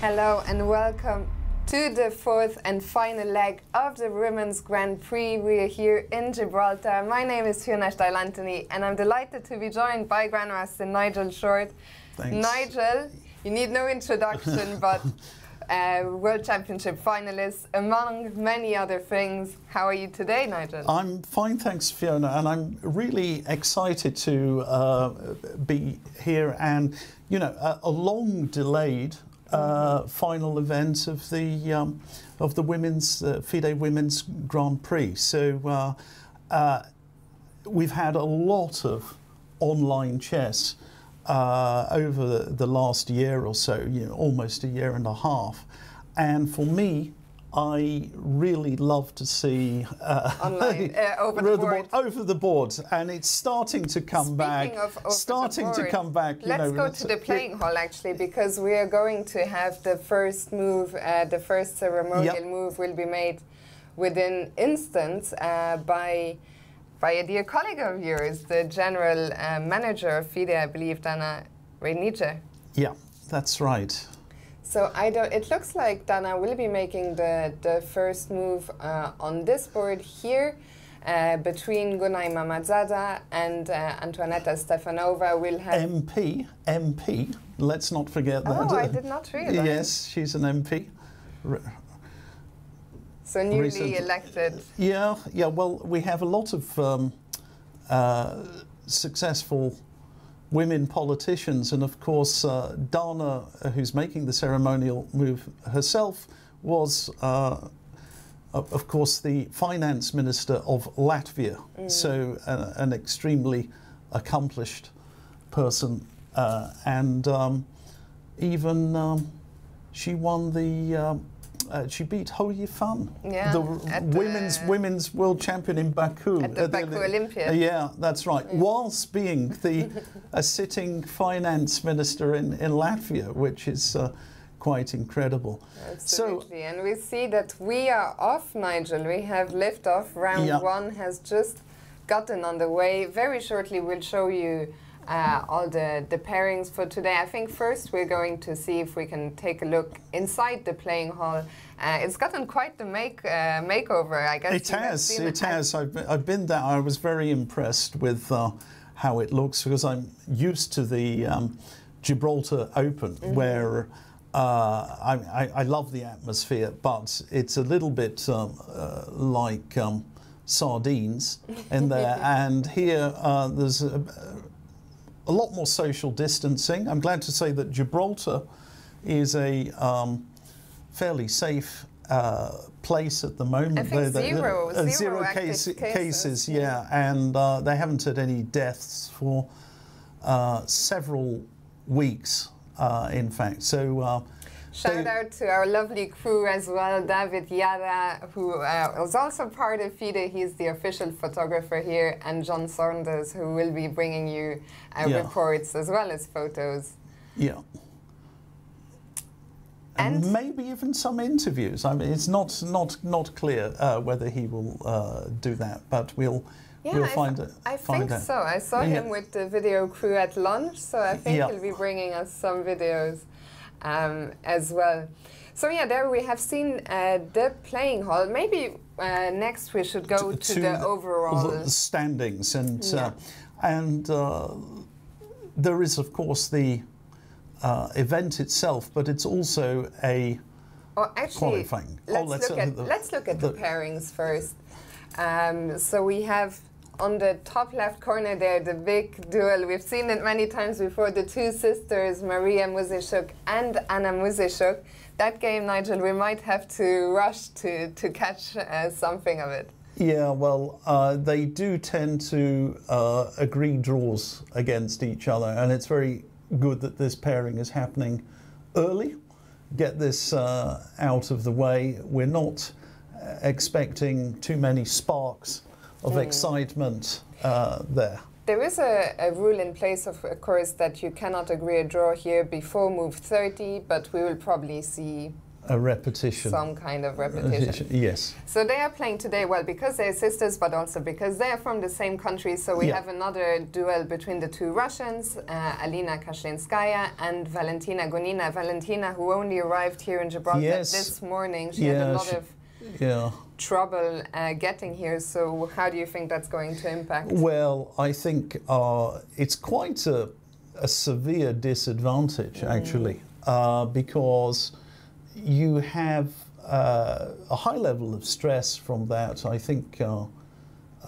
Hello and welcome to the fourth and final leg of the Women's Grand Prix. We are here in Gibraltar. My name is Fiona Steil-Antoni and I'm delighted to be joined by Grandmaster Nigel Short. Thanks. Nigel, you need no introduction, but uh, World Championship finalist, among many other things. How are you today, Nigel? I'm fine, thanks, Fiona, and I'm really excited to uh, be here and, you know, a, a long delayed uh, final event of the um, of the women's uh, FIDE Women's Grand Prix. So uh, uh, we've had a lot of online chess uh, over the, the last year or so, you know, almost a year and a half. And for me, I really love to see uh, Online, uh, over the board. over the board, and it's starting to come Speaking back. of over the starting to come back. You Let's know, go to the playing hall actually, because we are going to have the first move, uh, the first ceremonial Yep. move will be made within instants uh, by by a dear colleague of yours, the general uh, manager of FIDE, I believe, Dana Reizniece. Yeah, that's right. So I don't. It looks like Dana will be making the the first move uh, on this board here. Uh, between Gunay Mammadzada and uh, Antoaneta Stefanova, we'll have MP, MP. Let's not forget that. Oh, I did not realize. Yes, she's an MP. Re- So newly Recent- elected. Yeah, yeah. Well, we have a lot of um, uh, successful women politicians, and of course, uh, Dana, uh, who's making the ceremonial move herself, was, uh, of course, the finance minister of Latvia. So, uh, an extremely accomplished person, uh, and um, even um, she won the. Uh, she beat Hou Yifan, Yeah, the at women's women's world champion in Baku. At the Uh, Baku Olympiad. yeah, that's right. Whilst being the a sitting finance minister in, in Latvia, which is uh, quite incredible. Absolutely. and we see that we are off, Nigel. We have left off. Round Yeah. one has just gotten underway. Very shortly, we'll show you uh, all the, the pairings for today. I think first we're going to see if we can take a look inside the playing hall. Uh, it's gotten quite the make uh, makeover, I guess. It has, it has. I've been, I've been there. I was very impressed with uh, how it looks because I'm used to the um, Gibraltar Open Mm-hmm. where uh, I, I, I love the atmosphere, but it's a little bit um, uh, like um, sardines in there. and here uh, there's a, a lot more social distancing. I'm glad to say that Gibraltar is a um, fairly safe uh, place at the moment. I think They- zero- uh, zero case- cases, cases, yeah. yeah, and uh, they haven't had any deaths for uh, several weeks, uh, in fact. So. Shout out to our lovely crew as well, David Llada, who uh, was also part of FIDE. He's the official photographer here, and John Saunders, who will be bringing you uh, Yeah. reports as well as photos. Yeah. And, And- maybe even some interviews. I mean, it's not not not clear uh, whether he will uh, do that, but we'll we'll find it. I find think out. so. I saw Yeah. him with the video crew at lunch, so I think Yeah. he'll be bringing us some videos um, as well. So yeah, there we have seen uh, the playing hall. Maybe uh, next we should go to, the overall. the standings and Yeah. uh, and uh, there is of course the uh, event itself, but it's also a Oh, actually, qualifying. Oh, let's, let's look at the- let's look at the, the- pairings first. Um, so we have on the top left corner there the big duel. We've seen it many times before. The two sisters, Maria Muzychuk and Anna Muzychuk. That game, Nigel, we might have to rush to to catch uh, something of it. Yeah, well, uh, they do tend to uh, agree draws against each other, and it's very good that this pairing is happening early. Get this uh, out of the way. We're not uh, expecting too many sparks of excitement uh, there. There is a, a rule in place, of course, that you cannot agree a draw here before move 30, but we will probably see A repetition. some kind of repetition. Yes. So they are playing today, well, because they're sisters, but also because they are from the same country. So we Yeah. have another duel between the two Russians, uh, Alina Kashlinskaya and Valentina Gunina. Valentina, who only arrived here in Gibraltar Yes. this morning, she had a lot of Yeah. trouble uh, getting here. So how do you think that's going to impact? Well, I think uh, it's quite a, a severe disadvantage, actually, uh, because you have uh, a high level of stress from that. I think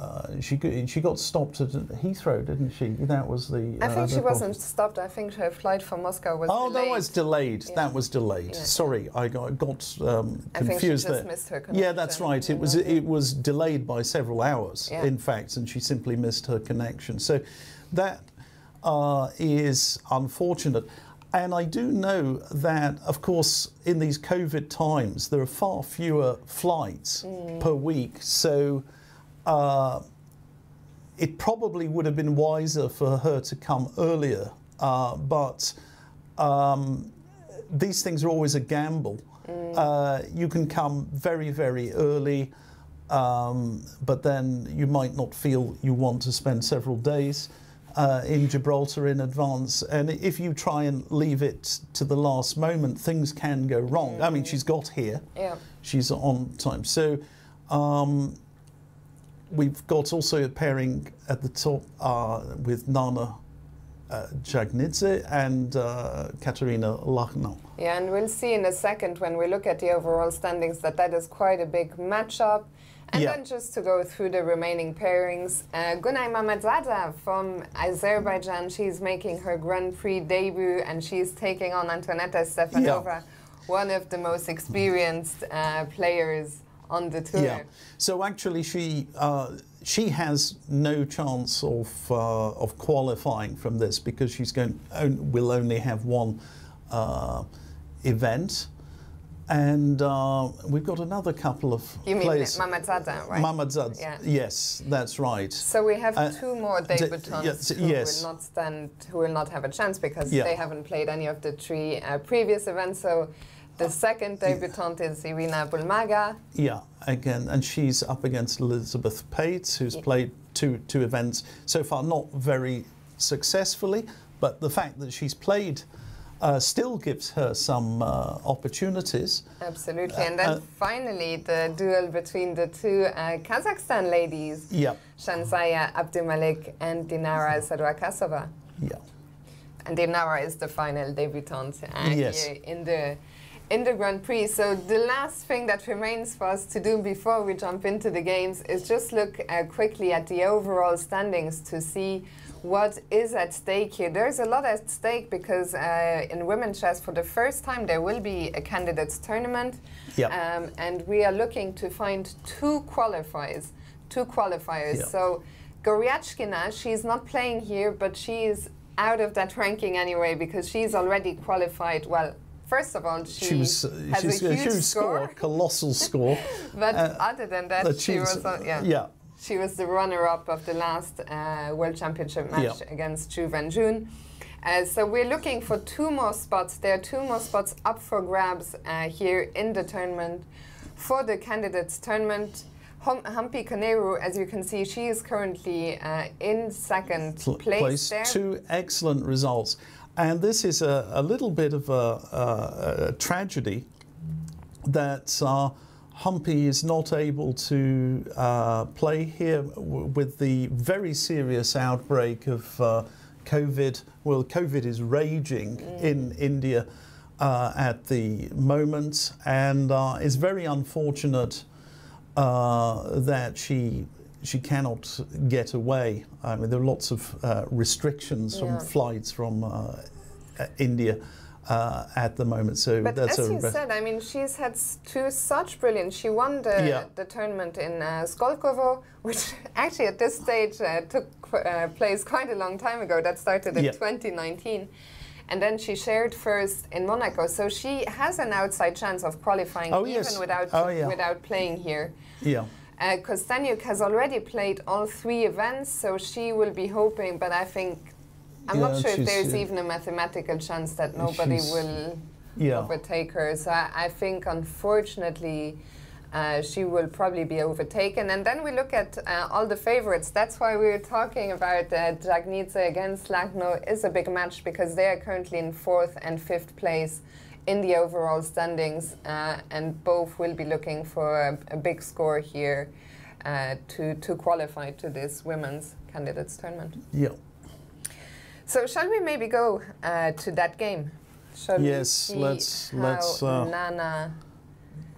uh, she got, she got stopped at Heathrow, didn't she? That was the. I uh, think the she problem. wasn't stopped. I think her flight from Moscow was Oh, delayed. that was delayed. That was delayed. Sorry, I got, got um, I think she confused just there. missed her Yeah, that's right. It was know. it was delayed by several hours, Yeah. in fact, and she simply missed her connection. So that uh, is unfortunate. And I do know that, of course, in these COVID times, there are far fewer flights Mm. per week. So uh, it probably would have been wiser for her to come earlier. Uh, but um, these things are always a gamble. Uh, you can come very, very early, um, but then you might not feel you want to spend several days uh, in Gibraltar in advance. And if you try and leave it to the last moment, things can go wrong. I mean, she's got here, Yeah. she's on time. So um, we've got also a pairing at the top uh, with Nana uh, Dzagnidze and uh, Katerina Lagno. Yeah, and we'll see in a second when we look at the overall standings that that is quite a big matchup. And Yeah. then just to go through the remaining pairings, uh, Gunay Mammadzada from Azerbaijan, she's making her Grand Prix debut and she's taking on Antoaneta Stefanova, one of the most experienced uh, players on the tour. Yeah. So actually, she uh, she has no chance of uh, of qualifying from this because she's going on, will only have one uh, event, and uh, we've got another couple of You mean. Mammadzada, right? Mamadzad. Yeah. Yes, that's right. So we have Uh, two more debutants yes, who yes. will not stand, who will not have a chance because Yeah. they haven't played any of the three uh, previous events. So the second debutante is Irina Bulmaga. Yeah, again, and she's up against Elisabeth Paehtz, who's Yeah. played two two events so far, not very successfully, but the fact that she's played uh, still gives her some uh, opportunities. Absolutely. And then uh, finally, the duel between the two uh, Kazakhstan ladies, Yeah, Zhansaya Abdumalik and Dinara Saduakassova. yeah, And Dinara is the final debutante uh, Yes. in the in the Grand Prix. So the last thing that remains for us to do before we jump into the games is just look uh, quickly at the overall standings to see what is at stake here. There's a lot at stake because uh, in women's chess, for the first time, there will be a candidates tournament, Yep. um, and we are looking to find two qualifiers. Two qualifiers. Yep. So Goryachkina, she's not playing here, but she is out of that ranking anyway because she's already qualified. Well, first of all, she, she was uh, has she's a huge, score, colossal score. but uh, other than that, that she was uh, yeah. yeah, She was the runner-up of the last uh, World Championship match Yeah. against Ju Wenjun. Uh, so we're looking for two more spots. There are two more spots up for grabs uh, here in the tournament. For the candidates tournament, Hum- Humpy Koneru, as you can see, she is currently uh, in second pl- place, there. Two excellent results. And this is a, a little bit of a, a, a tragedy that uh, Humpy is not able to uh, play here with the very serious outbreak of uh, COVID. Well, COVID is raging in India uh, at the moment, and uh, it's very unfortunate uh, that she she cannot get away. I mean, there are lots of uh, restrictions Yeah. from flights from uh, uh, India uh, at the moment. So But that's as a you said, I mean, she's had two such brilliant. She won the, Yeah. the tournament in uh, Skolkovo, which actually at this stage uh, took uh, place quite a long time ago. That started in Yeah. 2019. And then she shared first in Monaco, so she has an outside chance of qualifying Oh, even yes. without Oh, yeah. without playing here. yeah. Uh, Kosteniuk has already played all three events, so she will be hoping. But I think I'm Yeah, not sure if there's uh, even a mathematical chance that nobody will Yeah. overtake her. So I, I think, unfortunately, uh, she will probably be overtaken. And then we look at uh, all the favorites. That's why we were talking about uh, Dzagnidze against Lagno is a big match because they are currently in fourth and fifth place in the overall standings, uh, and both will be looking for a, a big score here uh, to to qualify to this women's candidates tournament. Yeah. So shall we maybe go uh, to that game? Shall Yes, let's- let's, uh, Nana.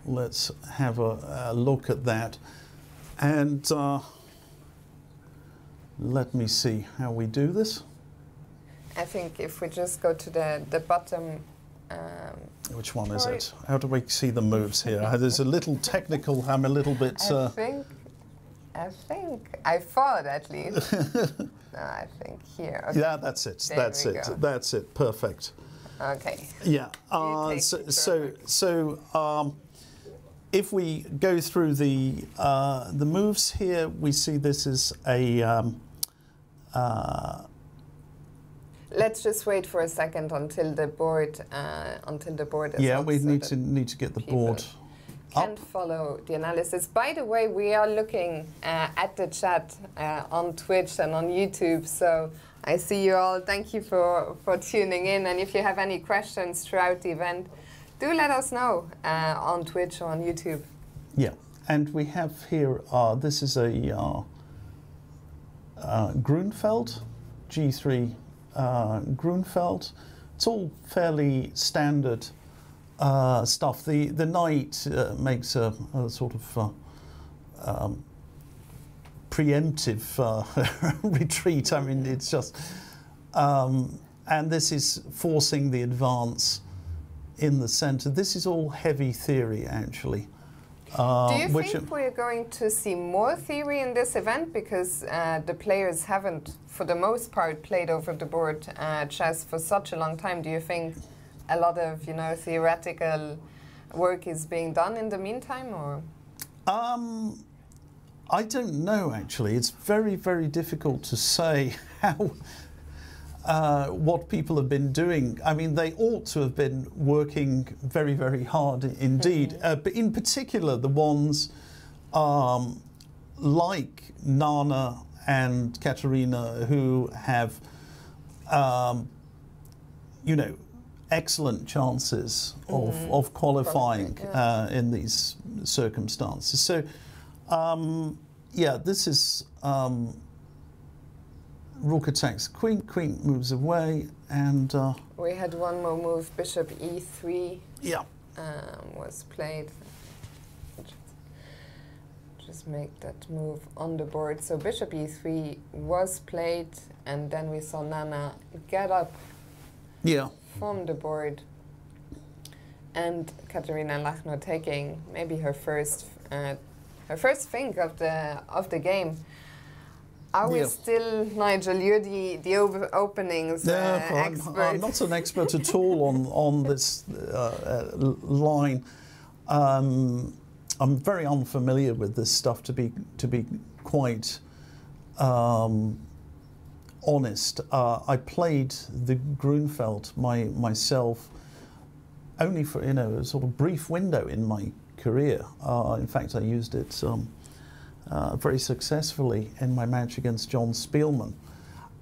Let's have a, a look at that. And uh, let me see how we do this. I think if we just go to the the bottom. Um, Which one is it? How do we see the moves here? There's a little technical, I'm a little bit. I Uh, think. I think I thought at least. no, I think here. Okay. yeah, that's it. There that's it. go. That's it. Perfect. okay. Yeah. Uh, so, so, so um, if we go through the uh, the moves here, we see this is a. Um, uh, Let's just wait for a second until the board uh, until the board is yeah, we so need to need to get the board can up. follow the analysis. By the way, we are looking uh, at the chat uh, on Twitch and on YouTube. So I see you all. Thank you for, for tuning in. And if you have any questions throughout the event, do let us know uh, on Twitch or on YouTube. Yeah, and we have here. Uh, this is a uh, uh, Grunfeld G3 uh, Grunfeld. It's all fairly standard uh, stuff. The the knight uh, makes a, a sort of uh, um, preemptive uh, retreat. I mean, it's just, um, and this is forcing the advance in the centre. This is all heavy theory, actually. Uh, Do you think we're going to see more theory in this event because uh, the players haven't, for the most part, played over the board uh, chess for such a long time? Do you think a lot of you know theoretical work is being done in the meantime, or Um, I don't know actually. It's very, very difficult to say how uh, what people have been doing. I mean, they ought to have been working very, very hard indeed. Uh, but in particular, the ones um, like Nana and Katerina who have, um, you know, excellent chances of, of qualifying Qualifying, yeah. uh, in these circumstances. So, um, yeah, this is um, rook attacks queen, queen moves away, and uh, we had one more move, Bishop E3 yeah, um, was played. Just make that move on the board. So Bishop E3 was played, and then we saw Nana get up yeah, from the board and Katerina Lagno taking maybe her first uh, her first think of the of the game. Are we Yeah. still Nigel? You're the the op- openings uh, I'm, expert. I'm not an expert at all on on this uh, uh, line. Um, I'm very unfamiliar with this stuff, to be to be quite um, honest. Uh, I played the Grunfeld my, myself only for you know a sort of brief window in my career. Uh, in fact, I used it um, uh, very successfully in my match against Jon Speelman,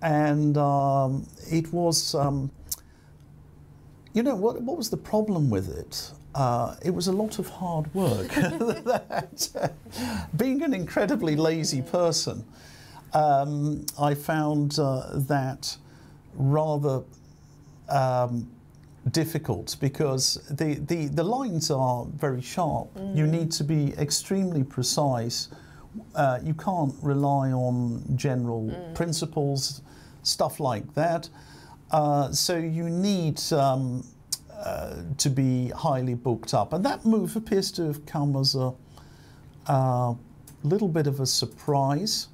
and um, it was. Um, you know what? What was the problem with it? Uh, it was a lot of hard work. that, uh, being an incredibly lazy person, um, I found uh, that rather um, difficult because the, the, the lines are very sharp. You need to be extremely precise. Uh, you can't rely on general principles, stuff like that. Uh, so you need um, uh, to be highly booked up. And that move appears to have come as a uh, little bit of a surprise.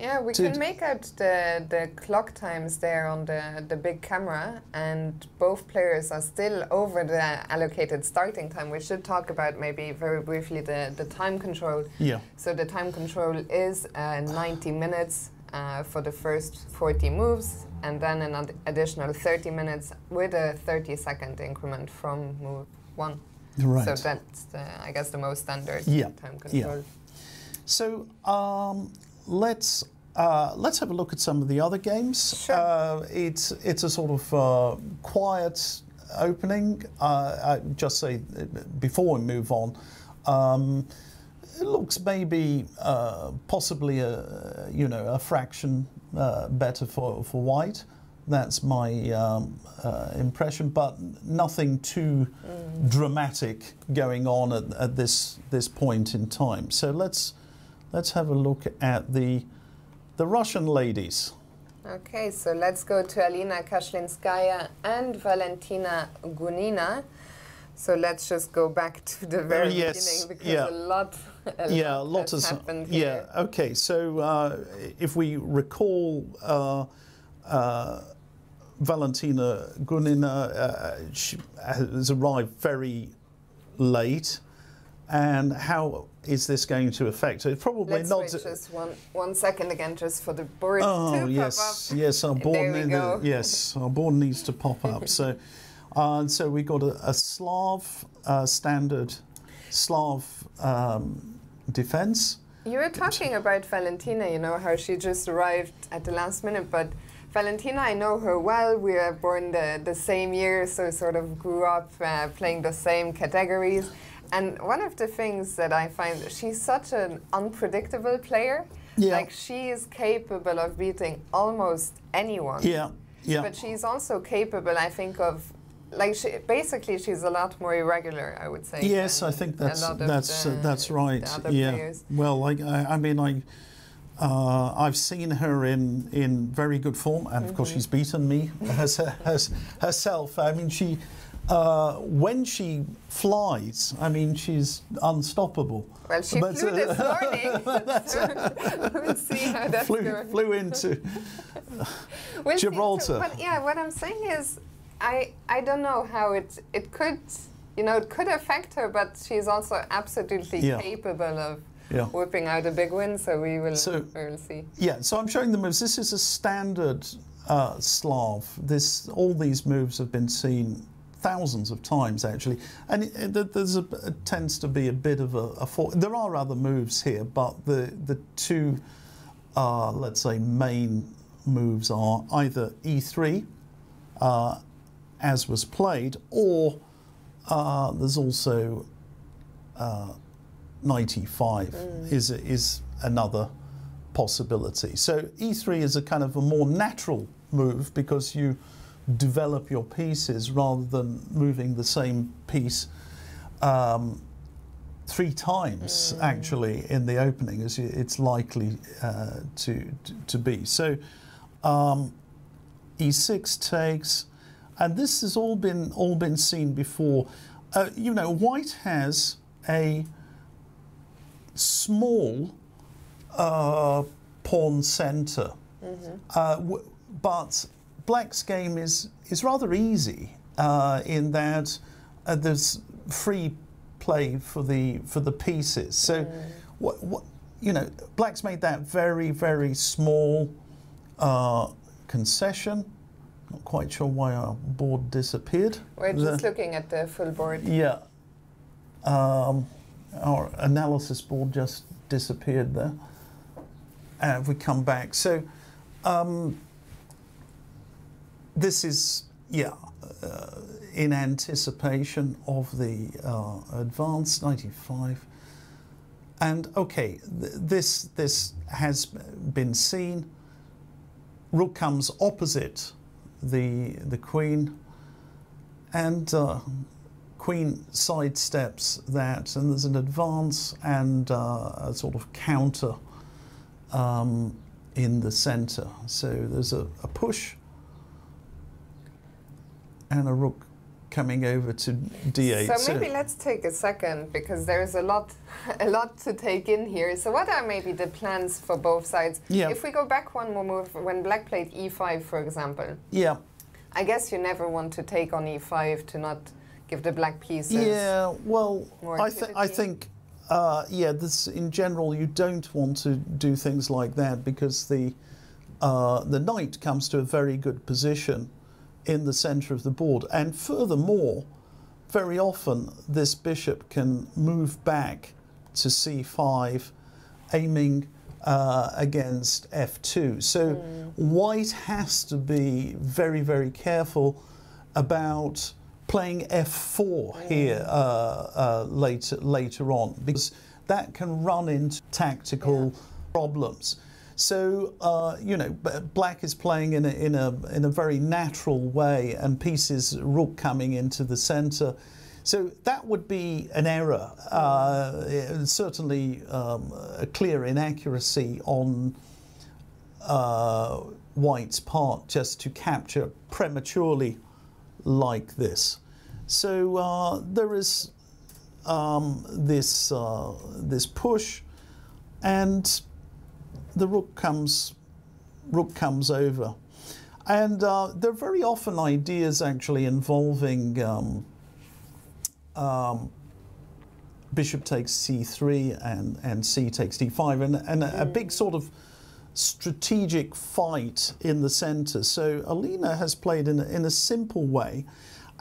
Yeah, we can make out the, the clock times there on the, the big camera, and both players are still over the allocated starting time. We should talk about maybe very briefly the, the time control. Yeah. So the time control is uh, 90 minutes uh, for the first 40 moves, and then an ad- additional 30 minutes with a 30 second increment from move one. Right. So that's, the, I guess, the most standard Yeah, time yeah. control. So um, let's uh, let's have a look at some of the other games. Sure. Uh, it's it's a sort of uh, quiet opening. Uh, I just say before we move on. Um, it looks maybe uh, possibly a you know a fraction uh, better for, for white. That's my um, uh, impression, but nothing too dramatic going on at, at this this point in time. So let's let's have a look at the the Russian ladies. Okay, so let's go to Alina Kashlinskaya and Valentina Gunina. So let's just go back to the very yes, beginning because yeah. a lot, a yeah, lot, a lot has happened Yeah, here. okay. So uh, if we recall, uh, uh, Valentina Gunina uh, she has arrived very late, and how is this going to affect her? Probably Let's not. wait just one, one second again, just for the board to Oh pop yes, yes, our board. There we go. yes, our board needs to pop up. So, uh, so we got a, a Slav uh, standard Slav um, defense. You were talking about Valentina, you know, how she just arrived at the last minute, but Valentina, I know her well. We were born the, the same year, so sort of grew up uh, playing the same categories. And one of the things that I find, she's such an unpredictable player. Yeah. Like, she is capable of beating almost anyone. Yeah, yeah. But she's also capable, I think, of like she, basically she's a lot more irregular. I would say. Yes, I think that's that's the- uh, that's right. yeah. players. Well, like I, I mean, I uh, I've seen her in in very good form, and of Mm-hmm. course she's beaten me as, as, herself. I mean, she uh, when she flies, I mean, she's unstoppable. Well, she But, flew uh, this morning. we'll see how that's Flew, going. flew into We'll Gibraltar. but yeah, what I'm saying is, I I don't know how it it could, you know, it could affect her, but she's also absolutely Yeah. capable of yeah. whipping out a big win. So we will So- we will see. Yeah, so I'm showing the moves. This is a standard uh, Slav. This all these moves have been seen thousands of times actually, and it, it, there's a it tends to be a bit of a, a for, There are other moves here, but the the two, uh, let's say, main moves are either E3, uh, as was played, or uh, there's also uh, 95 is is another possibility. So E3 is a kind of a more natural move because you develop your pieces rather than moving the same piece um, three times actually in the opening as it's likely uh, to, to be. So um, E6 takes, and this has all been all been seen before. Uh, you know, White has a small uh, pawn center, uh, w- but Black's game is is rather easy uh, in that uh, there's free play for the for the pieces. So, what, what you know, Black's made that very very small uh, concession. Not quite sure why our board disappeared. We're The- just looking at the full board. yeah. Um, our analysis board just disappeared there. And if we come back, so um, this is, yeah, uh, in anticipation of the uh, advanced 95. And okay, th- this, this has been seen. Rook comes opposite the, the queen and uh, queen sidesteps that, and there's an advance and uh, a sort of counter um, in the center. So there's a, a push and a rook coming over to d8. So maybe let's take a second because there's a lot, a lot to take in here. So what are maybe the plans for both sides? Yeah. If we go back one more move, when Black played e5, for example, yeah, I guess you never want to take on e5 to not give the black pieces. yeah. Well, I, th- I think, uh, yeah. This in general, you don't want to do things like that because the uh, the knight comes to a very good position in the center of the board. And furthermore, very often this bishop can move back to c5, aiming uh, against f2. So white has to be very, very careful about playing f4 here uh, uh, later later on because that can run into tactical problems. So uh, you know, black is playing in a, in a in a very natural way, and pieces rook coming into the centre. So that would be an error, uh, certainly um, a clear inaccuracy on uh, White's part, just to capture prematurely like this. So uh, there is um, this uh, this push, and the rook comes rook comes over, and uh, there are very often ideas actually involving um, um, bishop takes c3 and and c takes d5, and and a, a big sort of strategic fight in the center. So Alina has played in a, in a simple way.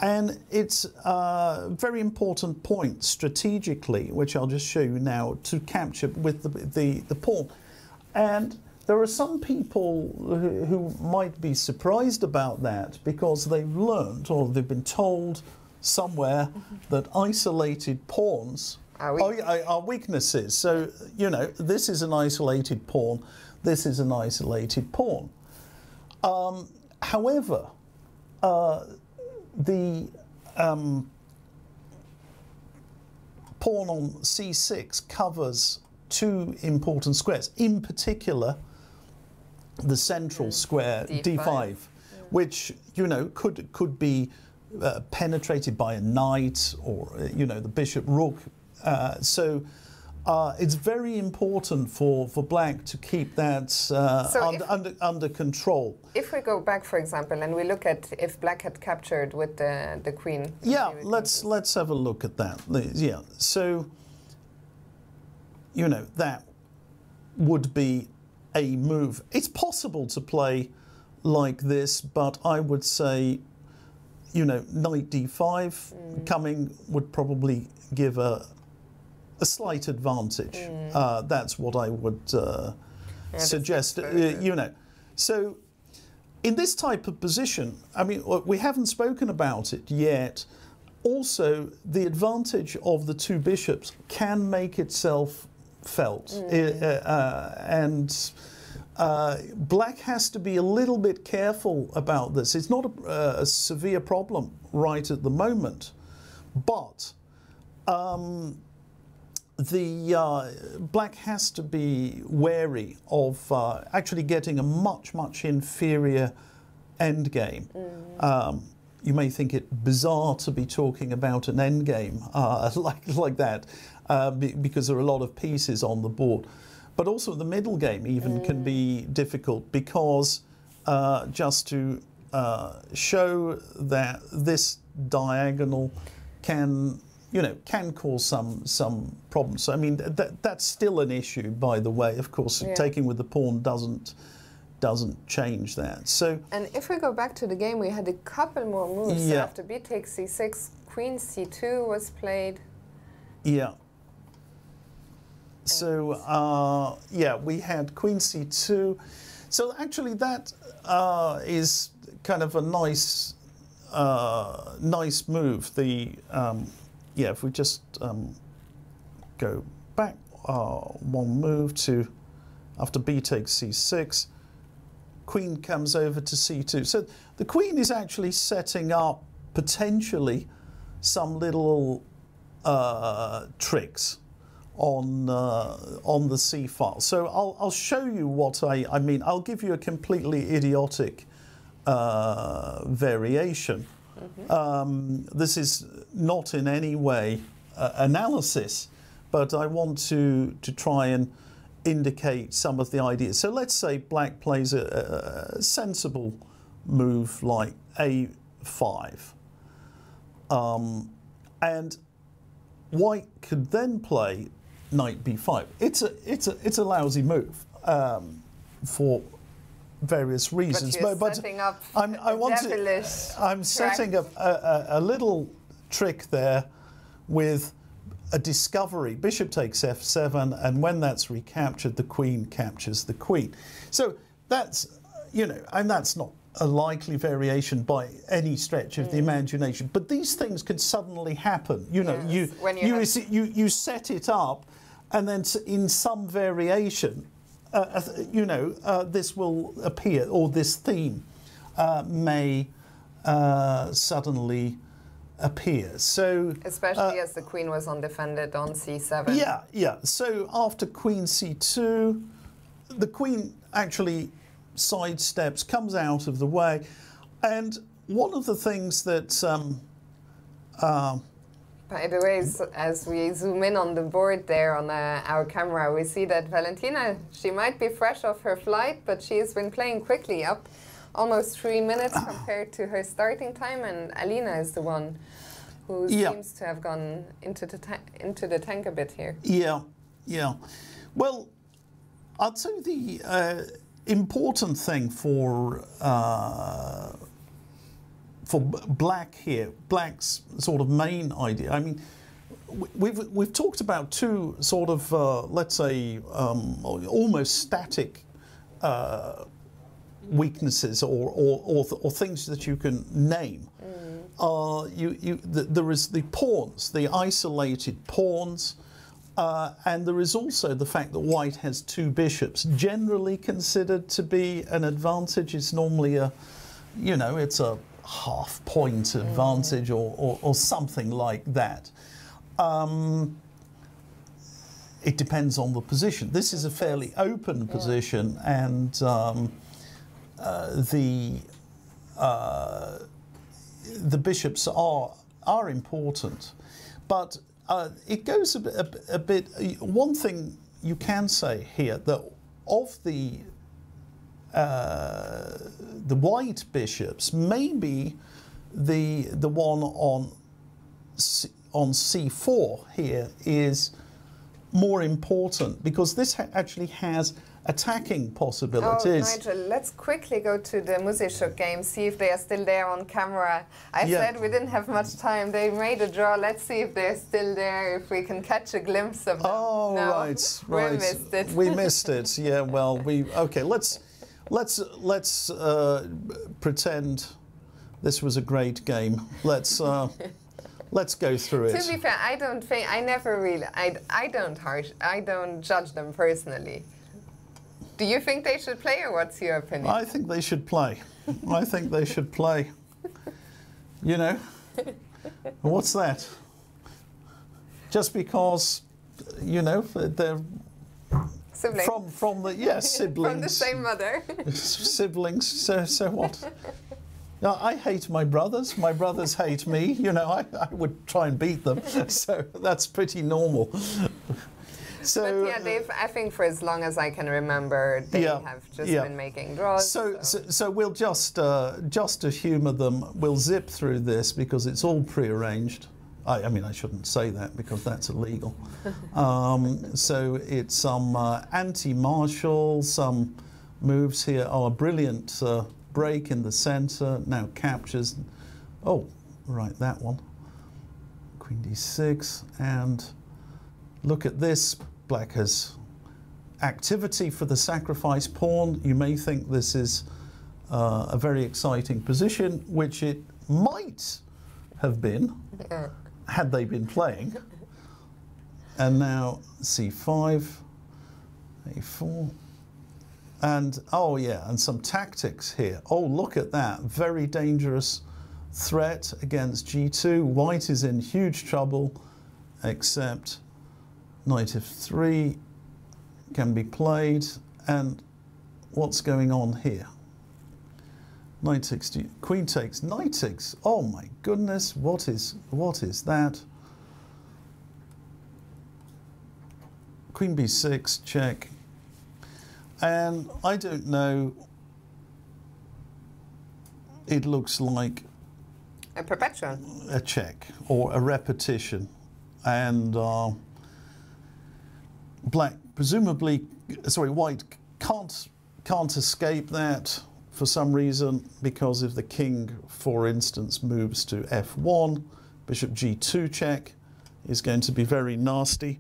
And it's a very important point strategically, which I'll just show you now, to capture with the, the, the pawn. And there are some people who, might be surprised about that because they've learned or they've been told somewhere that isolated pawns Are weak. are, are- are weaknesses. So, you know, this is an isolated pawn, this is an isolated pawn. Um, however, uh, the um, pawn on c6 covers two important squares, in particular the central square D5. d5, which you know could could be uh, penetrated by a knight or uh, you know the bishop rook. Uh, so. Uh, it's very important for, for black to keep that uh, So under, if- under, under control. If we go back, for example, and we look at if black had captured with the, the queen. Yeah, let's let's have a look at that. Yeah, so you know that would be a move. It's possible to play like this, but I would say, you know, knight d5 coming would probably give a a slight advantage. Uh, that's what I would uh, suggest. Uh, you know, so in this type of position, I mean, we haven't spoken about it yet. Also, the advantage of the two bishops can make itself felt, I- uh, uh, and uh, black has to be a little bit careful about this. It's not a, a severe problem right at the moment, but the uh, black has to be wary of uh, actually getting a much much inferior end game. Um, you may think it bizarre to be talking about an end game uh, like like that uh, be- because there are a lot of pieces on the board, but also the middle game even can be difficult because uh, just to uh, show that this diagonal can you know can cause some some problems. So, I mean that that's still an issue, by the way. Of course, Yeah. taking with the pawn doesn't doesn't change that. So And if we go back to the game, we had a couple more moves. Yeah. after b takes c6, queen c2 was played. yeah. So uh, yeah, we had queen c2. So actually, that uh, is kind of a nice uh, nice move. The um, yeah, if we just um, go back uh, one move to after b takes c6, queen comes over to c2. So the queen is actually setting up potentially some little uh, tricks on uh, on the C file. So I'll, I'll show you what I, I mean. I'll give you a completely idiotic uh, variation. Um, this is not in any way uh, analysis, but I want to to try and indicate some of the ideas. So let's say black plays a, a sensible move like a5, um, and white could then play knight b5. It's a it's a it's a lousy move um, for various reasons. But setting up I'm, I want to, I'm setting up a, a, a little trick there with a discovery. Bishop takes f7, and when that's recaptured, the queen captures the queen. So that's, you know, and that's not a likely variation by any stretch of the Mm. imagination. But these things can suddenly happen. You know, Yes, you when you you you set it up, and then in some variation, uh, uh, you know, uh, this will appear, or this theme uh, may uh, suddenly appear. So Especially as the queen was undefended on c7. yeah, yeah. So after Queen C2, the Queen actually sidesteps, comes out of the way, and one of the things that um, By the way, as we zoom in on the board there on uh, our camera, we see that Valentina, she might be fresh off her flight, but she's been playing quickly up almost three minutes compared to her starting time, and Alina is the one who Yeah. seems to have gone into the, into the tank a bit here. Yeah, yeah. Well, I'd say the uh, important thing for uh, for black here, black's sort of main idea. I mean, we've we've talked about two sort of uh, let's say um, almost static uh, weaknesses or or, or, or things that you can name. Uh, you, you, th- there is the pawns, the isolated pawns, uh, and there is also the fact that white has two bishops, generally considered to be an advantage. It's normally a, you know, it's a half point advantage or, or, or something like that. Um, it depends on the position. This is a fairly open position, and um, uh, the uh, the bishops are are important, but uh, it goes a a, a bit. One thing you can say here that of the uh, the white bishops, maybe the the one on C, on c4 here is more important because this ha- actually has attacking possibilities. Oh. Nigel, let's quickly go to the Muzychuk game, see if they are still there on camera. I Yeah. said we didn't have much time. They made a draw. Let's see if they're still there, if we can catch a glimpse of them. Oh No, right, we missed it. we missed it. Yeah. Well, we okay. Let's let's let's uh, pretend this was a great game. Let's uh, let's go through it. To be fair, I don't think I never really I, I don't harsh I don't judge them personally. Do you think they should play, or what's your opinion? I think they should play. I think they should play. You know, what's that? Just because, you know, they're Siblings from from the yes siblings. from the same mother. siblings. So so what? No, I hate my brothers. My brothers hate me. You know, I, I would try and beat them. So that's pretty normal. So but yeah, they've. I think for as long as I can remember, they Yeah, have just yeah. been making draws. So, so, so we'll just uh, just to humour them, we'll zip through this because it's all prearranged. I, I mean, I shouldn't say that because that's illegal. um, so it's some uh, anti-Marshall, some moves here. Oh, a brilliant uh, break in the centre. Now captures. Oh, right, that one. Queen d6 and look at this. Black has activity for the sacrifice pawn. You may think this is uh, a very exciting position, which it might have been. Had they been playing. And now c5, a4. And oh, yeah, and some tactics here. Oh, look at that. Very dangerous threat against g2. White is in huge trouble, except knight f3 can be played. And what's going on here? Knight takes, queen takes, knight takes. Oh my goodness, what is what is that? Queen b6, check. And I don't know. It looks like a perpetual. a check or a repetition, and uh, black presumably, sorry, white can't can't escape that for some reason because if the king, for instance, moves to f1, bishop g2 check is going to be very nasty.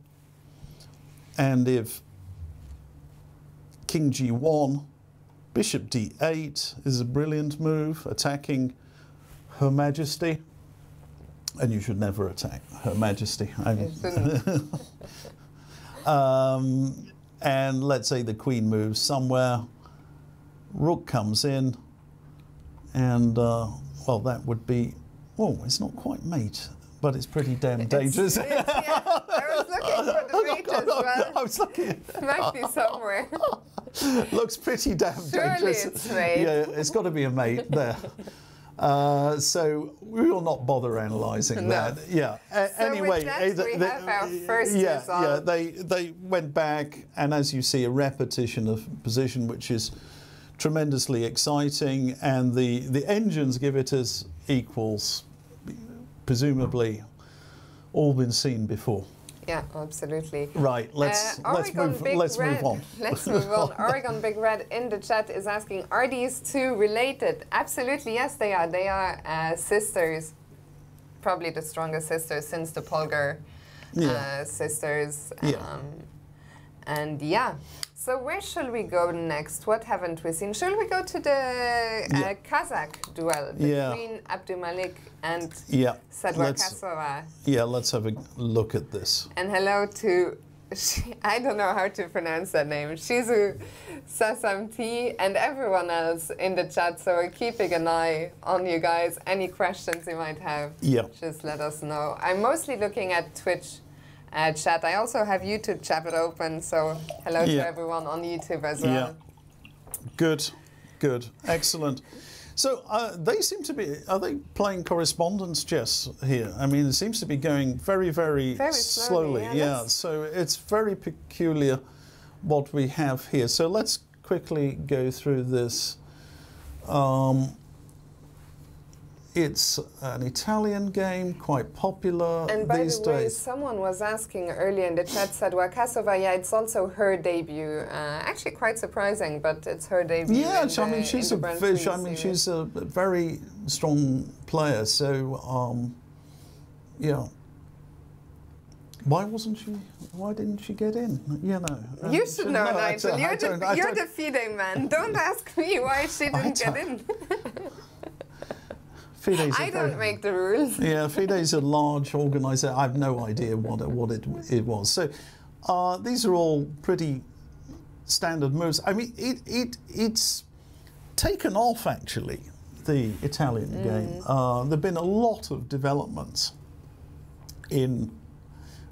And if king g1, bishop d8 is a brilliant move, attacking Her Majesty. And you should never attack Her Majesty. Um, and let's say the queen moves somewhere, rook comes in, and uh, well, that would be, oh, it's not quite mate, but it's pretty damn dangerous. It's- yeah, I was looking for the mate as I well. was looking, It might be somewhere. looks pretty damn Surely dangerous. it's mate. Yeah, it's got to be a mate there. Uh, so we will not bother analysing No. that. Yeah. A- So anyway, eh, we have our first yeah, yeah. They they went back, and as you see, a repetition of position, which is tremendously exciting, and the the engines give it as equals, presumably, all been seen before. Yeah, absolutely. Right. Let's Uh, let's move Big let's Red. move on. Let's move on. Oregon Big Red in the chat is asking, are these two related? Absolutely, yes, they are. They are uh, sisters, probably the strongest sisters since the Polgar Yeah. uh, sisters. Yeah. Um, and yeah. So where shall we go next? What haven't we seen? Shall we go to the uh, Yeah. Kazakh duel Yeah. between Abdumalik and Yeah. Saduakassova? yeah. Let's have a look at this. And hello to, she, I don't know how to pronounce that name, Shizu Sasamti, and everyone else in the chat. So we're keeping an eye on you guys. Any questions you might have, Yeah. just let us know. I'm mostly looking at Twitch uh, chat. I also have YouTube chat open. So hello Yeah. to everyone on YouTube as well. Yeah. Good, good, excellent. So uh, they seem to be. Are they playing correspondence chess here? I mean, it seems to be going very, very, Very slowly, yeah, yeah. So it's very peculiar what we have here. So let's quickly go through this. Um, it's an Italian game, quite popular And by these the way, days. someone was asking earlier in the chat, Saduakassova, yeah, it's also her debut. Uh, actually, quite surprising, but it's her debut. Yeah, she- I mean she's a fish. I mean series. she's a very strong player. So um, yeah. Why wasn't she? Why didn't she get in? You know. uh, You should know, no, Nigel. I You're, the, you're the FIDE man. Don't ask me why she didn't get in. Fide's I very- don't make the rules. Yeah, Fide's a large organisation. I have no idea what it, what it, it was. So uh, these are all pretty standard moves. I mean, it, it it's taken off actually. The Italian game. Uh, there've been a lot of developments in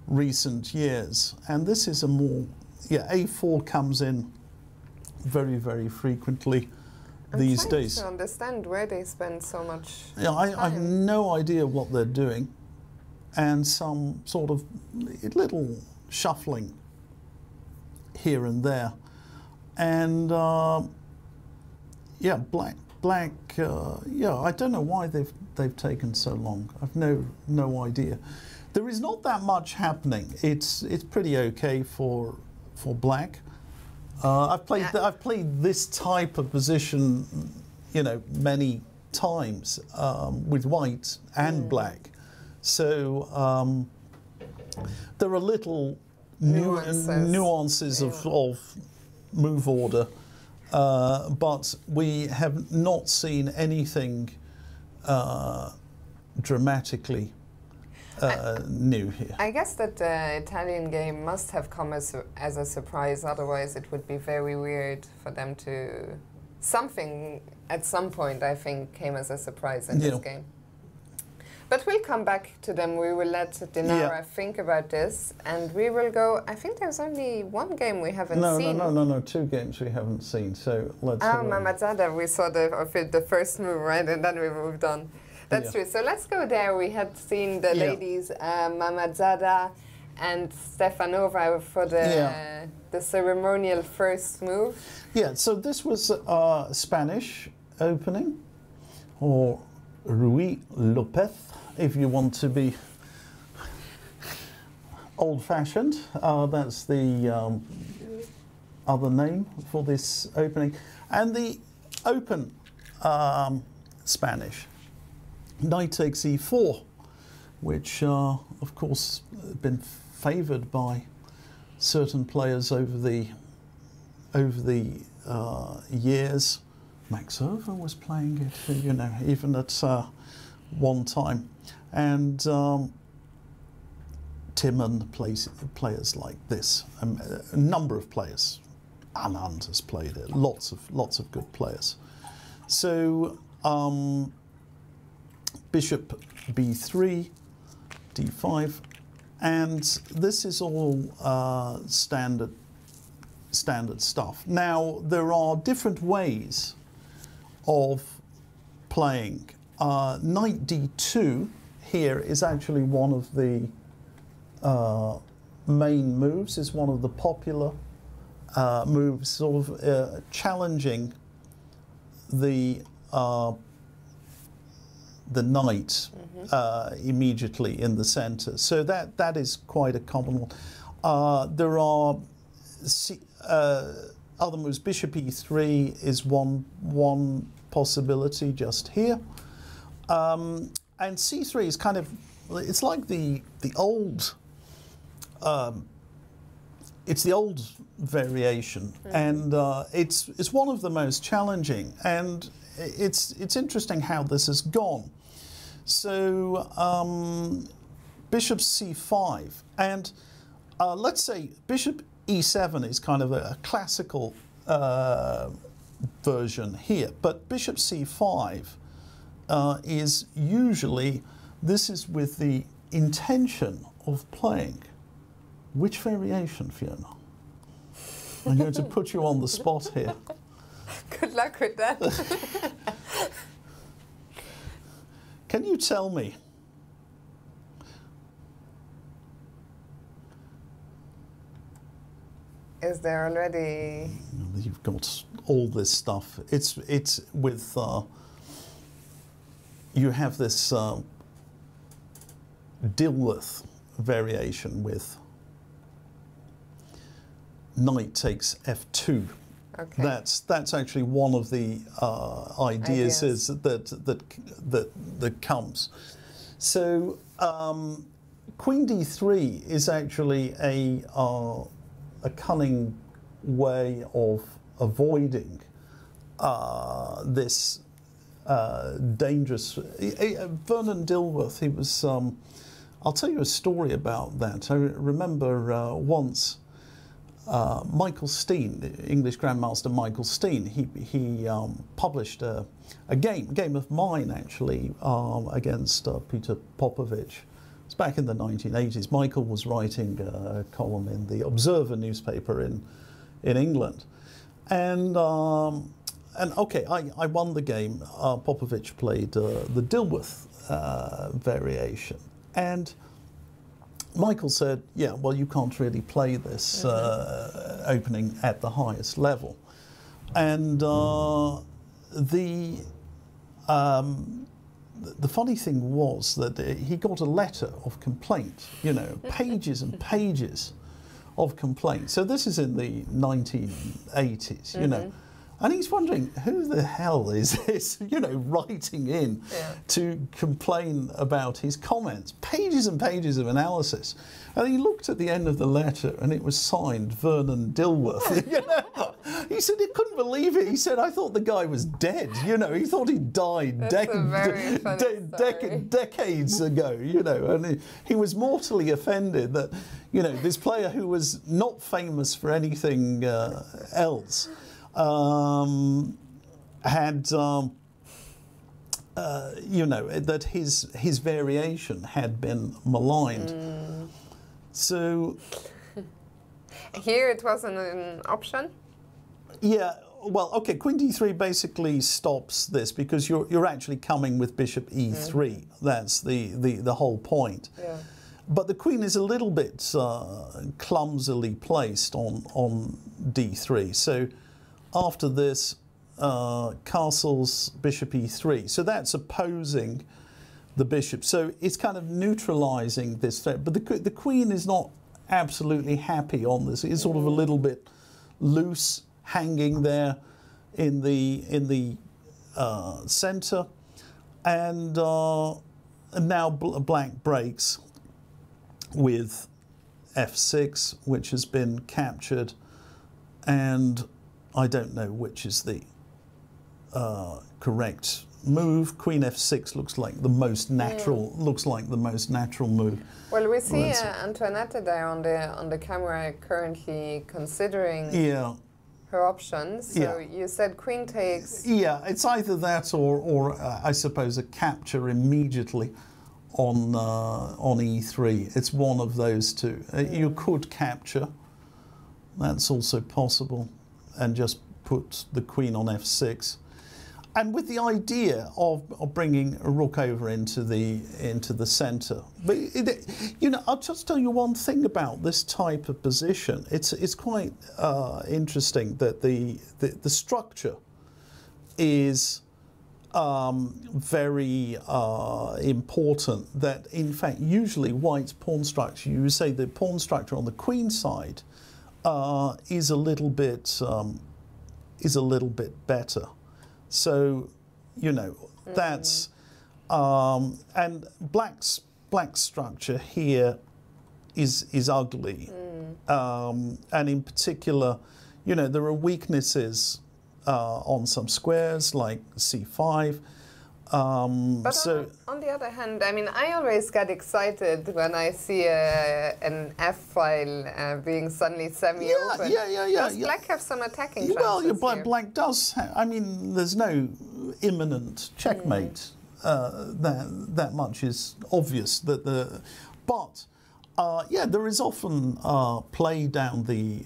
recent years, and this is a more yeah. A4 comes in very very frequently I'm these trying days. to understand where they spend so much. Yeah, I, I have no idea what they're doing, and some sort of little shuffling here and there, and uh, yeah, black, black. Uh, yeah, I don't know why they've they've taken so long. I've no no idea. There is not that much happening. It's it's pretty okay for for black. Uh, I've played. I've played this type of position, you know, many times um, with white and black. So um, there are little nu- Nuances. nuances of, of move order, uh, but we have not seen anything uh, dramatically uh, new here. I guess that the Italian game must have come as a, as a surprise. Otherwise, it would be very weird for them to. Something at some point, I think, came as a surprise in Yeah. this game. But we'll come back to them. We will let Dinara Yeah. think about this, and we will go. I think there's only one game we haven't No, no, seen. no, no, no. Two games we haven't seen. So let's. Oh, have a- Mammadzada, we saw the the first move, right? And then we moved on. That's Yeah. true. So let's go there. We had seen the Yeah. ladies, uh, Mammadzada and Stefanova for the Yeah. the ceremonial first move. Yeah, so this was uh, Spanish opening, or Ruy Lopez, if you want to be old fashioned. Uh, that's the um, other name for this opening. And the open um, Spanish, knight takes e4, which, uh, of course, been favoured by certain players over the over the uh, years. Max Euwe was playing it, you know, even at uh, one time, and um, Timman plays players like this. Um, a number of players. Anand has played it. Lots of lots of good players. So um, bishop b3, d5, and this is all uh, standard standard stuff. Now there are different ways of playing. Uh, knight d2 here is actually one of the uh, main moves, is one of the popular uh, moves, sort of uh, challenging the uh, the knight uh, immediately in the center. So that that is quite a common one. Uh, there are uh, other moves. Bishop e3 is one one possibility just here, um, and c3 is kind of it's like the the old. Um, it's the old variation, and uh, it's it's one of the most challenging. And it's it's interesting how this has gone. So um, bishop c5, and uh, let's say bishop e7 is kind of a, classical uh, version here, but bishop c5 uh, is usually this is with the intention of playing. Which variation, Fiona? I'm going to put you on the spot here. Good luck with that. Can you tell me? Is there already? You've got all this stuff. It's it's with uh, you have this uh, Dilworth variation with knight takes f2. Okay. That's that's actually one of the uh, ideas, Ideas. is that that that that comes. So um, queen d3 is actually a uh, a cunning way of avoiding uh, this uh, dangerous. eh, eh, Vernon Dilworth, he was. Um, I'll tell you a story about that. I remember uh, once uh, Michael Stean, English Grandmaster Michael Stean, he, he um, published a, a game, game of mine actually, um, against uh, Peter Popovich. It's back in the 1980s. Michael was writing a column in the Observer newspaper in, in England. And, um, and okay, I, I won the game. Uh, Popovich played uh, the Dilworth uh, variation. And Michael said, "Yeah, well, you can't really play this uh, opening at the highest level," and uh, the um, the funny thing was that uh, he got a letter of complaint. You know, pages and pages of complaint. So this is in the 1980s. You know. And he's wondering who the hell is this, you know, writing in Yeah. to complain about his comments. Pages and pages of analysis. And he looked at the end of the letter and it was signed Vernon Dilworth. you know? He said he couldn't believe it. He said, I thought the guy was dead. You know, he thought he died very decades ago, you know. And he, he was mortally offended that, you know, this player who was not famous for anything uh, else um, had, um, uh, you know, that his his variation had been maligned. So Here it wasn't an option. yeah, well, okay, Queen d3 basically stops this because you're you're actually coming with Bishop e3. That's the, the the whole point. Yeah. But the queen is a little bit uh, clumsily placed on, on d3. So after this, uh, castles bishop e3. So that's opposing the bishop. So it's kind of neutralizing this threat. But the, the queen is not absolutely happy on this. It's sort of a little bit loose, hanging there in the in the uh, center, and, uh, and now bl- black breaks with f6, which has been captured, and I don't know which is the uh, correct move. Queen f6 looks like the most natural. Looks like the most natural move. Well, we see uh, Antoaneta there on the on the camera currently considering Yeah, her options. So Yeah. you said queen takes. yeah. It's either that or, or uh, I suppose a capture immediately on uh, on e3. It's one of those two. Uh, you could capture. That's also possible, and just put the queen on f6. And with the idea of, of bringing a rook over into the into the centre, but it, you know, I'll just tell you one thing about this type of position. It's it's quite uh, interesting that the, the the structure is um, very uh, important. That in fact, usually white's pawn structure, you say the pawn structure on the queen side uh, is a little bit um, is a little bit better. So, you know, that's um, and black's black structure here is is ugly, um, and in particular, you know, there are weaknesses uh, on some squares like c5. Um, But so on, on the other hand, I mean, I always get excited when I see a, an F file uh, being suddenly semi-open. Yeah, yeah, yeah, yeah, Does yeah. black have some attacking Yeah, well, chances yeah, black, black does. I mean, there's no imminent checkmate. Uh, that that much is obvious. That the, but uh, yeah, there is often uh, play down the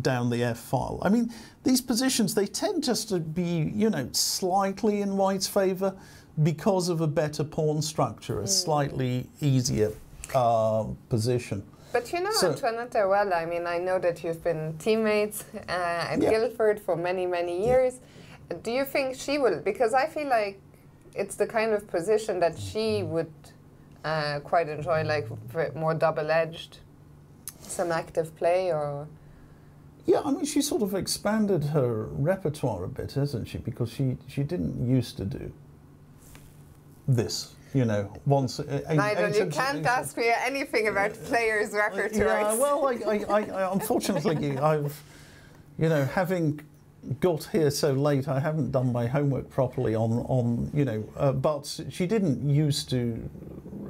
down the f file. I mean, these positions they tend just to be you know slightly in white's favour because of a better pawn structure, a slightly easier uh, position. But you know So- Antoaneta well. I mean, I know that you've been teammates uh, at Yeah. Guildford for many, many years. Do you think she will? Because I feel like it's the kind of position that she would uh, quite enjoy, like more double-edged, some active play, or Yeah, I mean, she sort of expanded her repertoire a bit, hasn't she? Because she, she didn't used to do this, you know, once. uh, Nigel, you can't ask me anything about players' Yeah, repertoires. well, I, I, I, I, unfortunately, I've, you know, having got here so late, I haven't done my homework properly on, on you know, uh, but she didn't used to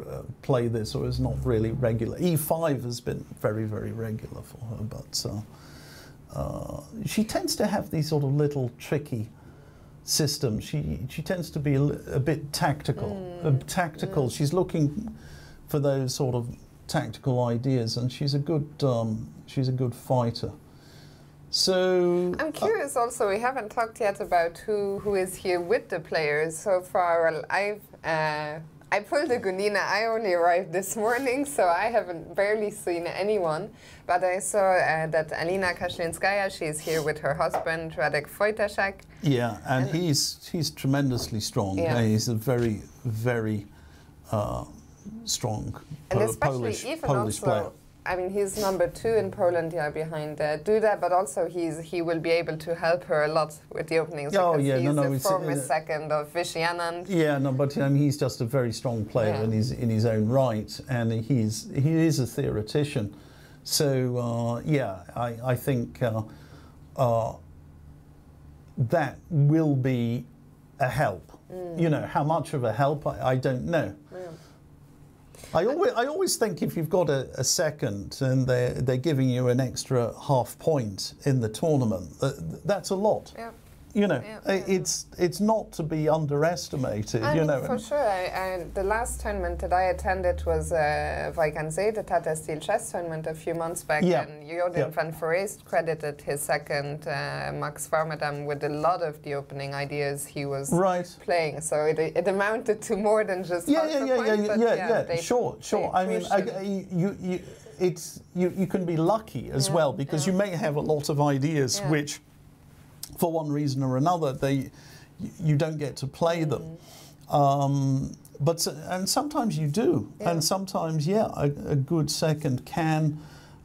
uh, play this, or is not really regular. E5 has been very, very regular for her, but uh, uh, she tends to have these sort of little tricky systems. She she tends to be a, a bit tactical, uh, tactical. She's looking for those sort of tactical ideas, and she's a good um, she's a good fighter. So I'm curious also, we haven't talked yet about who, who is here with the players so far. Well, I've, uh, I pulled a Gunina. I only arrived this morning, so I haven't barely seen anyone. But I saw uh, that Alina Kashlinskaya, she's here with her husband, Radek Wojtaszek. yeah, and he's he's tremendously strong. Yeah. Uh, He's a very very uh, strong And Po- especially Polish even Polish also, player. I mean, he's number two in Poland, yeah, behind uh, Duda, but also he's he will be able to help her a lot with the openings Oh, because yeah, he's no, no, the it's, uh, former second of Vishy Anand. Yeah, no, but I mean, he's just a very strong player Yeah. in his in his own right, and he's he is a theoretician. So uh, yeah, I I think uh, uh, that will be a help. You know, how much of a help I, I don't know. I always, I always think if you've got a, a second and they're, they're giving you an extra half point in the tournament, that, that's a lot. Yeah. You know, Yeah, yeah. it's it's not to be underestimated. I you mean, know, for sure. I, I, the last tournament that I attended was uh, Wijk aan Zee, the Tata Steel chess tournament a few months back, Yeah. and Jordan Yeah. van Foreest credited his second, uh, Max Warmerdam, with a lot of the opening ideas he was right. playing. So it, it amounted to more than just Yeah, yeah, yeah, point, yeah, yeah, yeah, yeah. they- Sure, sure. I mean, I, you, you, it's you, you can be lucky as well because you may have a lot of ideas which, for one reason or another, they you don't get to play them. Mm. Um, but and sometimes you do, Yeah. and sometimes yeah, a, a good second can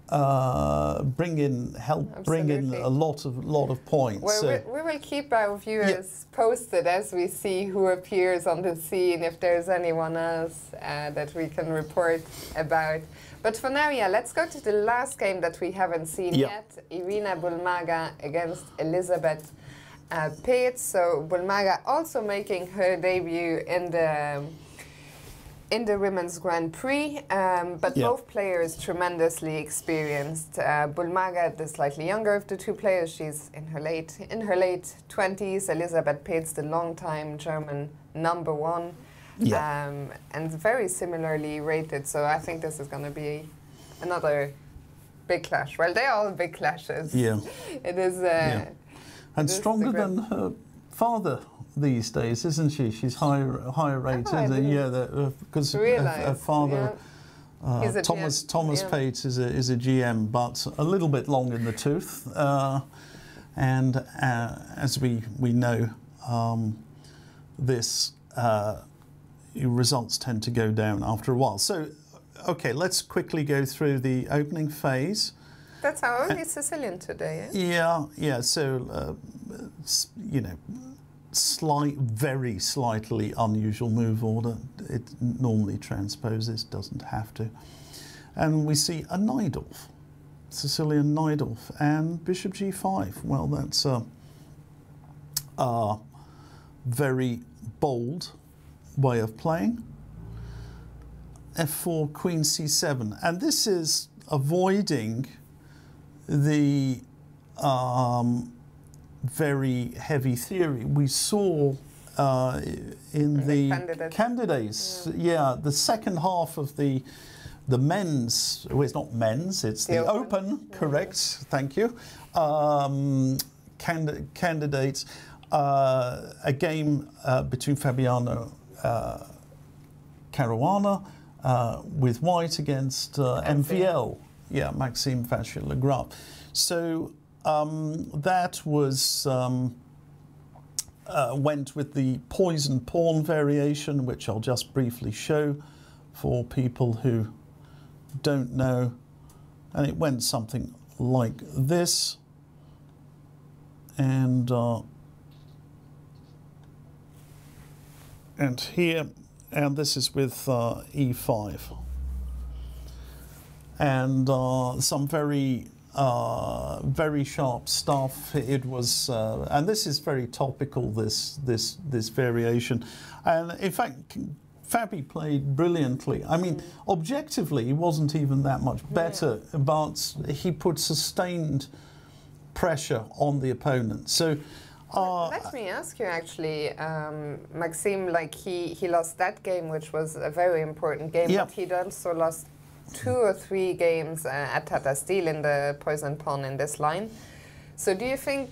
uh, bring in help bring in a lot of lot of points. Well, So- we, we will keep our viewers posted as we see who appears on the scene, if there's anyone else uh, that we can report about. But for now, yeah, let's go to the last game that we haven't seen Yeah. yet Irina Bulmaga against Elisabeth uh. So, Bulmaga also making her debut in the. In the Women's Grand Prix, um, but Yeah. both players tremendously experienced. Uh, Bulmaga, the slightly younger of the two players, she's in her late in her late twenties. Elisabeth Paehtz, the long-time German number one, Yeah. um, and very similarly rated. So I think this is going to be another big clash. Well, they're all big clashes. yeah. It is. Uh, Yeah. And stronger than her father these days, isn't she? She's higher higher rated. Oh, uh, yeah, because her, her realize, father. Uh, He's a Thomas GM, Thomas yeah. Paehtz is a, is a GM, but a little bit long in the tooth, uh, and uh, as we we know, um, this uh, results tend to go down after a while. So, okay, let's quickly go through the opening phase. That's our only Sicilian today. Eh? Yeah, yeah. So, uh, you know, slight, very slightly unusual move order. It normally transposes, doesn't have to. And we see a Najdorf, Sicilian Najdorf, and Bishop G5. Well, that's a, a very bold way of playing. F4, Queen C7, and this is avoiding the um, very heavy theory we saw uh, in The the candidates. candidates. Yeah. the second half of the the men's. Well, it's not men's. It's the, The open. open. Correct. Thank you. Um, candi- candidates. Uh, a game uh, between Fabiano uh, Caruana uh, with White against uh, MVL. Yeah, Maxime Vachier-Lagrave. So um, that was um, uh, went with the poison pawn variation, which I'll just briefly show for people who don't know. And it went something like this. And uh, and here, and this is with uh, E5 and uh, some very uh, very sharp stuff. It was, uh, and this is very topical. This this this variation, and in fact. Fabi played brilliantly. I mean, objectively, he wasn't even that much better, but he put sustained pressure on the opponent. So, uh, Let me ask you actually, um, Maxime, like he, he lost that game, which was a very important game, Yeah. but he also lost two or three games uh, at Tata Steel in the poison pawn in this line. So do you think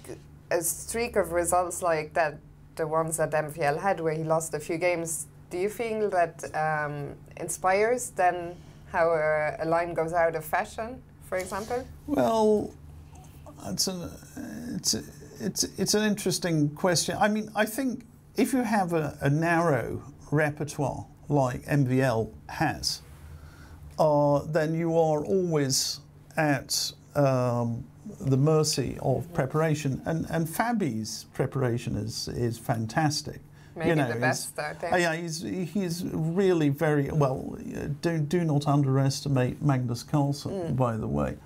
a streak of results like that, the ones that MVL had, where he lost a few games, do you feel that um, inspires then how a, a line goes out of fashion, for example? Well, it's a, it's it's it's an interesting question. I mean, I think if you have a, a narrow repertoire like MVL has, uh, then you are always at um, the mercy of preparation. And and Fabi's preparation is is fantastic. Maybe you know, the he's- best uh, yeah, he's he's really very well. Do do not underestimate Magnus Carlsen. Mm. By the way,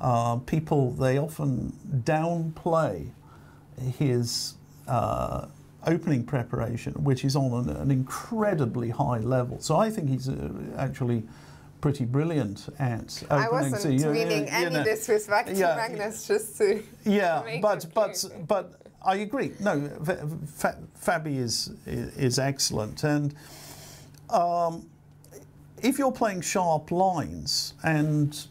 uh, people they often downplay his uh, opening preparation, which is on an, an incredibly high level. So I think he's uh, actually pretty brilliant at I wasn't So you- meaning you any know, disrespect to yeah. Magnus, just to yeah, but but but I agree. No, Fa- Fa- Fabi is is excellent, and um, if you're playing sharp lines and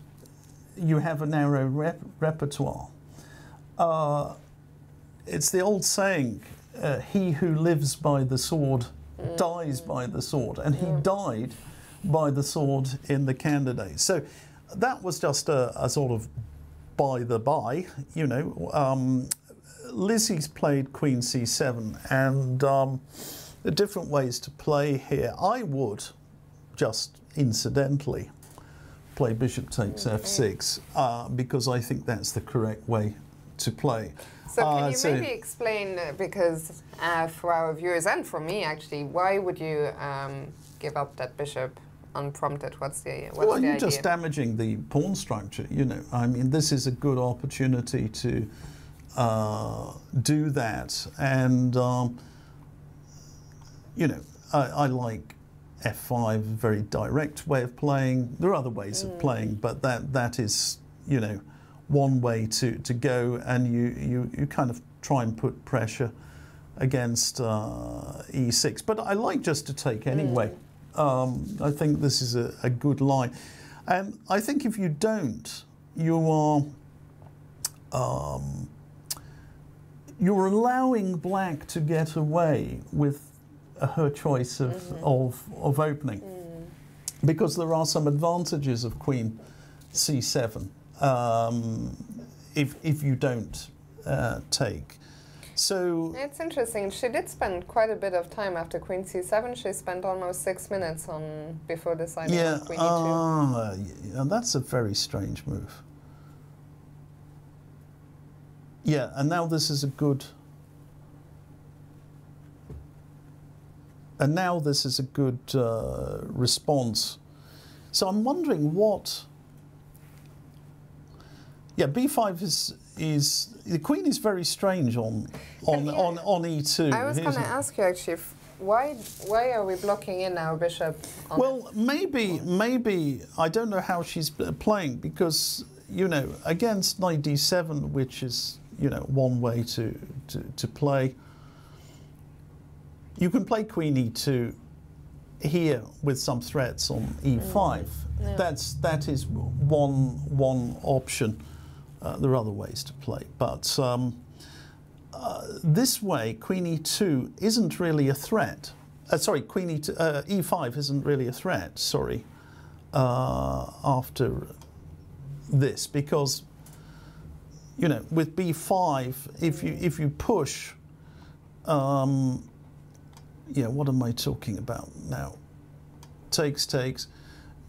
you have a narrow rep- repertoire, uh, it's the old saying: uh, "He who lives by the sword dies by the sword," and he died by the sword in the candidate. So that was just a, a sort of by the by, you know. Um, Lizzie's played Queen C7, and um, are different ways to play here. I would just incidentally play bishop takes f6 uh, because I think that's the correct way to play. So can Uh, you so- maybe explain, uh, because uh, for our viewers and for me actually, why would you um, give up that bishop unprompted? What's the what's well, the you're idea? just damaging the pawn structure. You know, I mean, this is a good opportunity to uh, do that, and um, you know, I, I like f5, very direct way of playing. There are other ways Mm. of playing, but that that is, you know, one way to, to go, and you, you you kind of try and put pressure against uh, e6. But I like just to take anyway. Um, I think this is a, a good line. And I think if you don't, you are um, you're allowing black to get away with her choice of, of, of opening. Because there are some advantages of queen c7 um, if, if you don't uh, take. So It's interesting. She did spend quite a bit of time after Queen C7. She spent almost six minutes on before deciding Yeah, on Queen E2. ah, yeah, that's a very strange move. Yeah, and now this is a good. And now this is a good uh, response. So I'm wondering what. Yeah, b5 is is the queen is very strange on on on, on e2. I was going to ask you actually, why why are we blocking in our bishop? On Well, maybe, maybe I don't know how she's playing because you know against knight d7, which is you know one way to to, to play. You can play queen e2 here with some threats on e5. Mm. Yeah. That's that is one one option. Uh, there are other ways to play, but um, uh, this way, queen e2 isn't really a threat. Uh, sorry, queen e2, uh, e5 isn't really a threat. Sorry, uh, after this, because you know, with b5, if you if you push, um, yeah, what am I talking about now? Takes, takes.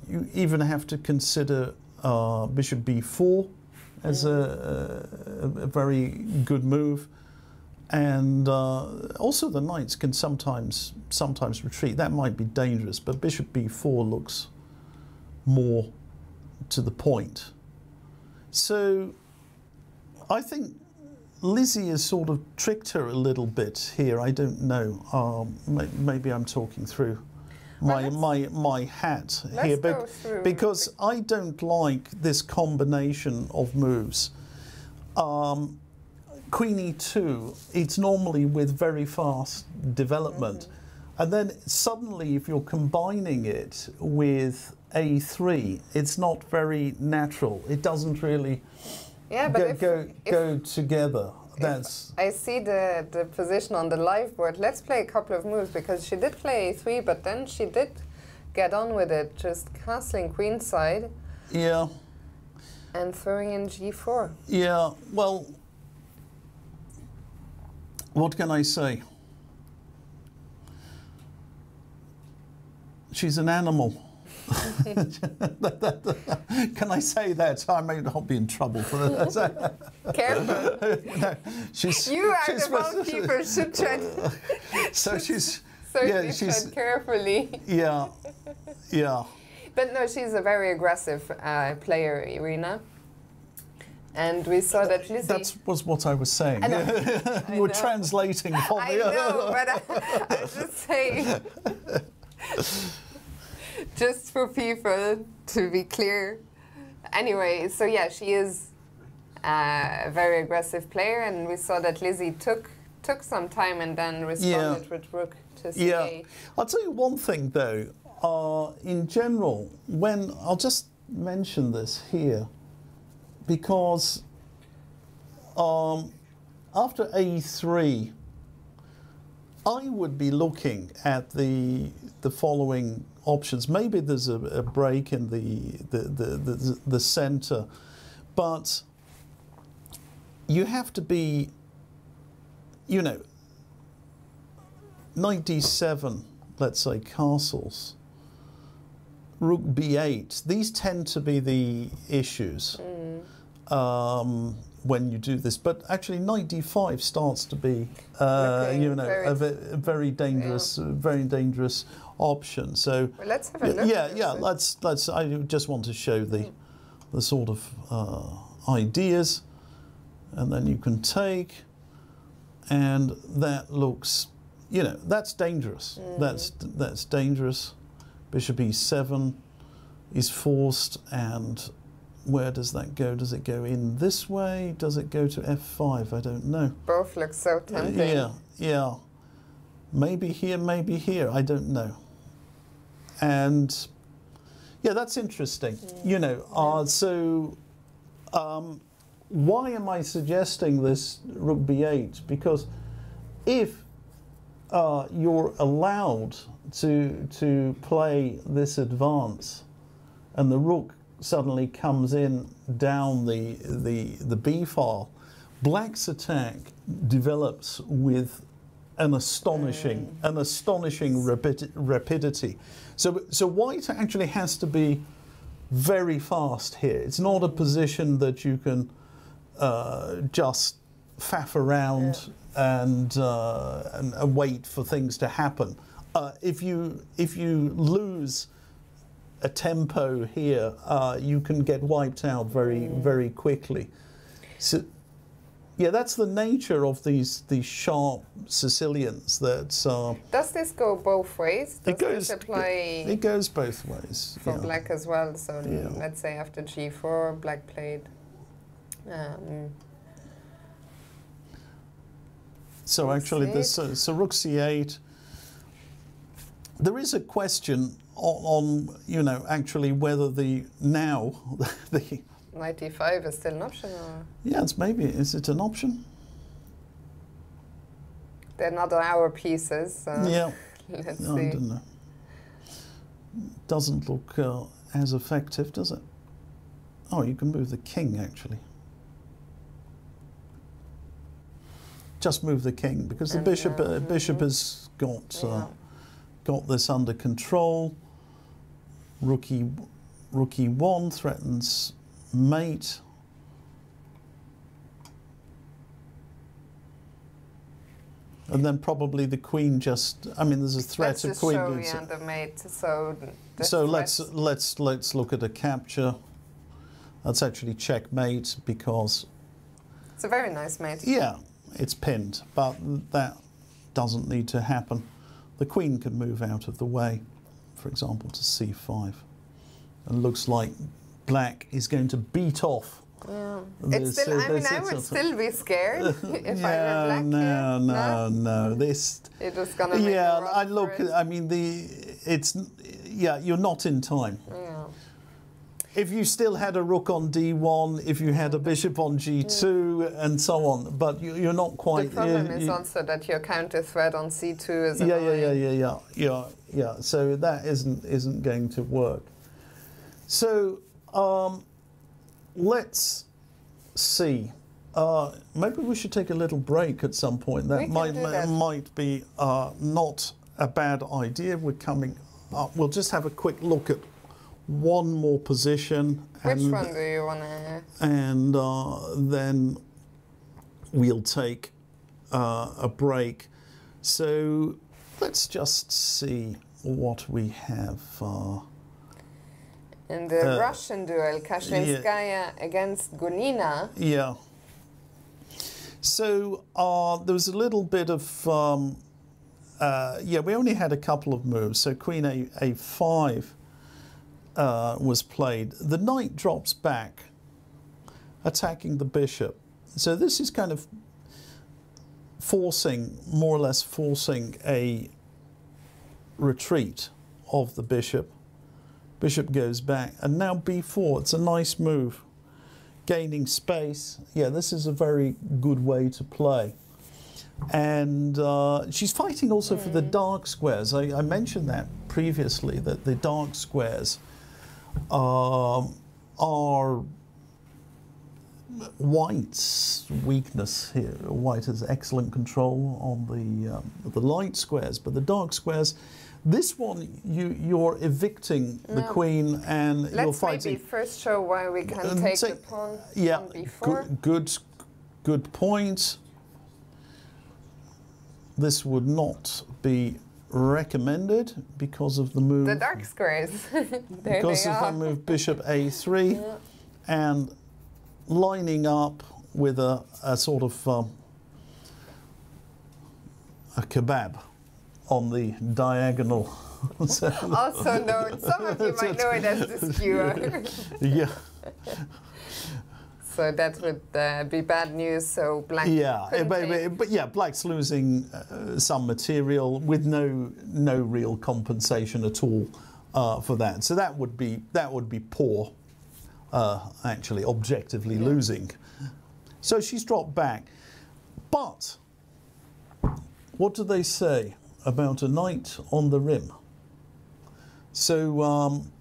You even have to consider uh, bishop b4 as a, a, a very good move, and uh, also the knights can sometimes sometimes retreat. That might be dangerous, but bishop b4 looks more to the point. So I think Lizzie has sort of tricked her a little bit here. I don't know. Um, maybe I'm talking through my my my hat Let's here, but because I don't like this combination of moves. Um, Queen e2, it's normally with very fast development. Mm-hmm. And then suddenly, if you're combining it with a3, it's not very natural. It doesn't really yeah, but go, if, go, if go together. That's I see the, the position on the live board. Let's play a couple of moves because she did play a3, but then she did get on with it, just castling queenside yeah, and throwing in g4. yeah. Well, what can I say? She's an animal. Can I say that? I may not be in trouble for that. Careful. no, she's, You are she's the most people should tread, So she's, certainly yeah, she's, carefully. yeah, yeah. But no, she's a very aggressive uh, player, Irina. And we saw that Lizzie. That was what I was saying. I know. I you were know. translating for I me. know, but I, I was just saying. Just for people to be clear. Anyway, so yeah, she is uh, a very aggressive player, and we saw that Lizzie took took some time and then responded with rook to c8. Yeah. I'll tell you one thing though. Uh, in general, when I'll just mention this here, because um, after A3, I would be looking at the the following options. Maybe there's a, a break in the the, the, the the center, but you have to be, you know, knight d7, let's say castles. rook b8. These tend to be the issues um, when you do this. But actually, knight d5 starts to be, uh, you know, very- a, a very dangerous, a very dangerous option. So. Well, let's have a Yeah, look. yeah, yeah. Let's let's. I just want to show the the sort of uh, ideas, and then you can take, and that looks, you know, that's dangerous. That's that's dangerous. Bishop e7 is forced, and where does that go? Does it go in this way? Does it go to f5? I don't know. Both look so tempting. Yeah, yeah. Maybe here, maybe here. I don't know. And yeah, that's interesting. You know, uh, so um, why am I suggesting this rook b8? Because if uh, you're allowed to to play this advance, and the rook suddenly comes in down the the the b file, black's attack develops with an astonishing an astonishing rapid, rapidity. So so white actually has to be very fast here. It's not a position that you can uh, just faff around and, uh, and and wait for things to happen. Uh, if you if you lose a tempo here, uh, you can get wiped out very very quickly. So. Yeah, that's the nature of these these sharp Sicilians. That uh, Does this go both ways? Does it goes it, it goes both ways. for yeah. black as well? So Yeah. let's say after g4, black played. Um, So actually, this uh, so rook c8. There is a question on, on you know actually whether the now the knight e5 is still an option, or yeah it's maybe is it an option? they're not our pieces. So yeah, let's no, I don't know. Doesn't look uh, as effective, does it? Oh, you can move the king actually. Just move the king because the And, bishop uh, uh, bishop mhm. has got uh, Yeah. got this under control. Rookie, rookie one threatens mate. And then probably the queen just. I mean, there's a threat Let's of queen. show yeah, the mate. So, so let's let's let's look at a capture. That's actually checkmate because It's a very nice mate. yeah, it's pinned, but that doesn't need to happen. The queen can move out of the way, for example, to c5. And looks like black is going to beat off. Yeah. It's still. I mean, I would still be scared if I were black. no, here. no, no. This, You're just gonna. yeah. I look. I mean, the it's yeah. You're not in time. Yeah. If you still had a rook on d1, if you had a bishop on g2, and so on, but you, you're not quite. The problem is also that your counter threat on c2 is yeah, yeah, yeah, yeah, yeah, yeah, yeah. So that isn't isn't going to work. So um, let's see. Uh, maybe we should take a little break at some point. That might might- that. might be uh, not a bad idea. We're coming up. We'll just have a quick look at one more position. Which and, one do you want to? and uh, then we'll take uh, a break. So let's just see what we have. In the Uh, Russian duel, Kashlinskaya against Gunina. yeah. So uh, there was a little bit of. Um, uh, yeah, we only had a couple of moves. So Queen A A5 uh, was played. The knight drops back, attacking the bishop. So this is kind of forcing, more or less forcing a retreat of the bishop. Bishop goes back, and now b4. It's a nice move, gaining space. Yeah, this is a very good way to play. And uh, she's fighting also for the dark squares. I, I mentioned that previously, that the dark squares um, are White's weakness here. White has excellent control on the um, the light squares, but the dark squares, This one, you you're evicting the queen and you're fighting. Let's maybe first show why we can Um, take say- the pawn yeah, good, good, good point. This would not be recommended because of the move. The dark squares. because of are. the move bishop a3 Yeah. and lining up with a, a sort of um, a kebab on the diagonal. So- Also known, some of you might know it as the skewer. yeah, so that would uh, be bad news. So black. yeah, but, but, but yeah, black's losing uh, some material with no no real compensation at all uh, for that. So that would be that would be poor, uh, actually, objectively losing. So she's dropped back, but what do they say about a knight on the rim? So um,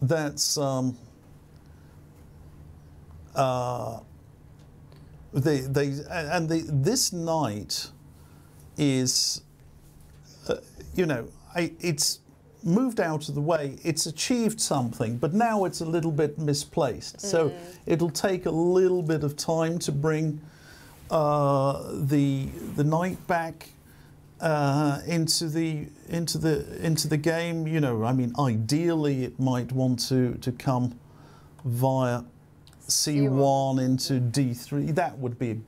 that's. Um, uh, they, they, and the, this knight is, uh, you know, I, it's moved out of the way. It's achieved something, but now it's a little bit misplaced. So it'll take a little bit of time to bring uh, the the knight back uh, into the into the into the game. You know, I mean, ideally it might want to to come via C1 into D3. That would be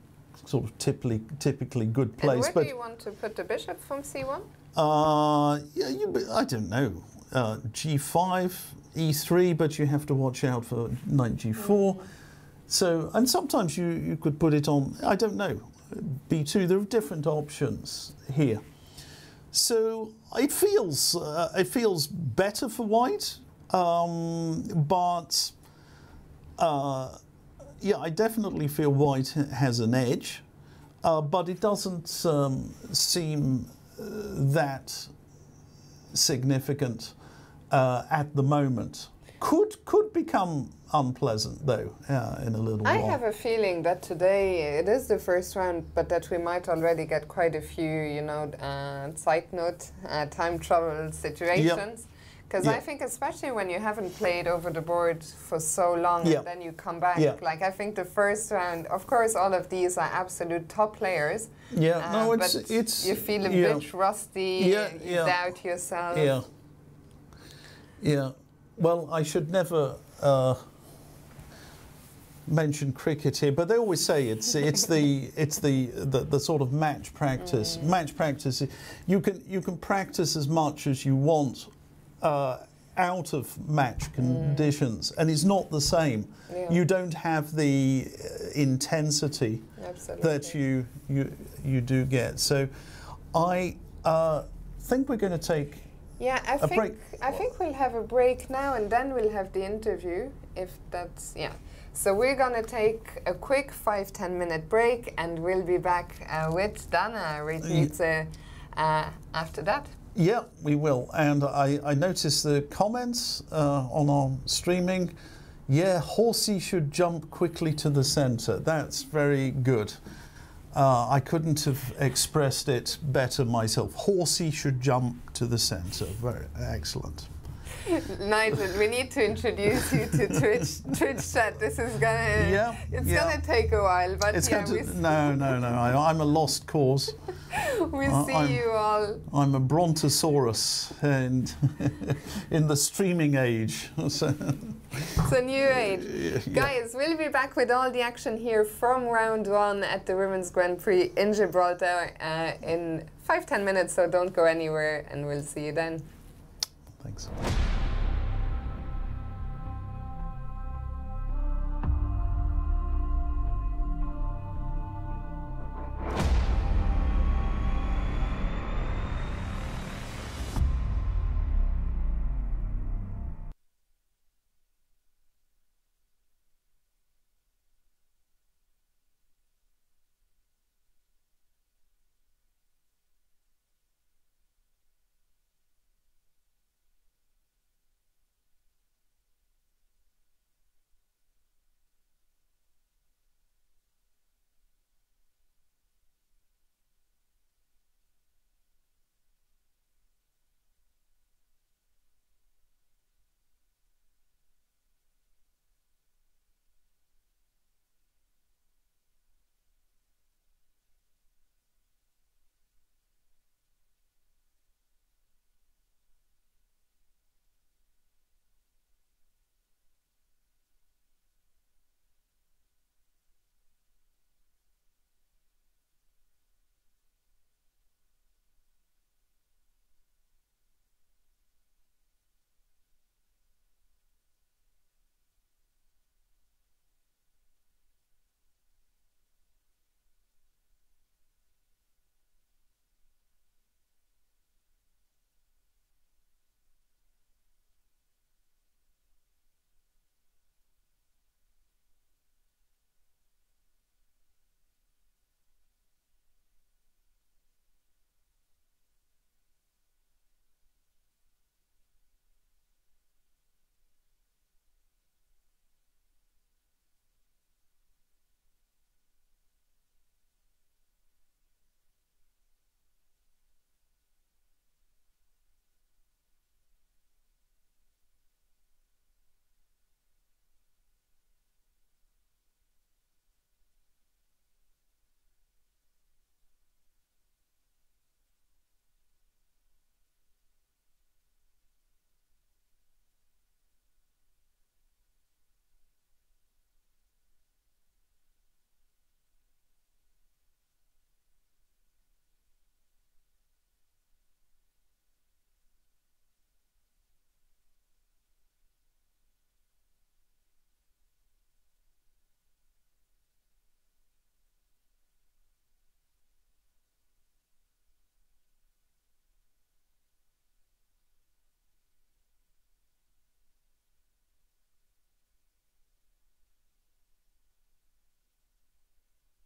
sort of typically typically good And place. where but do you want to put the bishop from c1? uh, yeah, you, I don't know. Uh, G5, E3, but you have to watch out for knight G4. So, and sometimes you, you could put it on, I don't know, B2. There are different options here. So it feels uh, it feels better for white, um, but uh, yeah, I definitely feel white has an edge, uh, but it doesn't um, seem uh, that significant uh, at the moment. Could could become unpleasant though uh, in a little I while. have a feeling that today it is the first round, but that we might already get quite a few, you know, uh, side note uh, time travel situations. Because I think, especially when you haven't played over the board for so long Yeah. and then you come back, like I think the first round, of course, all of these are absolute top players. yeah, uh, no, it's but it's you feel a yeah, bit rusty, Yeah, you yeah. doubt yourself. Yeah. Yeah. Well, I should never uh, mention cricket here, but they always say it's it's the it's the, the the sort of match practice. Mm. Match practice. You can you can practice as much as you want uh, out of match conditions, and it's not the same. Mm. Yeah. You don't have the uh, intensity Absolutely. that you you you do get. So, I uh, think we're going to take Yeah, I A think break. I think we'll have a break now, and then we'll have the interview. If that's yeah. So we're gonna take a quick five ten minute break, and we'll be back uh, with Dana Reizniece uh, after that. Yeah, we will. And I, I noticed the comments uh, on our streaming. Yeah, Horsey should jump quickly to the centre. That's very good. Uh, I couldn't have expressed it better myself. Horsey should jump to the centre. Very excellent. Nigel, we need to introduce you to Twitch Twitch chat. This is gonna Yeah, it's yeah. gonna take a while, but It's yeah, to, no, no, no. I, I'm a lost cause. we uh, see I'm- you all. I'm a brontosaurus and in the streaming age. So, It's a new age. yeah. Guys, we'll be back with all the action here from round one at the Women's Grand Prix in Gibraltar uh, in five ten minutes, so don't go anywhere and we'll see you then. Thanks.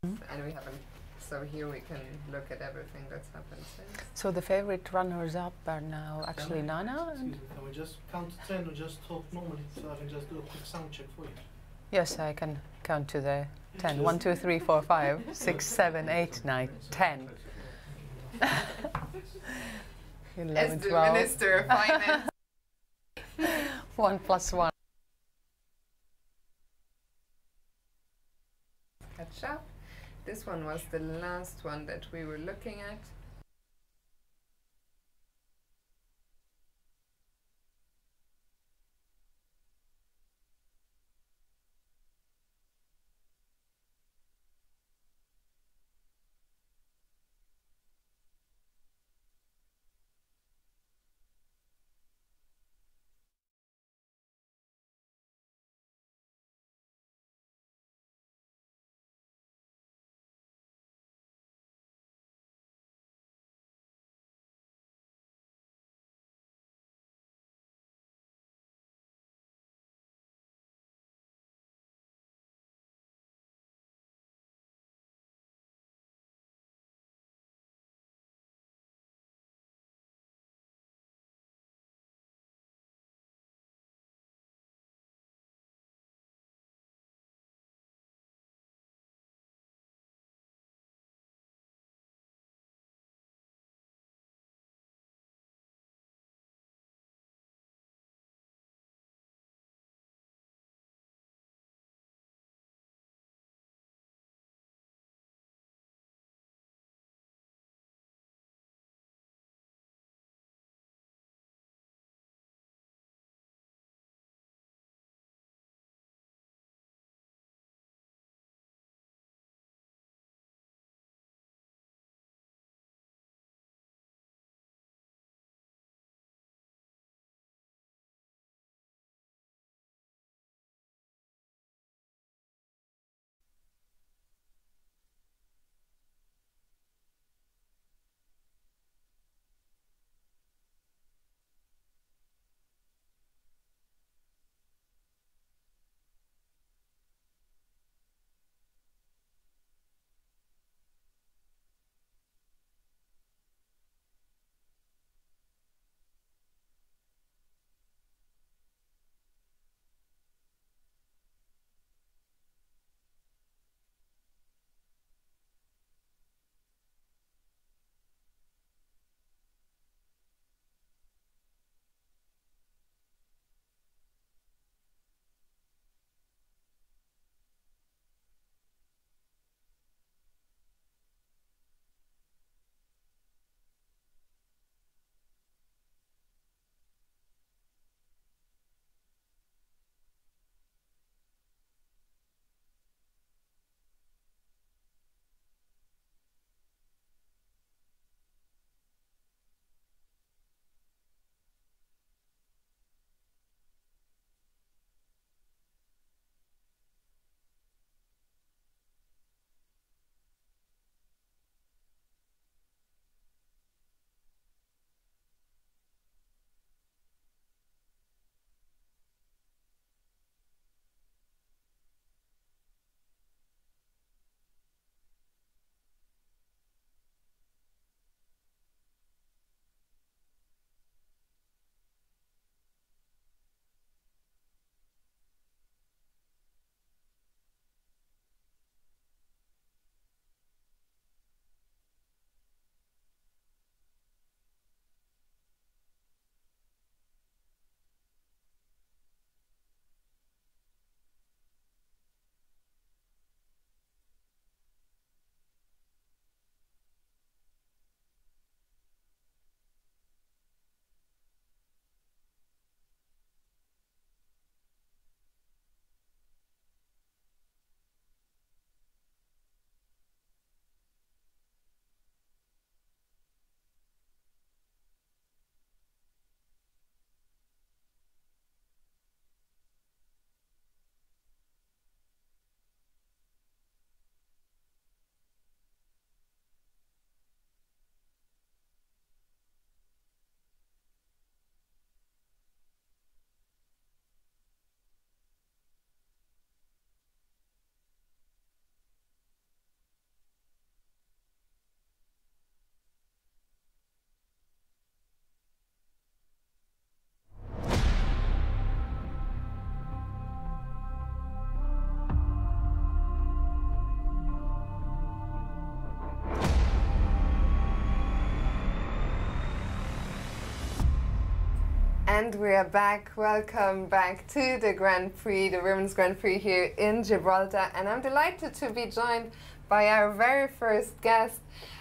And we haven't. So here we can look at everything that's happened since. So the favorite runners up are now actually Nana. Excuse And me, can we just count to ten or just talk normally so I can just do a quick sound check for you? yes, I can count to the ten. One, two, three, four, five, six, seven, eight, nine, ten. As the 12. Minister of Finance. One plus one. catch up. This one was the last one that we were looking at. And we are back. Welcome back to the Grand Prix, the Women's Grand Prix here in Gibraltar. And I'm delighted to be joined by our very first guest,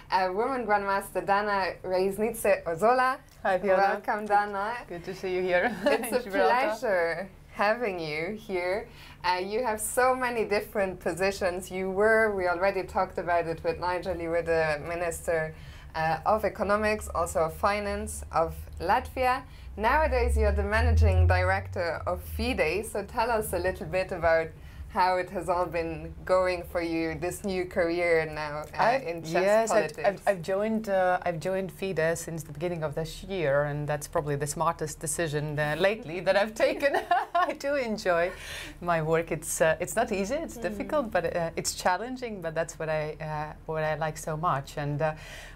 uh, Women Grandmaster Dana Reizniece Ozola. Hi, Fiona. Welcome, Dana. Good to see you here. It's a pleasure having you here. Uh, you have so many different positions. You were, we already talked about it with Nigel, you were the Minister uh, of Economics, also of Finance of Latvia. Nowadays, you're the Managing Director of FIDE. So tell us a little bit about how it has all been going for you, this new career now uh, I've- in chess yes, politics. I've, I've joined. Uh, I've joined FIDE since the beginning of this year, and that's probably the smartest decision uh, lately that I've taken. I do enjoy my work. It's uh, it's not easy. It's difficult, but uh, it's challenging. But that's what I uh, what I like so much, and uh,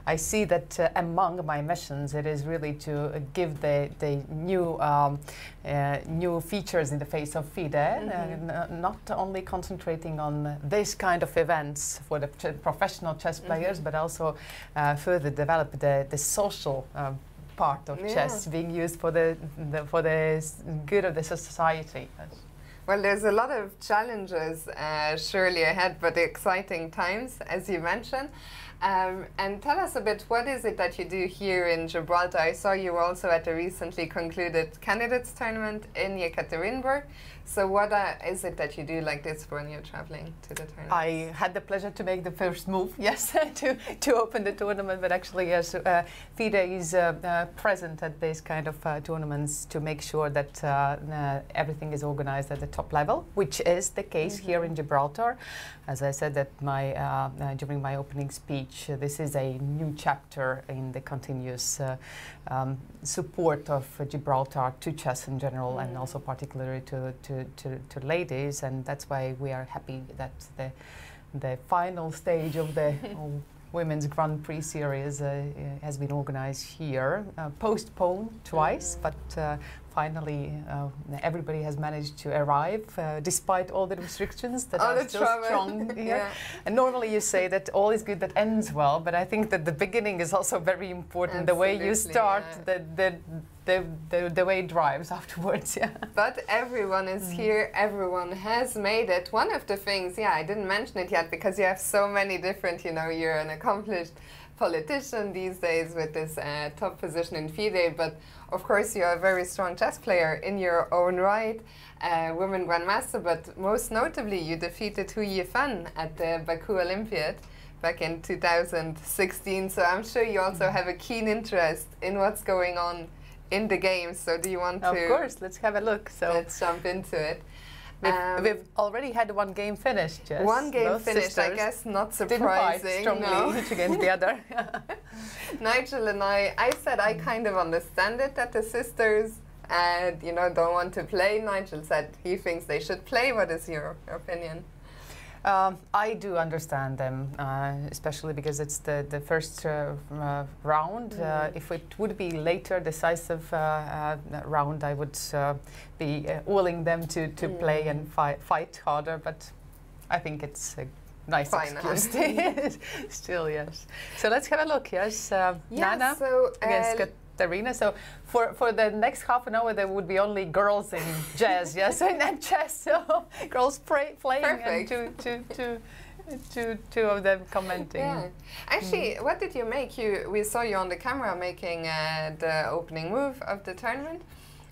I see that uh, among my missions, it is really to uh, give the the new um, uh, new features in the face of FIDE, Mhm. uh, not only concentrating on this kind of events for the professional chess players, Mhm. but also uh, further develop the, the social um, part of Yeah. chess being used for the, the for the good of the society. Well, there's a lot of challenges uh, surely ahead, but exciting times, as you mentioned. Um, and tell us a bit, what is it that you do here in Gibraltar? I saw you also at the recently concluded candidates tournament in Yekaterinburg. So what uh, is it that you do like this when you're traveling to the tournament? I had the pleasure to make the first move, yes, to, to open the tournament. But actually, yes, uh, FIDE is uh, uh, present at these kind of uh, tournaments to make sure that uh, everything is organized at the top level, which is the case here in Gibraltar. As I said that my uh, uh, during my opening speech, this is a new chapter in the continuous uh, um, support of Gibraltar to chess in general, and Mm. also particularly to, to, to, to ladies, and that's why we are happy that the the final stage of the Women's Grand Prix series uh, has been organized here, uh, postponed twice, Mhm. but uh, finally uh, everybody has managed to arrive uh, despite all the restrictions that All are still trouble. strong here. yeah. And normally you say that all is good that ends well, but I think that the beginning is also very important. The way you start, yeah. the, the, the, the, the way it drives afterwards. Yeah. But everyone is here, everyone has made it. One of the things, yeah, I didn't mention it yet because you have so many different, you know, you're an accomplished politician these days with this uh, top position in FIDE, but of course you're a very strong chess player in your own right, uh, women grandmaster, but most notably you defeated Hou Yifan at the Baku Olympiad back in 2016, so I'm sure you also have a keen interest in what's going on in the games, so do you want Of to... Of course, let's have a look. So Let's jump into it. We've, Um, we've already had one game finished. Yes. One game finished, I guess, not surprising. Didn't fight strongly no. each against the other. Nigel and I, I said I kind of understand it that the sisters, uh, you know, don't want to play. Nigel said he thinks they should play. What is your opinion? Um, I do understand them, uh, especially because it's the, the first uh, uh, round. Uh, Mm. if it would be later, decisive uh, uh, round, I would uh, be uh, willing them to, to play Mm. and fi- fight harder, but I think it's a nice Fine excuse. Still, yes. So let's have a look, yes. Uh, Nana so against Katerina. So for, for the next half an hour, there would be only girls in jazz, yes, and, and chess. So girls pray, playing Perfect. and two, two, two, two, two of them commenting. yeah. Actually, Mm. what did you make? You we saw you on the camera making uh, the opening move of the tournament.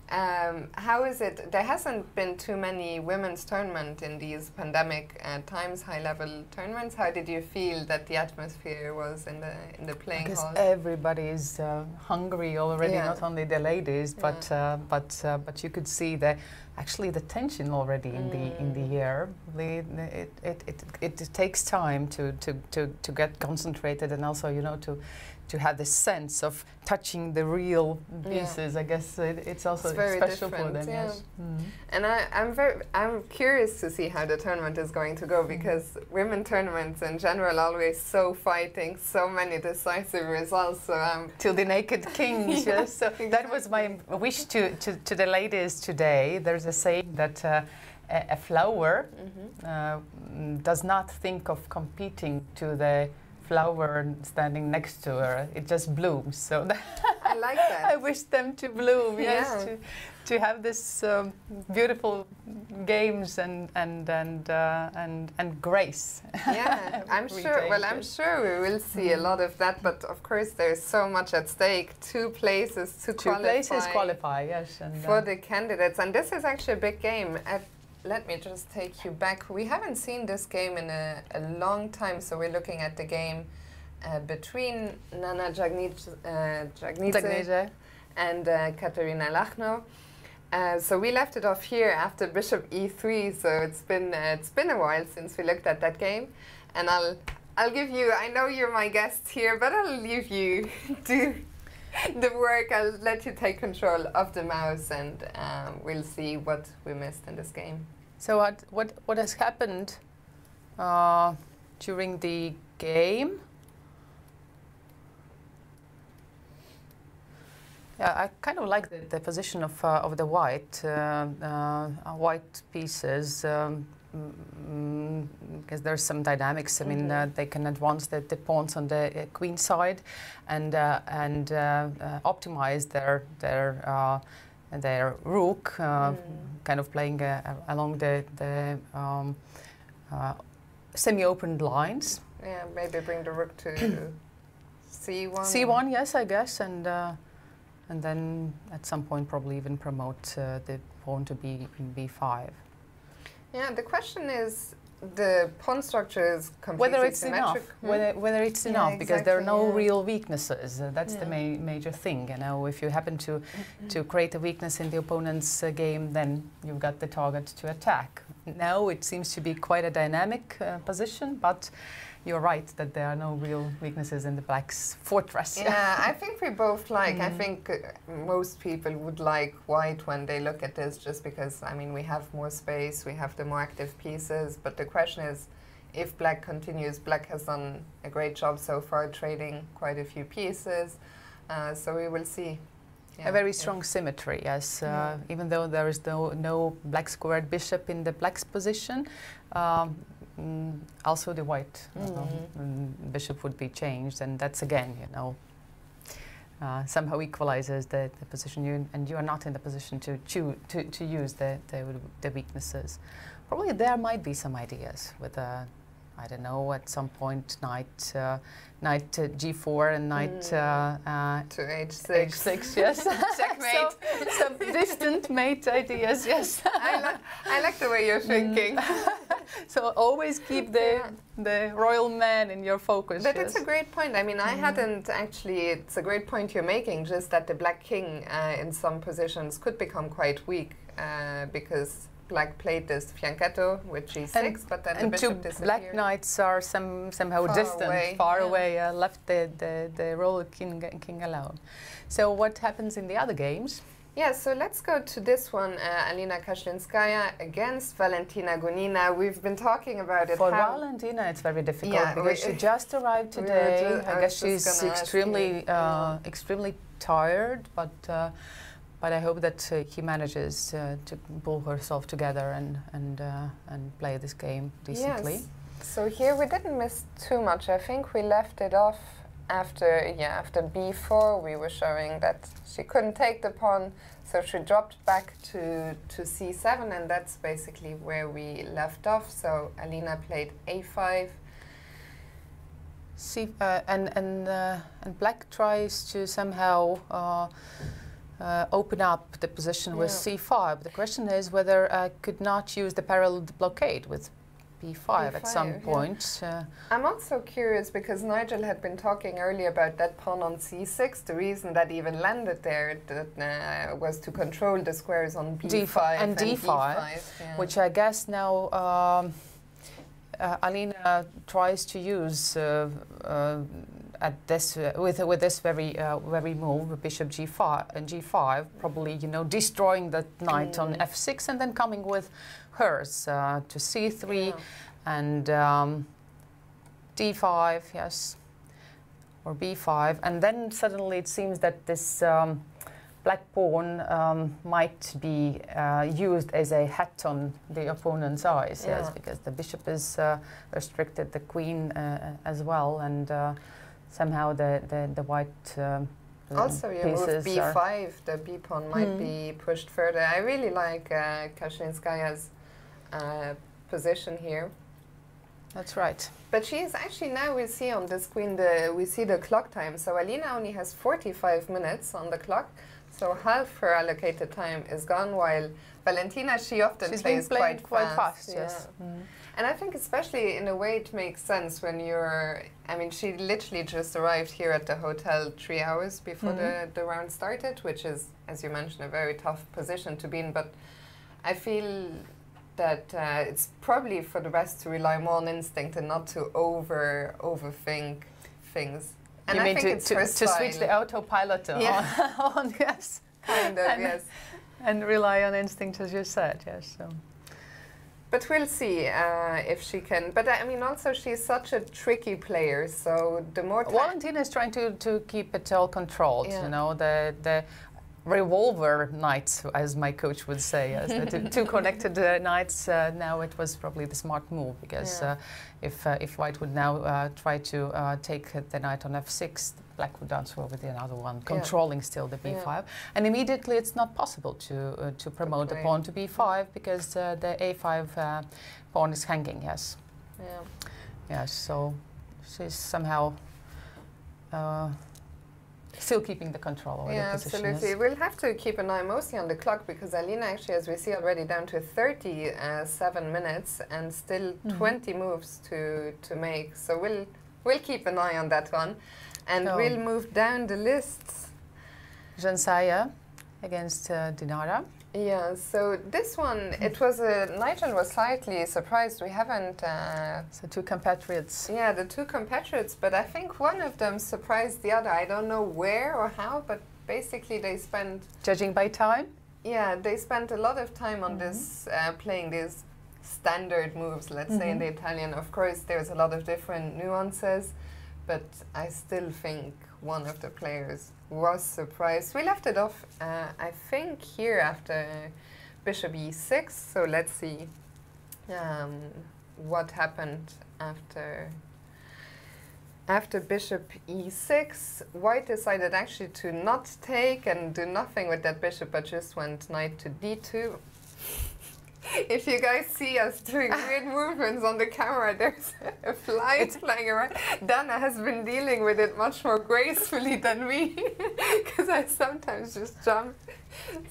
Um, how is it? There hasn't been too many women's tournament in these pandemic uh, times, high-level tournaments. How did you feel that the atmosphere was in the in the playing Because hall? everybody is uh, hungry already, Yeah. not only the ladies, but uh, but uh, but you could see the actually the tension already in the in Mm. the air. The, the, it, it, it, it, it takes time to, to, to, to get concentrated and also you know to to have the sense of touching the real Yeah. pieces. I guess it, it's also It's very special for different, them. yeah. Yes. Mm. And I, I'm very, I'm curious to see how the tournament is going to go because women tournaments in general always so fighting, so many decisive results. So I'm till the naked kings. Yeah, yes. So that was my wish to, to, to the ladies today. There's a saying that uh, a, a flower uh, mm, does not think of competing to the flower standing next to her. It just blooms. So I like that. I wish them to bloom. Yes, Yeah. to, to have this um, beautiful games and and and uh, and and grace. yeah, I'm sure. Well, I'm sure we will see a lot of that. But of course, there's so much at stake. Two places to Two qualify places qualify. Yes, and for uh, the candidates, and this is actually a big game. At, let me just take you back. We haven't seen this game in a, a long time, so we're looking at the game uh, between Nana Jagnic, uh, Dzagnidze. and uh, Katerina Lagno. Uh, so we left it off here after Bishop E3. So it's been uh, it's been a while since we looked at that game, and I'll I'll give you. I know you're my guest here, but I'll leave you to the work. I'll let you take control of the mouse, and um, we'll see what we missed in this game. So what what what has happened uh, during the game? Yeah, I kind of like the, the position of uh, of the white uh, uh, white pieces. Um, mm, because there's some dynamics. I mean, uh, Mhm. they can advance the, the pawns on the uh, queen side, and uh, and uh, uh, optimize their their uh, their rook, uh, Mm. kind of playing uh, along the the um, uh, semi-opened lines. Yeah, maybe bring the rook to C1. C1, yes, I guess, and uh, and then at some point probably even promote uh, the pawn to B B5. Yeah, the question is the pawn structure is completely Whether it's symmetric. enough, Hmm? whether, whether it's Yeah, enough, because there are no yeah. real weaknesses. Uh, that's the ma- major thing. You know, if you happen to to create a weakness in the opponent's uh, game, then you've got the target to attack. Now it seems to be quite a dynamic uh, position, but you're right that there are no real weaknesses in the black's fortress. Yeah, I think we both like. I Mhm. think uh, most people would like white when they look at this, just because I mean we have more space, we have the more active pieces. But the question is, if black continues, black has done a great job so far trading quite a few pieces. Uh, so we will see. Yeah, a very strong symmetry, yes. Uh, Yeah. Even though there is no, no black squared bishop in the black's position, um, mm, also the white uh, Mhm. mm, bishop would be changed, and that's again, you know, uh, somehow equalizes the, the position, you, and you are not in the position to to, to use the, the, the weaknesses. Probably there might be some ideas with a, I don't know, at some point knight, uh, knight uh, g4 and knight. Mm. Uh, uh, to H6. H6, yes. Checkmate. So, some distant mate ideas, yes. I, like, I like the way you're thinking. so always keep the Yeah. the royal man in your focus. But yes. it's a great point. I mean, I Mhm. hadn't actually. It's a great point you're making. Just that the black king uh, in some positions could become quite weak uh, because black played this fianchetto with g6, And- but then and the two bishop disappeared. black knights are some somehow Far distant, away, far yeah. away, uh, left the, the, the royal king, king alone. So what happens in the other games? Yeah, so let's go to this one, uh, Alina Kashlinskaya against Valentina Gunina. We've been talking about it. For Valentina, it's very difficult Yeah, because we- she just arrived we were today. I I guess she's extremely, uh, extremely tired, but uh, but I hope that uh, he manages uh, to pull herself together and and uh, and play this game decently. Yes. So here we didn't miss too much. I think we left it off after yeah after b4 we were showing that she couldn't take the pawn, so she dropped back to to c7, and that's basically where we left off. So Alina played a5. See, uh, and and uh, and black tries to somehow uh, uh, open up the position with c5. The question is whether I could not use the parallel blockade with b5, at some yeah. point. Uh, I'm also curious because Nigel had been talking earlier about that pawn on c6. The reason that even landed there that, uh, was to control the squares on b5 D5 and D5, yeah. which I guess now um, uh, Alina tries to use uh, uh, at this uh, with with this very uh, very move, bishop g5 and g5, probably you know destroying the knight on Mm. f6 and then coming with hers uh, to c3 Yeah. and um, d5, yes, or b5, and then suddenly it seems that this um, black pawn um, might be uh, used as a hat on the opponent's eyes, yes, because the bishop is uh, restricted, the queen uh, as well, and uh, somehow the, the, the white um, uh, Also, your move pieces are- b5, the b pawn might Mm. be pushed further. I really like uh, Kashlinskaya's uh, position here. That's right. But she is actually now we see on the screen the we see the clock time. So Alina only has 45 minutes on the clock. So half her allocated time is gone. While Valentina, she often She's been plays playing quite, quite fast, yeah. yes. Mm. And I think especially in a way it makes sense when you're. I mean, she literally just arrived here at the hotel three hours before Mhm. the the round started, which is, as you mentioned, a very tough position to be in. But I feel that uh, it's probably for the best to rely more on instinct and not to over overthink things. And you I mean think to, to, to switch the autopilot on, on, yes, kind of and- yes. and rely on instinct, as you said, yes. So. But we'll see uh, if she can. But I mean, also she's such a tricky player. So the more Valentina is trying to, to keep it all controlled, Yeah. you know, the, the revolver knights, as my coach would say, the two, two connected uh, knights. Uh, now it was probably the smart move because Yeah. uh, if uh, if White would now uh, try to uh, take the knight on f6, Black would answer over with the another one, controlling still the b5, Yeah. and immediately it's not possible to uh, to promote the pawn to b5 because uh, the a5 uh, pawn is hanging. Yes. yeah. Yes, so she's somehow uh, still keeping the control over Yeah, the position. absolutely. We'll have to keep an eye mostly on the clock because Alina actually, as we see already, down to 37 minutes and still Mhm. 20 moves to to make. So we'll we'll keep an eye on that one, and So- we'll move down the lists. Zhansaya against uh, Dinara. Yeah. So this one, it was a Nigel was slightly surprised. We haven't. Uh, So two compatriots. yeah, the two compatriots, but I think one of them surprised the other. I don't know where or how, but basically they spent Judging by time, Yeah, they spent a lot of time on Mhm. this, uh, playing these standard moves, let's say in Mhm. the Italian. Of course, there's a lot of different nuances, but I still think one of the players was surprised. We left it off, uh, I think, here after bishop e6, so let's see um, what happened after. After bishop e6, white decided actually to not take and do nothing with that bishop, but just went knight to d2. If you guys see us doing ah. weird movements on the camera, there's a fly flying around. Dana has been dealing with it much more gracefully than me, because I sometimes just jump.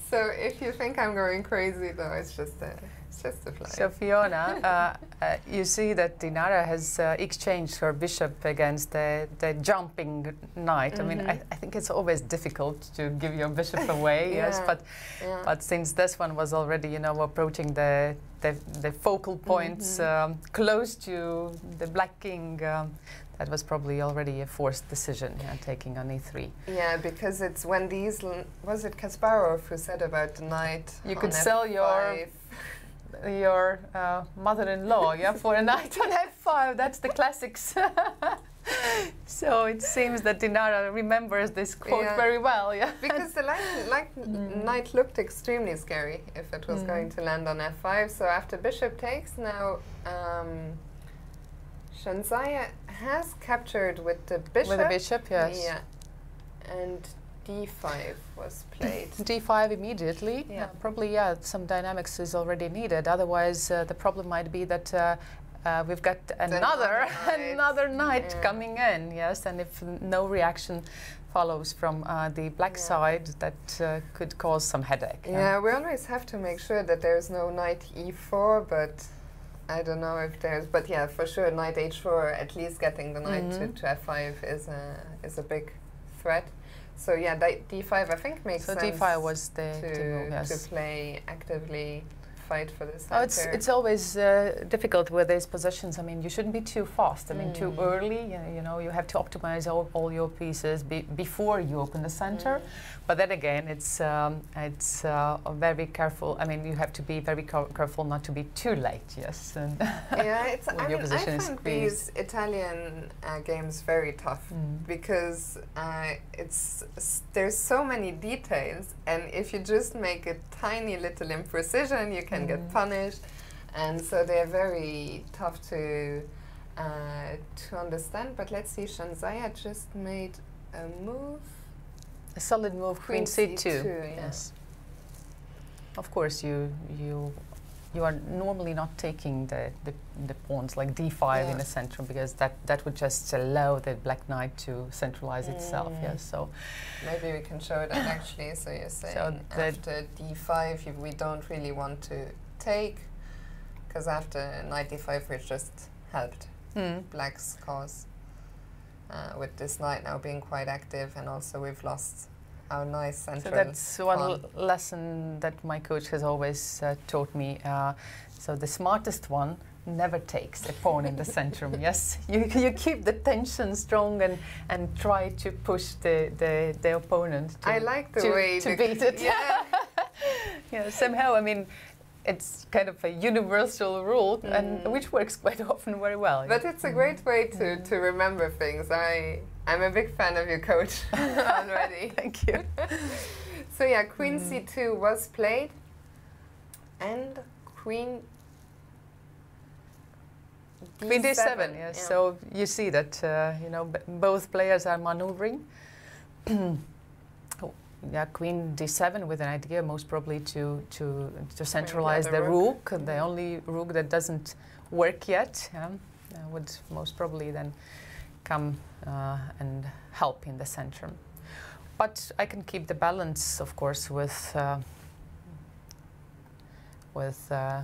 So if you think I'm going crazy, though, it's just a, it's just a so Fiona, uh, uh, you see that Dinara has uh, exchanged her bishop against the, the jumping knight. I mean, I, Mhm. I think it's always difficult to give your bishop away, yes, but yeah. But since this one was already, you know, approaching the the, the focal points Mhm. um, close to the black king, um, that was probably already a forced decision, yeah, taking on e3. Yeah, because it's when these was it Kasparov who said about the knight. You could sell F5. Your uh, mother-in-law, yeah, for a knight on f5. That's the classics. so it seems that Dinara remembers this quote Yeah. very well, yeah. because the line, like Mm. knight looked extremely scary if it was Mm. going to land on f5. So after bishop takes, now um, Zhansaya has captured with the bishop. With a bishop, yes. Yeah, and d5 was played. d5 immediately. Yeah. Uh, probably, yeah, some dynamics is already needed. Otherwise, uh, the problem might be that uh, uh, we've got another knight. another knight Yeah. coming in. Yes, and if no reaction follows from uh, the black Yeah. side, that uh, could cause some headache. Yeah, we always have to make sure that there's no knight e4, but I don't know if there's. But yeah, for sure, knight h4, at least getting the knight Mhm. to, to f5 is a is a big threat. So yeah, d5 I think makes So sense d5 was the, to move. Yes. to play actively, fight for this. Oh, it's it's always uh, difficult with these positions. I mean, you shouldn't be too fast. I mean, too Mm. early. You know, you know, you have to optimize all, all your pieces be before you open the center. But then again, it's um, it's uh, very careful. I mean, you have to be very careful not to be too late. Yes. And yeah, it's. when I your mean, position I is find these Italian uh, games very tough. Mm. because uh, it's s- there's so many details and if you just make a tiny little imprecision you can get Mm. punished and so they're very tough to uh, to understand but let's see Zhansaya just made a move A solid move, queen, Queen c2. C2, yeah. Yes. Of course, you you you are normally not taking the, the, the pawns like d5 in Yeah. the center because that, that would just allow the black knight to centralize itself. Mm. Yes. So Maybe we can show that actually. So you're saying the- after d5, you, we don't really want to take, because after knight d5, we've just helped Hmm. black's cause. Uh, with this knight now being quite active, and also we've lost our nice So that's one lesson that my coach has always uh, taught me. Uh, so the smartest one never takes a pawn in the centrum. Yes, you, you keep the tension strong and, and try to push the, the, the opponent. To, I like the to, way to beat it. Yeah. yeah, somehow, I mean, it's kind of a universal rule, and Mm. which works quite often very well. But it's a great way to, to remember things. I I'm a big fan of your coach already. Thank you. So yeah, Queen Mm. C2 was played, and Queen. Queen d7, yes. yeah. So you see that uh, you know b- both players are maneuvering. oh, yeah, Queen d7 with an idea most probably to to to centralize the rook. rook, the only rook that doesn't work yet. Yeah, uh, would most probably then come uh, and help in the center. But I can keep the balance, of course, with uh, with uh,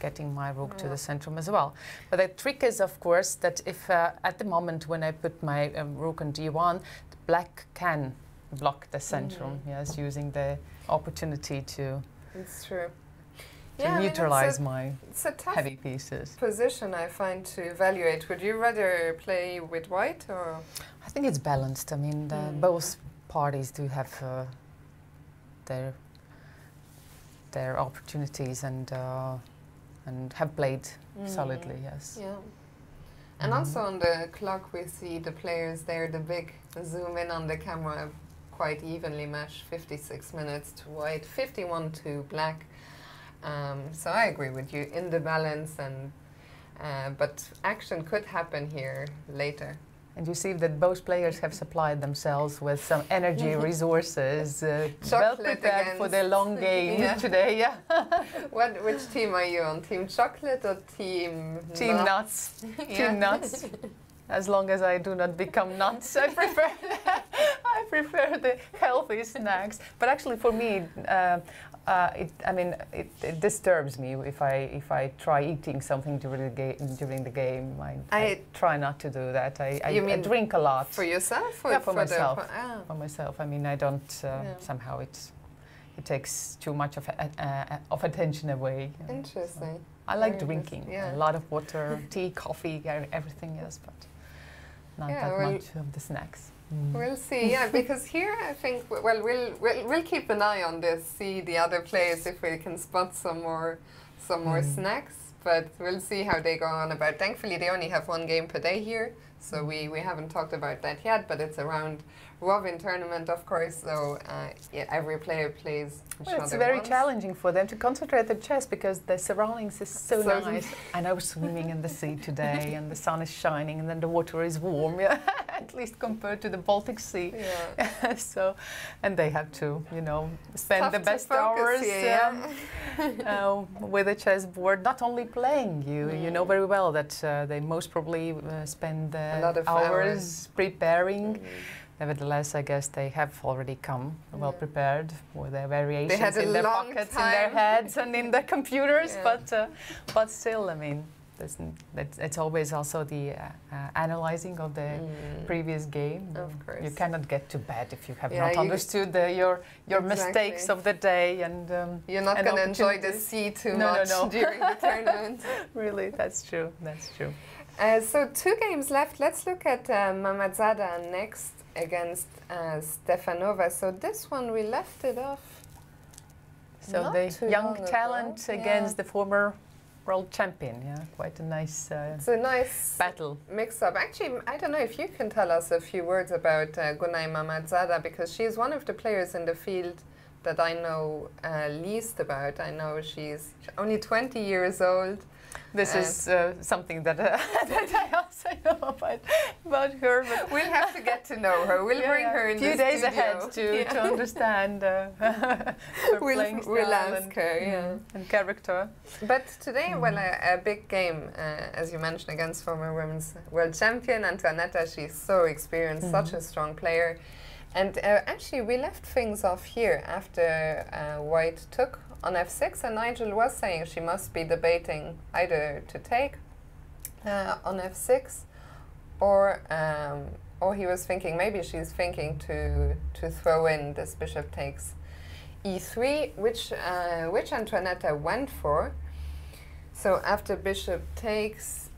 getting my rook to the centrum as well. But the trick is, of course, that if uh, at the moment when I put my um, rook on d1, the black can block the centrum, Mhm. yes, using the opportunity to, It's true. To Yeah, I mean, neutralize it's, a, my it's a heavy pieces. position I find to evaluate. Would you rather play with white or? I think it's balanced. I mean, the, Mm. both parties do have uh, their their opportunities and uh, and have played solidly. Yes. Yeah. And Mhm. also on the clock, we see the players there, the big zoom in on the camera, quite evenly matched 56 minutes to white, 51 to black. Um, so I agree with you in the balance, and uh, but action could happen here later. And you see that both players have supplied themselves with some energy resources, uh, well Chocolate prepared for their long game Yeah. today. Yeah. What? Which team are you on? Team chocolate or team? Team nut? nuts. Yeah. Team nuts. As long as I do not become nuts, I prefer I prefer the healthy snacks. But actually, for me, uh, uh, it, I mean, it, it disturbs me if I if I try eating something during the game. During the game, I, I, I- try not to do that. I, I, You I mean drink a lot For yourself or Yeah, for the myself. oppo- ah. for myself. I mean, I don't uh, Yeah. somehow it it takes too much of uh, of attention away. you know, so. Interesting. I like Very drinking yeah. a lot of water, tea, coffee, everything else, but not Yeah, that well- much of the snacks. We'll see. Yeah, because here I think well we'll, we'll we'll keep an eye on this. See the other players if we can spot some more some more Mm. snacks. But we'll see how they go on about. Thankfully, they only have one game per day here, so we, we haven't talked about that yet. But it's a robin tournament, of course. So uh, yeah, every player plays Well, it's very once. challenging for them to concentrate at chess because the surroundings is so, So- nice. and I was swimming in the sea today, and the sun is shining, and then the water is warm. Yeah, at least compared to the Baltic Sea. Yeah. so, and they have to, you know, spend the best focus hours here, um, uh, with a chessboard. Not only playing, you you know Mm. very well that uh, they most probably uh, spend A lot of hours, hours. preparing. Mm. Nevertheless, I guess they have already come well prepared with their variations in their pockets, in their heads, and in their computers. Yeah. But uh, but still, I mean, there's n- it's, it's always also the uh, uh, analyzing of the Mm. previous game. Of course, You cannot get to bed if you have Yeah, not you- understood the, your your mistakes of the day, and um, You're not going to enjoy the sea too No, no, much no. during the tournament. really, that's true. That's true. Uh, so two games left. Let's look at uh, Mammadzada next against uh, Stefanova. So this one we left it off. So Not the young long ago. talent Yeah. against the former world champion. Yeah, quite a nice uh, It's a nice battle. mix up. Actually, I don't know if you can tell us a few words about uh, Gunay Mammadzada because she is one of the players in the field that I know uh, least about. I know she's only 20 years old. This is uh, something that, uh, that I also know about, about her, but We'll have to get to know her. We'll Yeah, bring her in a few days studio. ahead to, Yeah. to understand uh, her We'll- playing we'll style ask and, her, yeah. mm, and character. But today, well, a, a big game, uh, as you mentioned, against former women's world champion Antoaneta. She's so experienced, such a strong player. And uh, actually, we left things off here after uh, White took on f6, and Nigel was saying she must be debating either to take uh, on f6 or um, or he was thinking maybe she's thinking to to throw in this bishop takes e3, which uh, which Antoaneta went for. So after bishop takes,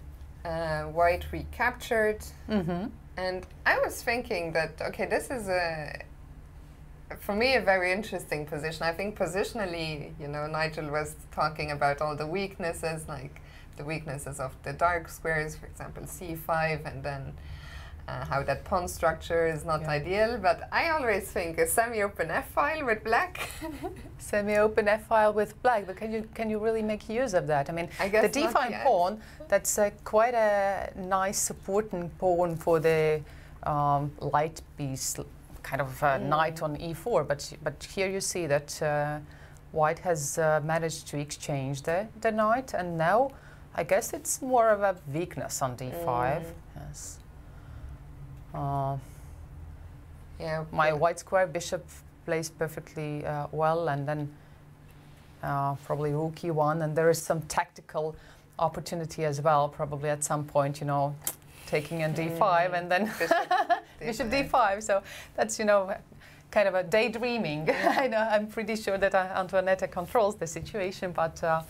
uh, white recaptured, Mm-hmm. and I was thinking that okay, this is a for me a very interesting position. I think positionally, you know, Nigel was talking about all the weaknesses, like the weaknesses of the dark squares, for example, c5, and then uh, how that pawn structure is not Yeah. ideal. But I always think a semi-open f file with black. Semi-open f-file with black, but can you can you really make use of that? I mean, I guess the not d5 pawn, that's uh, quite a nice supporting pawn for the um, light piece, kind of uh, Mm. knight on e4. But but here you see that uh, white has uh, managed to exchange the, the knight, and now I guess it's more of a weakness on d5. Mm. Yes. Uh, Yeah, my white square bishop plays perfectly uh, well, and then uh, probably rook e1, and there is some tactical opportunity as well, probably at some point, you know, taking in d5 Mm. and then bishop, bishop d5. d5. So that's, you know, kind of a daydreaming. I know, I'm pretty sure that Antoaneta controls the situation, but. Uh,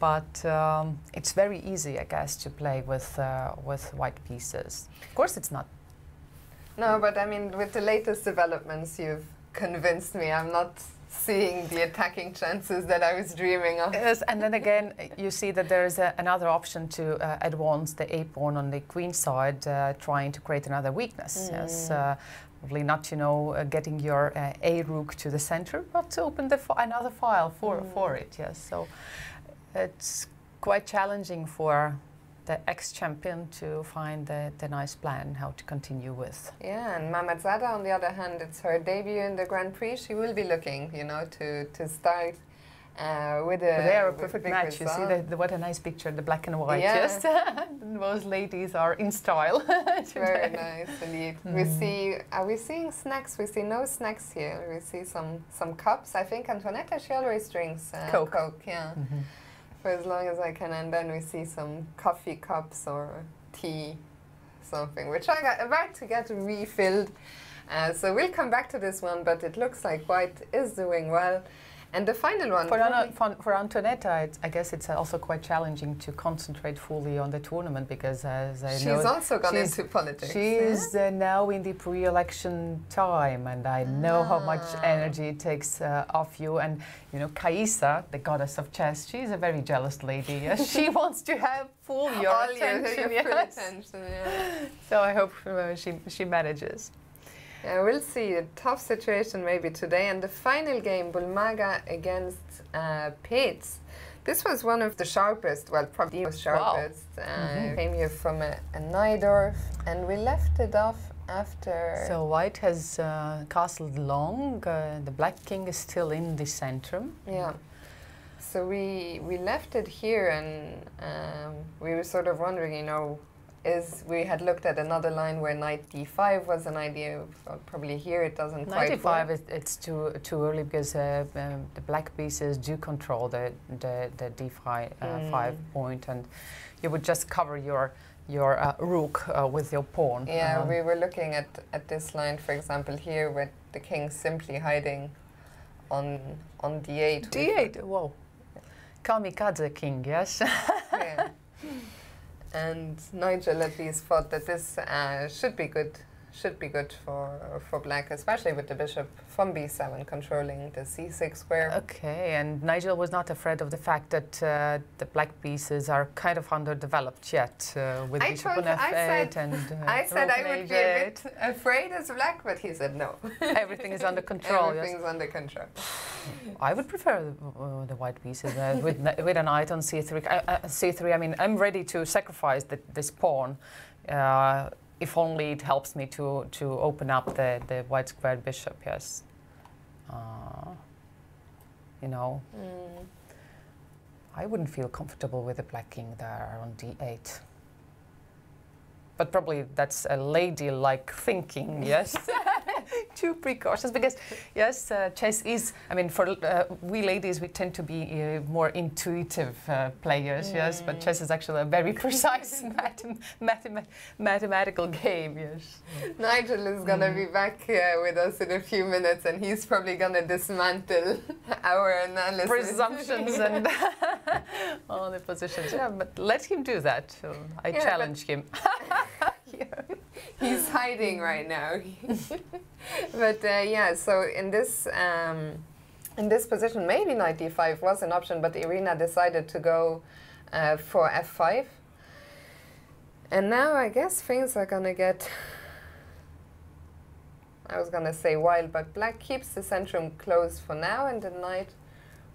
but um, it's very easy, I guess, to play with uh, with white pieces. Of course, it's not No, but I mean, with the latest developments, you've convinced me. I'm not seeing the attacking chances that I was dreaming of. Yes, and then again, you see that there is a, another option to uh, advance the a pawn on the queen side, uh, trying to create another weakness. Yes, uh, probably not, you know, uh, getting your uh, a rook to the center, but to open the fi- another file for for it. Yes, so it's quite challenging for the ex-champion to find the, the nice plan how to continue with. Yeah, and Mammadzada, on the other hand, it's her debut in the Grand Prix. She will be looking, you know, to, to start uh, with a. But they are a perfect match. You see the, the, what a nice picture, the black and white. Yeah. Yes, those ladies are in style. Very nice indeed. We Mm. see. Are we seeing snacks? We see no snacks here. We see some some cups. I think Antoaneta she always drinks uh, Coke. Yeah, Mhm. For as long as I can, and then we see some coffee cups or tea, something which I got about to get refilled. Uh, so we'll come back to this one, but it looks like White is doing well. And the final one. For, Anna, for, for Antoaneta, I guess it's also quite challenging to concentrate fully on the tournament because, as I she's know, also gone she's- into politics. she yeah? is uh, now in the pre-election time, and I know how much Ah. energy it takes uh, off you. And you know, Caissa, the goddess of chess, she's a very jealous lady. yes. she wants to have full your All attention. your, your yes. attention. Yeah. So I hope uh, she she manages. Yeah, we'll see. A tough situation maybe today. And the final game, Bulmaga against uh, Paehtz. This was one of the sharpest, well, probably the most Wow. sharpest. Uh, Mhm. Came here from a, a Najdorf, and we left it off after. So white has uh, castled long. Uh, the black king is still in the centrum. Yeah. So we we left it here, and um, we were sort of wondering, you know, is we had looked at another line where knight d5 was an idea. Well, probably here it doesn't quite work. 95 is it's too too early because uh, um, the black pieces do control the the, the d5 uh, Mm. five point, and you would just cover your your uh, rook uh, with your pawn. Yeah, Um, we were looking at, at this line, for example, here with the king simply hiding on on d8. d8. Whoa, kamikaze king. Yes. yeah. And Nigel at least thought that this uh, should be good should be good for for black, especially with the bishop from b7 controlling the c6 square. Okay, and Nigel was not afraid of the fact that uh, the black pieces are kind of underdeveloped yet uh, with I bishop on I f8 said- and uh, I said I would be a h8. bit afraid as black, but he said no. Everything is under control. yes. Everything's under control. I would prefer uh, the white pieces uh, with with a knight on c3. Uh, uh, c3. I mean, I'm ready to sacrifice the, this pawn, uh, if only it helps me to to open up the the white squared bishop. Yes. Uh, you know, Mm. I wouldn't feel comfortable with the black king there on d8. But probably that's a lady-like thinking, yes. Too precautious because, yes, uh, chess is. I mean, for uh, we ladies, we tend to be uh, more intuitive uh, players, yes. But chess is actually a very precise mathem- mathem- mathematical game, yes. Nigel is gonna Mm. be back uh, with us in a few minutes, and he's probably gonna dismantle our analysis. Presumptions and all the positions. Yeah, but let him do that. So I Yeah, challenge him. He's hiding right now. but uh, yeah, so in this um, in this position, maybe knight d5 was an option, but Irina decided to go uh, for f5. And now I guess things are gonna get. I was gonna say wild, but black keeps the centrum closed for now, and the knight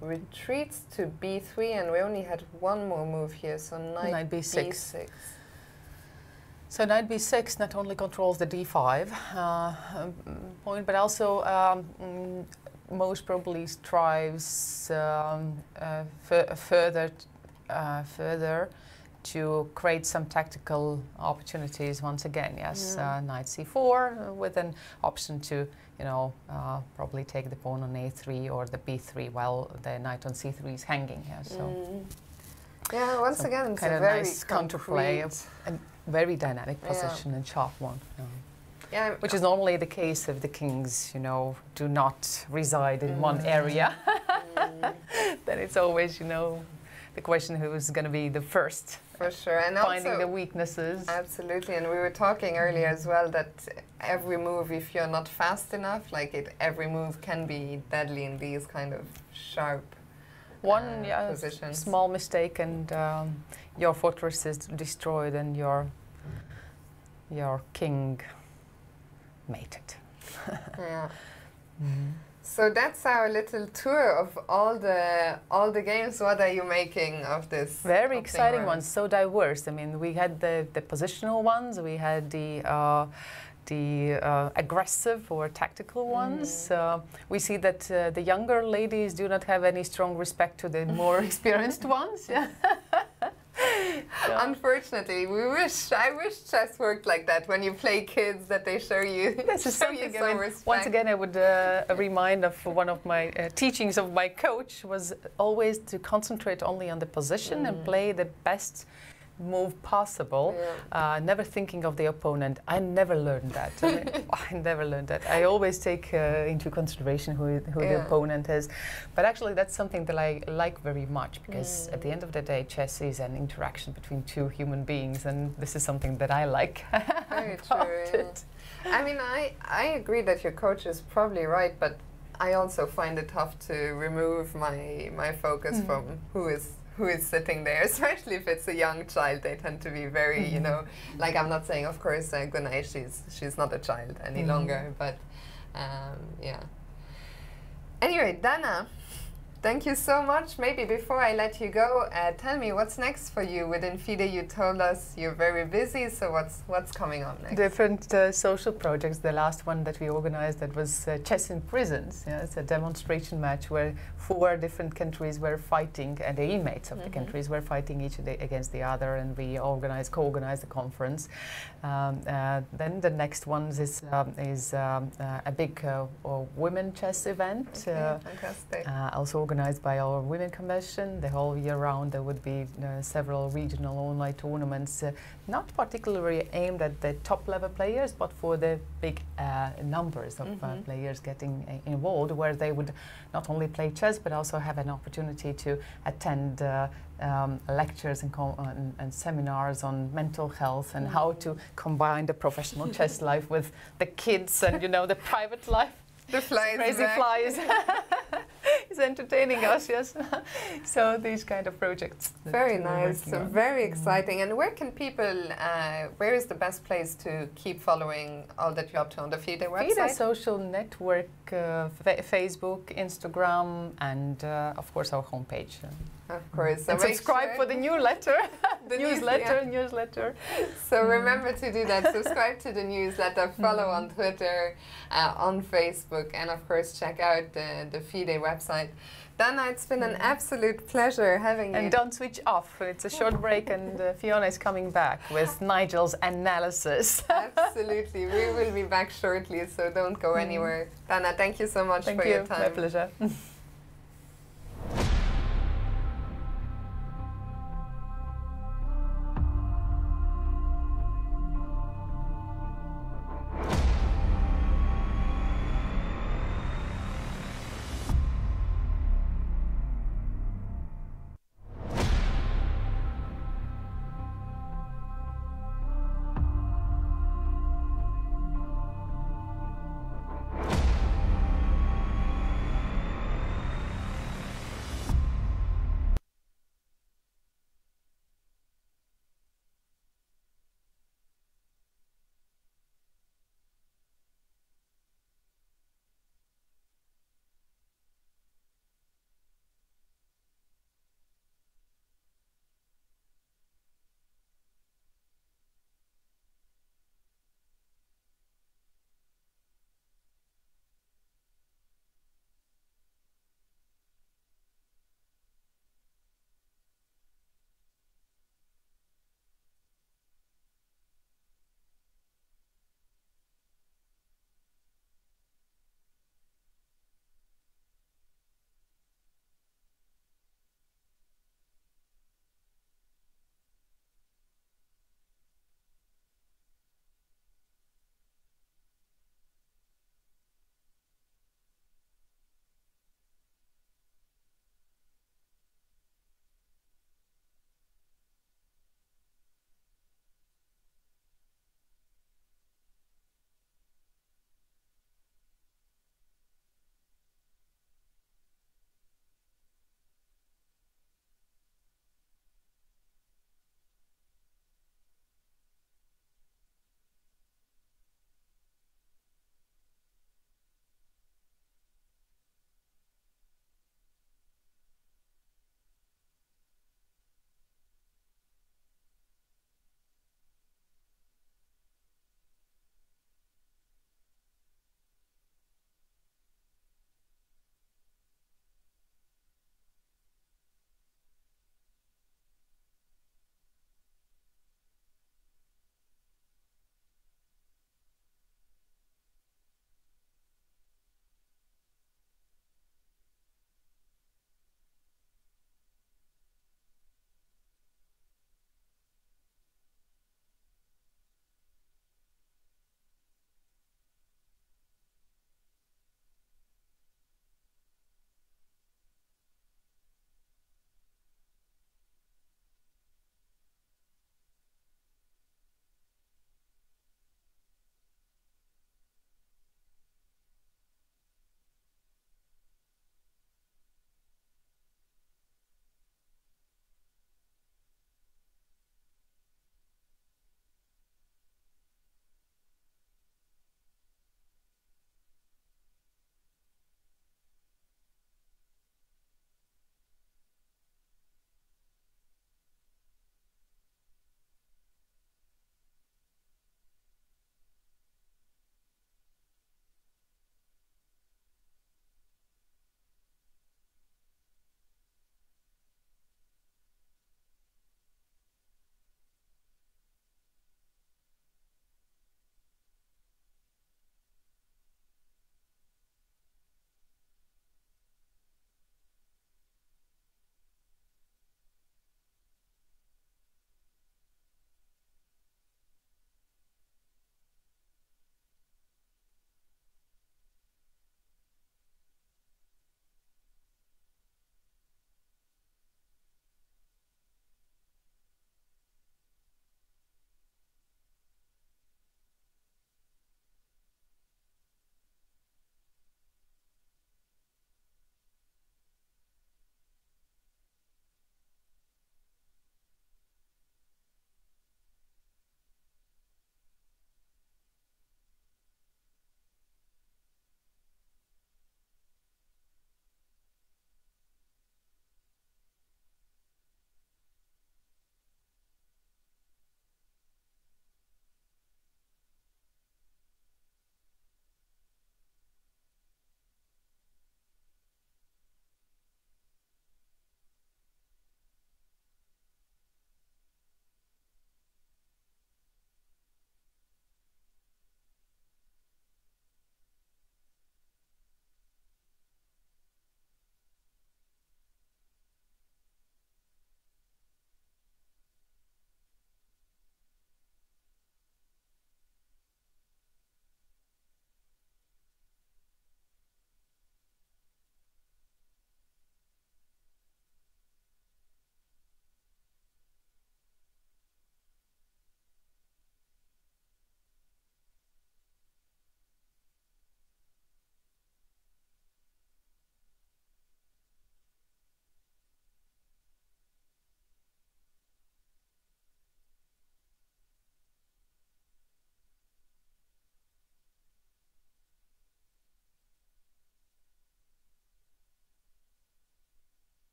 retreats to b3, and we only had one more move here, so knight, Knight b6. b6. So knight b6 not only controls the d5 uh, um, point, but also um, mm, most probably strives um, uh, fur- further, uh, further to create some tactical opportunities once again. Yes, Yeah. uh, knight c4 uh, with an option to, you know, uh, probably take the pawn on a3 or the b3 while the knight on c3 is hanging. Yeah, so Mm. Yeah, once Some again, it's kind of very nice counterplay concrete- very dynamic Yeah. position and sharp one. yeah. Yeah, Which is normally the case if the kings, you know, do not reside in one Mm. area. mm, then it's always, you know, the question who's going to be the first for sure. And finding also, the weaknesses. absolutely. And we were talking earlier as well that every move, if you're not fast enough, like it, every move can be deadly in these kind of sharp One uh, yeah, small mistake and um, your fortress is destroyed and your your king mated. Yeah. So that's our little tour of all the all the games. What are you making of this? Very exciting ones, so diverse. I mean, we had the, the positional ones, we had the uh, the uh, aggressive or tactical ones. Uh, we see that uh, the younger ladies do not have any strong respect to the more experienced ones. Yeah. Unfortunately, we wish I wish chess worked like that. When you play kids, that they show you This is show you some once again, I would uh, remind of one of my uh, teachings of my coach was always to concentrate only on the position and Mm. play the best move possible. Yeah. uh, never thinking of the opponent. I never learned that. I, mean, I never learned that. I always take uh, into consideration who, who the opponent is. But actually, that's something that I like very much because at the Mm. end of the day, chess is an interaction between two human beings, and this is something that I like. Very true. yeah. I mean, I I agree that your coach is probably right, but I also find it tough to remove my my focus Mm. from who is who is sitting there, especially if it's a young child. They tend to be very, you Mhm. know, like I'm not saying, of course, uh, Gunay, she's she's not a child any Mhm. longer, but um, yeah. Anyway, Dana, thank you so much. Maybe before I let you go, uh, tell me what's next for you within FIDE. You told us you're very busy, so what's what's coming up next? Different uh, social projects. The last one that we organized that was uh, chess in prisons. Yeah, it's a demonstration match where four different countries were fighting, and the inmates of the Mhm. countries were fighting each against the other, and we organized, co-organized the conference. Um, uh, then the next one is um, is um, uh, a big uh, women chess event. Okay, Uh, fantastic. uh, also organized by our Women Commission. The whole year round, there would be uh, several regional online tournaments, uh, not particularly aimed at the top level players, but for the big uh, numbers of uh, Mhm. players getting uh, involved, where they would not only play chess but also have an opportunity to attend. Uh, um, lectures and, and, and seminars on mental health and how to combine the professional chess life with the kids and you know the private life The flies crazy back. flies is entertaining us yes so these kind of projects that Very nice, working so on. very exciting. And where can people, uh, where is the best place to keep following all that you're up to on the FIDE FIDE website? social network uh, facebook instagram and uh, of course our homepage Of course. So and subscribe sure- for the newsletter The news- newsletter yeah. newsletter So Mm. remember to do that. Subscribe to the newsletter, follow Mm. on Twitter, uh, on Facebook, and of course check out the, the FIDE website. Dana, it's been an absolute pleasure having you. Mm. and don't switch off it's a short break and uh, fiona is coming back with nigel's analysis Absolutely. We will be back shortly, so don't go anywhere. Dana, thank you so much thank for you your time. my pleasure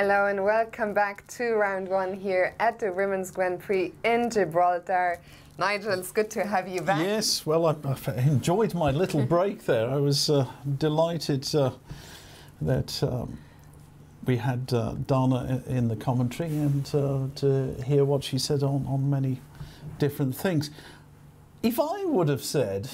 Hello and welcome back to round one here at the Women's Grand Prix in Gibraltar. Nigel, it's good to have you back. Yes, well, I, I enjoyed my little break there. I was uh, delighted uh, that um, we had uh, Dana in the commentary and uh, to hear what she said on, on many different things. If I would have said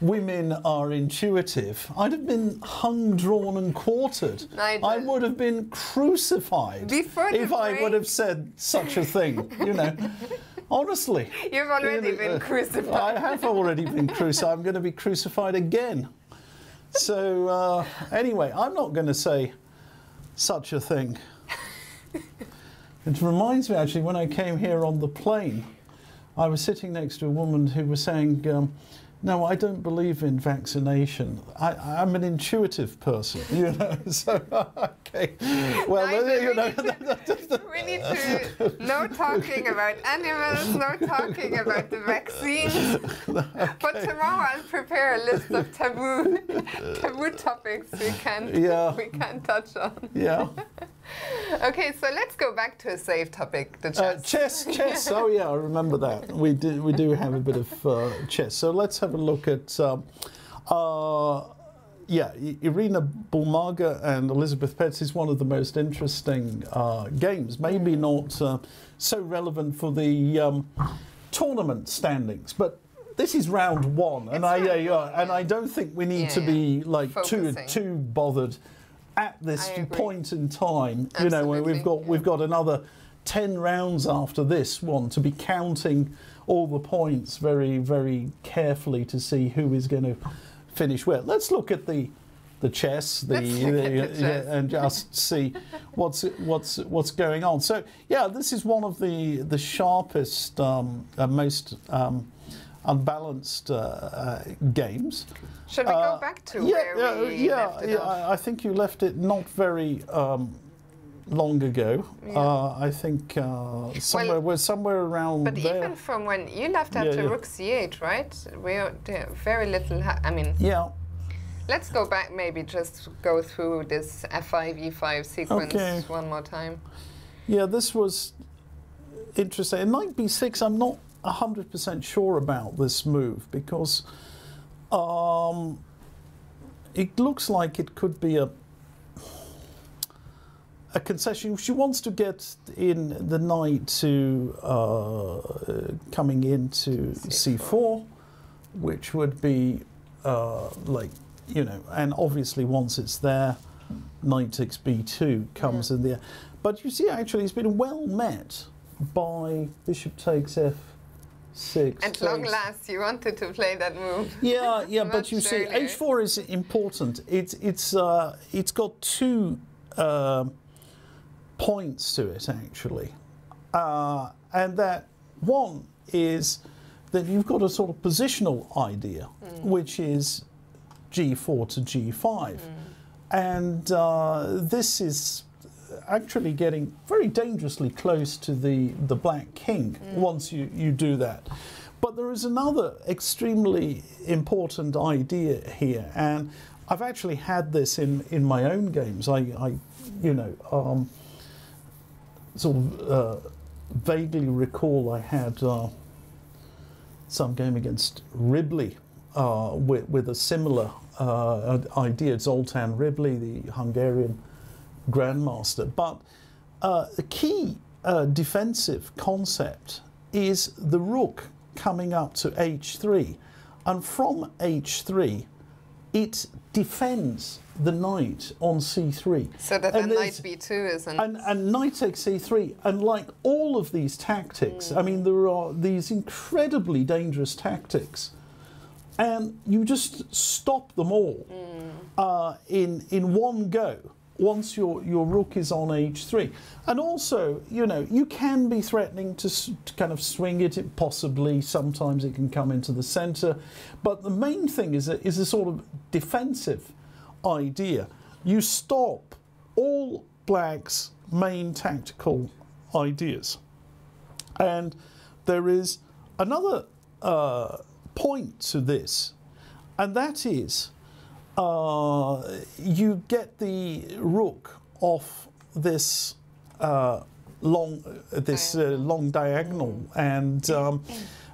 women are intuitive, I'd have been hung, drawn, and quartered. Nigel. I would have been crucified Before if I break- would have said such a thing, you know. Honestly. You've already You know, been uh, crucified. I have already been crucified. I'm going to be crucified again. So, uh, anyway, I'm not going to say such a thing. It reminds me actually when I came here on the plane, I was sitting next to a woman who was saying, um, no, I don't believe in vaccination. I, I'm an intuitive person, you know. So, okay. Well, Nigel, you we know, to- we need to no talking about animals, no talking about the vaccines. But tomorrow I'll prepare a list of taboo taboo topics we can't Yeah. we can't touch on. yeah. Okay, so let's go back to a safe topic, the Uh, chess. chess, chess. Oh yeah, I remember that. We do, we do have a bit of uh, chess. So let's have a look at. Um, uh, yeah, Irina Bulmaga and Elisabeth Paehtz is one of the most interesting uh, games. Maybe not uh, so relevant for the um, tournament standings, but this is round one, and It's I yeah, yeah, and. I don't think we need Yeah, to be like too too bothered at this point in time. You know, where we've got yeah. we've got another 10 rounds after this one to be counting all the points very, very carefully to see who is going to finish where. Let's look at the the chess, the, Let's look at the yeah, chess. and just see what's what's what's going on. So yeah, this is one of the the sharpest, um, uh, most um, unbalanced uh, uh, games. Should we Uh, go back to yeah, where yeah, we yeah, left it yeah, off? I think you left it not very um, long ago. Yeah. Uh, I think uh, somewhere we're somewhere around But there. even from when you left Yeah, after yeah. rook c8, right? We're very little. Ha- I mean, yeah, let's go back. Maybe just go through this f5 e5 sequence Okay. one more time. yeah. This was interesting. And knight b6. I'm not hundred percent sure about this move because um, it looks like it could be a a concession. She wants to get in the knight to uh, coming into c4, which would be uh, like you know, and obviously once it's there, knight takes b2 comes in there. But you see, actually, it's been well met by bishop takes f6. At long last, you wanted to play that move. yeah, yeah, but you see. H4 is important. It's it's uh, it's got two um points to it actually, uh, and that one is that you've got a sort of positional idea, which is G4 to G5, and uh, this is actually getting very dangerously close to the, the black king once you, you do that. But there is another extremely important idea here, and I've actually had this in, in my own games. I, I you know, um, sort of uh, vaguely recall I had uh, some game against Ribli uh, with, with a similar uh, idea. Zoltan Ribli, the Hungarian grandmaster. But uh, the key uh, defensive concept is the rook coming up to h3, and from h3, it defends the knight on c3. So that the knight b2 isn't. And, and knight takes c3, and like all of these tactics, I mean, there are these incredibly dangerous tactics, and you just stop them all uh, in in one go once your your rook is on h3. And also, you know, you can be threatening to, to kind of swing it. it. Possibly, sometimes it can come into the centre, but the main thing is a, is a sort of defensive idea. You stop all black's main tactical ideas. And there is another uh, point to this, and that is uh, you get the rook off this uh, long, this uh, long diagonal, and um,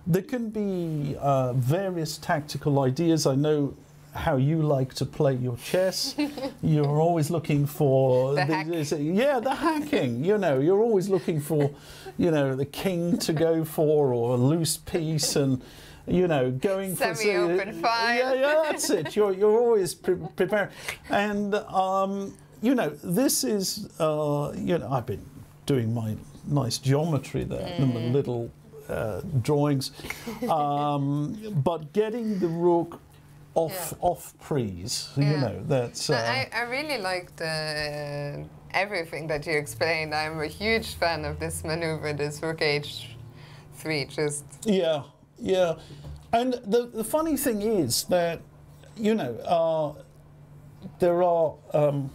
there can be uh, various tactical ideas. I know how you like to play your chess. you're always looking for The it- yeah, the hacking. You know, you're always looking for, you know, the king to go for or a loose piece and. You know, going for Semi-open file. Yeah, yeah, that's it. You're you're always pre- preparing, and um, you know, this is uh, you know, I've been doing my nice geometry there, my little uh, drawings, um, but getting the rook off Yeah. off prees, you Yeah. know, that's. No, Uh, I, I really liked uh, everything that you explained. I'm a huge fan of this maneuver, this rook h3. Just Yeah, yeah. And the, the funny thing is that, you know, uh, there are um,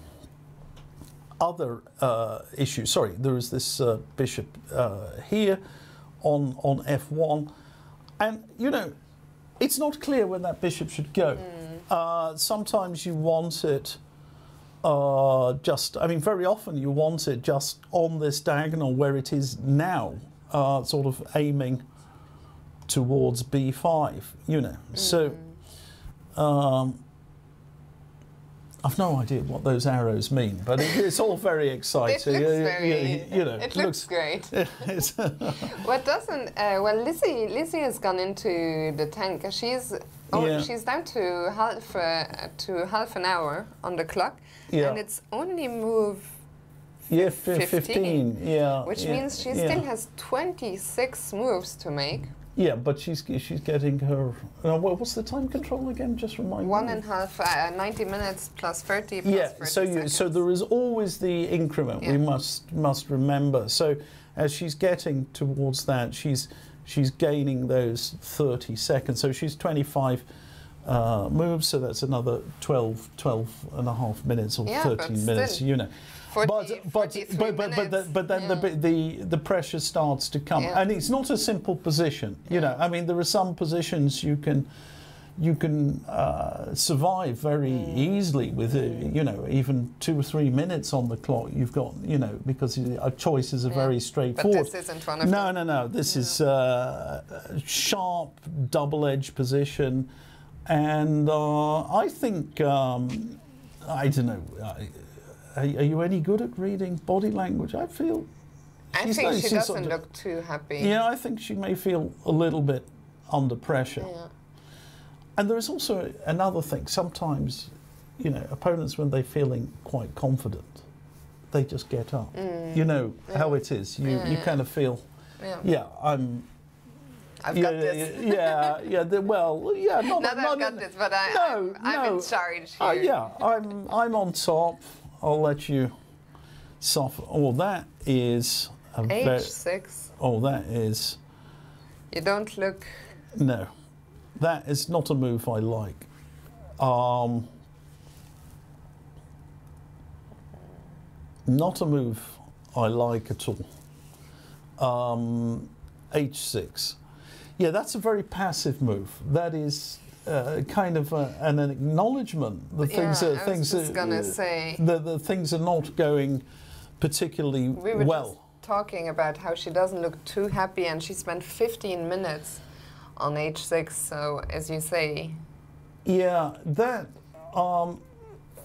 other uh, issues. Sorry, there is this uh, bishop uh, here on, on f1. And, you know, it's not clear when that bishop should go. Uh, sometimes you want it uh, just, I mean, very often you want it just on this diagonal where it is now, uh, sort of aiming towards b5, you know. So, um, I've no idea what those arrows mean, but it, it's all very exciting. it looks Uh, you- very. you know, it looks great. What doesn't? Uh, well, Lizzie, Lizzie has gone into the tank. She's oh, Yeah. she's down to half uh, to half an hour on the clock, Yeah. and it's only move, yeah, fif- 15, 15, yeah. which yeah, means she yeah. still has 26 moves to make. Yeah, but she's she's getting her. Uh, what's the time control again? Just remind One me. and a half, uh, 90 minutes plus 30 plus yeah 30 so you so there is always the increment Yeah. we must must remember so as she's getting towards that she's she's gaining those 30 seconds so she's 25 uh, moves so that's another 12 12 and a half minutes or Yeah, 13 minutes still, you know 40, but but but but but, the, but then Yeah. the, the the pressure starts to come Yeah. and it's not a simple position you know i mean there are some positions you can you can uh, survive very Mm. easily with uh, you know even two or three minutes on the clock you've got you know because our choices are Yeah. very straightforward. But this isn't one of no them. no no this is uh, a sharp double-edged position and uh, i think um, i don't know uh, are, are you any good at reading body language i feel I she's think like- she doesn't sort of- look too happy. yeah i think she may feel a little bit under pressure Yeah. and there is also another thing. Sometimes, you know, opponents when they're feeling quite confident, they just get up. You know how it is. You you Mm. Yeah. kind of feel, Yeah. yeah, I'm. I've yeah, got this. Yeah, yeah. the- well, yeah. Not, Not that I've got this, but I, No, I'm, I'm in no. charge Uh, here. yeah, I'm I'm on top. I'll let you suffer. Oh, that is a very. H6. Oh, that is You don't look. no. That is not a move I like. Um, not a move I like at all. Um, H6. Yeah, that's a very passive move. That is uh, kind of a, an acknowledgement that things are things are, the, the things are not going particularly We were well. just talking about how she doesn't look too happy, and she spent 15 minutes on H6. So, as you say, Yeah, that. Um,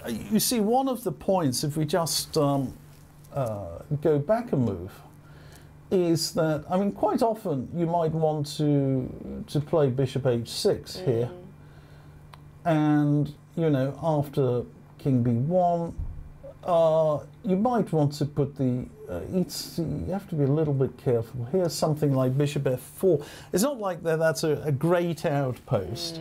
you see, one of the points, if we just um, uh, go back a move, is that I mean, quite often you might want to to play Bishop H6 here, and you know after King B1, uh, you might want to put the. Uh, it's you have to be a little bit careful. Here's something like Bishop F4. It's not like that. That's a, a great outpost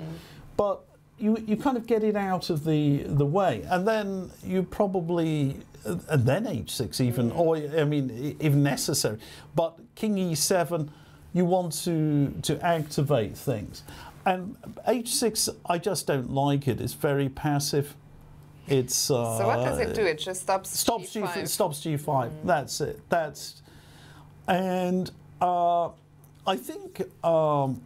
but you, you kind of get it out of the, the way, and then you probably uh, and then h6 even, or I mean, if necessary. But king e7, you want to to activate things, and h6, I just don't like it. It's very passive. It's uh, so what does it do? It just stops. stops G G5. stops G5. That's it. That's and uh, I think um,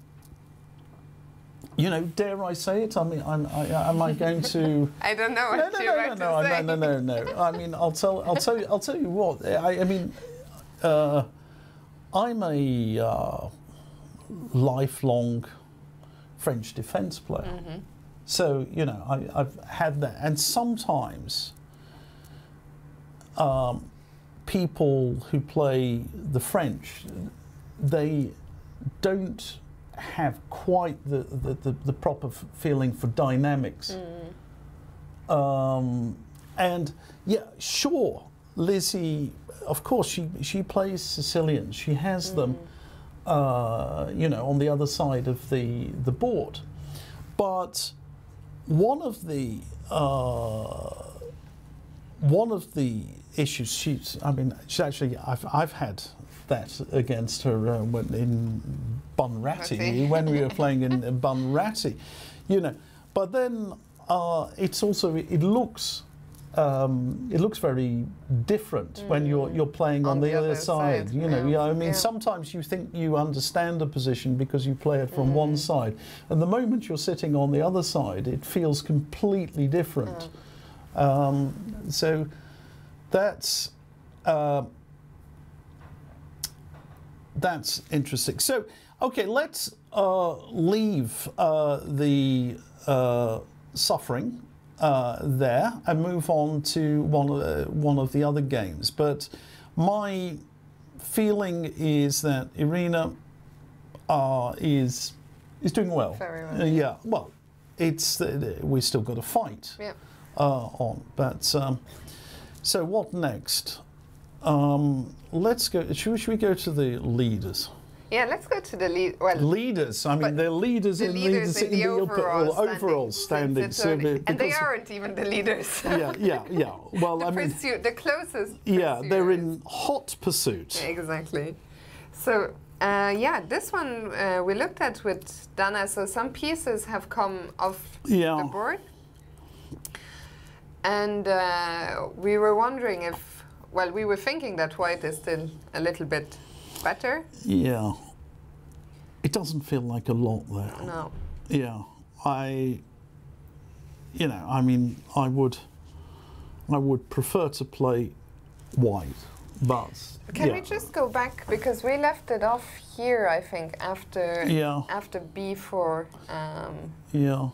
you know, dare I say it? I mean, I'm, I, am I going to? I don't know no, what no, you're no, no, no, to no, no, no, no. I mean, I'll tell, I'll tell you, I'll tell you what. I, I mean, uh, I'm a uh, lifelong French defence player, Mm-hmm. so you know, I, I've had that, and sometimes. Um, people who play the French, they don't have quite the, the, the, the proper feeling for dynamics. Um, and yeah, sure, Lizzie, of course, she, she plays Sicilians. She has them, uh, you know, on the other side of the, the board. But one of the uh, one of the issues she's I mean she actually I've I've had that against her uh, when in Bunratty when we were playing in, in Bunratty, you know. But then uh, it's also it looks um, it looks very different when you're you're playing on, On the, the other side. side, You know, yeah. yeah. I mean, Yeah. sometimes you think you understand a position because you play it from one side, and the moment you're sitting on the other side, it feels completely different. Um, so that's uh, that's interesting. So, okay, let's uh, leave uh, the uh, suffering uh, there and move on to one of the, one of the other games. But my feeling is that Irina uh, is is doing well. Very well. Uh, yeah. Well, it's uh, we still got a fight Yeah. uh, on. But um, so what next? Um, let's go. Should should we go to the leaders? Yeah, let's go to the lead. Well, Leaders. I mean, they're leaders the in leaders in the upper- overall or overall standing, standings. since it's only- so and they aren't even the leaders. Yeah, yeah, yeah. Well, the, I mean, pursuit, the closest. yeah, they're in hot pursuit. Exactly. So, uh, yeah, this one uh, we looked at with Dana. So, some pieces have come off Yeah. the board. And uh, we were wondering if, well, we were thinking that white is still a little bit better. Yeah. It doesn't feel like a lot there. No. Yeah, I, you know, I mean, I would, I would prefer to play white, but Can yeah, we just go back because we left it off here? I think after Yeah. after b4, um, yeah,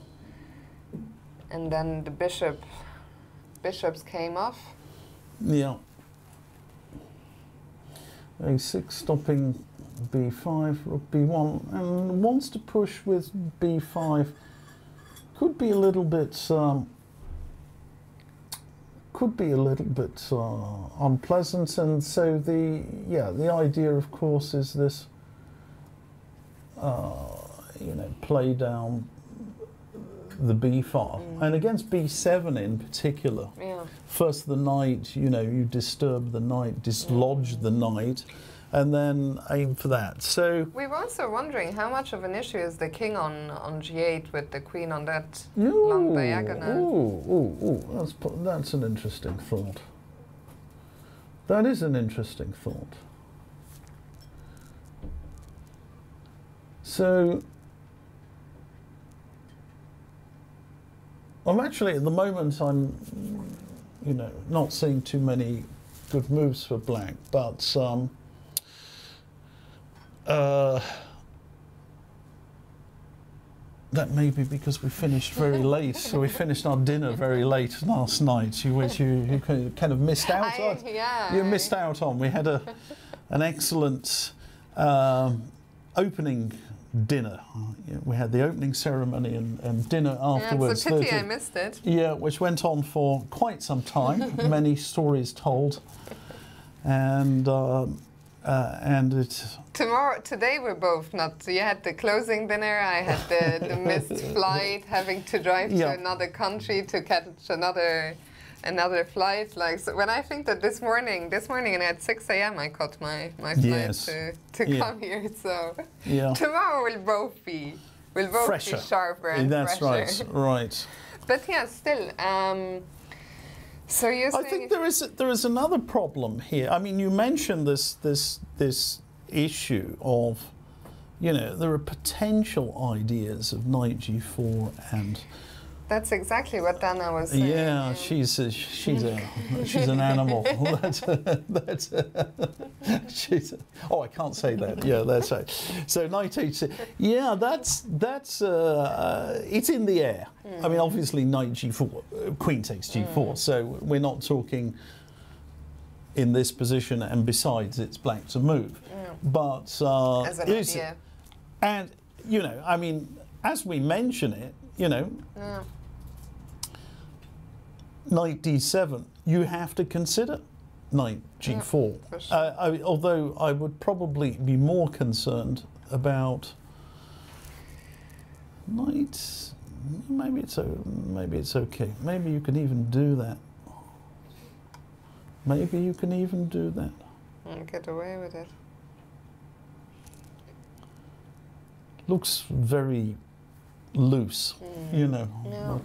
and then the bishop bishops came off. yeah. A6 stopping B5, rook B1, and wants to push with B5. Could be a little bit, um, could be a little bit uh, unpleasant, and so the yeah the idea, of course, is this. Uh, you know, play down the B file, mm. and against B7 in particular Yeah. first the knight, you know, you disturb the knight, dislodge the knight, and then aim for that. So, We were also wondering how much of an issue is the king on on g8 with the queen on that ooh, long diagonal. Ooh, ooh, ooh, that's, that's an interesting thought. That is an interesting thought. So, I'm actually at the moment I'm, you know, not seeing too many good moves for black, but um, uh, that may be because we finished very late. so we finished our dinner very late last night, which you, you kind of- kind of missed out I, on. yeah. You missed out on. We had a an excellent um, opening dinner. We had the opening ceremony and, and dinner Yeah, afterwards. it's a pity The- I missed it. yeah, which went on for quite some time, many stories told, and um uh, and it Tomorrow, today we're both not. You had the closing dinner. I had the, the missed flight, having to drive Yeah. to another country to catch another another flight. Like so when I think that this morning, this morning and at 6 a.m. I caught my my flight Yes. to to Yeah. come here. So yeah tomorrow we'll both be we'll both fresher. be sharper and That's fresher. right, right. But yeah, still. Um, so you're I think there is there is another problem here. I mean, you mentioned this this this issue of you know, there are potential ideas of knight g4 and That's exactly what Dana was saying. yeah, she's a, she's a she's an animal. that's that's she's. A, oh, I can't say that. Yeah, that's right. So knight h6. Yeah, that's that's uh, uh, it's in the air. I mean, obviously knight g4, uh, queen takes g4. So we're not talking in this position, and besides, it's black to move. But uh, As an idea. and you know, I mean, as we mention it, you know, Yeah. Knight d7, you have to consider knight g4. for sure. uh, I, although I would probably be more concerned about knight. Maybe it's maybe it's okay. Maybe you can even do that. Maybe you can even do that. And get away with it. Looks very loose, you know. Yeah.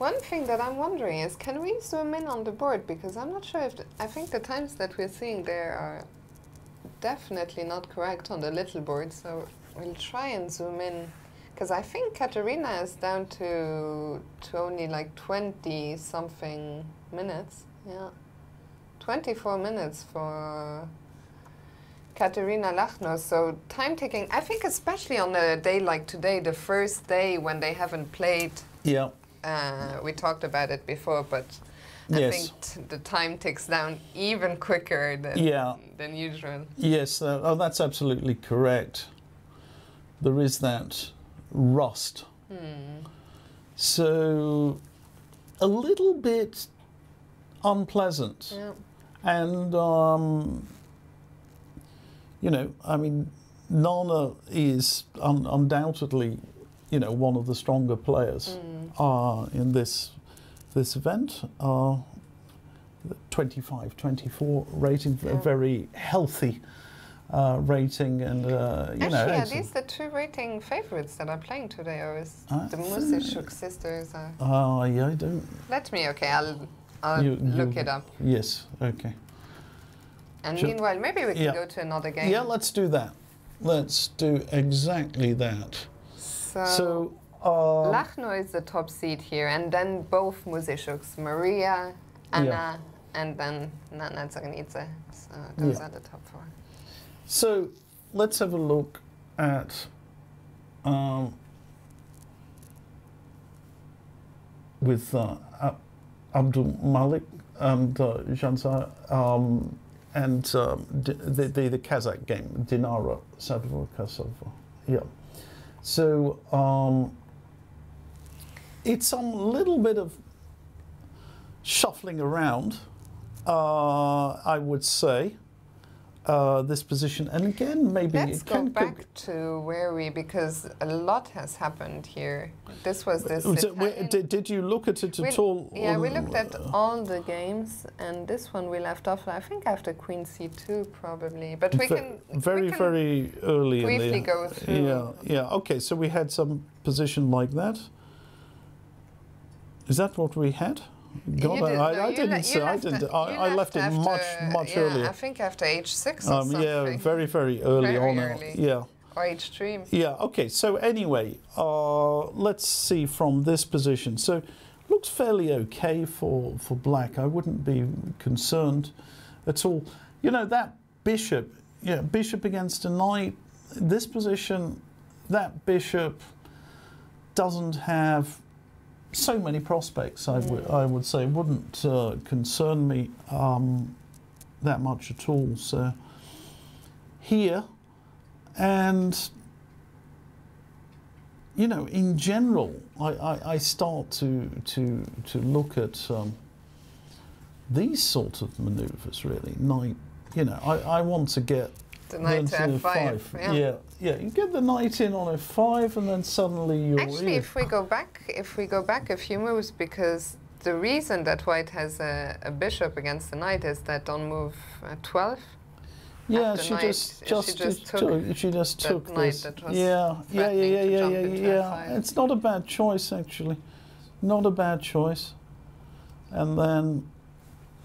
One thing that I'm wondering is, can we zoom in on the board? Because I'm not sure if I think the times that we're seeing there are definitely not correct on the little board. So we'll try and zoom in, because I think Katerina is down to to only like 20 something minutes. Yeah, 24 minutes for Katerina Lagno. So time taking. I think especially on a day like today, the first day when they haven't played yeah. Uh, we talked about it before, but I Yes. think t- the time ticks down even quicker than, Yeah. than usual. Yes, uh, oh, that's absolutely correct. There is that rust. So, a little bit unpleasant. Yeah. And, um, you know, I mean, Nana is un- undoubtedly, you know, one of the stronger players uh, in this this event. Uh, 25, 24 rating, a very healthy uh, rating, and uh, you Actually, know, are these the two rating favorites that are playing today, or is I the Muzychuk sisters? Are... Uh, yeah, I don't. Let me, okay, I'll, I'll You- look you- it up. Yes, okay. And meanwhile, maybe we can Yeah. go to another game. Yeah, let's do that. Let's do exactly that. So, So, uh, Lagno is the top seed here, and then both Muzychuks, Maria, Anna, and then Nana Dzagnidze. So those Yeah. are the top four. so let's have a look at um, with uh, Abdumalik and uh, um, and um, the, the the Kazakh game Dinara Sadvo Kosovo. Yeah. So um, it's a little bit of shuffling around, uh, I would say, uh, this position. And again, maybe Let's it go back to where we because a lot has happened here. This was this. It- did, did you look at it we- at all? Yeah, we looked at all the games, and this one we left off. I think after Queen C2 probably, but we Ve- can very, we can very early in briefly the. go through. Yeah, yeah. Okay, so we had some position like that. Is that what we had? God, You I, I, no, I you didn't. say, I didn't. I, I left it after- much, much yeah, earlier. I think after H6 or Um, something. yeah, very, very early Very on. uh, early. Yeah. Or H3. Yeah, okay. So anyway, uh, let's see from this position. So looks fairly okay for, for black. I wouldn't be concerned at all. You know, that bishop, yeah, bishop against a knight, this position, that bishop doesn't have so many prospects, I would I would say. Wouldn't uh, concern me um, that much at all. So here, and you know, in general, I, I, I start to to to look at um, these sort of manoeuvres. Really, knight. You know, I, I want to get The knight to to F5. Yeah. yeah, yeah. You get the knight in on f5, and then suddenly you're Actually, if we go back, if we go back a few moves, because the reason that White has a, a bishop against the knight is that on move uh, 12, Yeah, she knight, just she just just took, she just that took knight this. that was yeah, yeah, yeah, yeah, yeah, yeah, yeah. F5. It's not a bad choice actually, not a bad choice. And then,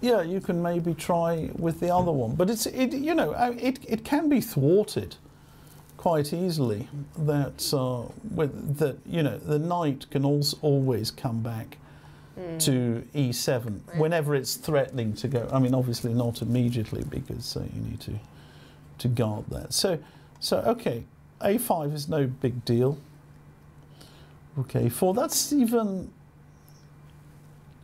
yeah, you can maybe try with the other one, but it's it you know it it can be thwarted quite easily that uh, with, that you know the knight can also always come back to e7 Right. whenever it's threatening to go. I mean, obviously not immediately because uh, you need to to guard that. So so okay, a5 is no big deal. Okay, four. That's even.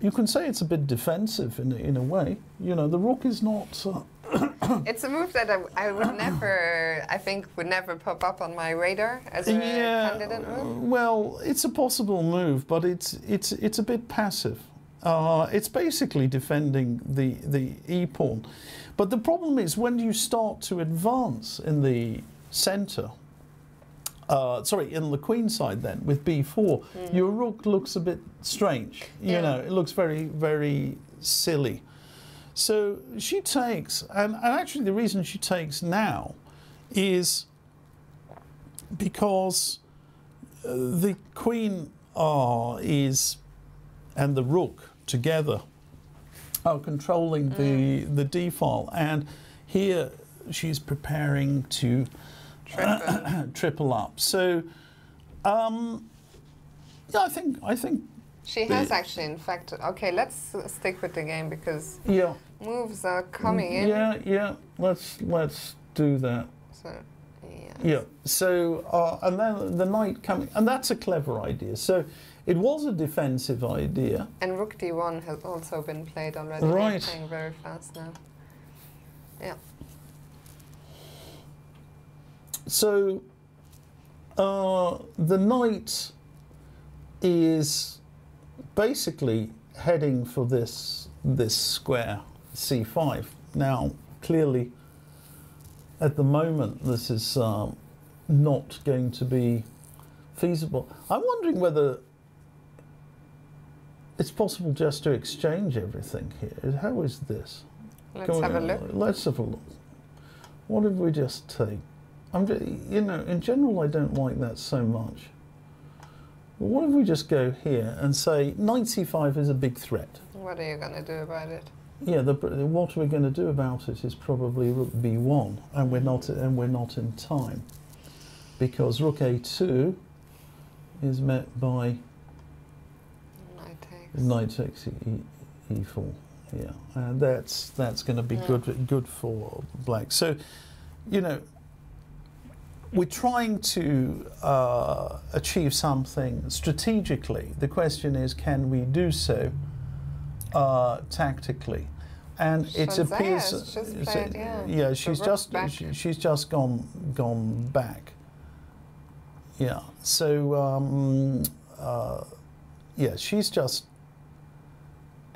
You can say it's a bit defensive in a, in a way. You know, the rook is not. Uh, It's a move that I, I would never, I think, would never pop up on my radar as a yeah. candidate move. Well, it's a possible move, but it's it's it's a bit passive. Uh, it's basically defending the the e pawn, but the problem is when you start to advance in the center. Uh, sorry, in the queen side then with b4, your rook looks a bit strange. You Yeah. know, it looks very very silly. So she takes, and, and actually the reason she takes now is because uh, the queen uh, is and the rook together are controlling the the d file, and here she's preparing to Triple. triple up. So, um, yeah, I think I think She has actually, in fact, okay, let's stick with the game because yeah, moves are coming in. yeah, yeah. Let's let's do that. So, yeah. Yeah. So, uh, and then the knight coming, and that's a clever idea. So, it was a defensive idea. And Rook D1 has also been played already. Right. They're playing very fast now. Yeah. So, uh, the knight is basically heading for this this square c5. Now, clearly, at the moment, this is um, not going to be feasible. I'm wondering whether it's possible just to exchange everything here. How is this? Let's have a look. Let's have a look. What did we just take? I'm, ju- you know, in general, I don't like that so much. What if we just go here and say knight c5 is a big threat? What are you going to do about it? Yeah, the, what we're going to do about it is probably rook b1, and we're not, and we're not in time, because rook a2 is met by Knight takes. Knight takes e, e4. Yeah, and that's that's going to be Yeah. good good for black. So, you know, we're trying to uh, achieve something strategically. The question is, can we do so uh, tactically? And it appears, has just played, yeah, the she's just she, she's just gone gone back. Yeah. So um, uh, yeah, she's just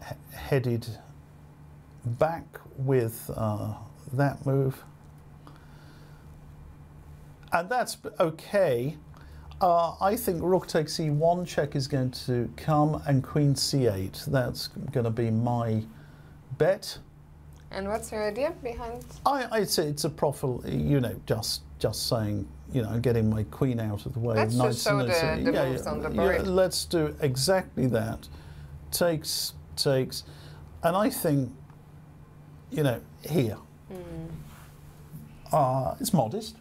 he- headed back with uh, that move. And that's okay. Uh, I think rook takes e1 check is going to come and queen c8. That's going to be my bet. And what's your idea behind? I, I'd say it's a profile, you know, just just saying, you know, getting my queen out of the way. Let's just nice show and the- the yeah, moves yeah, on the yeah, board. let's do exactly that. Takes, takes, and I think, you know, here, Hmm. uh, it's modest,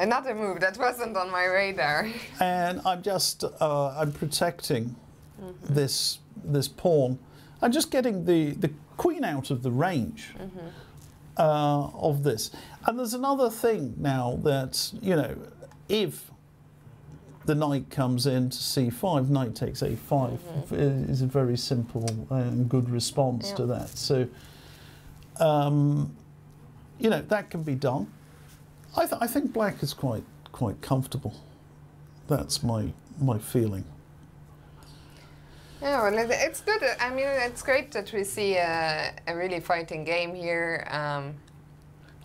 Another move that wasn't on my radar. and I'm just, uh, I'm protecting Mm-hmm. this this pawn. I'm just getting the the queen out of the range. Mm-hmm. uh, of this. And there's another thing now that, you know, if the knight comes in to c5, knight takes a5 is a very simple and good response Yeah. to that. So, um, you know, that can be done. I, th- I think black is quite quite comfortable. That's my my feeling. Yeah, well, it's good. I mean, it's great that we see a, a really fighting game here. Um,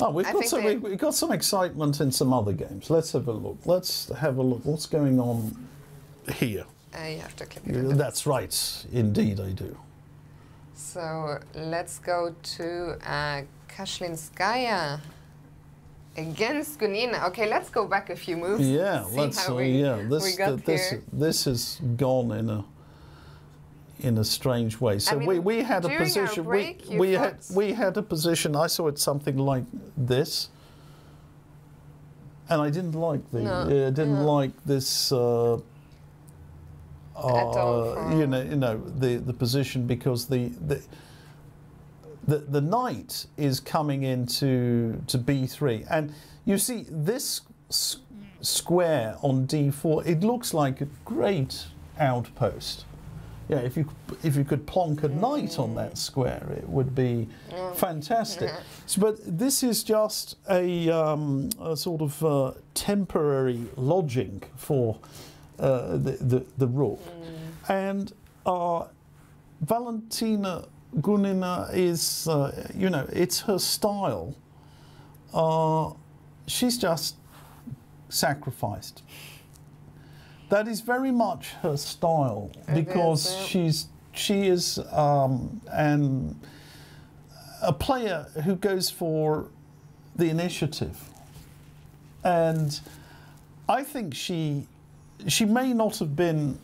Oh, we've I got some they- we've got some excitement in some other games. Let's have a look. Let's have a look. What's going on here? uh, you have to click it. That's right. Indeed, I do. So let's go to uh, Kashlinskaya against Gunina. Okay, let's go back a few moves. Yeah, let's. Uh, we, yeah, this got th- this here. this has gone in a in a strange way. So mean, we, we had a position. break, we we had we had a position. I saw it something like this. and I didn't like the No, uh, didn't yeah. like this. Uh, uh, you know, you know the, the position because the, the the the knight is coming into to b3, and you see this square on d4. It looks like a great outpost. Yeah, if you if you could plonk a knight on that square, it would be fantastic. So, but this is just a, um, a sort of uh, temporary lodging for uh, the, the the rook, and uh, Valentina Gunina is uh, you know it's her style. Uh, she's just sacrificed. That is very much her style It is, because yeah. she's she is um, an a player who goes for the initiative, and I think she she may not have been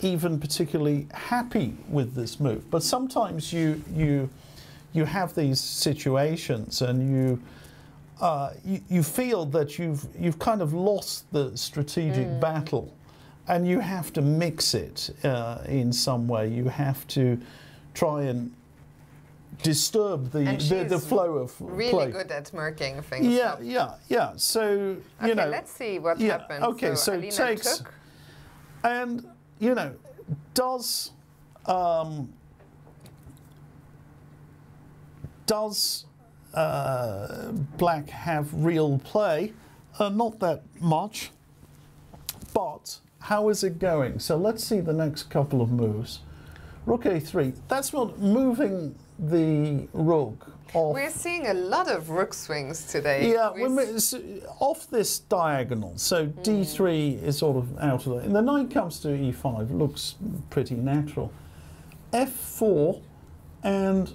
even particularly happy with this move, but sometimes you you you have these situations and you. Uh, you, you feel that you've you've kind of lost the strategic Mm. battle, and you have to mix it uh, in some way. You have to try and disturb the the, the flow of Really play. good at murking things. Yeah, up. yeah, yeah. So you Okay, know, let's see what yeah, happens. okay, so Alina takes- took. and you know, does um, does uh, black have real play? Uh, not that much, but how is it going? So let's see the next couple of moves. Rook a3. That's what moving the rook off. We're seeing a lot of rook swings today. Yeah, We when we- s- s- off this diagonal, so d3 hmm. is sort of out of there. And the knight comes to e5, looks pretty natural. f4 and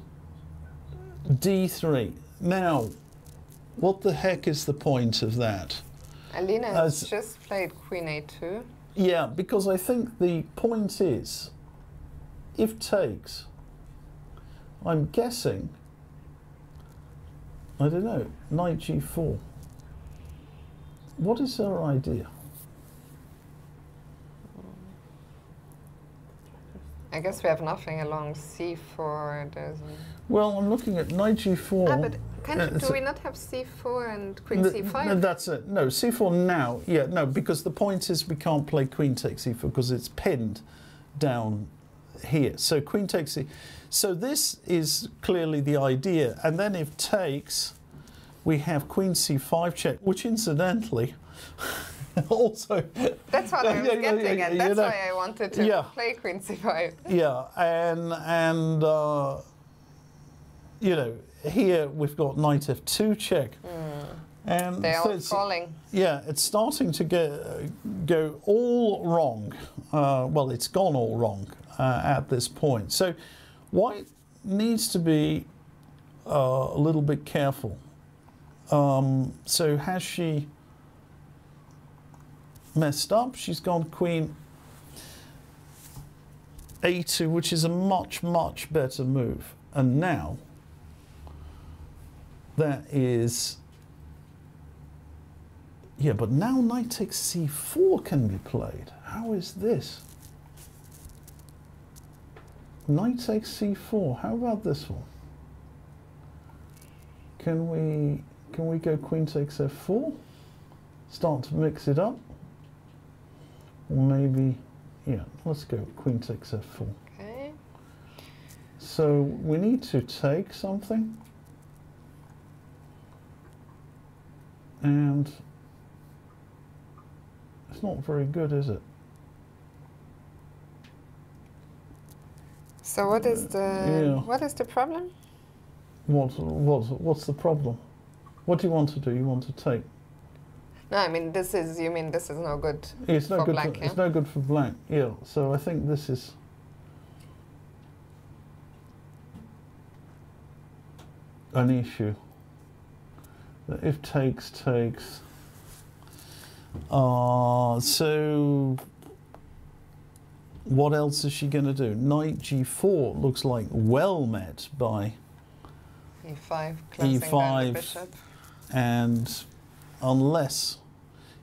d3. Now, what the heck is the point of that? Alina has As- just played queen a2. Yeah, because I think the point is, if takes, I'm guessing, I don't know, knight g4. What is her idea? I guess we have nothing along c4. There's. Well, I'm looking at knight g4. Ah, but can, Yeah, do we not have c4 and queen Th- c5? no, that's it. No, c4 now. Yeah, no, because the point is we can't play queen takes c4 because it's pinned down here. So queen takes e. So this is clearly the idea. And then if takes, we have queen c5 check, which incidentally also, That's what I was getting at. you That's know. why I wanted to Yeah. play queen c5. yeah, and and uh, you know here we've got knight f2 check. And They're so all falling. Yeah, it's starting to get, go all wrong. Uh, well, it's gone all wrong uh, at this point. So, White needs to be uh, a little bit careful. Um, so, has she messed up? She's gone Queen A2, which is a much, much better move. And now, that is yeah, but now knight takes c4 can be played. How is this? Knight takes c4. How about this one? Can we can we go queen takes f4? Start to mix it up? Or maybe yeah, let's go queen takes f4. Okay. So we need to take something. And it's not very good, is it? So what is the yeah. what is the problem? What, what, what's the problem? What do you want to do? You want to take? No, I mean this is you mean this is no good. It's no For good. black, for, yeah? It's no good for black. Yeah. So I think this is. An issue. That If takes takes. Uh, so what else is she going to do? Knight g4 looks like well met by E5 closing E5. the bishop. and unless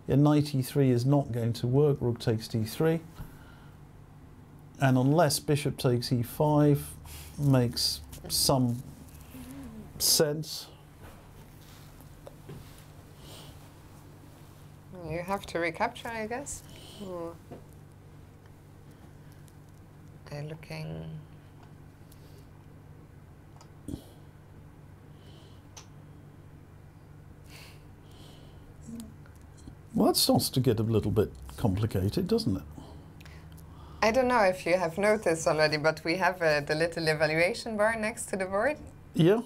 Yeah, knight e3 is not going to work. Rook takes d3. And unless bishop takes e5 makes some sense. You have to recapture, I guess. They're looking. Well, that starts to get a little bit complicated, doesn't it? I don't know if you have noticed already, but we have uh, the little evaluation bar next to the board, Yeah.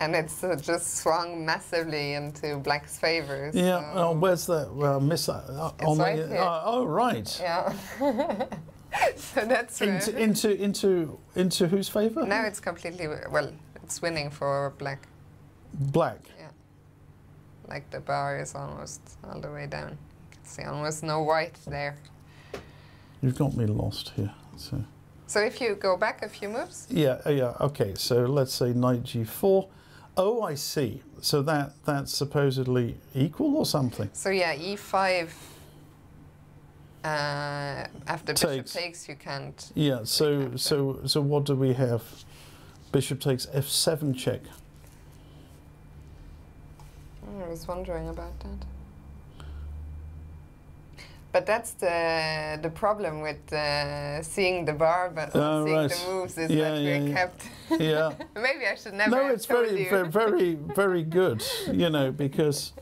and it's uh, just swung massively into black's favor. Yeah. Oh, where's that? Well, miss that. Uh, It's right the, here. uh, oh, right. Yeah. so that's Into into into into whose favour? now it's completely well. It's winning for black. Black. Yeah. Like the bar is almost all the way down. You can see almost no white there. You've got me lost here. So So if you go back a few moves, yeah, uh, yeah. Okay. So let's say knight g4. Oh, I see. So that that's supposedly equal or something. so yeah, e5. Uh, after bishop Takes. takes, you can't. Yeah. So so so what do we have? Bishop takes f7 check. I was wondering about that. But that's the the problem with uh, seeing the bar, but Oh, seeing right. the moves is Yeah, that yeah, we're yeah. kept. Yeah. Maybe I should never no, it's very, very, very, very good. You know, because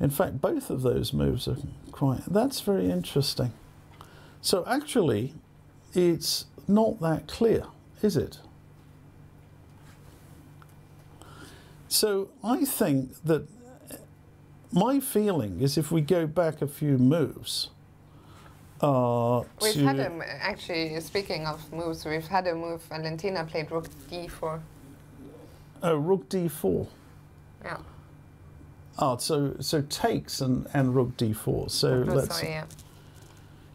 in fact, both of those moves are quite. That's very interesting. So actually, it's not that clear, is it? So I think that my feeling is if we go back a few moves. Uh, We've to, had a actually speaking of moves, we've had a move. Valentina played rook d4. oh, rook d4. Yeah. Ah, so so takes and, and rook d4. So Oh, let's sorry, yeah.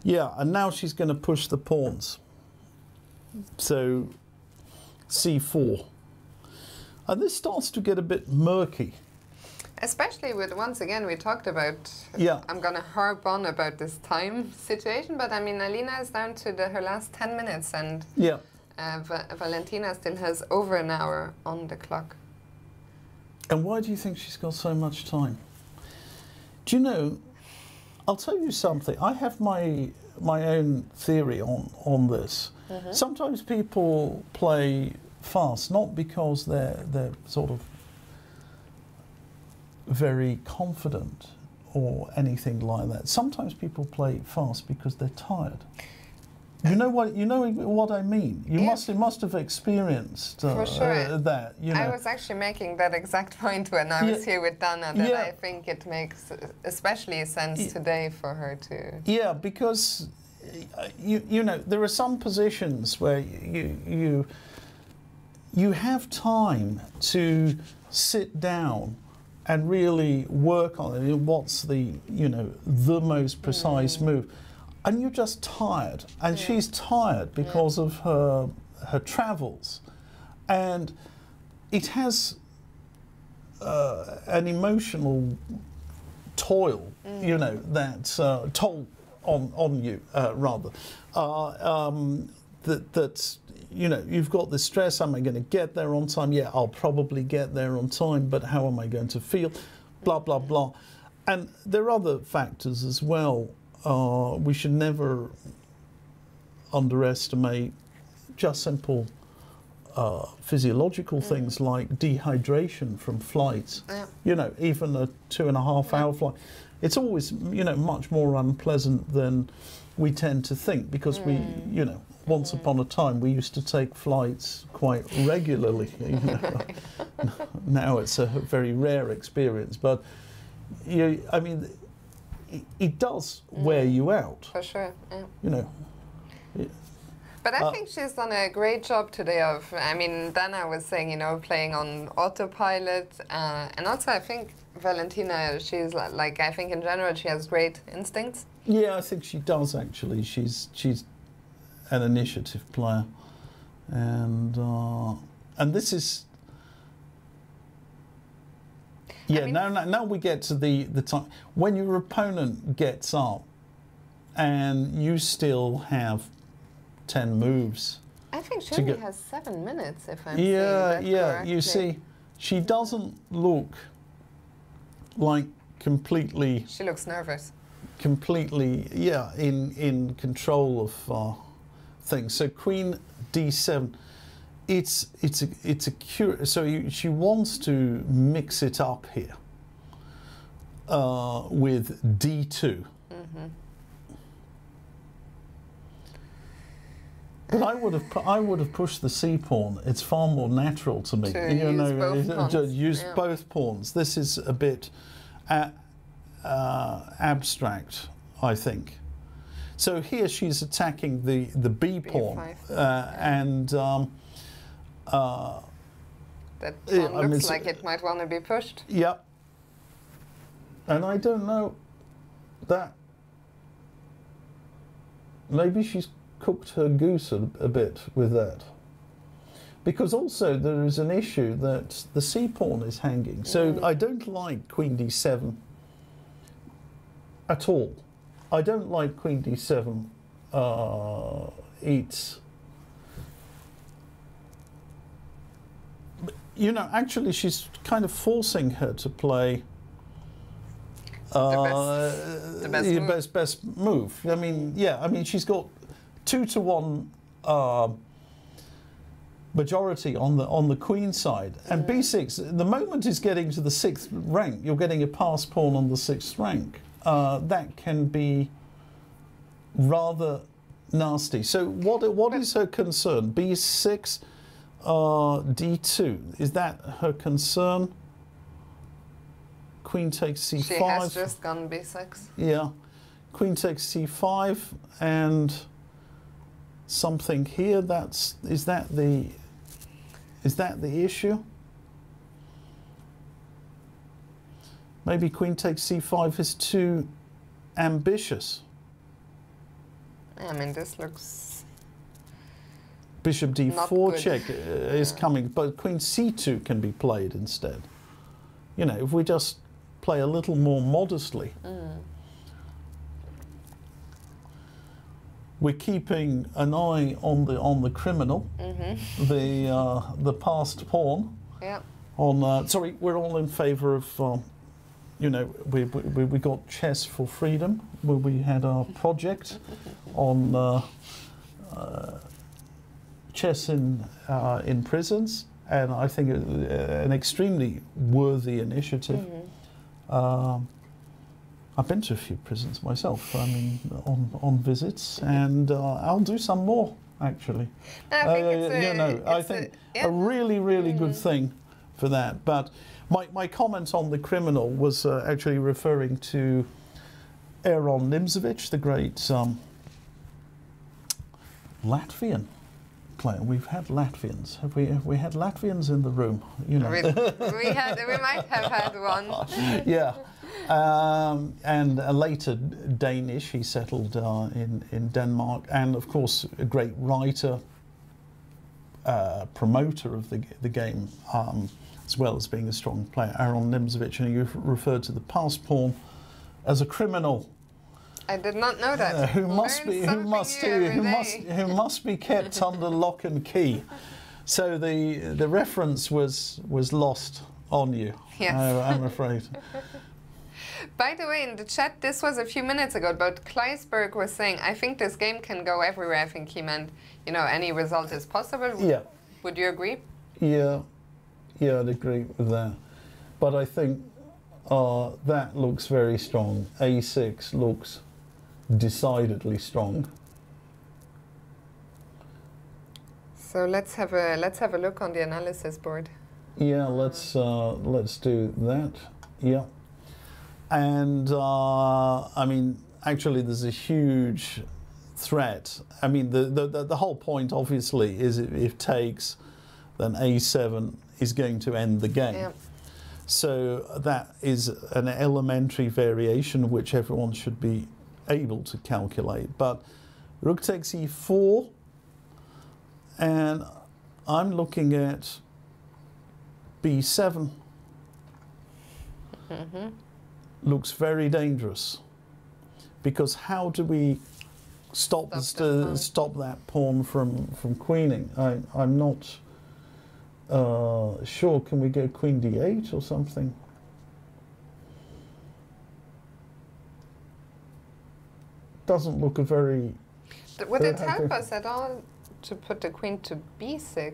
yeah, and now she's going to push the pawns. So c4, and this starts to get a bit murky. Especially with once again we talked about. Yeah. I'm gonna harp on about this time situation, but I mean Alina is down to the, her last ten minutes, and Yeah, uh, Va- Valentina still has over an hour on the clock. And why do you think she's got so much time? Do you know? I'll tell you something. I have my my own theory on on this. Mm-hmm. Sometimes people play fast not because they're they're sort of very confident or anything like that. Sometimes people play fast because they're tired. You know what you know what I mean. You Yeah. must you must have experienced uh, sure. uh, that. You know. I was actually making that exact point when I was Yeah. here with Dana that Yeah. I think it makes especially sense today for her to. Yeah, because uh, you you know there are some positions where you you you have time to sit down and really work on it. What's the you know the most precise move, and you're just tired, and Yeah. she's tired because of her her travels, and it has uh, an emotional toil, you know, that uh, toll on on you uh, rather. Uh, um, that that you know you've got the stress. Am I going to get there on time? Yeah, I'll probably get there on time, but how am I going to feel? Blah blah blah. And there are other factors as well. Uh, we should never underestimate just simple uh, physiological things like dehydration from flights Yeah. you know, even a two and a half hour flight, it's always, you know, much more unpleasant than we tend to think because we, you know, once upon a time we used to take flights quite regularly. You know. now it's a very rare experience, but you, I mean, it, it does wear you out, For sure. Yeah. you know. But I Uh, think she's done a great job today of, I mean, Dana was saying, you know, playing on autopilot. Uh, and also, I think Valentina, she's li- like, I think in general, she has great instincts. Yeah, I think she does actually. She's she's an initiative player, and uh, and this is Yeah, mean- now, now, now we get to the, the time when your opponent gets up and you still have 10 moves. I think she only has seven minutes, if I'm yeah, that yeah, correctly. you see, she doesn't look like completely, She looks nervous. completely, yeah, in, in control of uh, things. So Queen D7. It's it's a it's a cur- so you, she wants to mix it up here uh, with D2. But I would have pu- I would have pushed the C pawn. It's far more natural to me. To use both uh, pawns, use yeah. both pawns. This is a bit uh, uh, abstract, I think. So here she's attacking the the B pawn, uh, and um, uh, That Yeah, pawn I mean, looks like it might want to be pushed. yeah. And I don't know that maybe she's cooked her goose a, a bit with that. Because also there is an issue that the c pawn is hanging. So I don't like queen d7 at all. I don't like queen d7 uh, eats. But, You know, actually, she's kind of forcing her to play uh, the best the move. best best move. I mean, yeah. I mean, she's got two to one uh, majority on the on the queen side, and b6. The moment is getting to the sixth rank, you're getting a pass pawn on the sixth rank. Uh, that can be rather nasty. So, what what is her concern? b6, uh, d2. Is that her concern? Queen takes c5. She has just gone b6. Yeah. Queen takes c5 and something here. That's is that the is that the issue? Maybe queen takes c5 is too ambitious. I mean, this looks. Bishop d4 good. check uh, is coming, but queen c2 can be played instead. You know, if we just play a little more modestly. Mm. We're keeping an eye on the on the criminal, Mm-hmm. the uh, the past pawn. Yeah. On uh, sorry, we're all in favour of. Um, you know, we, we, we got Chess for Freedom, where we had our project on uh, uh, chess in uh, in prisons, and I think it, uh, an extremely worthy initiative. Mm-hmm. Um, I've been to a few prisons myself. I mean, on on visits, and uh, I'll do some more actually. I think Uh, it's a, you know, I a- think yeah. a really, really good Mhm. thing for that. But my, my comment on the criminal was uh, actually referring to Aaron Nimzovich, the great um, Latvian player. We've had Latvians. Have we? Have we had Latvians in the room? You know. we, we had we might have had one. yeah. Um, and a later Danish, he settled uh, in, in Denmark, and of course, a great writer, uh, promoter of the, the game, um, as well as being a strong player, Aaron Nimzovich. And you referred to the pass pawn as a criminal I did not know that. uh, who must Learn be who must who, who must who must be kept under lock and key. So the the reference was was lost on you. Yes. uh, I'm afraid. By the way, in the chat, this was a few minutes ago, but Kleisberg was saying, I think this game can go everywhere. I think he meant, you know, any result is possible. Yeah. Would you agree? Yeah, yeah, I'd agree with that. But I think uh, that looks very strong. A6 looks decidedly strong. So let's have a let's have a look on the analysis board. Yeah, let's uh, let's do that. Yeah, and uh, I mean, actually, there's a huge threat. I mean, the the, the, whole point, obviously, is if, if takes, then A7 is going to end the game. Yeah. So that is an elementary variation which everyone should be able to calculate. But rook takes e4, and I'm looking at b7. Mm-hmm. looks very dangerous because how do we stop Stop the stop that pawn from from queening? I, I'm not uh, sure. Can we go queen d8 or something? Doesn't look a very Would it help us at all to put the queen to b6?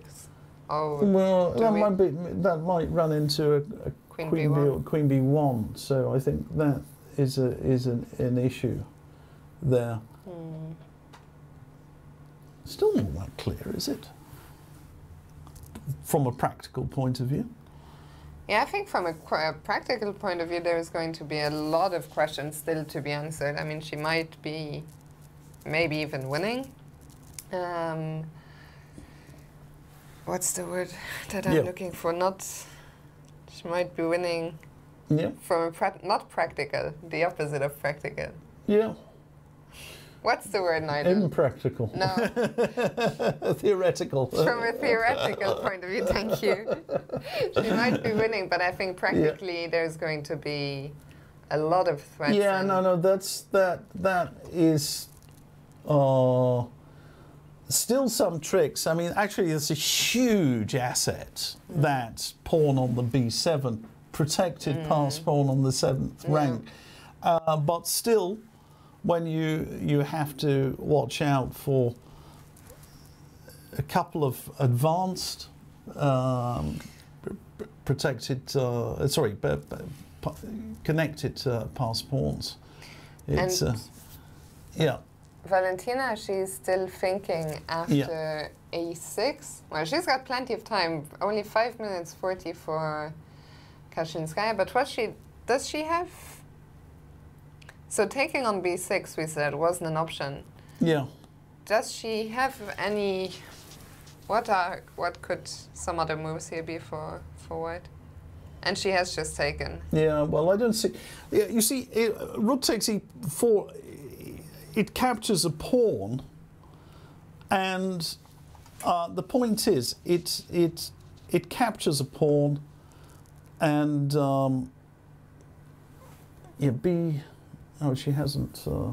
Oh, well. That we- might be that might run into a, a queen, queen b1. b queen b1. So I think that is a is an, an issue there. Hmm. Still not that clear, is it? From a practical point of view. Yeah, I think from a, a practical point of view, there is going to be a lot of questions still to be answered. I mean, she might be maybe even winning. Um, what's the word that I'm Yeah. looking for? Not. She might be winning Yeah, from a prac not practical, the opposite of practical. yeah. What's the word, Nigel? Impractical. No, Theoretical. from a theoretical point of view, thank you. she might be winning, but I think practically there's going to be a lot of threats. yeah, no, no. That's that. That is. Uh, still some tricks. I mean, actually, it's a huge asset. That pawn on the b7, protected pass pawn on the seventh Yeah. rank. Uh, but still, when you you have to watch out for a couple of advanced um, pr- pr- protected, uh, sorry, b- b- p- connected uh, pass pawns. It's And- uh, yeah. Valentina, she's still thinking after a6. Well, she's got plenty of time. Only five minutes forty for Kashlinskaya. But what she does she have? So taking on b6, we said wasn't an option. Yeah. Does she have any? What are what could some other moves here be for for white? And she has just taken. Yeah, well, I don't see. Yeah, you see, it, rook takes e4. It captures a pawn, and uh, the point is, it it it captures a pawn, and um, yeah, b. Oh, she hasn't uh,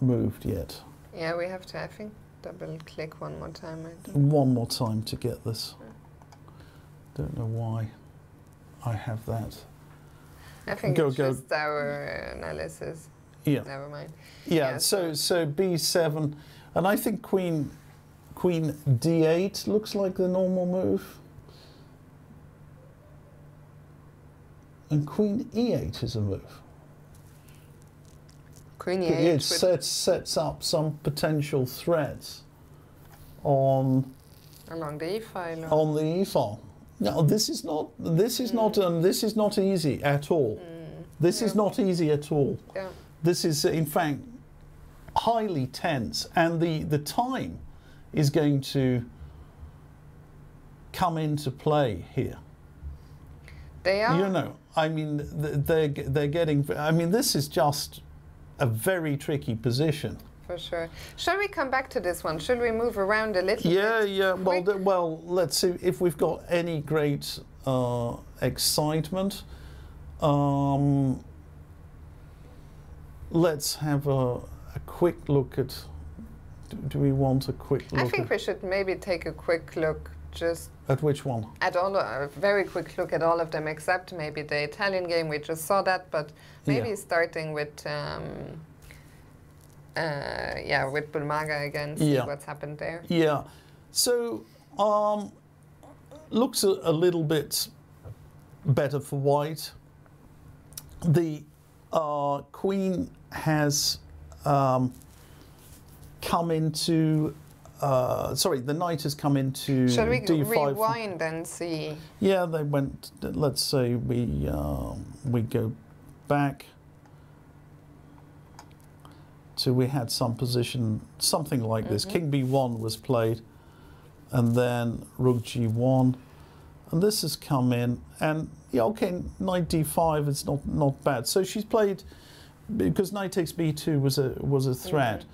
moved yet. Yeah, we have to. I think double click one more time. I think. One more time to get this. Don't know why I have that. I think Go, it's go. just our analysis. Yeah. Never mind. Yeah, Yeah, so so b7, and I think queen queen d8 looks like the normal move. And queen e8 is a move. It sets sets up some potential threats on along the e file. on the e file. Now this is not this is not um, this is not easy at all. This is Mm. Not easy at all. Yeah. This is, in fact, highly tense, and the, the time is going to come into play here. They are. You know, I mean, they're, they're getting, I mean, this is just a very tricky position. For sure. Shall we come back to this one? Should we move around a little Yeah, bit? yeah. Well, well, let's see if we've got any great uh, excitement. Um, let's have a, a quick look at. Do, we want a quick look I think we should maybe take a quick look, just at which one? at all, a very quick look at all of them, except maybe the Italian game. We just saw that, but maybe Yeah. starting with, um, uh, yeah, with Bulmaga again. See Yeah. what's happened there. Yeah. So, um, looks a, a little bit better for white. The uh, queen has um, come into. Uh, sorry, the knight has come into Shall we d5. rewind and see? Yeah, they went. Let's say we um, we go back to we had some position something like this. Mhm. King b1 was played, and then rook g1, and this has come in. And yeah, okay, knight d5 is not not bad. So she's played because knight takes b2 was a was a threat.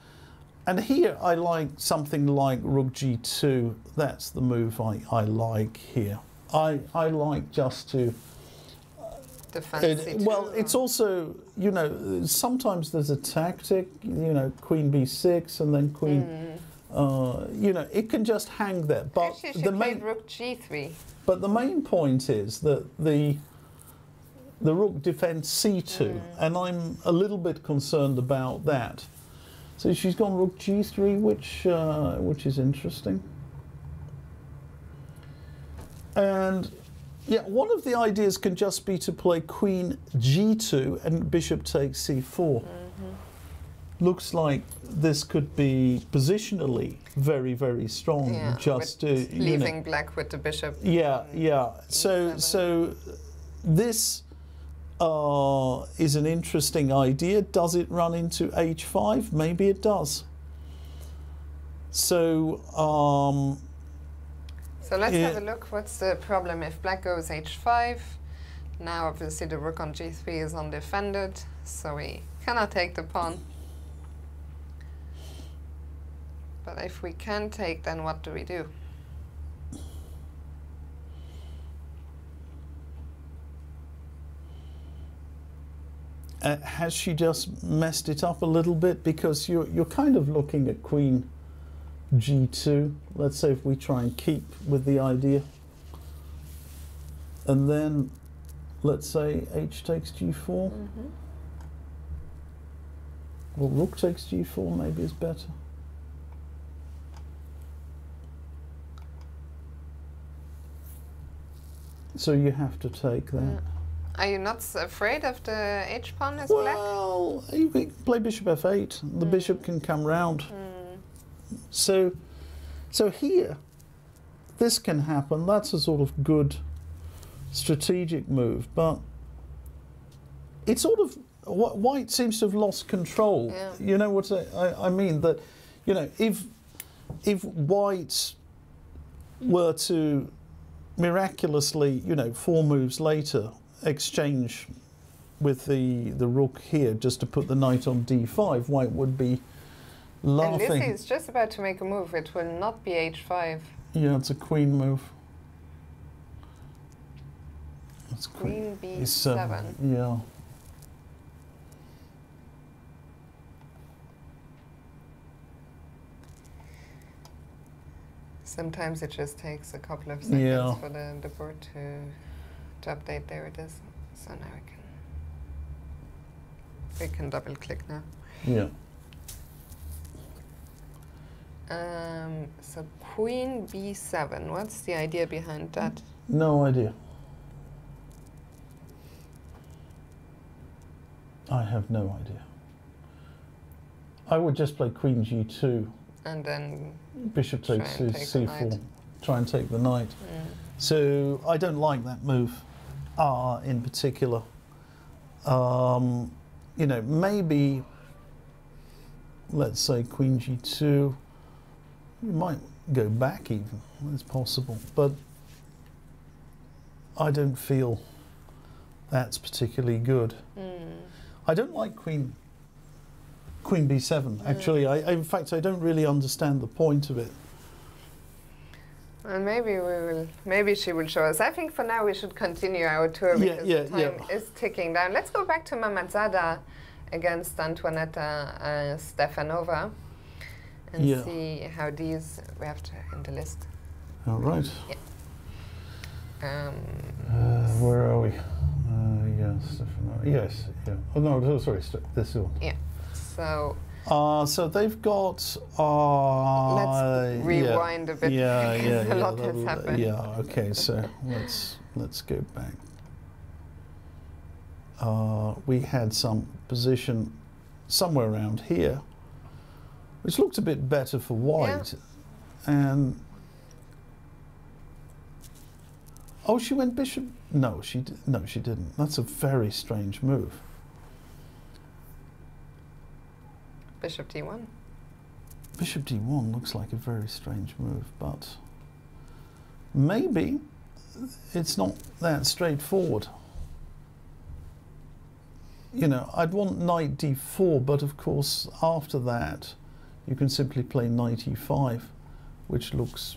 And here I like something like rook g2. That's the move I, I like here. I, I like just to defense. It- C2 well, it's also, you know, sometimes there's a tactic, you know, queen b6 and then queen, Mm. uh, you know, it can just hang there. But Actually, the main, rook g3. but the main point is that the the rook defends c2, Mm. and I'm a little bit concerned about that. So she's gone rook g3, which uh, which is interesting. And yeah, one of the ideas can just be to play queen g2 and bishop takes c4. Looks like this could be positionally very, very strong. Yeah, just to, you know, leaving black with the bishop. yeah, yeah. So, so this uh, is an interesting idea. Does it run into h5? Maybe it does. So, um, So let's Yeah. have a look. What's the problem if black goes h5? Now, obviously, the rook on g3 is undefended, so we cannot take the pawn. But if we can take, then what do we do? Uh, has she just messed it up a little bit? Because you're you're kind of looking at queen g2. Let's say if we try and keep with the idea, and then let's say h takes g4. Well, rook takes g4 maybe is better. So you have to take that. Yeah. Are you not afraid of the h pawn as black? Well, you can play bishop f8. The Mm. bishop can come round. Mm. So, so here, this can happen. That's a sort of good strategic move, but it's sort of White seems to have lost control. Yeah. You know what I, I, I mean? That you know, if if White were to miraculously, you know, four moves later, exchange with the the rook here just to put the knight on d5, White would be And laughing. Lizzie is just about to make a move. It will not be h5. Yeah, it's a queen move. It's Queen It's, b7. uh, yeah. Sometimes it just takes a couple of seconds Yeah. for the, the board to, to update. There it is. So now we can we can double click now. Yeah. Um, so queen b7. What's the idea behind that? No idea. I have no idea. I would just play queen g2, And then bishop takes c- take the c4, try and take the knight. mm, So I don't like that move uh, in particular. Um, you know, maybe, let's say queen g2, you might go back even, it's possible, but I don't feel that's particularly good. mm. I don't like queen queen b7 Mm. actually I, I- in fact I don't really understand the point of it And maybe we will. Maybe she will show us. I think for now we should continue our tour Yeah, because yeah, time yeah. is ticking down. Let's go back to Mammadzada against Antoaneta uh, Stefanova and Yeah. see how these we have to in the list. all right Um, Uh, where are we? Uh, yes, Stefanova. Yes, yeah. Oh no, no, sorry, this one. Yeah. So Uh, so they've got. Uh, let's rewind a bit. Yeah, because yeah, a yeah. lot has happened. Yeah. Okay. So let's let's go back. Uh, we had some position somewhere around here, which looked a bit better for white, yeah. and oh, she went bishop. No, she no, she didn't. That's a very strange move. Bishop d1. Bishop d1 looks like a very strange move, but maybe it's not that straightforward. You know, I'd want knight d4, but of course, after that, you can simply play knight e5, which looks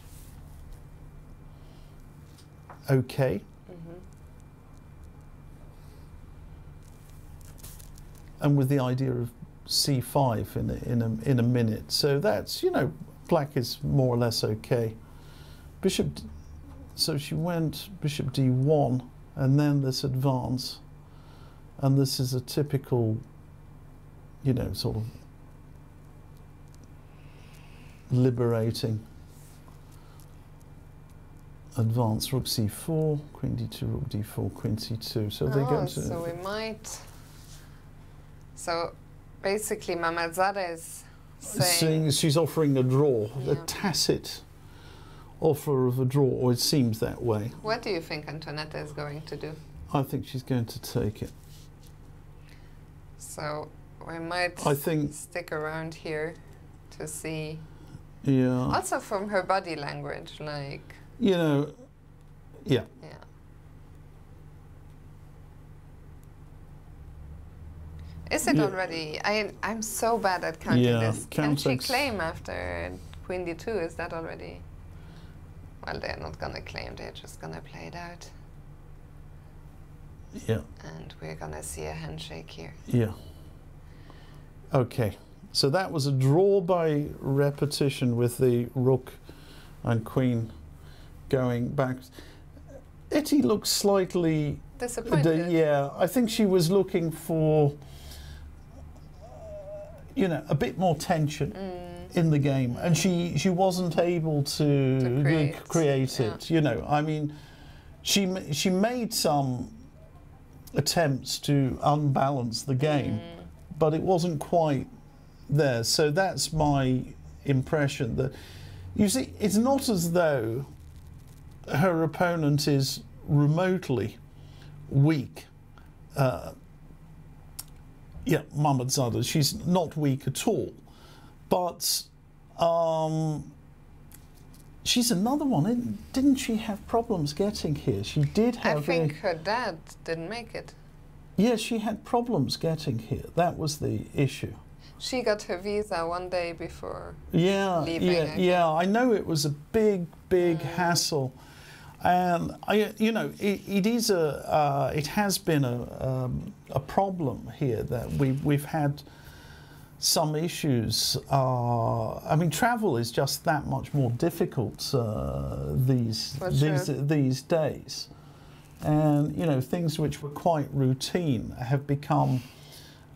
okay. hmm and with the idea of c5 in a, in a, in a minute. So that's, you know, black is more or less okay. Bishop, d- so she went bishop d1 and then this advance. And this is a typical, you know, sort of liberating advance rook c4, queen d2, rook d4, queen c2. So they oh, go ah, to so we might. So basically, Mammadzada is saying. she's offering a draw, a tacit offer of a draw, or it seems that way. What do you think Antoaneta is going to do? I think she's going to take it. So we might I think, stick around here to see. yeah, Also from her body language, like you know, yeah, yeah. Is it Yeah. already? I I'm so bad at counting Yeah, this. Can she claim after Queen D2? Is that already? Well, they're not gonna claim. They're just gonna play it out, yeah, and we're gonna see a handshake here. yeah. Okay, so that was a draw by repetition with the rook and queen going back. Etty looks slightly Disappointed. Yeah, I think she was looking for, you know, a bit more tension Mm. in the game, and she she wasn't able to, To create, create yeah. it. You know, I mean, she she made some attempts to unbalance the game, Mm. but it wasn't quite there. So that's my impression that you see, it's not as though her opponent is remotely weak. Uh, yeah, Mammadzada, she's not weak at all, but um, she's another one. Didn't- she have problems getting here? She did I have. a- think her dad didn't make it. Yes, she had problems getting here. That was the issue. She got her visa one day before. Yeah, Leaving, yeah, I yeah. I know it was a big, big Mm. hassle, and I, you know, it, it is a, uh, it has been a, um, a problem here that we we've had some issues. Uh, I mean, travel is just that much more difficult uh, these For these sure. these days, and you know, things which were quite routine have become.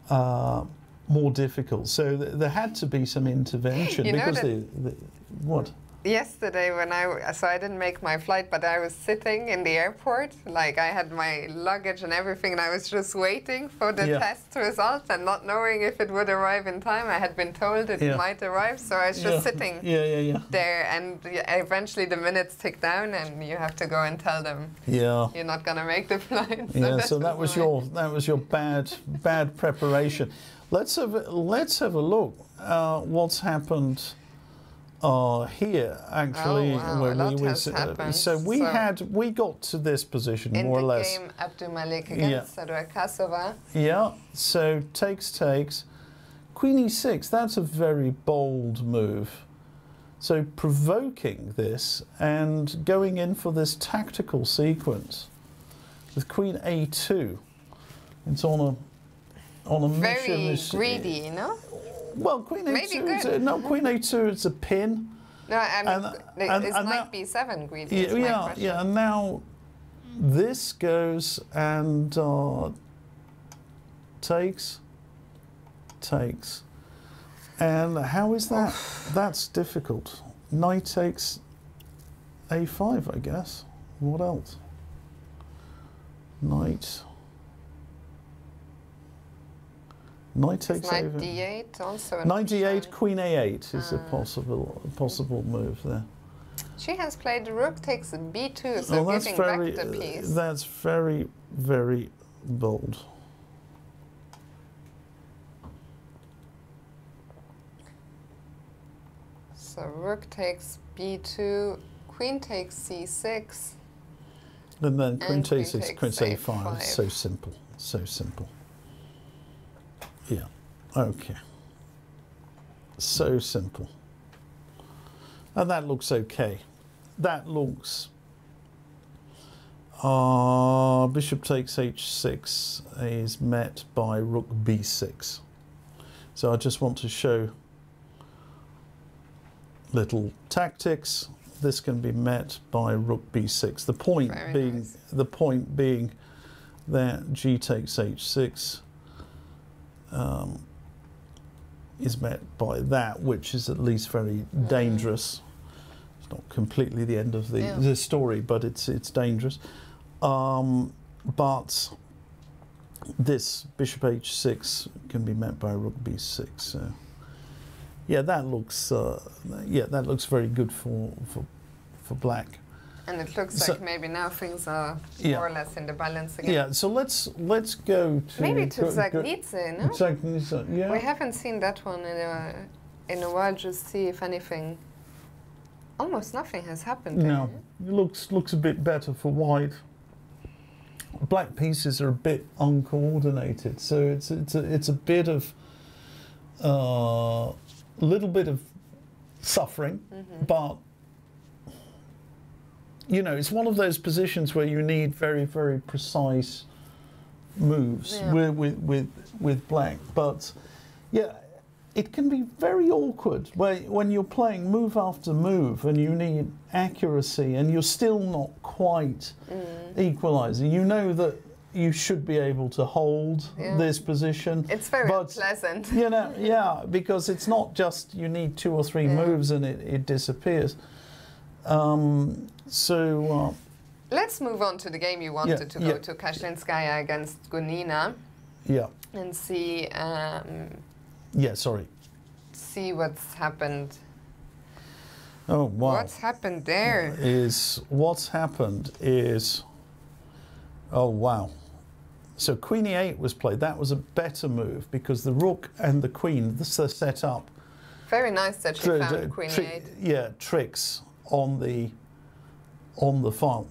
Uh, more difficult, so th- there had to be some intervention You know because the, the what? Yesterday, when I so I didn't make my flight, but I was sitting in the airport, like I had my luggage and everything, and I was just waiting for the Yeah. test results and not knowing if it would arrive in time. I had been told it Yeah. might arrive, so I was just yeah. sitting Yeah, yeah, yeah, there, and eventually the minutes tick down, and you have to go and tell them yeah. you're not gonna make the flight. Yeah, so that was my- your that was your bad bad preparation. Let's have let's have a look. Uh, what's happened uh, here? Actually, Oh, wow, where a lot we was, uh, happened. so we So- had we got to this position in more the or less. game Abdumalik against Saduakassova. Yeah. So takes takes. Queen e6. That's a very bold move. So provoking this and going in for this tactical sequence with Queen a2. It's on a on a mission. Very greedy, you know? Well, Queen a2. Is a, no, Queen a2. It's a pin. No, I mean, And- th- and- knight that- b7 greedy? Yeah, yeah, yeah. And now this goes and uh, takes, takes. And how is that? That's difficult. Knight takes a5, I guess. What else? Knight. Knight takes It's knight over. d8 also. an 98, option. Queen a8 is a Ah. possible possible move there. She has played rook takes b2, so well, that's giving very, back the uh, piece. that's very, very bold. so rook takes b2, queen takes c6. And then Queen And queen takes takes Queen a5. A5. So simple, so simple. Yeah, okay. So simple. And that looks okay. That looks Uh, bishop takes h6 is met by rook b6. So I just want to show little tactics. This can be met by rook b6. The point Very being nice. the point being that g takes h6 um, is met by that, which is at least very dangerous. It's not completely the end of the, Yeah. the story, but it's it's dangerous. Um, but this bishop h6 can be met by rook b6. So yeah, that looks uh, yeah that looks very good for for for black. And it looks So- like maybe now things are Yeah. more or less in the balance again. Yeah, so let's let's go to Maybe to Dzagnidze, no? Dzagnidze, yeah. We haven't seen that one in a, in a while, just see if anything. Almost nothing has happened there. No, it looks looks a bit better for white. Black pieces are a bit uncoordinated, so it's it's a, it's a bit of a uh, little bit of suffering, Mm-hmm. but you know it's one of those positions where you need very very precise moves Yeah. with, with with with black. But yeah, it can be very awkward where, when you're playing move after move and you need accuracy and you're still not quite Mm. equalizing. You know that you should be able to hold Yeah. this position. It's very But- pleasant. You know, yeah, because it's not just you need two or three Yeah. moves and it, it disappears. Um, so, uh, Let's move on to the game you wanted to yeah. go to, Kashlinskaya against Gunina, yeah, and see um, yeah, sorry. see what's happened. Oh, wow. What's happened there? is what's happened is oh wow so queen e8 was played that was a better move because the rook and the queen this is set up Very nice that she found Queen E8. yeah tricks on the on the file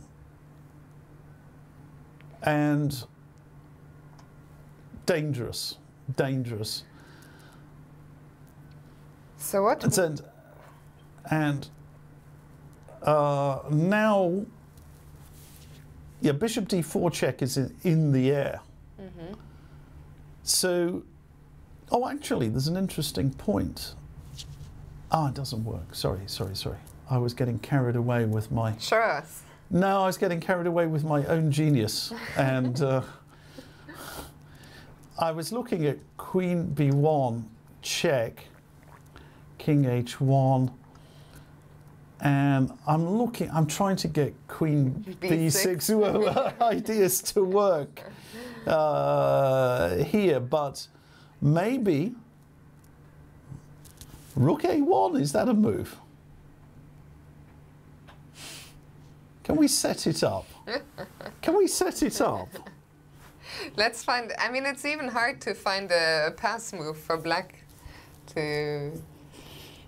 and dangerous dangerous So what? and and, and uh, now, yeah, bishop d4 check is in, in the air. Mm-hmm. So, oh, actually, there's an interesting point. Ah, it doesn't work. Sorry, sorry, sorry. I was getting carried away with my. Sure. No, I was getting carried away with my own genius, and uh, I was looking at Queen b1 check, King h1, and I'm looking. I'm trying to get Queen B6. b6 ideas to work uh, here, but maybe Rook a1 is that a move? Can we set it up? Can we set it up? Let's find. I mean, it's even hard to find a pass move for black to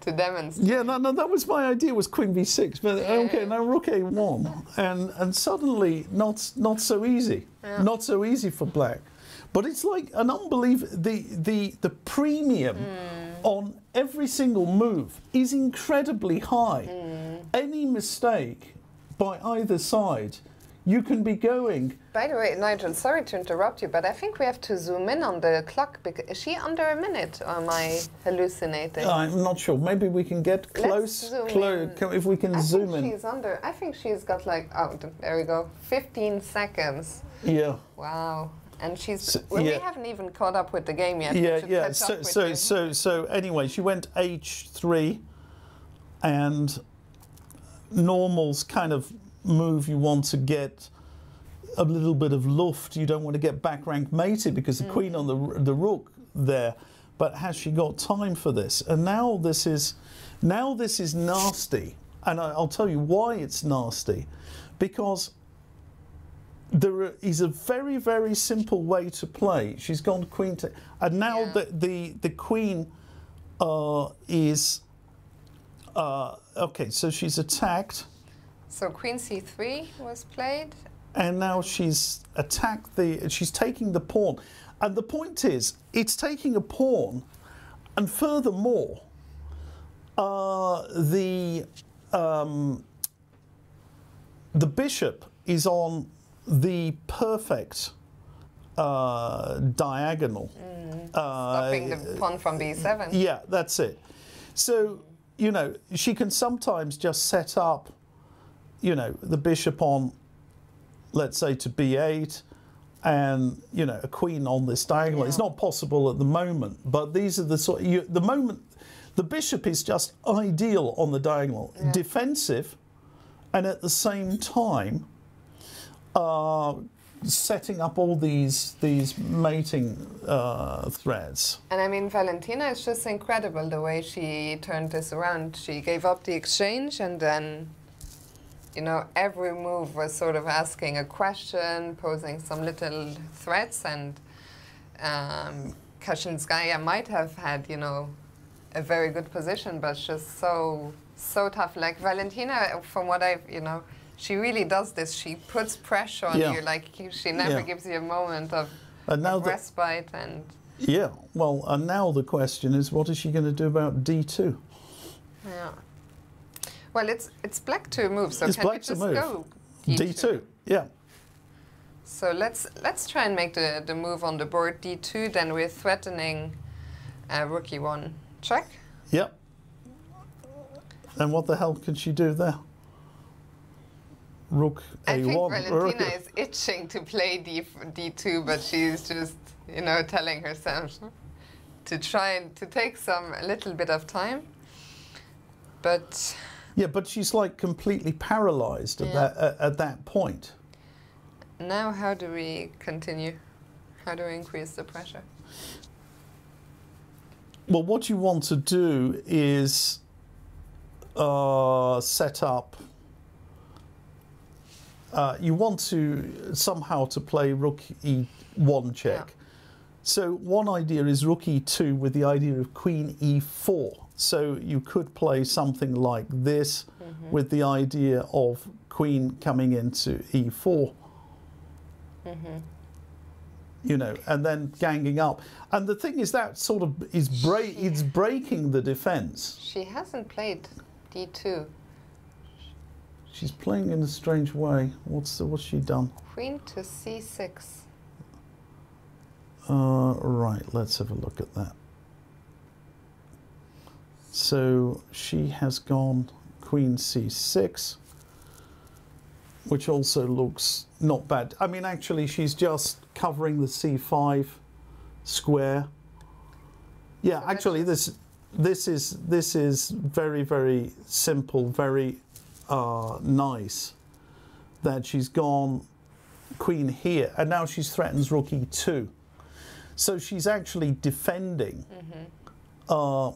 to demonstrate. Yeah, no, no, that was my idea. Was Queen b6, but uh, okay, now Rook a1, and and suddenly not not so easy, Yeah. not so easy for black. But it's like an unbelievable. The the the premium hmm. on every single move is incredibly high. Hmm. Any mistake by either side, you can be going. By the way, Nigel, sorry to interrupt you, but I think we have to zoom in on the clock. Because is she under a minute, or am I hallucinating? Uh, I'm not sure. Maybe we can get close. zoom close if we can I zoom in. she's under. I think she's got like oh, there we go, 15 seconds. Yeah. Wow. And she's So- well, we haven't even caught up with the game yet. Yeah, yeah. So, so, so, so, so. Anyway, she went H three, and normal's kind of move. You want to get a little bit of luft. You don't want to get back rank mated because the queen on the the rook there. But has she got time for this? And now this is, now this is nasty. And I, I'll tell you why it's nasty, because there is a very very simple way to play. She's gone queen to, and now Yeah. the the the queen uh, is uh, okay. So she's attacked, So Queen C3 was played. and now she's attacked the. She's taking the pawn, and the point is, it's taking a pawn, and furthermore, uh, the um, the bishop is on the perfect uh, diagonal. Mm. Uh, Stopping the pawn from b7. yeah, that's it. So, you know, she can sometimes just set up, you know, the bishop on, let's say, to b8 and, you know, a queen on this diagonal. It's not possible at the moment, but these are the sort you, the moment the bishop is just ideal on the diagonal, Yeah. defensive and at the same time uh, setting up all these these mating uh, threads. And I mean, Valentina is just incredible the way she turned this around. She gave up the exchange and then, you know, every move was sort of asking a question, posing some little threats, and um, Kashlinskaya might have had, you know, a very good position, but just so, so tough. Like Valentina, from what I've, you know, she really does this. She puts pressure on Yeah. you. Like, she never Yeah. gives you a moment of, And now of that respite and. Yeah, well, and now the question is, what is she going to do about D2? Yeah. Well, it's it's black to move, so It's can we black to just go D2, yeah. So let's let's try and make the, the move on the board d2. Then we're threatening uh, rook e1 check. Yep. And what the hell can she do there? Rook I think A1. Valentina is itching to play d d2, but she's just you know telling herself to try and to take some a little bit of time. But Yeah, but she's like completely paralyzed at Yeah. that at, at that point. now, how do we continue? How do we increase the pressure? Well, what you want to do is uh, set up. Uh, you want to somehow to play rook e1 check. Yeah. So one idea is rook e2 with the idea of queen e4. So you could play something like this Mm-hmm. with the idea of queen coming into e4. Mm-hmm. You know, and then ganging up. And the thing is that sort of is break. It's breaking the defense. She hasn't played d2. She's playing in a strange way. What's the, what's she done? Queen to c6. Uh, right, let's have a look at that. So she has gone queen c6, which also looks not bad. I mean, actually, she's just covering the c5 square. Yeah, actually, this this is this is very very simple, very uh, nice. That she's gone queen here, and now she's threatens rook e2. So she's actually defending. Uh,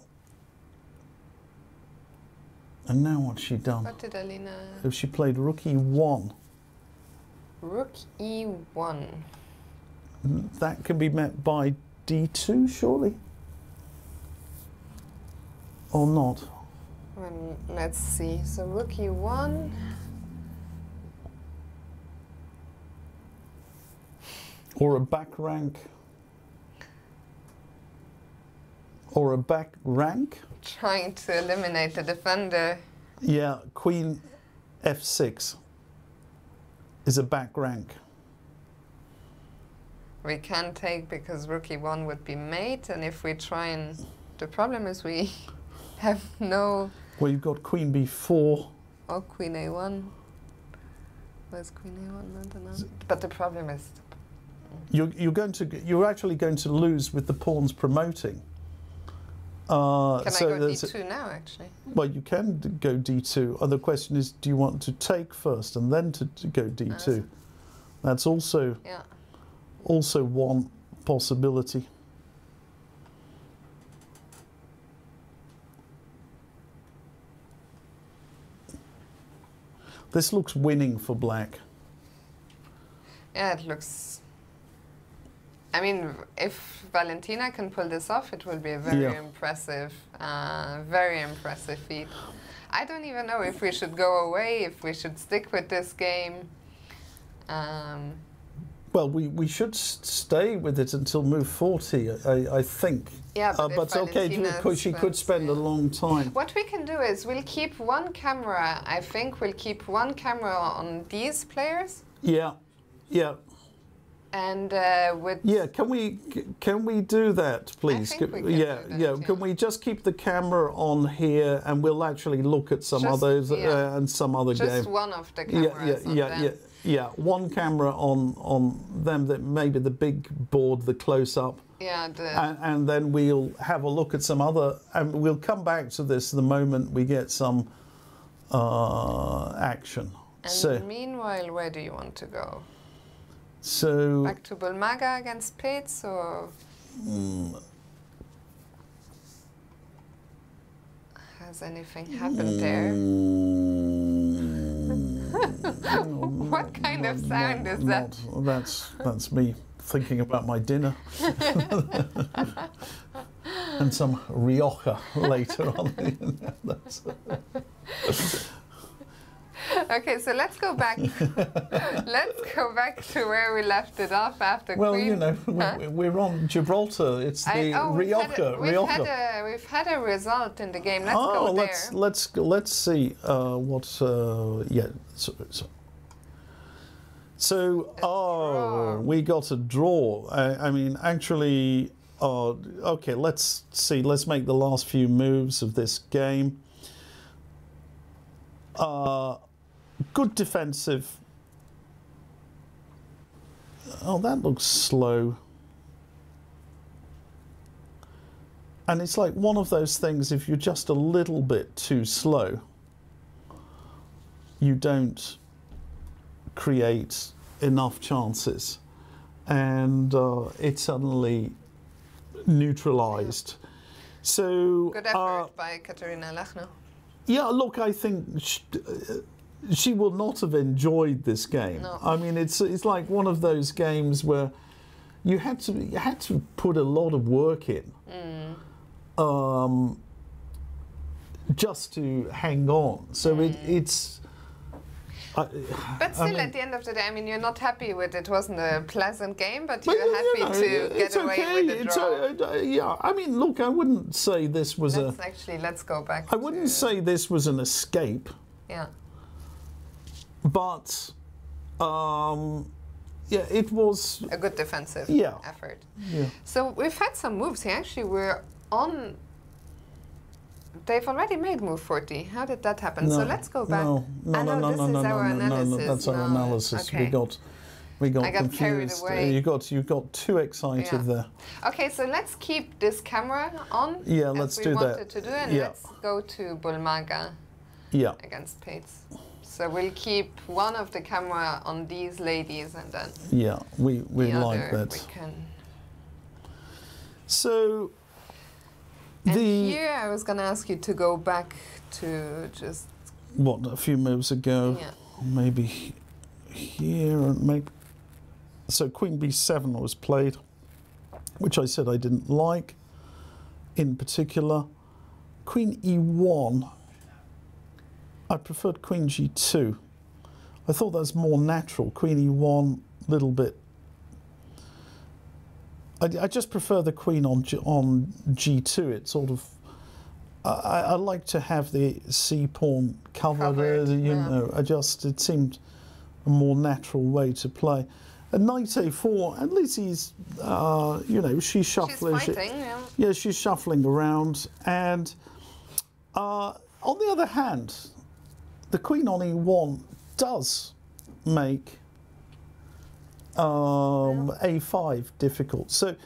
and now what's she done? What did Alina? If she played rook e1, Rook e1. that can be met by d2, surely? Or not? Well, let's see. So rook e1. Or a back rank? Or a back rank? Trying to eliminate the defender. Yeah, queen f6 is a back rank. We can take because rook e1 would be mate, and if we try and. The problem is we have no. Well, you've got queen b4. Oh, queen a1. Where's queen a1? I don't know. But the problem is. You're, you're going to you're actually going to lose with the pawns promoting. Uh, Can so I go there's- d2 now, actually? Well, you can d- go d2. And the question is, do you want to take first and then to, to go d2? That's also Yeah. also one possibility. This looks winning for black. Yeah, it looks. I mean, if Valentina can pull this off, it will be a very Yeah. impressive, uh, very impressive feat. I don't even know if we should go away, if we should stick with this game. Um, Well, we, we should stay with it until move 40, I, I think. Yeah, Uh, but, if but okay, because she could spend a long time. What we can do is we'll keep one camera. I think we'll keep one camera on these players, Yeah, yeah, And uh, with yeah. Can we can we do that, please? Can- we can yeah, that, yeah. yeah. Can we just keep the camera on here, and we'll actually look at some Just- others yeah. uh, and some other just game. one of the Yeah, cameras yeah, yeah, them. yeah, yeah. One camera on on them that maybe the big board, the close up. Yeah, the, and, and then we'll have a look at some other, and we'll come back to this the moment we get some uh, action. and so, meanwhile, where do you want to go? so Back to Bulmaga against Paehtz or has anything happened there? What kind of sound is that? Not, that's that's me thinking about my dinner, and some rioja later on. Okay, so let's go back. let's go back to where we left it off after well, Queen. you know, Huh? we- we're on Gibraltar. It's the I, oh, we've had, rioja. a, we've, rioja. had a, we've had a result in the game. Let's oh, go let's there. let's let's see uh, what. Uh, yeah. So, so, so oh, we got a draw. I, I mean, actually, uh, okay. Let's see. Let's make the last few moves of this game. Uh, good defensive. Oh, that looks slow. And it's like one of those things, if you're just a little bit too slow, you don't create enough chances. And uh, it's suddenly neutralized. So, Good uh, effort by Katerina Lagno. yeah, look, I think sh- uh, she will not have enjoyed this game. No. I mean, it's it's like one of those games where you had to you had to put a lot of work in, um, just to hang on. So it, it's. I, But still, mean- at the end of the day, I mean, you're not happy with it. it wasn't a pleasant game, but but, you're happy you know, to get it's away okay. with the It's, draw. uh, uh, yeah, I mean, look, I wouldn't say this was let's a. actually let's go back. I wouldn't say this was an escape. Yeah. but um, yeah, it was. a good defensive Yeah. effort. Yeah. So we've had some moves here. Actually, we're on. They've already made move 40. How did that happen? so let's go back. No, no, I no, know no, this no, is no, our no, no, no, that's our No, analysis. We got, we got I got carried confused. Uh, away. You got, you got too excited Yeah. there. Okay, so let's keep this camera on. Yeah, let's we do that. wanted to do, and Yeah. let's go to Bulmaga Yeah, against Paehtz. So we'll keep one of the camera on these ladies, and then yeah, we we the like that. we can. So, And the here, I was gonna ask you to go back to just what a few moves ago, yeah. maybe here and maybe. So Queen B7 was played, which I said I didn't like, in particular. Queen E1. I preferred Queen G2. I thought that was more natural. Queen E1, little bit. I, I just prefer the Queen on G, on G2. It sort of. I, I like to have the C pawn covered. Covered, uh, you yeah. know, I just it seemed a more natural way to play. And knight a4, at least he's, uh, you know, she's She's shuffling. she- yeah. yeah, she's shuffling around. And uh, on the other hand, the queen on e1 does make um, a5 difficult. So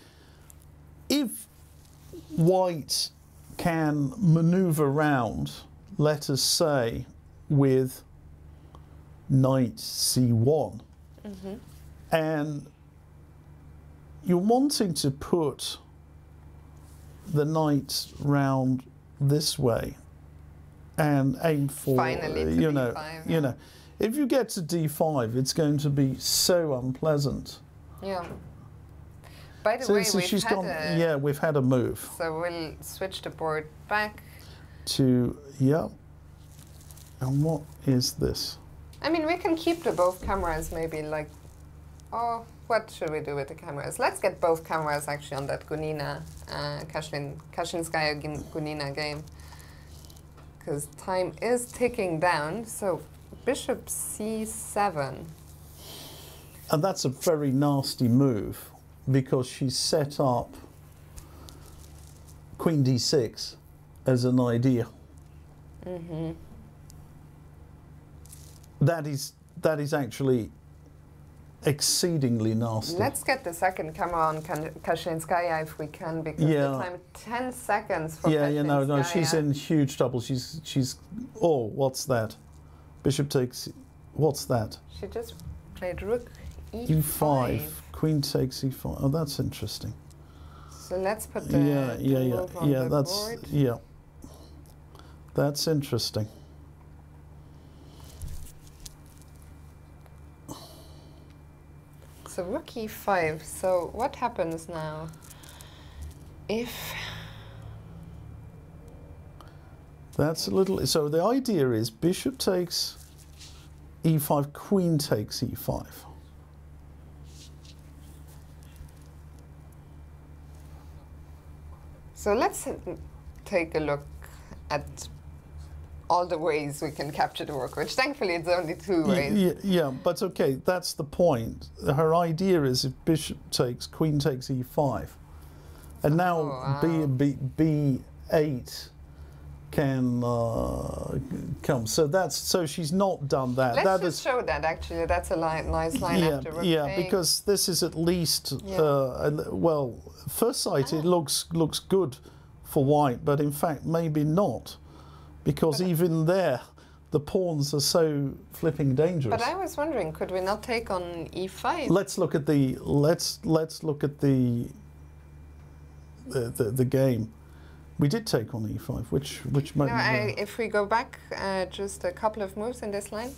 if white can maneuver around, let us say, with knight c1, and you're wanting to put the knight round this way and aim for Finally you know D5, you know if you get to d5 it's going to be so unpleasant Yeah. By the so, way, so we've she's had gone a, yeah we've had a move So we'll switch the board back. to yeah and what is this I mean, we can keep the both cameras maybe like, oh, what should we do with the cameras? Let's get both cameras actually on that Gunina, uh, Kashlin, Kashlinskaya Gunina game. Because time is ticking down. So bishop c7. And that's a very nasty move because she's set up Queen d6 as an idea. Mm-hmm. That is that is actually exceedingly nasty. Let's get the second camera on Kashlinskaya if we can, because Yeah. the time 10 seconds for yeah, yeah, no, no, she's in huge trouble. She's she's oh, what's that? Bishop takes what's that? She just played rook e5. E5. Queen takes E5. Oh, that's interesting. So let's put the, yeah, yeah, yeah, yeah. That's board. yeah. That's interesting. So rook e5. So what happens now? If That's a little. So the idea is bishop takes E5, queen takes E E5. so, let's take a look at all the ways we can capture the rook, which thankfully it's only two ways. Yeah, yeah, but okay, that's the point. Her idea is if bishop takes, queen takes e5. And now Oh, wow. B, B, B8 can uh, come. So that's so she's not done that. Let's that just is show that actually. That's a li- nice line yeah, after yeah, takes. because this is at least Yeah. uh, well, first sight it looks looks good for white, but in fact maybe not, because even there, the pawns are so flipping dangerous. But I was wondering, could we not take on E e5? let's look at the let's let's look at the the, the, the game. We did take on e5, which which no, might I, if we go back uh, just a couple of moves in this line.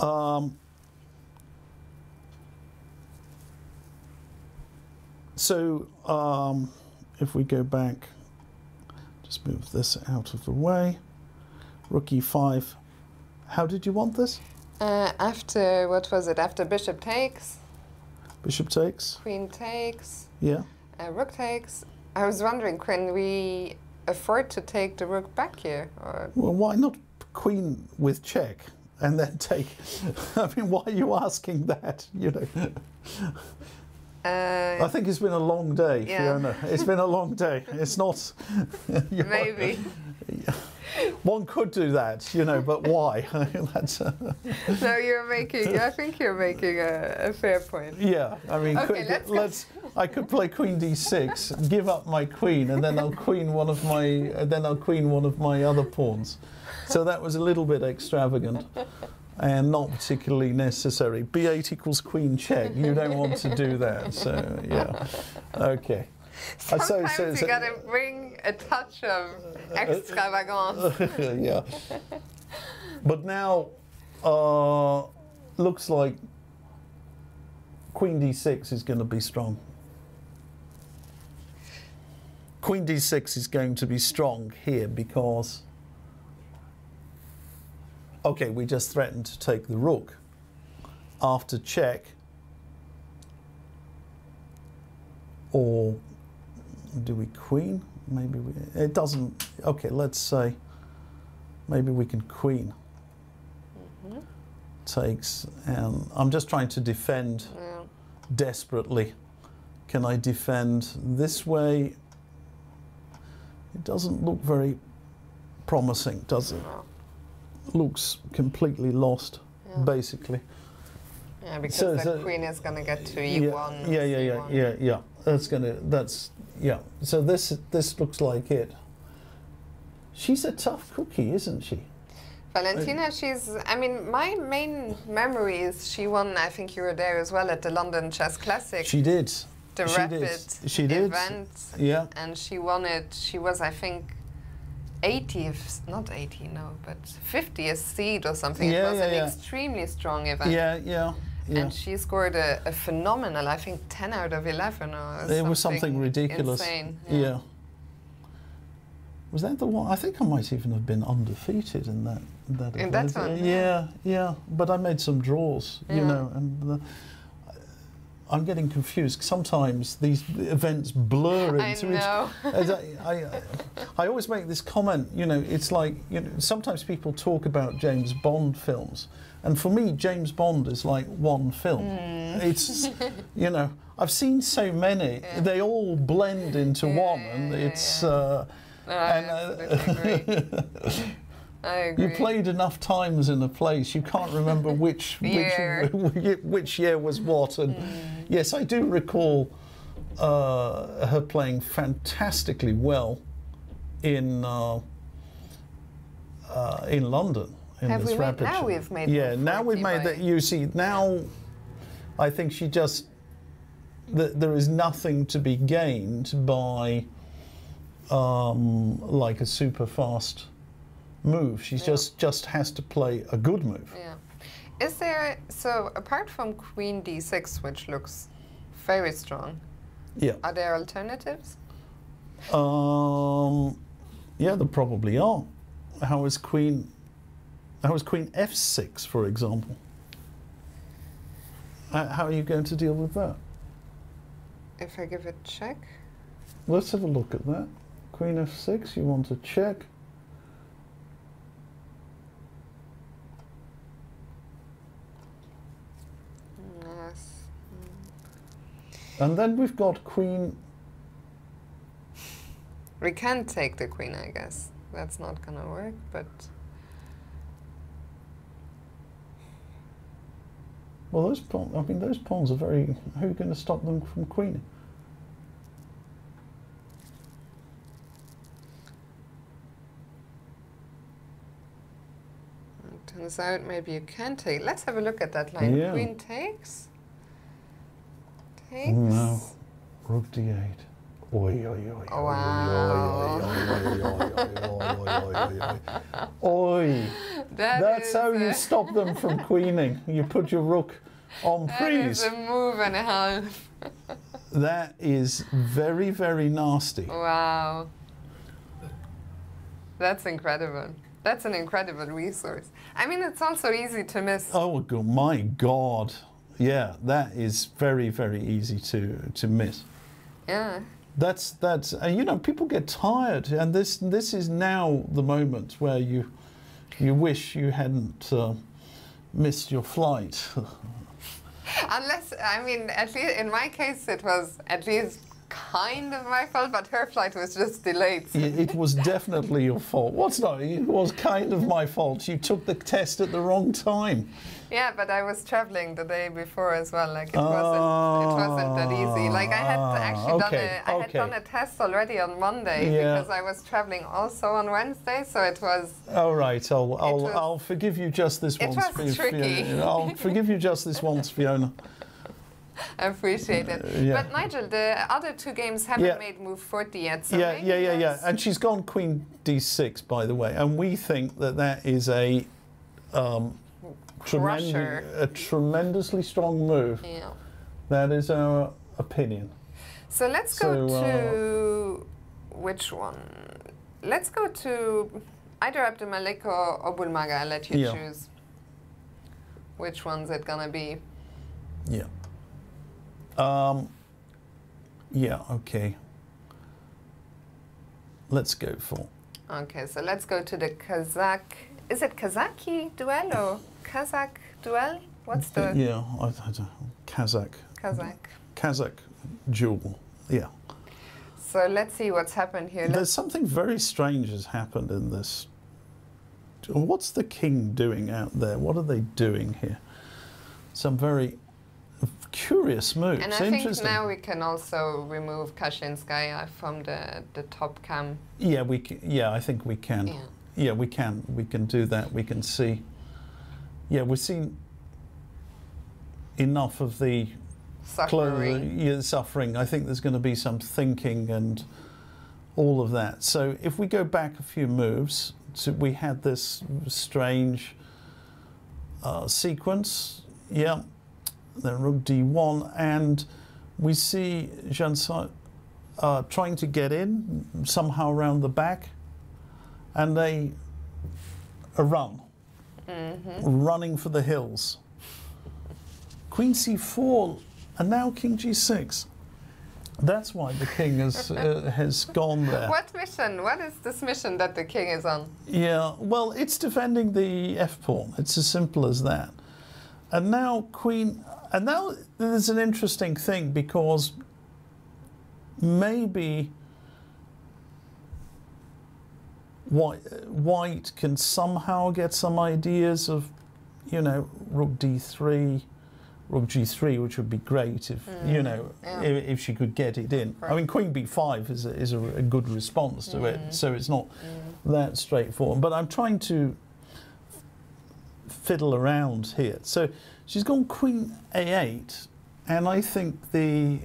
um, so um, if we go back, just move this out of the way. Rook e5. How did you want this? Uh, after, what was it? After bishop takes, Bishop takes. queen takes, Yeah. Uh, rook takes. I was wondering, can we afford to take the rook back here? Or Well, why not queen with check and then take? I mean, why are you asking that? You know, I uh, think it's been a long day, Yeah. Fiona. It's been a long day. It's not. maybe. one could do that, you know, but why? That's uh, no, you're making. I think you're making a, a fair point. yeah. I mean, Okay, could- let's let's. I could play queen d6, give up my queen, and then I'll queen one of my. And then I'll queen one of my other pawns. So that was a little bit extravagant. and not particularly necessary. B8 equals queen check. You don't want to do that. So, yeah. Okay. Uh, so- Sometimes so- you so- gotta bring a touch of extravagance. yeah. But now, uh, looks like queen d6 is going to be strong. Queen d6 is going to be strong here because. Okay, we just threatened to take the rook. After check, or do we queen? Maybe we. It doesn't. Okay, let's say. Maybe we can queen. Mm-hmm. Takes, and I'm just trying to defend Yeah. desperately. Can I defend this way? It doesn't look very promising, does it? No. Looks completely lost, Yeah. basically. Yeah, because So- the so- queen is gonna get to e1. yeah, yeah, yeah, c1. yeah, yeah. That's gonna. That's yeah. So this this looks like it. She's a tough cookie, isn't she? Valentina, she's. I mean, my main memory is she won. I think you were there as well at the London Chess Classic, She did. the she rapid did. She did. event, Yeah. and she won it. She was, I think. 80th, not 80, no, but 50th seed or something. Yeah, it was yeah, an yeah. extremely strong event. Yeah, yeah, yeah. And she scored a, a phenomenal, I think, 10 out of 11 or It was something ridiculous. Insane. Yeah. Was that the one? I think I might even have been undefeated in that. that In that one, Yeah, yeah. yeah. But I made some draws, you Yeah. know, and the, I'm getting confused. Sometimes these events blur into know. each. As I, I, I always make this comment. You know, it's like you know. Sometimes people talk about James Bond films, and for me, James Bond is like one film. Hmm. It's you know, I've seen so many. Yeah. They all blend into Yeah, one, and it's. yeah. Uh, No, I and, uh, agree. I agree. you played enough times in a place, you can't remember which Year. which which year was what. And yes, I do recall uh, her playing fantastically well in uh, uh, in London. In Have this we made- now we've made Yeah, now we've made by- that. You see, now I think she just that there is nothing to be gained by um, like a super fast move. She Yeah. just just has to play a good move. Yeah. Is there so apart from Queen D6, which looks very strong, Yeah. are there alternatives? Um, yeah, there probably are. How is Queen? How is Queen F6, for example? How are you going to deal with that? If I give it check, Let's have a look at that. Queen F6. You want to check? yes. And then we've got Queen. We can't take the queen, I guess. That's not gonna work, but Well, those pawns. I mean, those pawns are very. Who are going to stop them from queening? turns out maybe you can take. Let's have a look at that line. Yeah. Queen takes. Takes. No. Rook D8. Oy, oy, oy, wow. That's how you stop them from queening. You put your rook on prees. That is a move and a half. that is very, very nasty. Wow. That's incredible. That's an incredible resource. I mean, it's also easy to miss. Oh, my God. Yeah, that is very, very easy to, to miss. Yeah. That's that's and you know people get tired, and this this is now the moment where you you wish you hadn't uh, missed your flight. Unless, I mean, at least in my case, it was at least kind of my fault, but her flight was just delayed. so- it was definitely your fault. What's not? It was kind of my fault. You took the test at the wrong time. Yeah, but I was traveling the day before as well. Like it wasn't, it wasn't that easy. Like I had actually done okay, a, I had done a test already on Monday Yeah. because I was traveling also on Wednesday. So it was All right, I'll I'll, was- I'll forgive you just this It once, was Fi- tricky. Fiona. I'll forgive you just this once, Fiona. appreciated. Uh, yeah. But Nigel, the other two games haven't Yeah. made move 40 yet. So yeah, yeah, yeah, yeah. And she's gone Queen D6, by the way, and we think that that is a um, a tremendously strong move. Yeah. That is our opinion. So let's go So, uh, to which one? Let's go to either Abdumalik or, or Bulmaga. I'll let you Yeah. choose. Which one's it gonna be? Yeah. Um, yeah. Okay. Let's go for. Okay, so let's go to the Kazakh. Is it Kazaki duel or Kazakh duel? What's the Yeah, I, I don't, Kazakh. Kazakh? Kazakh duel. Yeah. So let's see what's happened here. There's Let's, something very strange has happened in this. What's the king doing out there? What are they doing here? Some very curious moves. and I think now we can also remove Kashlinskaya from the, the top cam. yeah, we. can, Yeah, I think we can. Yeah. Yeah, we can. We can do that. We can see. Yeah, we've seen enough of the clo- Suffering. yeah, suffering. I think there's going to be some thinking and all of that. So if we go back a few moves, so we had this strange uh, sequence. Yeah, then rook d1, and we see Zhansaya uh, trying to get in somehow around the back, and they a run, running for the hills. Queen c4 and now king g6. That's why the king has uh, has gone there. What mission? What is this mission that the king is on? Yeah, well, it's defending the f pawn. It's as simple as that. And now queen, and now there's an interesting thing because maybe white, white can somehow get some ideas of, you know, rook d3, rook g3, which would be great if hmm, you know yeah. if, if she could get it in. I mean, queen b5 is a, is a, a good response to it, hmm. so it's not hmm. that straightforward. But I'm trying to fiddle around here. So she's gone queen a8, and I think the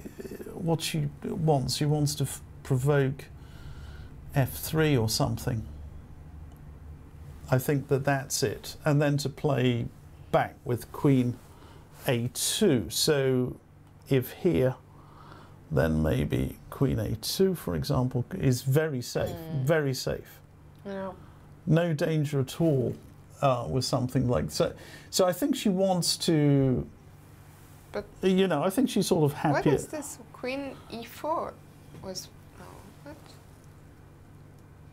what she wants, she wants to f- provoke f3 or something. I think that that's it, and then to play back with queen a2. So if here, then maybe queen a2, for example, is very safe, very safe No. no danger at all uh, with something like so. So I think she wants to. But- you know, I think she's sort of What happy. is this? Queen e4 was.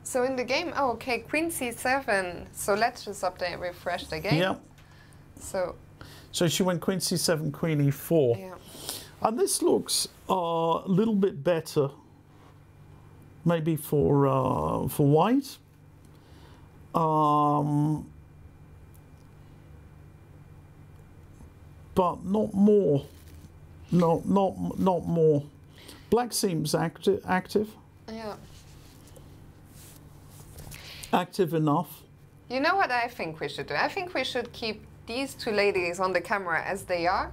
So in the game, oh, okay, queen c7. So let's just update, refresh the game. Yeah. So So she went queen c7, queen e4, yeah, and this looks uh, a little bit better, maybe for uh, for white. Um, but not more. No, not not more. Black seems active. Active. yeah. Active enough. You know what I think we should do? I think we should keep these two ladies on the camera as they are,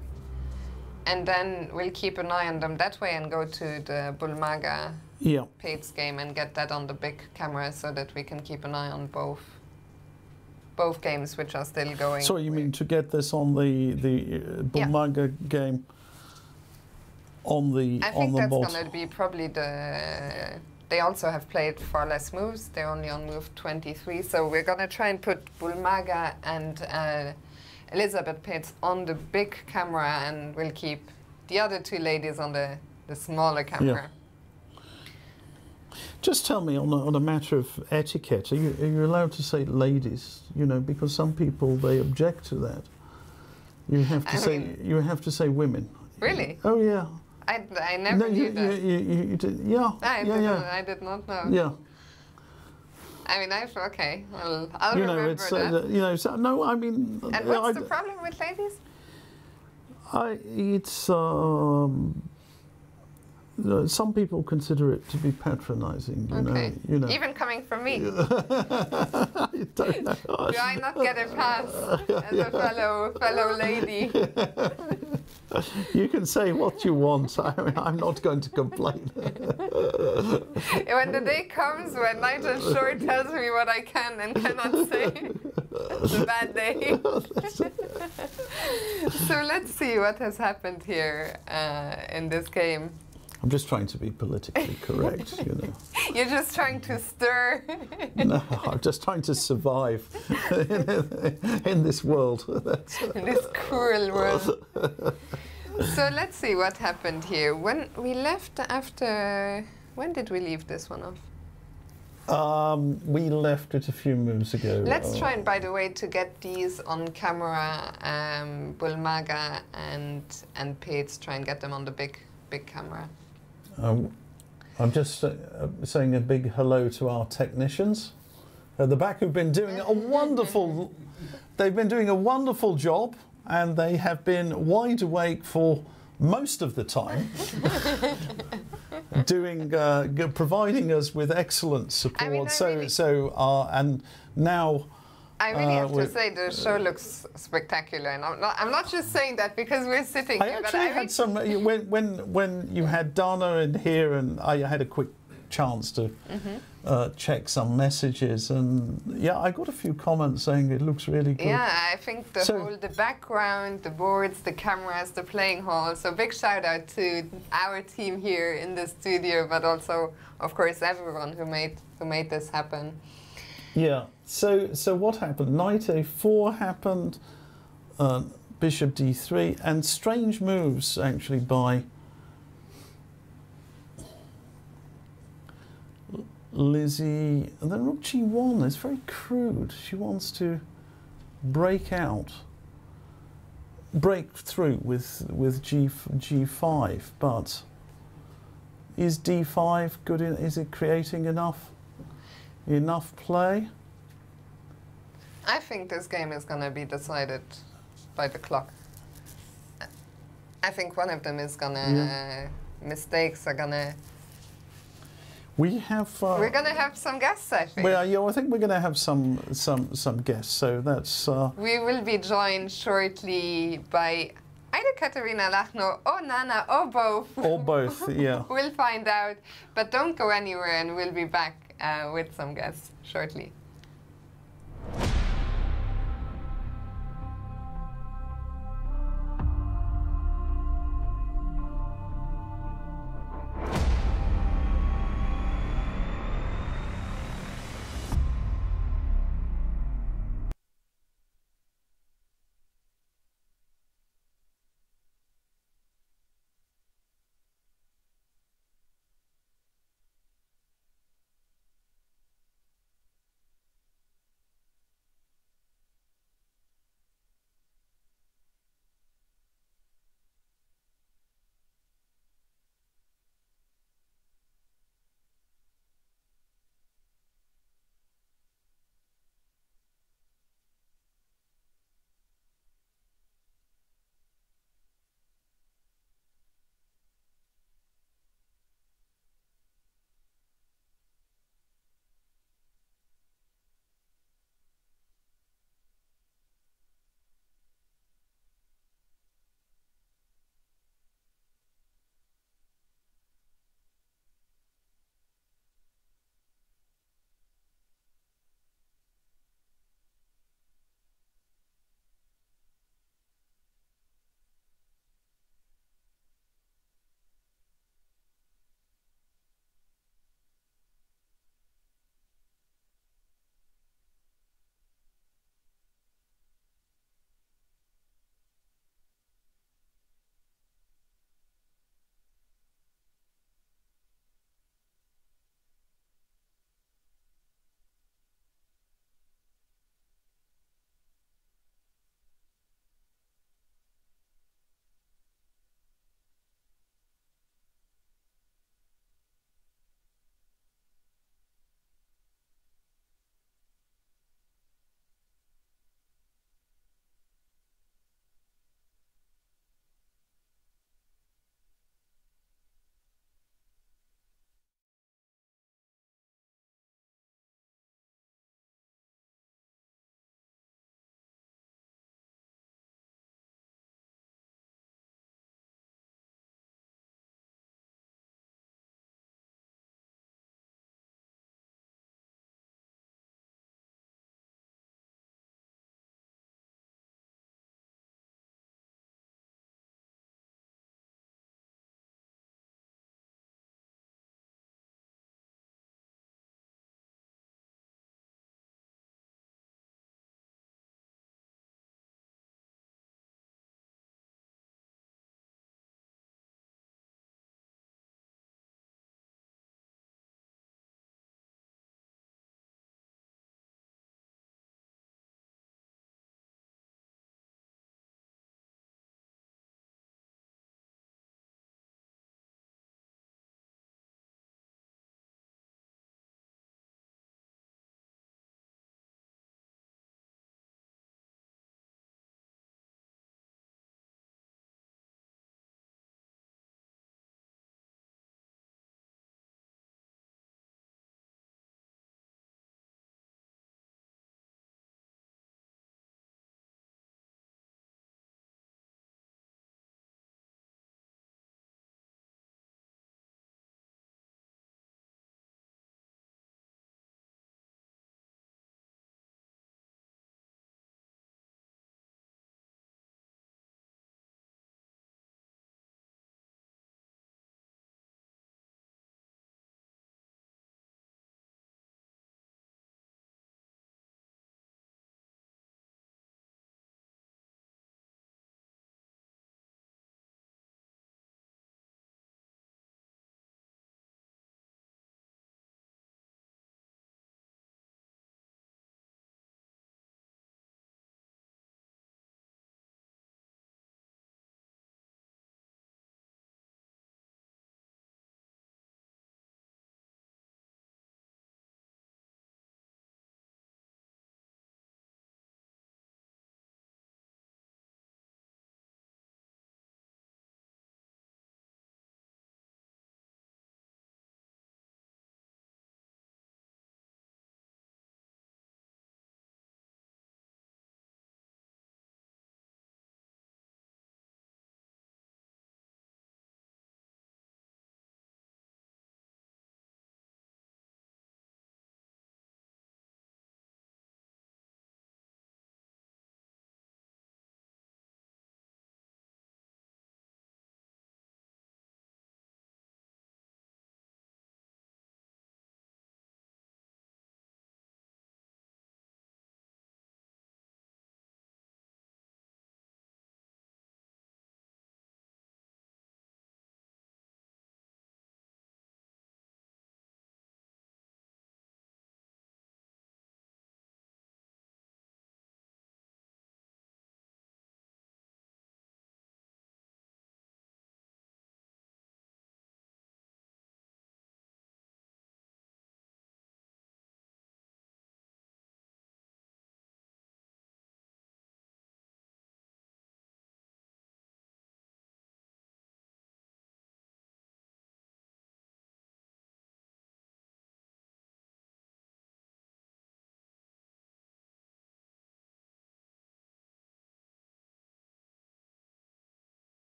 and then we'll keep an eye on them that way and go to the Bulmaga Yeah, Paehtz game and get that on the big camera so that we can keep an eye on both both games which are still going. so you mean to get this on the the uh, Yeah. Bulmaga game on the I on think the that's going to be probably the. They also have played far less moves. They're only on move 23. So we're going to try and put Bulmaga and uh, Elisabeth Paehtz on the big camera, and we'll keep the other two ladies on the, the smaller camera. Yeah. Just tell me on a, on a matter of etiquette, are you, are you allowed to say ladies? You know, because some people they object to that. You have to I say mean- you have to say women. Really? Oh yeah. I, I never no, knew you, that. You, you, you did, yeah. I, yeah, didn't, yeah. I did not know. Yeah. I mean, I've okay. Well, I'll you remember know, it's that. uh, you know. So, no, I mean. and I, what's the problem with ladies? I, it's um, you some people consider it to be patronising. You Okay. know, you know. Even coming from me. I don't know. Do I not get a pass as a fellow fellow lady? You can say what you want. I mean, I'm not going to complain. when the day comes when Nigel Short tells me what I can and cannot say, it's a bad day. so let's see what has happened here uh, in this game. I'm just trying to be politically correct. You know. You're just trying to stir. No, I'm just trying to survive in this world. In this cruel world. so let's see what happened here. When we left after, when did we leave this one off? um, we left it a few moves ago. Let's try and, by the way, to get these on camera. Um, Bulmaga and and Paehtz try and get them on the big big camera. Um, I'm just uh, saying a big hello to our technicians at the back who've been doing a wonderful. They've been doing a wonderful job, and they have been wide awake for most of the time, doing uh, providing us with excellent support. I so really- so uh, and now. I really Uh, have to say the show looks spectacular, and I'm not, I'm not just saying that because we're sitting I here, actually I had some when when when you had Dana in here, and I had a quick chance to Mm-hmm. uh, check some messages, and yeah, I got a few comments saying it looks really good. Yeah, I think the So- whole, the background, the boards, the cameras, the playing hall. So big shout out to our team here in the studio, but also, of course, everyone who made who made this happen. Yeah. So so what happened? Knight A4 happened. Uh, bishop d3, and strange moves actually by Lizzie. And then rook g1 is very crude. She wants to break out, break through with with g g5, but is d5 good? In, is it creating enough enough play? I think this game is going to be decided by the clock. I think one of them is going to, Yeah. mistakes are going to, We have. Uh, we're going to have some guests, I think. well, yeah, I think we're going to have some some some guests. So that's. Uh, We will be joined shortly by either Katerina Lagno or Nana or both. or both, yeah. we'll find out. But don't go anywhere and we'll be back uh, with some guests shortly.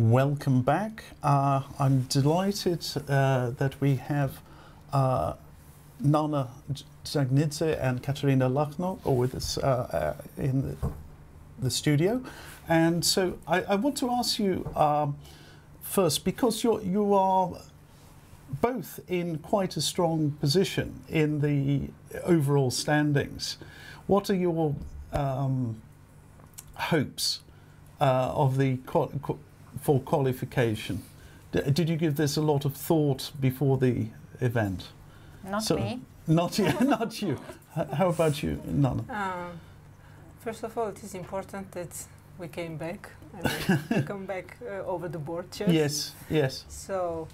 Welcome back. Uh, I'm delighted uh, that we have uh, Nana Dzagnidze and Katerina Lagno with us uh, uh, in the, the studio. And so I, I want to ask you um, first, because you're, you are both in quite a strong position in the overall standings, what are your um, hopes uh, of the for qualification? D- did you give this a lot of thought before the event? Not So- me. Not you. not you. How about you, Nana? Um, first of all, it is important that we came back. I mean, we come back uh, over the board chess. Yes. Yes. So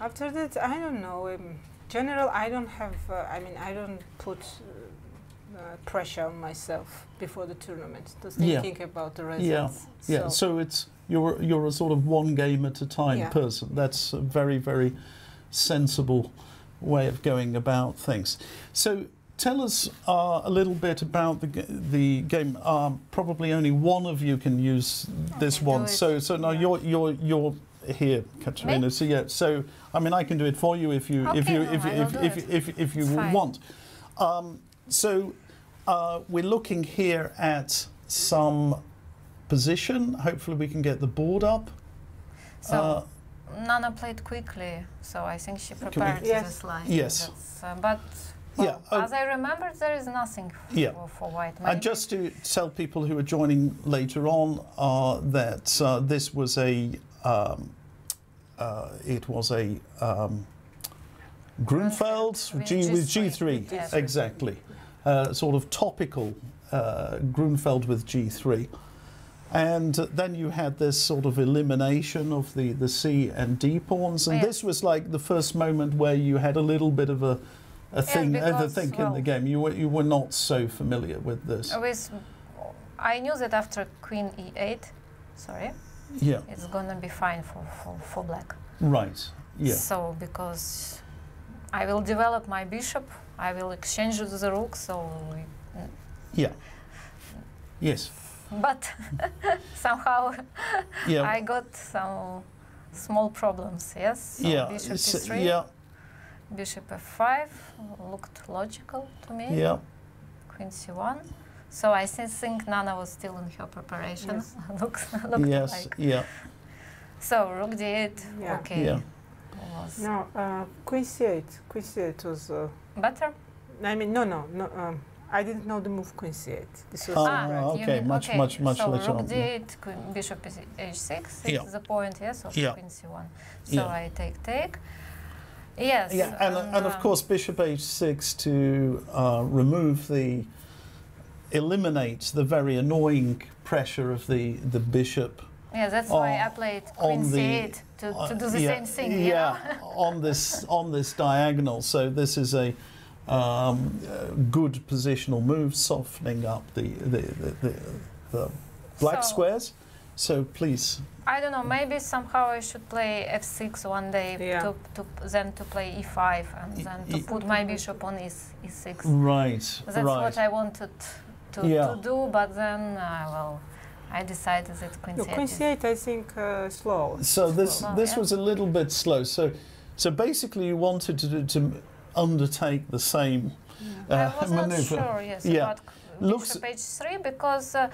after that, I don't know. In general, I don't have. Uh, I mean, I don't put uh, uh, pressure on myself before the tournament to Yeah. thinking about the results. Yeah. results. Yeah. So it's you're you're a sort of one game at a time Yeah. person. That's a very very sensible way of going about things. So tell us uh, a little bit about the the game. Um, probably only one of you can use this Okay, one. So so now Yeah. you're you're you're here, Katerina. So yeah. So I mean, I can do it for you if you if Okay, you if you- if do if, it. if, if you fine. want. Um, so uh, we're looking here at some position. Hopefully, we can get the board up. So Uh, Nana played quickly, so I think she we- prepared Yes. this line. Yes. That's, uh, but Yeah, well, oh. as I remember, there is nothing f- Yeah. for, for white. And just to tell people who are joining later on uh, that uh, this was a um, uh, it was a um, Grunfeld With G with G3. G3 Yes. exactly uh, sort of topical uh, Grunfeld with G3 and then you had this sort of elimination of the, the C and D pawns and Yeah. this was like the first moment where you had a little bit of a a thing, a because, thing in the game. You were you were not so familiar with this. with I knew that after Queen E8, sorry, Yeah, it's gonna be fine for, for, for black. right. Yeah, So because I will develop my bishop, I will exchange the rook. So, yeah. Yes, but somehow yeah, I got some small problems. Yes. So yeah. Bishop E3, yeah, Bishop F5 looked logical to me. yeah, Queen C1. So I thi- think Nana was still in her preparation. Yes. looks looked yes, like. yeah, So Rook D8. Yeah. Okay. yeah. Was No, uh, Queen C8. Queen C8 was. Uh, better. I mean, no, no, no. Um, I didn't know the move Queen C8. This was. Ah, surprise. okay, mean- much, okay, much, much so later Rook on, yeah. D8, Queen, Bishop is H6. It's Yeah. the point, yes, of Yeah. Queen C1. So Yeah. I take take. Yes. Yeah, and, and of uh, course Bishop H6 to uh, remove the, eliminate the very annoying pressure of the the bishop Yeah, that's why I played Queen C8 to, to Uh, do the yeah, same thing. you Yeah, on this on this diagonal. So this is a um, uh, good positional moves, softening up the the, the, the, the black So- squares. So please, I don't know. Maybe somehow I should play f6 one day Yeah. to, to then to play e5 and then to put my bishop on e, e6. right, That's right. what I wanted to, Yeah. to do, but then uh, well, I decided that Queen No, C8 Queen C8, I think, uh, slow. So this Slow, this yeah. was a little bit slow. So so basically, you wanted to do- to undertake the same uh, I was not sure, yes, Yeah. about Looks- bishop h3 because uh,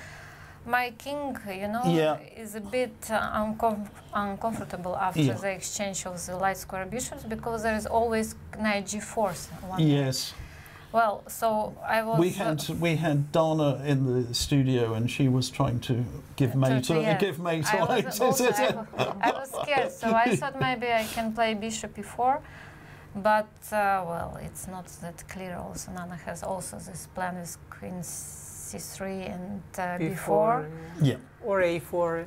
my king, you know, Yeah. is a bit uh, uncom- uncomfortable after Yeah. the exchange of the light square bishops because there is always knight g4. One Yes, Well, so I was. we uh, had we had Donna in the studio, and she was trying to give mate to- yeah. give mate I was, also, I, I was scared, so I thought maybe I can play bishop e4, but uh, well, it's not that clear. Also, Nana has also this plan with queen c3 and uh, Before. b4. yeah, Or A4.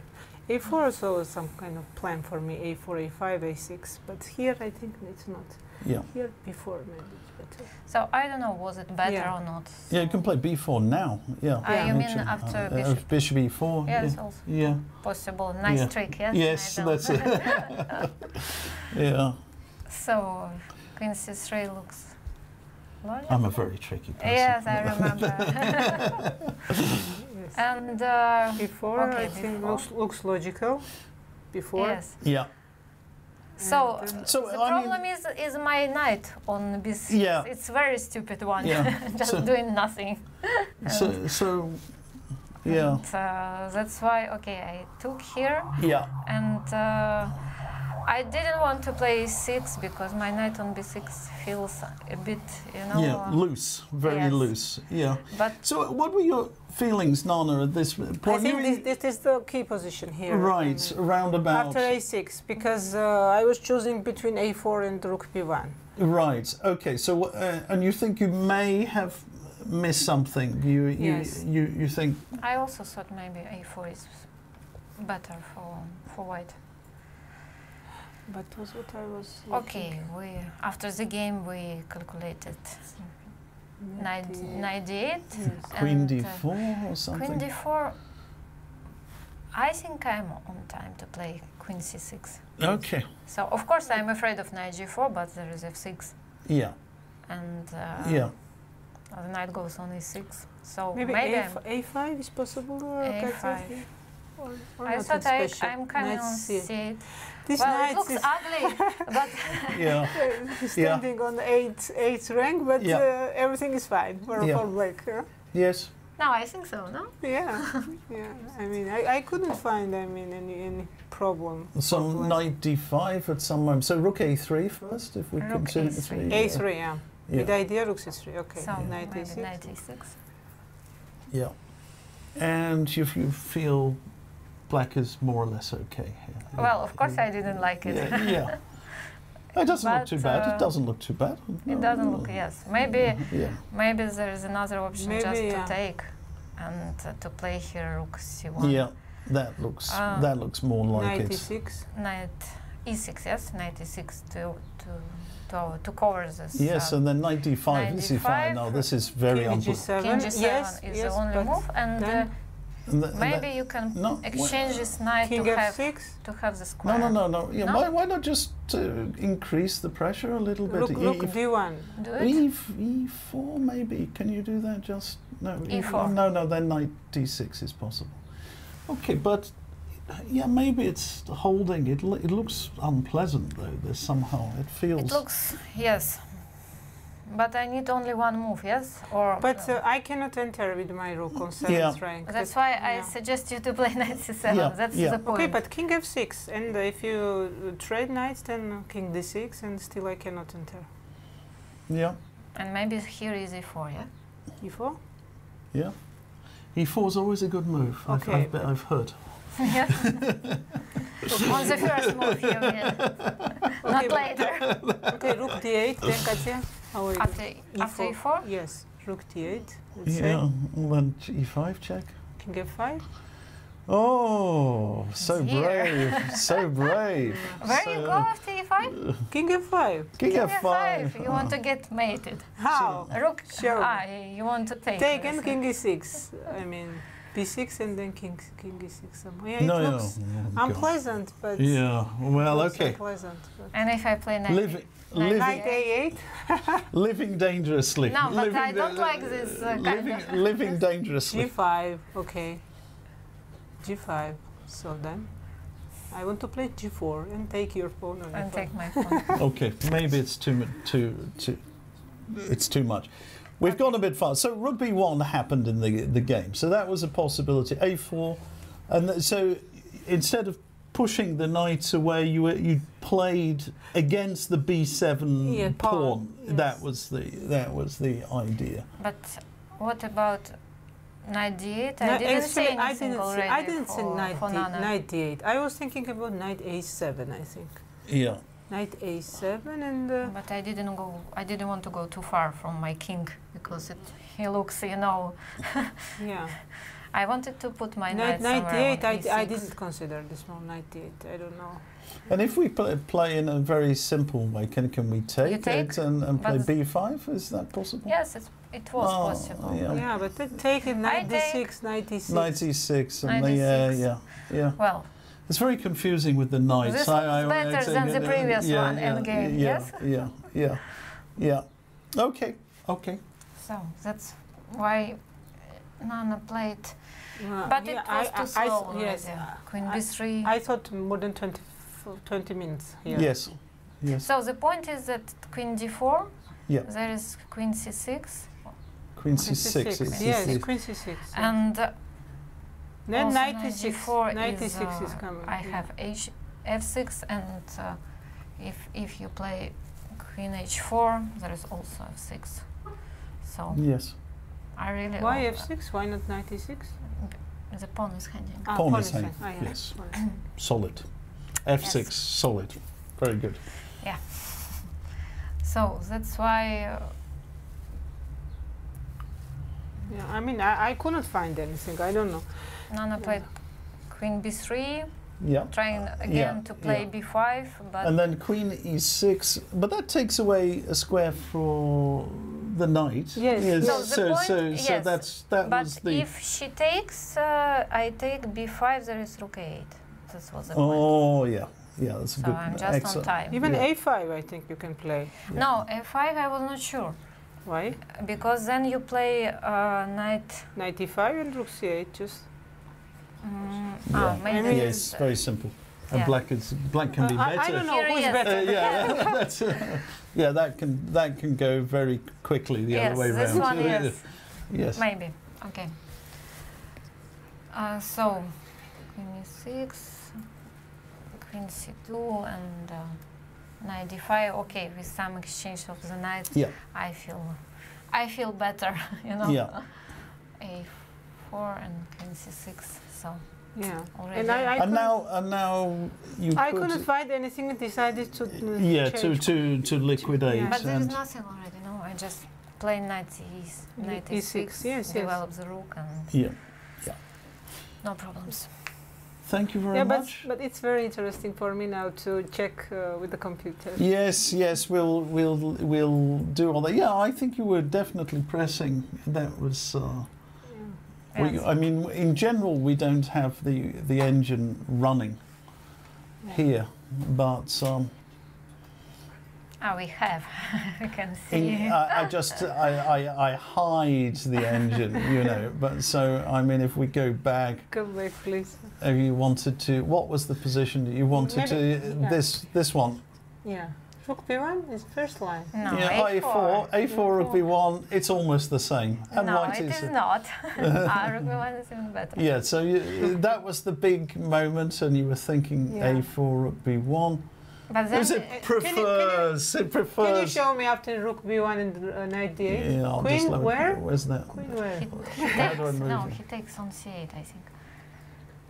A4 is always some kind of plan for me. A4, A5, A6. But here I think it's not. yeah, Here before maybe it's better. So I don't know, was it better Yeah. or not? yeah. You can play b4 now. Yeah. Ah, you mean Actually, after uh, bishop? uh, bishop e4. Yes, yeah. also yeah. possible. Nice Yeah. trick, yes? Yes, that's it. yeah, so queen c3 looks logical. I'm a very tricky person. Yes, I remember. Yes. and uh, Before Okay, I think before. looks looks logical. before. Yes. Yeah. So And, So the I mean, problem is is my knight on b6. Yeah. It's very stupid one. Yeah. Just So- doing nothing. so so yeah And, uh, that's why okay I took here yeah and uh, I didn't want to play e6 because my knight on b6 feels a bit you know. yeah loose very yes. loose yeah. but So what were your feelings, Nana, at this point? I think this, this is the key position here. right I mean, round about After a6, because uh, I was choosing between a4 and rook b1. right okay so uh, and you think you may have missed something you you Yes. you, you think I also thought maybe a4 is better for for white. But was what I was. Okay, we after the game we calculated knight Ninety- knight d8. Yes. queen uh, d4 or something Queen d4. I think I'm on time to play queen c6. okay So of course I'm afraid of knight g4, but there is f6, yeah and uh, yeah the knight goes on e6. So Maybe, maybe, A, I'm, a5 is possible. Uh, A5. Or, or I thought I. I'm coming Knight on C- c8. This well, knight it looks is ugly, but yeah uh, standing on eight eighth rank, but Yeah. uh, everything is fine for, Yeah. for black. huh? yes no, I think so. No, Yeah, yeah. I mean, I, I couldn't find, I mean, any any problem. so for black. knight d5 at some moment so rook a3 first if we Rook consider A3. A3, yeah. yeah. With the idea rook c3. Okay. so Knight maybe a6. knight e6. Yeah. And if you feel black is more or less okay here. Well, of course I didn't like it. Yeah. yeah. It doesn't look too bad. uh, It doesn't look too bad. It doesn't look yes. Maybe Yeah. maybe there is another option Maybe, just yeah. to take and uh, to play here rook c1. Yeah. That looks Ah. that looks more like Knight it. e6. Knight e6, yes, knight e6 to to to, to cover this. Yes, uh, and then knight d5, knight this is d5, fine. Now this is very King unpleasant. king g7 yes, is yes, the only move, and uh, then And the- maybe the- you can no, exchange this knight King to have f6. to have the No, square. no, no, no. Yeah, No? Why, why not just uh, increase the pressure a little bit? Look, rook E- d1. Do it. E, E4 maybe. Can you do that? Just no. E4. No, no. Then knight D6 is possible. Okay, but yeah, maybe it's holding. It lo- it looks unpleasant though. There's somehow it feels. It looks yes, but I need only one move, yes, or But uh, I cannot enter with my rook on 7th Yeah. rank. That's That- why I yeah. suggest you to play knight c7. Yeah, That's yeah. the point. Okay, but king f6, and if you uh, trade knights, then king d6, and still I cannot enter. yeah, and maybe here is e4, yeah. e4? yeah. E4 is always a good move. I've, Okay, I've, but- I've heard. yeah. On the first move, you mean, not Okay, but- later. Okay, rook d8, then Katya. How are you? After after E4. e4. Yes, rook d8. Let's Yeah. say. Then E5 check. King f5. Oh, so here. brave, so brave. Where so, you go after e5? King f5. King King F5. You want to get mated. How? Rook. Sure. Ah, you want to take. Take and king e6. I mean, b6 and then king king e6. Yeah, no, it looks Oh, God. unpleasant, but Yeah. Well, looks okay. unpleasant. But And if I play knight. Living, Knight living, Knight a8. living dangerously. No, but living I don't da- like this, uh, kind living, of- living dangerously. g5. Okay. g5. So then, I want to play g4 and take your pawn on and take my pawn. Okay, maybe it's too mu- too too. It's too much. We've gone a bit far. So rook b1 happened in the the game. So that was a possibility. a4, and th- so instead of pushing the knights away, you were, you played against the b7 Yeah, pawn, pawn. That was the that was the idea. But what about knight d8? I No, didn't actually, say I anything didn't already say, I didn't for, say knight, for d, Nana. knight d8. I was thinking about knight a7, I think. Yeah. Knight a7 and uh, But I didn't go. I didn't want to go too far from my king because it, he looks, you know. yeah. I wanted to put my Knight, knight knight somewhere d8, on I, d- I E6. didn't consider this one, knight d8. I don't know. And if we play, play in a very simple way, can can we take, take, it and, and play b5? Is that possible? Yes, it's, it was Oh, possible. yeah. Yeah, but then take it knight take d6, knight d6. 96 and the yeah 96. yeah yeah Well, it's very confusing with the knights This I, looks I, better than the uh, previous yeah, one, yeah, Endgame, yeah, yes? yeah yeah yeah okay okay so that's why Nana played, Uh, but yeah, it was I- too I- I slow. th- yes, already. uh, Queen b3. I thought more than 20, 20 minutes here. Yes. Yes. so the point is that Queen d4. Yeah. There is Queen c6, Queen Queen c6. C6. is- Yes, is- Queen C6. and uh, then also 96. 94 96 is, is, uh, coming. I yeah. have h f6, and uh, if if you play Queen h4, there is also f6. So Yes. I really Why F6? Why not 96? the pawn is hanging. Ah, Pawn pawn is is hanging, hanging. Ah, yeah, yes. pawn is hanging. Solid. F6, solid. Very good. Yeah. So that's why. Uh, Yeah, I mean, I, I couldn't find anything. I don't know. Nana Yeah. played Queen b3, Yeah. trying again Yeah, to play yeah. b5, but And then Queen e6, but that takes away a square for the knight. Yes, yes. So the so, point- so, so that's that but was the. if she takes, uh, I take b5. There is rook a8. That was the point. oh yeah, yeah, that's a So good. I'm just on time. Even Yeah. A5, I think you can play. No, a5, I was not sure Why? because then you play uh, knight. 95 and Rook C8 just. Mm, Yeah. oh, maybe mean- Yes, it's, uh, very simple. And yeah. black is black can be Uh, better. I, I don't know who's better. Uh, yeah, that's, uh, yeah, that can that can go very quickly the yes, other way around. Yes, this one yes, yes. maybe. Okay. Uh, so queen e6, queen c2, and uh, knight d5. Okay, with some exchange of the knight, Yeah. I feel, I feel better. You know. Yeah. a4 and queen c6. So Yeah. already. And I, I, And couldn't, now and now you I could couldn't find anything and decided to. uh, yeah to to to liquidate Yeah. but there is nothing already. No, I just play knight e knight E- e6, E6, yes, yes. develop the rook, and yeah. no problems. Thank you very Yeah, but, much. but it's very interesting for me now to check uh, with the computer. Yes, yes, we'll we'll we'll do all that. Yeah, I think you were definitely pressing. That was. Uh, we, I mean, in general, we don't have the the engine running here, but um, Ah, we have. I can see. in, I, I just I, I, I hide the engine, you know. But so I mean, if we go back, Come back, please. if you wanted to, what was the position that you wanted Maybe- to? yeah. This this one. Yeah. Rook B1 is first line. no, yeah, a4. A4, A4 would be one. It's almost the same. And no, white it is is not. ah, rook b1 is even better. Yeah, so you, that was the big moment, and you were thinking Yeah. A4 rook B1. But then Because it can you- prefers, it Can you show me after Rook B1 and uh, Knight D8? Yeah, I'll Queen just let where? Where's that? Queen where? he, he How do takes. No, he takes on c8, I think.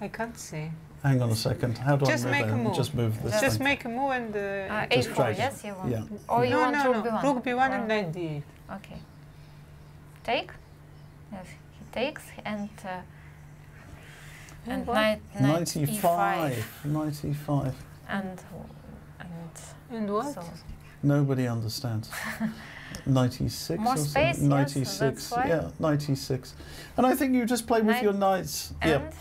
I can't see. Hang on a second. How do Just I move make a that? move. Just move this Just thing. make a move and. Uh, Uh, Just a4, yes, you want. Yeah. Or you no, want no, rook no. b1. Rook B1 and Knight D8. Okay. Take. Yes, he takes and uh, and what? knight knight e5 95. 95. and and And what? so Nobody understands. 96 More or space, something? yes, 96. that's why. Yeah, 96. And I think you just play with Knight- your knights. and, yeah.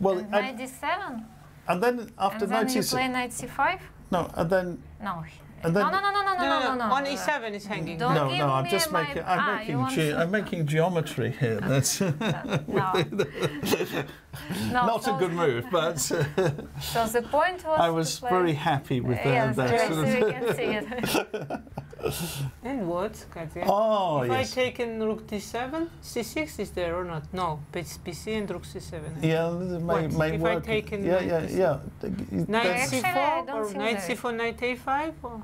Well, and and, knight d7 and then after and then you 96. play knight c5. No, and then. No. he- And no, then- no, no, no, no, no, no, no, no. On uh, E7 is hanging. Don't no, give no, I'm me just my- making. ah, I'm you making. want Ge- to- I'm making geometry here. That's no. no, not so, a good move, but uh, So the point was. I was very happy with that. Yes, that yes, sort we can see it. And what, Katya? Oh if yes. I take in Rook D7, C6 is there or not? No, it's BC and Rook C7. Yeah, this may, What, may if I take in yeah, knight yeah, this- yeah. Th- Knight that's Actually, I C4 or think Knight there is. C4, Knight A5? Or?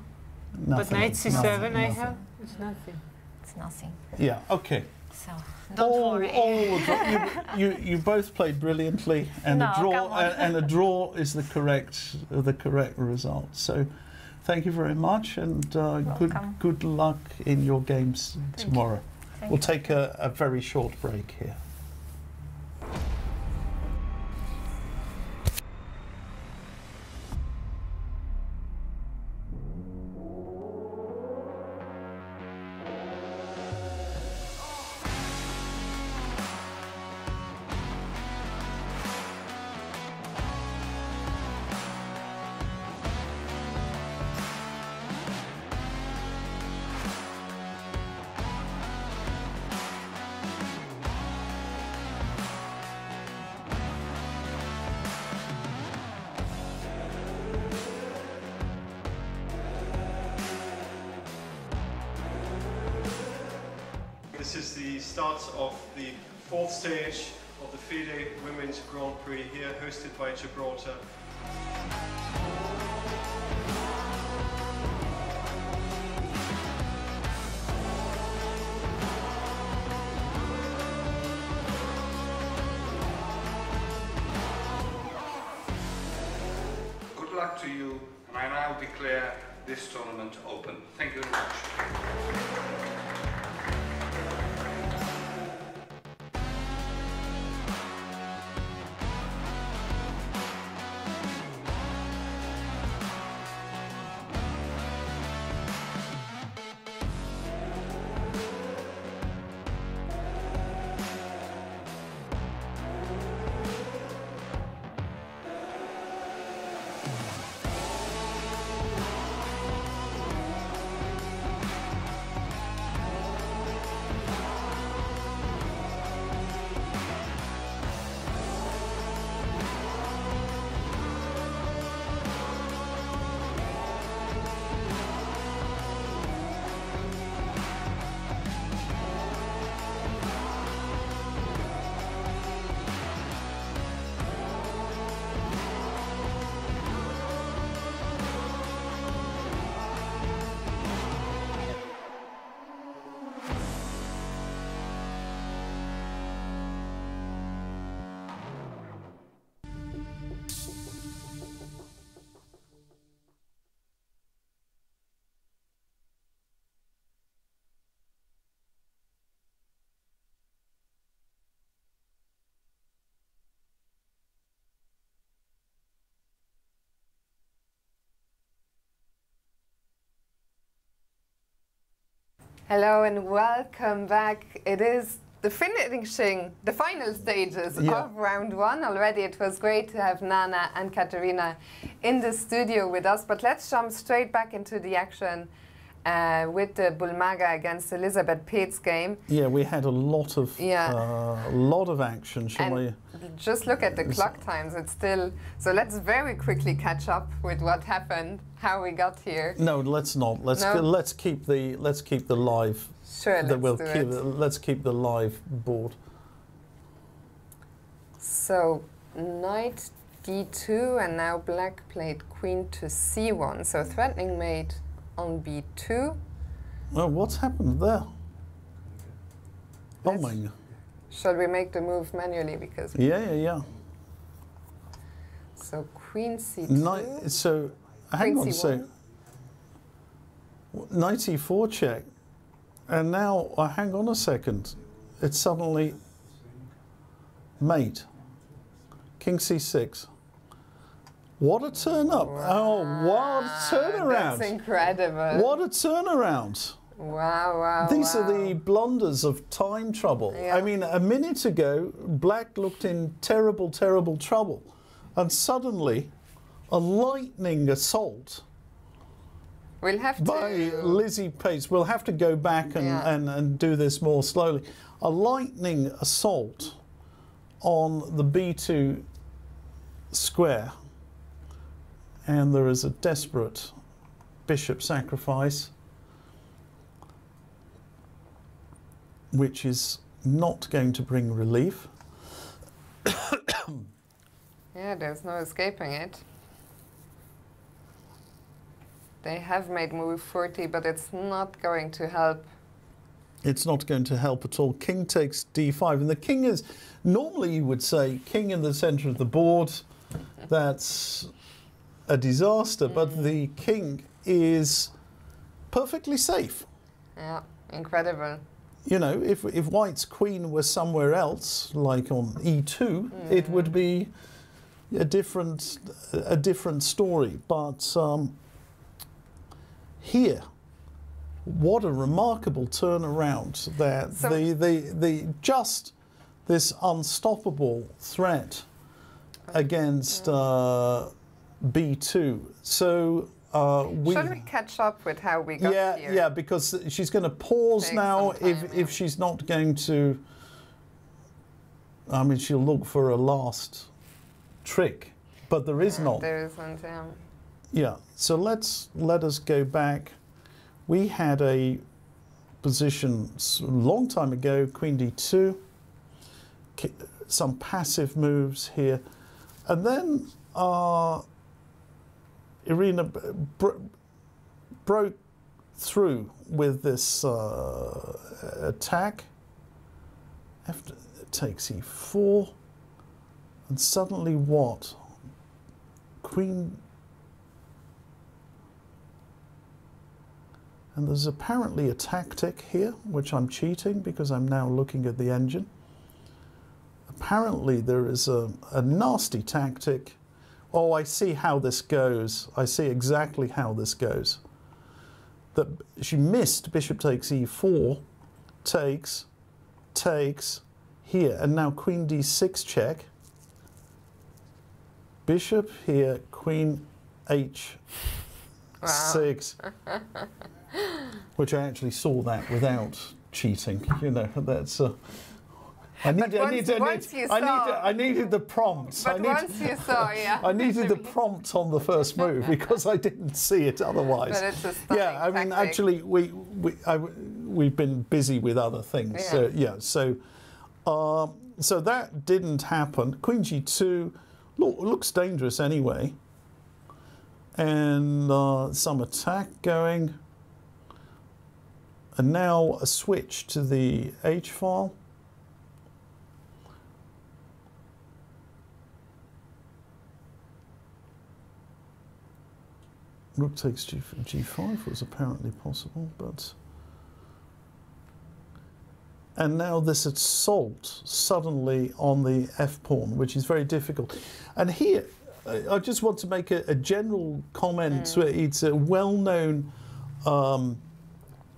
But nothing, Knight C7 nothing, I nothing. have? It's nothing. It's nothing. Yeah. Okay. So don't all, worry. all dra- you, you, you both played brilliantly, and No, a draw and, and a draw is the correct the correct result. So, thank you very much, and uh, good good luck in your games Thank tomorrow. Thank We'll you. take a, a very short break here. Hello and welcome back. It is the finishing, the final stages Yeah. of round one already. It was great to have Nana and Katerina in the studio with us, but let's jump straight back into the action uh, with the Bulmaga against Elisabeth Paehtz game. Yeah, we had a lot of Yeah. uh, lot of action, shall we? Just look at the It's- clock times. It's still so. Let's very quickly catch up with what happened, how we got here. No, let's not. Let's No? let's keep the let's keep the live. Sure, that let's we'll do keep, it. Let's keep the live board. So knight d2 and now black played queen to c1. So threatening mate on b2. Well, what's happened there? Oh my! g- Shall we make the move manually because Yeah, yeah, yeah. so queen c2. Knight, so hang on, so c1. knight e4 check, and now uh, hang on a second. It's suddenly mate. King c6. What a turn up! Oh, what a turnaround! That's incredible. What a turnaround! Wow, wow. These are the blunders of time trouble. Yeah. I mean, a minute ago, Black looked in terrible, terrible trouble. And suddenly, a lightning assault We'll have by to. Lizzie Paehtz. We'll have to go back and, Yeah. and, and do this more slowly. A lightning assault on the B2 square. And there is a desperate bishop sacrifice, which is not going to bring relief. Yeah, there's no escaping it. They have made move 40, but it's not going to help. It's not going to help at all. King takes d5, and the king is normally you would say king in the center of the board. That's a disaster, but the king is perfectly safe. Yeah, incredible. You know, if if White's queen was somewhere else, like on e2, it would be a different a different story. But um, here, what a remarkable turnaround! That So- the, the the just this unstoppable threat against uh, b2. So uh, we. Shall we catch up with how we got Yeah, here? yeah, because she's going to pause Take now some if, time, if she's not going to. I mean, she'll look for a last trick, but there is not. There isn't, yeah. Yeah, so let's let us go back. We had a position a long time ago, queen d2, some passive moves here. And then uh, Irina bro- broke through with this uh, attack. After takes e4, and suddenly what? Queen. And there's apparently a tactic here, which I'm cheating because I'm now looking at the engine. Apparently, there is a, a nasty tactic. Oh, I see how this goes. I see exactly how this goes. That she missed bishop takes e4, takes, takes here, and now queen d6 check. Bishop here, queen h6, which I actually saw that without cheating. You know, that's. Uh, I need, But I once- need, I, need, I, need, I needed the prompts. I need, once you saw, yeah. I needed the prompt on the first move because I didn't see it otherwise. But it's a yeah, I mean, tactic. actually, we we I, we've been busy with other things. Yeah. So yeah, so um, so that didn't happen. Queen g2 look, looks dangerous anyway, and uh, some attack going, and now a switch to the h file. Rook takes G, g5 was apparently possible, but. And now this assault suddenly on the f pawn, which is very difficult. And here, I just want to make a, a general comment. Mm. It's a well known um,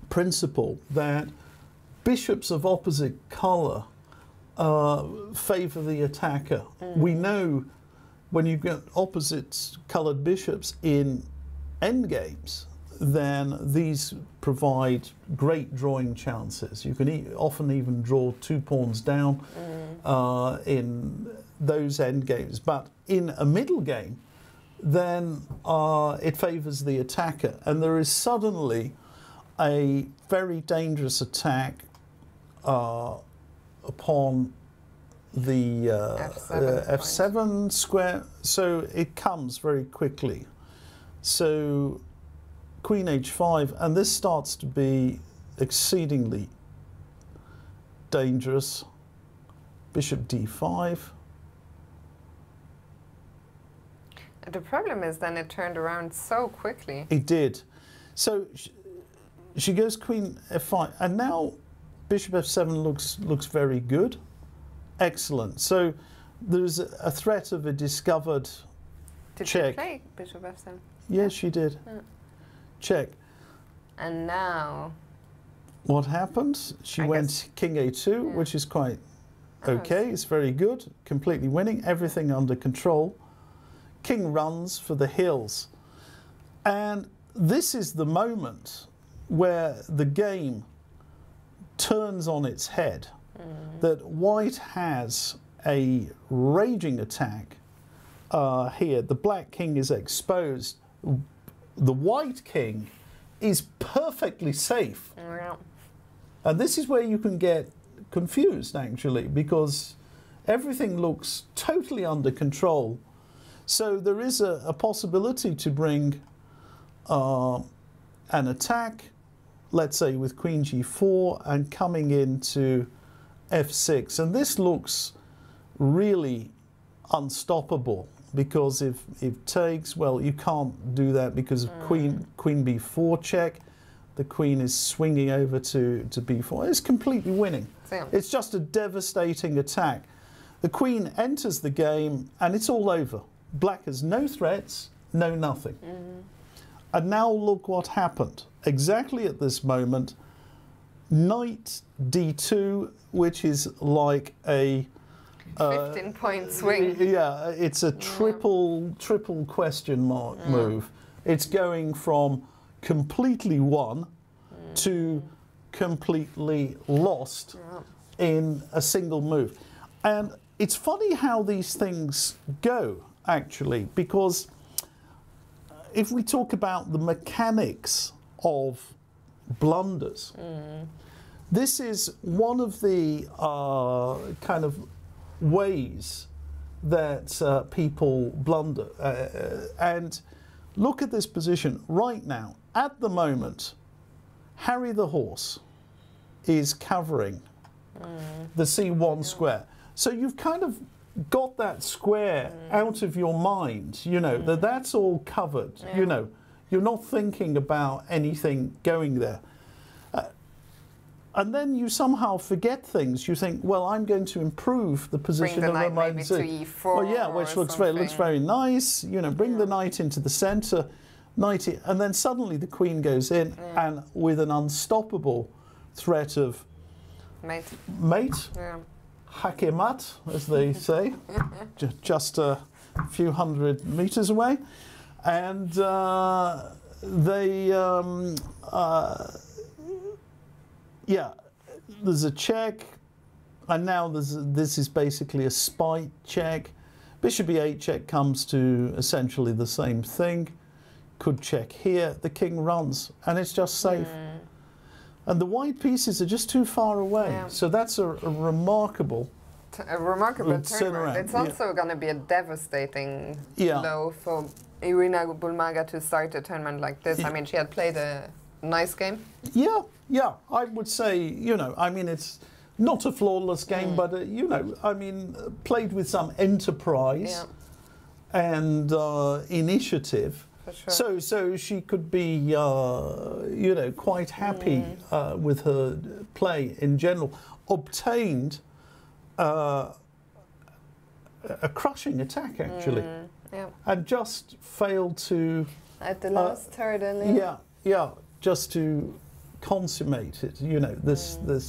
principle that bishops of opposite colour uh, favour the attacker. We know when you get opposite coloured bishops in endgames, then these provide great drawing chances. You can e- often even draw two pawns down uh, in those endgames. But in a middle game, then uh, it favours the attacker, and there is suddenly a very dangerous attack uh, upon the uh, F7 uh. F7 square. So it comes very quickly. So Queen H5, and this starts to be exceedingly dangerous. Bishop D5. The problem is then it turned around so quickly. It did. So she, she goes Queen F5, and now Bishop F7 looks looks very good, excellent. So there's a, threat of a discovered. Did Check. you play Bishop F7? Yes, she did. Check. And now, What happened? She I went guess- King A2, Yeah. which is quite Oh, okay. It's very good. Completely winning. Everything under control. King runs for the hills. And this is the moment where the game turns on its head. That White has a raging attack uh, here. The Black King is exposed. The White King is perfectly safe. And this is where you can get confused actually because everything looks totally under control. So there is a, a possibility to bring uh, an attack, let's say with Queen G4 and coming into F6. And this looks really unstoppable because if it takes, well, you can't do that because of Queen mm. Queen B4 check. The Queen is swinging over to, to B4. It's completely winning. Yeah. It's just a devastating attack. The Queen enters the game and it's all over. Black has no threats, no nothing. Mm-hmm. And now look what happened. Exactly at this moment, Knight D2, which is like a 15 uh, point swing. yeah, it's a triple triple question mark move. It's going from completely won mm. to completely lost in a single move. And it's funny how these things go actually because uh, if we talk about the mechanics of blunders. Mm. This is one of the uh, kind of ways that uh, people blunder. Uh, and look at this position right now. At the moment, Harry the horse is covering the C1 square. So you've kind of got that square out of your mind, you know, that that's all covered, you know. You're not thinking about anything going there. And then you somehow forget things. You think, well, I'm going to improve the position the of knight my maybe to Z. E4 Well, yeah, which looks very looks very nice. You know, bring the knight into the centre, knight, and then suddenly the queen goes in, and with an unstoppable threat of Mate. mate, Yeah. jaque mate, as they say, ju- just a few hundred meters away, and uh, they, um, uh, yeah, there's a check, and now there's this is basically a spite check. Bishop e8 check comes to essentially the same thing. Could check here. The king runs, and it's just safe. Hmm. And the white pieces are just too far away. Yeah. So that's a, a remarkable. A remarkable turn turnaround. around, It's yeah. also going to be a devastating Yeah. blow for Irina Bulmaga to start a tournament like this. Yeah. I mean, she had played a nice game. Yeah, yeah. I would say, you know, I mean, it's not a flawless game, Mm. but, uh, you know, I mean, uh, played with some enterprise Yeah, and uh, initiative. for sure. So, so she could be, uh, you know, quite happy Mm. uh, with her play in general. Obtained uh, a- crushing attack, actually, Mm, yeah. and just failed to, At the Uh, last third, and yeah, yeah, just to consummate it. You know, this Mm. this.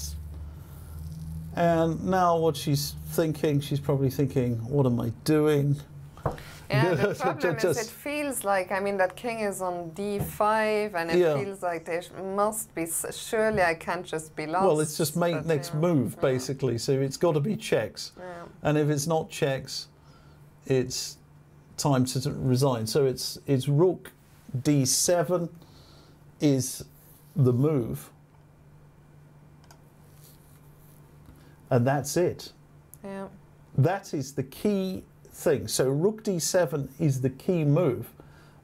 And now, what she's thinking, she's probably thinking, "What am I doing?" Yeah, the problem is it feels like, I mean, that king is on d5 and it Yeah. feels like there must be, surely I can't just be lost. Well, it's just mate next yeah. move, basically. So it's got to be checks. Yeah. And if it's not checks, it's time to resign. So it's it's rook d7 is the move. And that's it. yeah. That is the key thing. So rook d7 is the key move.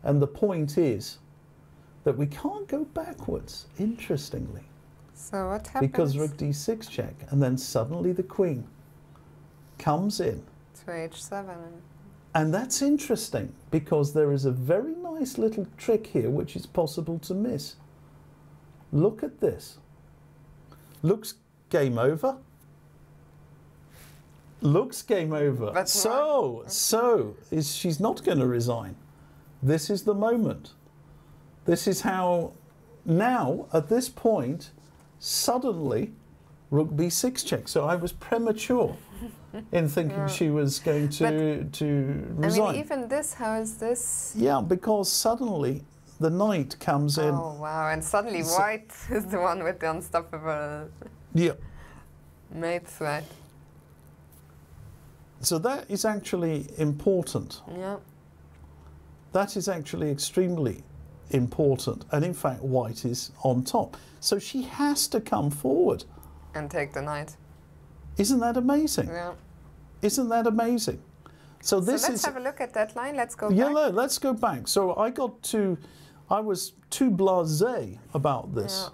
And the point is that we can't go backwards, interestingly, So what happens because rook d6 check. And then suddenly the queen comes in. to h7? And that's interesting because there is a very nice little trick here which is possible to miss. Look at this. Looks game over. Looks game over. But so, so is she's not going to resign. This is the moment. This is how now at this point suddenly rook b6 check. So I was premature in thinking Yeah. she was going to to resign. I mean, even this, how is this? Yeah, because suddenly the knight comes in. Oh, wow. And suddenly So- white is the one with the unstoppable Yeah. mate threat. So that is actually important. Yeah. That is actually extremely important. And in fact, white is on top. So she has to come forward. And take the knight. Isn't that amazing? Yeah. Isn't that amazing? So this so let's is have a look at that line. Let's go yeah. back. no, let's go back. So I got to, I was too blasé about this.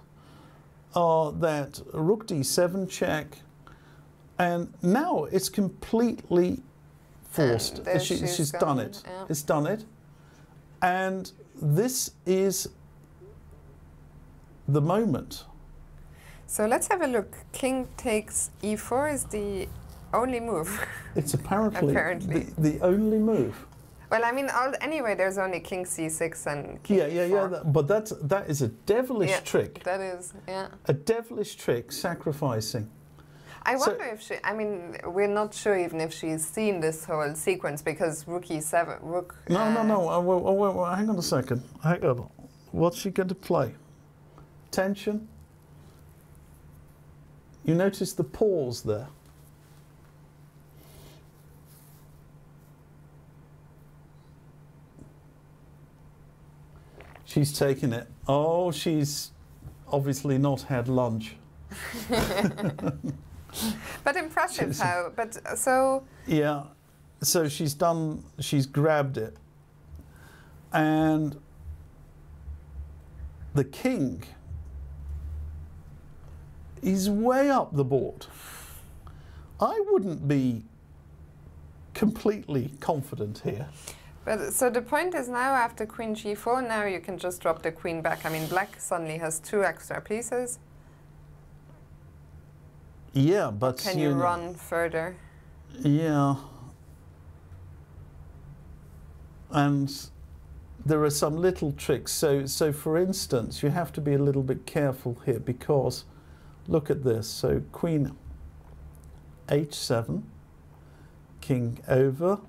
Uh, that rook d7 check, and now it's completely forced. She- she's she's done it. yeah. It's done it, and this is the moment. So let's have a look. King takes e4 is the only move. It's apparently, Apparently. The, the only move. well, I mean, all, anyway, there's only king c6 and king Yeah, yeah, yeah. e4. That, but that's that is a devilish Yeah. trick. That is, yeah. A devilish trick, sacrificing. I So- wonder if she. I mean, we're not sure even if she's seen this whole sequence because rook e7, rook. No, no, uh, no. Uh, well, well, well, well, hang on a second. Hang on. What's she going to play? Tension. You notice the pause there. She's taking it. Oh, she's. obviously not had lunch. But impressive She's- how. But uh, so Yeah. So she's done, she's grabbed it. And the king is way up the board. I wouldn't be completely confident here. But so the point is now after queen g4, now you can just drop the queen back. I mean, black suddenly has two extra pieces. Yeah, but Can you know- run further? Yeah. And there are some little tricks. So, so for instance, you have to be a little bit careful here because look at this. So queen h7, king over,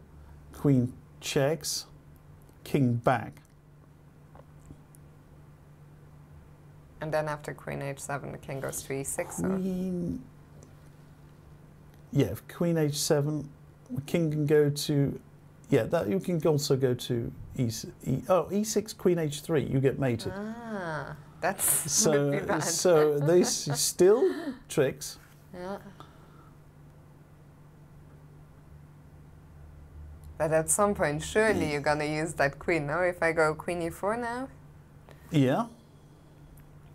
queen checks, king back. And then after queen h7, the king goes to e6. So. Queen. Yeah, if queen h7, the king can go to. Yeah, that you can also go to e, e oh e6 queen h3. You get mated. Ah, that's so so these still tricks. yeah. But at some point, surely you're gonna use that queen. No, if I go queen e4 now. Yeah,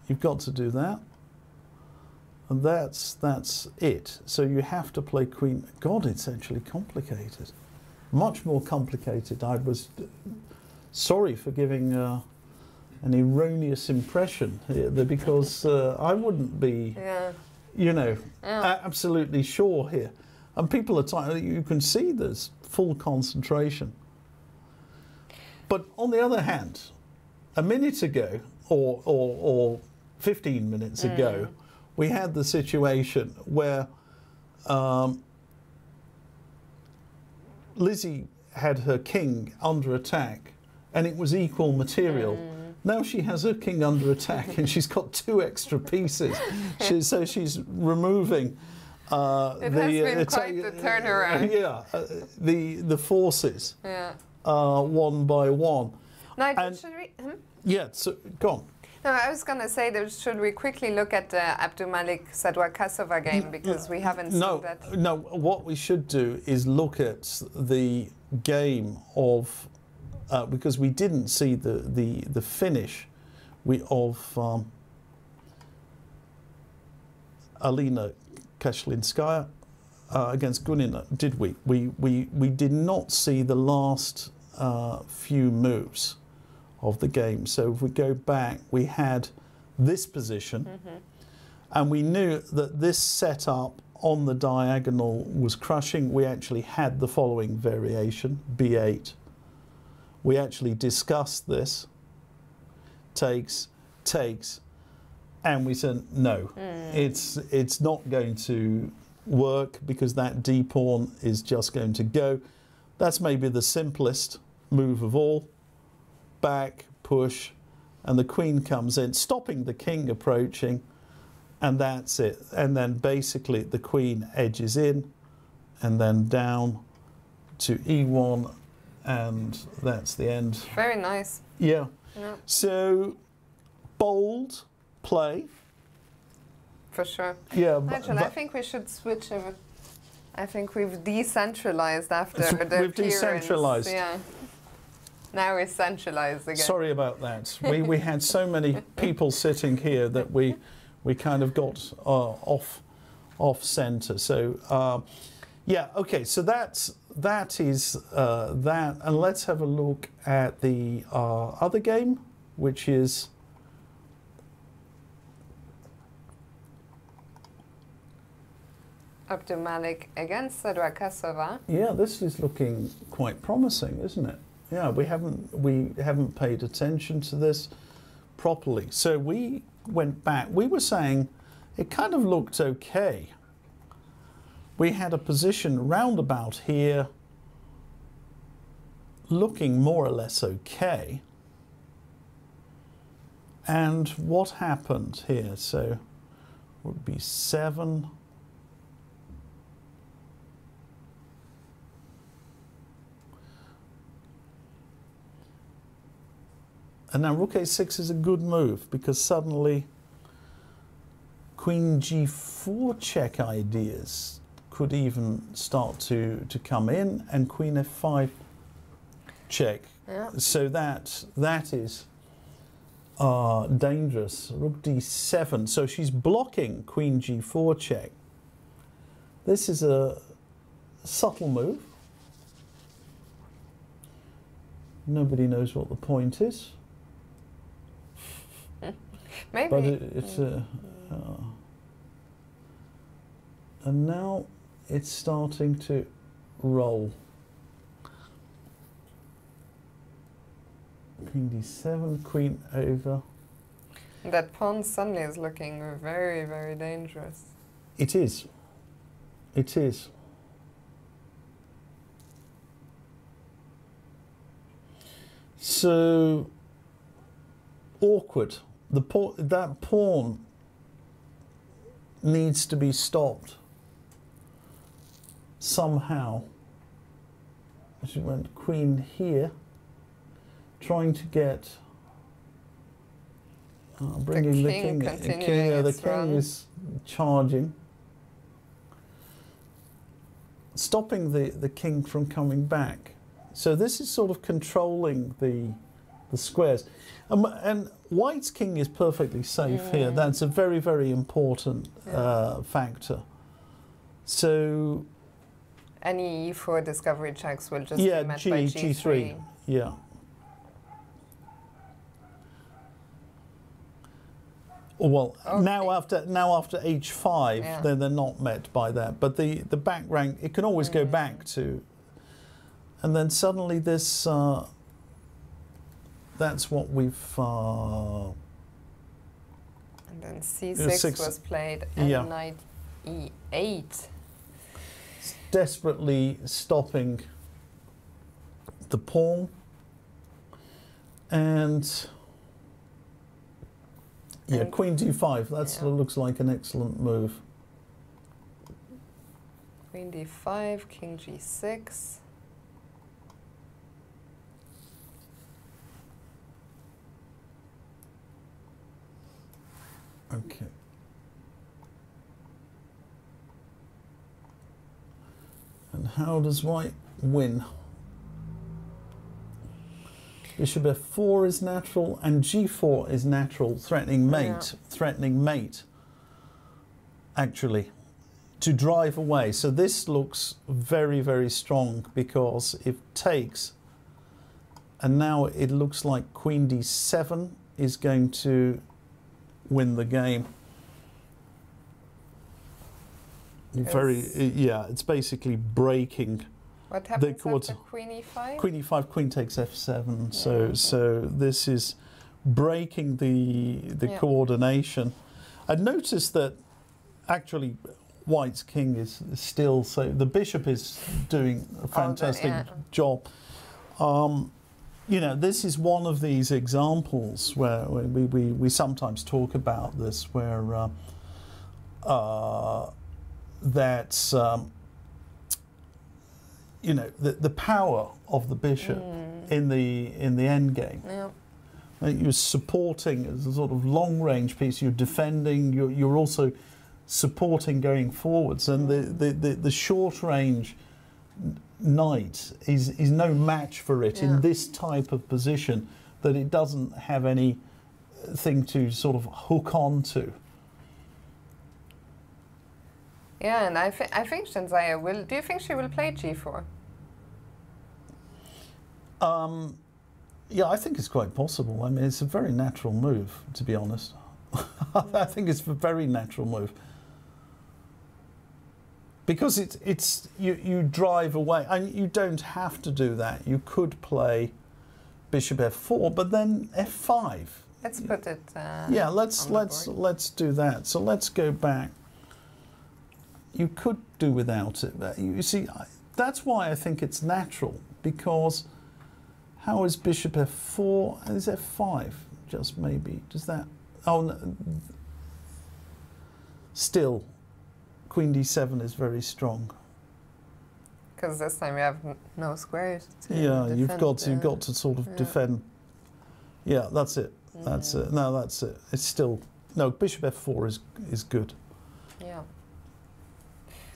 you've got to do that. And that's that's it. So you have to play queen. God, it's actually complicated. Much more complicated. I was uh, sorry for giving uh, an erroneous impression here, because uh, I wouldn't be, Yeah. you know, Yeah. absolutely sure here. And people are tired. You can see there's full concentration. But on the other hand, a minute ago, or, or, or 15 minutes ago, we had the situation where um, Lizzie had her king under attack and it was equal material. Now she has her king under attack and she's got two extra pieces. She, so she's removing uh, It the has been uh, quite the turnaround. yeah, uh, the the forces Yeah. uh, one by one. Nigel, And- should we? Hmm? Yeah, so go on. No, I was going to say that should we quickly look at the Abdulmalik Sadwa Kasova game because we haven't No, seen that. no. What we should do is look at the game of uh, because we didn't see the the the finish we of um, Alina Kashlinskaya uh, against Gunina, did we? We we we did not see the last uh, few moves of the game. So if we go back, we had this position. And we knew that this setup on the diagonal was crushing. We actually had the following variation, B8. We actually discussed this, takes, takes, and we said, no, hmm. it's, it's not going to work because that D pawn is just going to go. That's maybe the simplest move of all. Back, push, and the queen comes in, stopping the king approaching and that's it. And then basically the queen edges in and then down to e1 and that's the end. Very nice. Yeah. Yeah, So bold play. for sure. Yeah. Nigel, I think we should switch over. I think we've decentralized after So the we've appearance. decentralised. Yeah. Now we're centralized again. sorry about that. We, we had so many people sitting here that we we kind of got uh, off off center. So uh, yeah, okay. So that's that is uh, that, and let's have a look at the uh, other game, which is. Abdumalik against Saduakassova. Yeah, this is looking quite promising, isn't it? Yeah, we haven't we haven't paid attention to this properly. So we went back. We were saying it kind of looked okay. We had a position roundabout here looking more or less okay. And what happened here? So would be seven. And now rook a6 is a good move because suddenly queen g4 check ideas could even start to, to come in, and queen f5 check. Yeah. So that that is uh, dangerous. Rook d7. So she's blocking queen g4 check. This is a subtle move. Nobody knows what the point is, Maybe. but it, it's a. Uh, and now it's starting to roll. Queen d7, queen over. that pawn suddenly is looking very, very dangerous. It is. It is. So awkward. The pawn, that pawn needs to be stopped somehow. She went queen here, trying to get. Uh, bringing the king king. continuing yeah, the king is charging, stopping the, the king from coming back. So this is sort of controlling the the squares, um, and White's king is perfectly safe here. Mm. That's a very very important uh, factor. So Any e4 discovery checks will just yeah, be met G by G g3. Yeah. Well, now after now after H five, Yeah. then they're not met by that. But the the back rank, it can always go Mm. back to, and then suddenly this. Uh, that's what we've. Uh, And then c6 six- was played and Yeah. knight e8. Desperately stopping the pawn and yeah And- queen d5 that Yeah. looks like an excellent move Queen d5, king g6. okay and how does white win? Bishop f4 is natural and g4 is natural threatening mate Yeah. threatening mate actually to drive away. So this looks very very strong because it takes and now it looks like queen d7 is going to win the game very yeah it's basically breaking What happens could- after queen e5? Queen e5, queen takes f7. So Yeah. so this is breaking the the Yeah. coordination. I noticed that actually White's king is still so the bishop is doing a fantastic yeah. job. Um, you know, this is one of these examples where we, we, we sometimes talk about this, where uh, uh, that's um, you know the, the power of the bishop Mm. in the in the end game. Uh, You're supporting as a sort of long range piece. You're defending. You're, you're also supporting going forwards, and the, the, the, the short range knight is is no match for it Yeah. in this type of position. That it doesn't have any thing to sort of hook on to. Yeah, and I, thi- I think Zhansaya will. Do you think she will play g4? Um, yeah, I think it's quite possible. I mean, it's a very natural move, to be honest. I think it's a very natural move because it's it's you you drive away, and you don't have to do that. You could play bishop f4, but then f5. Let's put it. Uh, Yeah, let's let's let's do that. So let's go back. You could do without it. You see, I- that's why I think it's natural because how is bishop f4? Is f5? Just maybe. Does that? Oh, no. still, queen d7 is very strong. Because this time you have no squares. Yeah, you've got to, you've got to sort of yeah. defend. Yeah, that's it. That's Mm. it. No, that's it. It's still No, bishop f4 is is good. Yeah.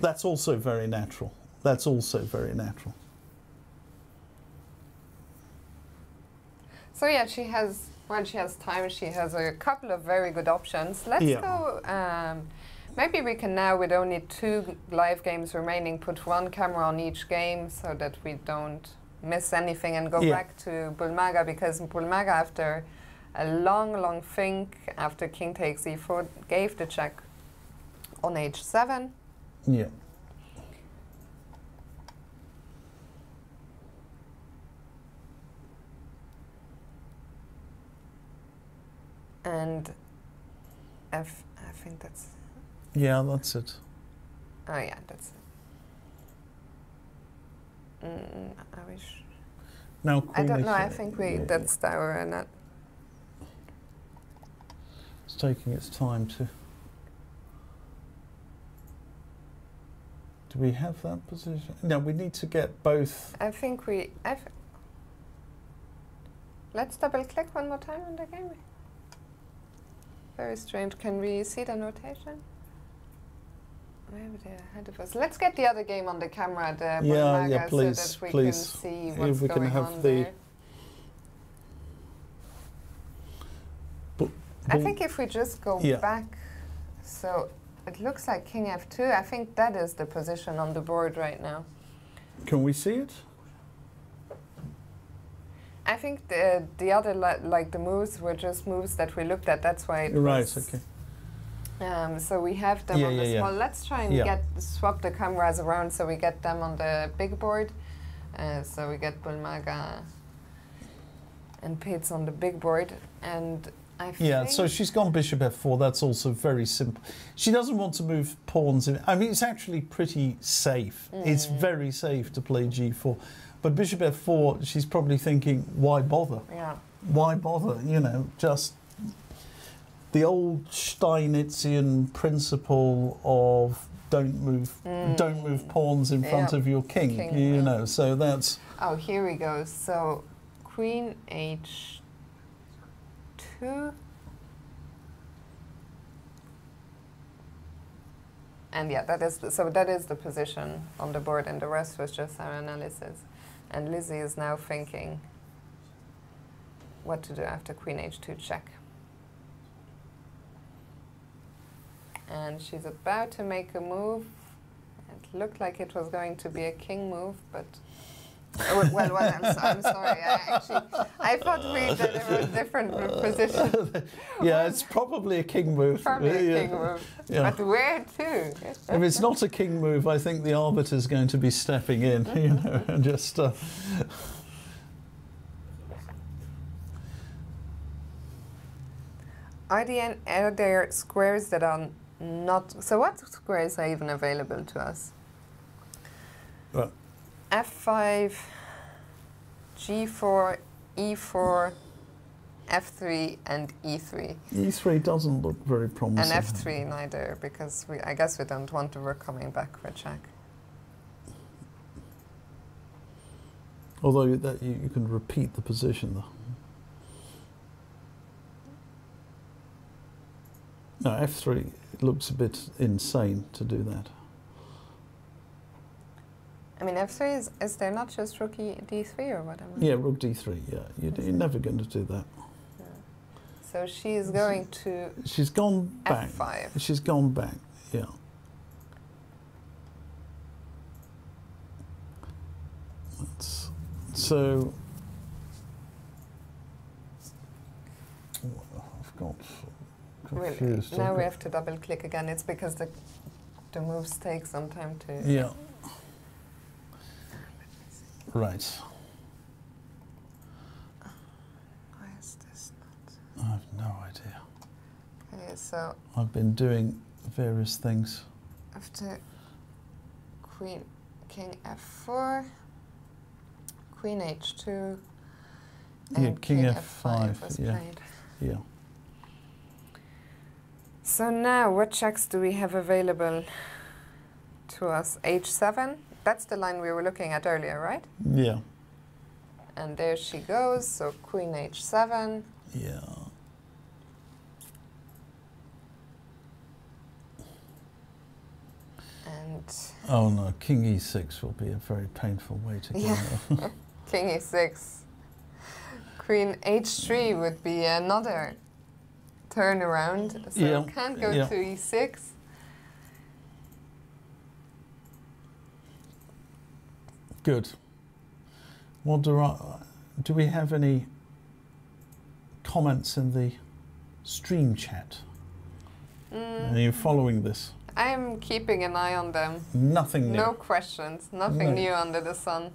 That's also very natural. That's also very natural. So yeah, she has when she has time, she has a couple of very good options. Let's Yeah. go. Um, maybe we can now, with only two live games remaining, put one camera on each game so that we don't miss anything and go Yeah. back to Bulmaga because Bulmaga, after a long, long think, after King takes e4, gave the check on h7. Yeah. And F, I think that's, Yeah, that's it. oh yeah, that's it. Mm, I wish. Now I don't know. I think we yeah, that's our and that. It's taking its time to. Do we have that position? No, we need to get both. I think we. I Let's double click one more time on the game. Very strange. Can we see the notation? Maybe they're ahead of us. Let's get the other game on the camera, the Yeah, yeah, please, so that we please. can see If what's we can have on the there. I think if we just go Yeah. back, so it looks like King F2. I think that is the position on the board right now. Can we see it? I think the the other like the moves were just moves that we looked at. That's why it Right. was Okay. Um, so we have them Yeah, on the yeah, yeah. small. Let's try and Yeah. get swap the cameras around so we get them on the big board. Uh, so we get Bulmaga and Paehtz on the big board, and I Yeah, think so she's gone bishop f4. That's also very simple. She doesn't want to move pawns in. I mean, it's actually pretty safe. It's Mm. very safe to play g4. But bishop f4, she's probably thinking, why bother? yeah. Why bother? You know, just the old Steinitzian principle of don't move, don't move pawns in front Mm. Of your king. King, you know, so that's Oh, here we go. So Queen H two. And yeah, that is the, so. That is the position on the board, and the rest was just our analysis. And Lizzie is now thinking what to do after Queen H2 check. And she's about to make a move. It looked like it was going to be a king move, but well, well, I'm, so, I'm sorry. I actually, I thought we that there were different positions. yeah, it's probably a king move. Probably a Yeah. king move, Yeah. but where to? If it's not a king move, I think the arbiter is going to be stepping in, you know, and just. Uh, Are, the, are there squares that are not? So what squares are even available to us? Well- F5, G4, E4, F3, and E3. E3 doesn't look very promising. And. F3 neither, because we, I guess we don't want to work coming back for check. Although that you, you can repeat the position though. No, F3 looks a bit insane to do that. I mean, F3 is, is there not just rook e, D3 or whatever? Yeah, rook d3. Yeah, you, you're never going to do that. So she is going to She's gone back. F5. She's gone back. Yeah. That's, so. Oh, I've got Really? confused. Now we have to double click again. It's because the the moves take some time to. Yeah. Right. Why is this I have no idea. Okay, so I've been doing various things. after Queen, King F4, Queen H2, Yeah, and King King F5, was yeah. played. Yeah. So now, what checks do we have available to us? H7 that's the line we were looking at earlier, right? Yeah. And there she goes, so queen h7. Yeah. And... Oh no, king e6 will be a very painful way to go. Yeah. king e6. Queen h3 would be another turnaround, so yeah. can't go yeah. to e6. Good. Well, do, I, do we have any comments in the stream chat? Mm, Are you following this? I'm keeping an eye on them. Nothing new. No questions. Nothing No. new under the sun.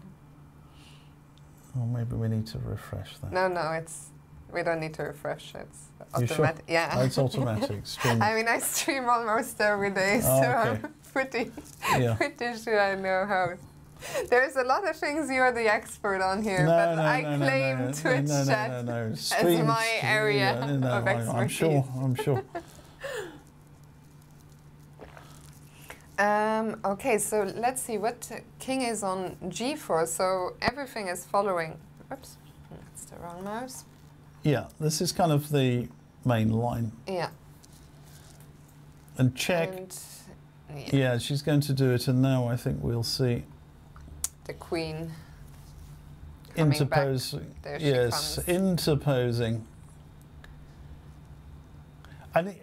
Or maybe we need to refresh that. No, no, it's we don't need to refresh. It's You sure? automatic. Yeah. It's automatic stream. I mean, I stream almost every day, so Oh, okay. I'm pretty, yeah. pretty sure I know how. There's a lot of things you're the expert on here, No, but no, I no, claim Twitch chat. Stream, my area of I- I'm sure. I'm sure. Um, okay, so let's see what king is on g4. So everything is following. Oops, that's the wrong mouse. Yeah, this is kind of the main line. Yeah. And check. And yeah, Yeah, she's going to do it, and now I think we'll see the queen. interposing. Yes, interposing. And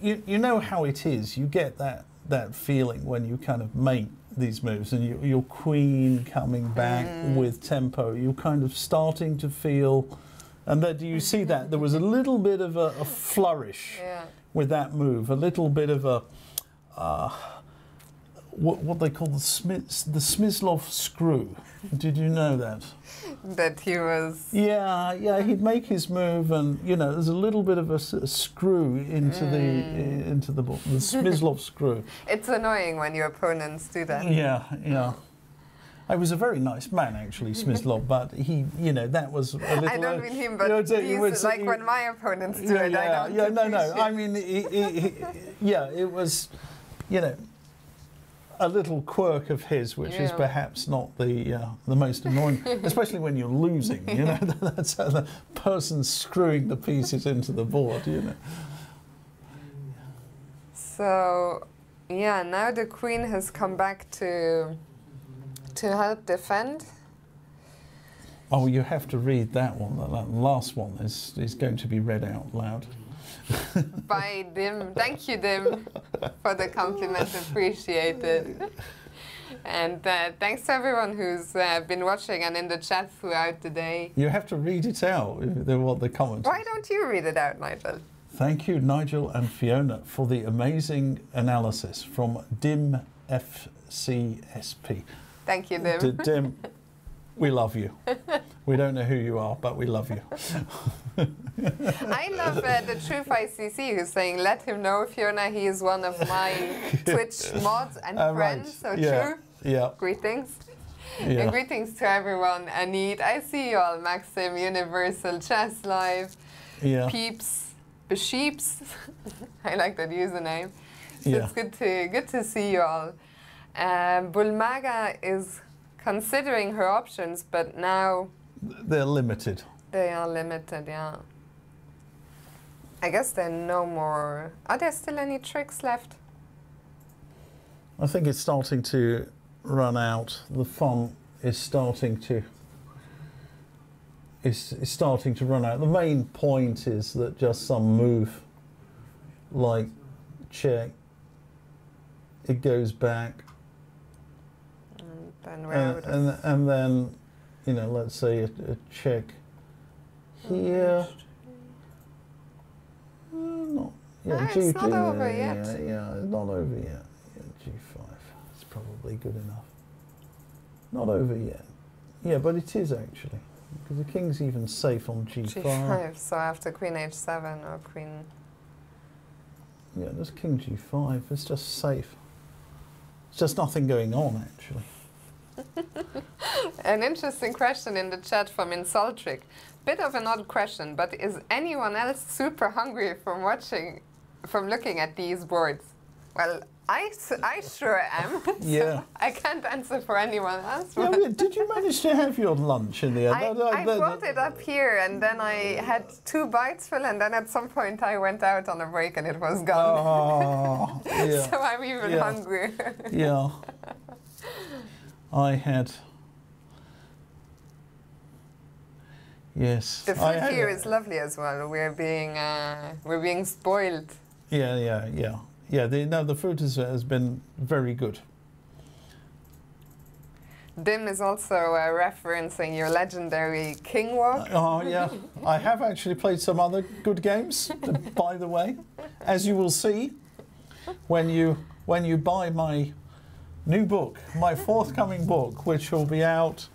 you, you know how it is. You get that, that feeling when you kind of make these moves and you, your queen coming back Mm. with tempo. You're kind of starting to feel. And then do you see that? There was a little bit of a, a flourish Yeah. with that move, a little bit of a. Uh, what, what they call the Smith, the Smyslov screw. Did you know that? That he was. Yeah, yeah, he'd make his move, and you know, there's a little bit of a screw into the Mm. into the ball, the Smyslov screw. It's annoying when your opponents do that. Yeah, yeah. I was a very nice man, actually, Smyslov, but he, you know, that was a little. I don't mean him, you but know, you he's would say like you- when my opponents do yeah, it. I yeah, don't. yeah, no, no. I mean, he, he, he, yeah, it was, you know, a little quirk of his, which is perhaps not the uh, the most annoying, especially when you're losing. You know, that's how the person's screwing the pieces into the board. You know. So, yeah, now the queen has come back to to help defend. Oh, you have to read that one. That, that last one is is going to be read out loud. by Dim. Thank you, Dim, for the compliment. Appreciated. And uh, thanks to everyone who's uh, been watching and in the chat throughout the day. You have to read it out. They want the comments. Why don't you read it out, Nigel? Thank you, Nigel and Fiona, for the amazing analysis from DIM FCSP. Thank you, Dim. Dim, we love you. We don't know who you are, but we love you. I love uh, the Truth ICC who's saying, let him know, Fiona, he is one of my Twitch mods and Uh, right, friends. So yeah. true. Yeah, Greetings. And greetings to everyone. Anit, I see you all. Maxim, Universal, Chess Live, Yeah, Peeps, Besheeps. I like that username. So yeah. it's good to good to see you all. Um, Bulmaga is considering her options, but now They're limited. They are limited. Yeah. I guess there are no more. Are there still any tricks left? I think it's starting to run out. The fun is starting to is, is starting to run out. The main point is that just some move like check it goes back And then and, and, and then you know let's say a, a check here Uh, not yeah, Ah, it's not over yeah, yet. Yeah, yeah, it's not over yet. Yeah, G5. It's probably good enough. Not over yet. Yeah, but it is actually. Because the king's even safe on G5. G5. So after Queen H7 or Queen. Yeah, there's King G5. It's just safe. It's just nothing going on actually. An interesting question in the chat from Insultric. Bit of an odd question, but is anyone else super hungry from watching, from looking at these boards? Well, I, I sure am. Yeah. I can't answer for anyone else. Yeah, did you manage to have your lunch in the end? I, No, no, I no, brought it up here and then I had two bites full and then at some point I went out on a break and it was gone. Oh, yeah. so I'm even Yeah. hungry. Yeah. I had. Yes. the food had- here is lovely as well. We're being uh, we're being spoiled. Yeah, yeah, yeah, yeah. The, no, the food has, has been very good. Dim is also uh, referencing your legendary King Walk. Oh, yeah. I have actually played some other good games, by the way, as you will see when you when you buy my new book, my forthcoming book, which will be out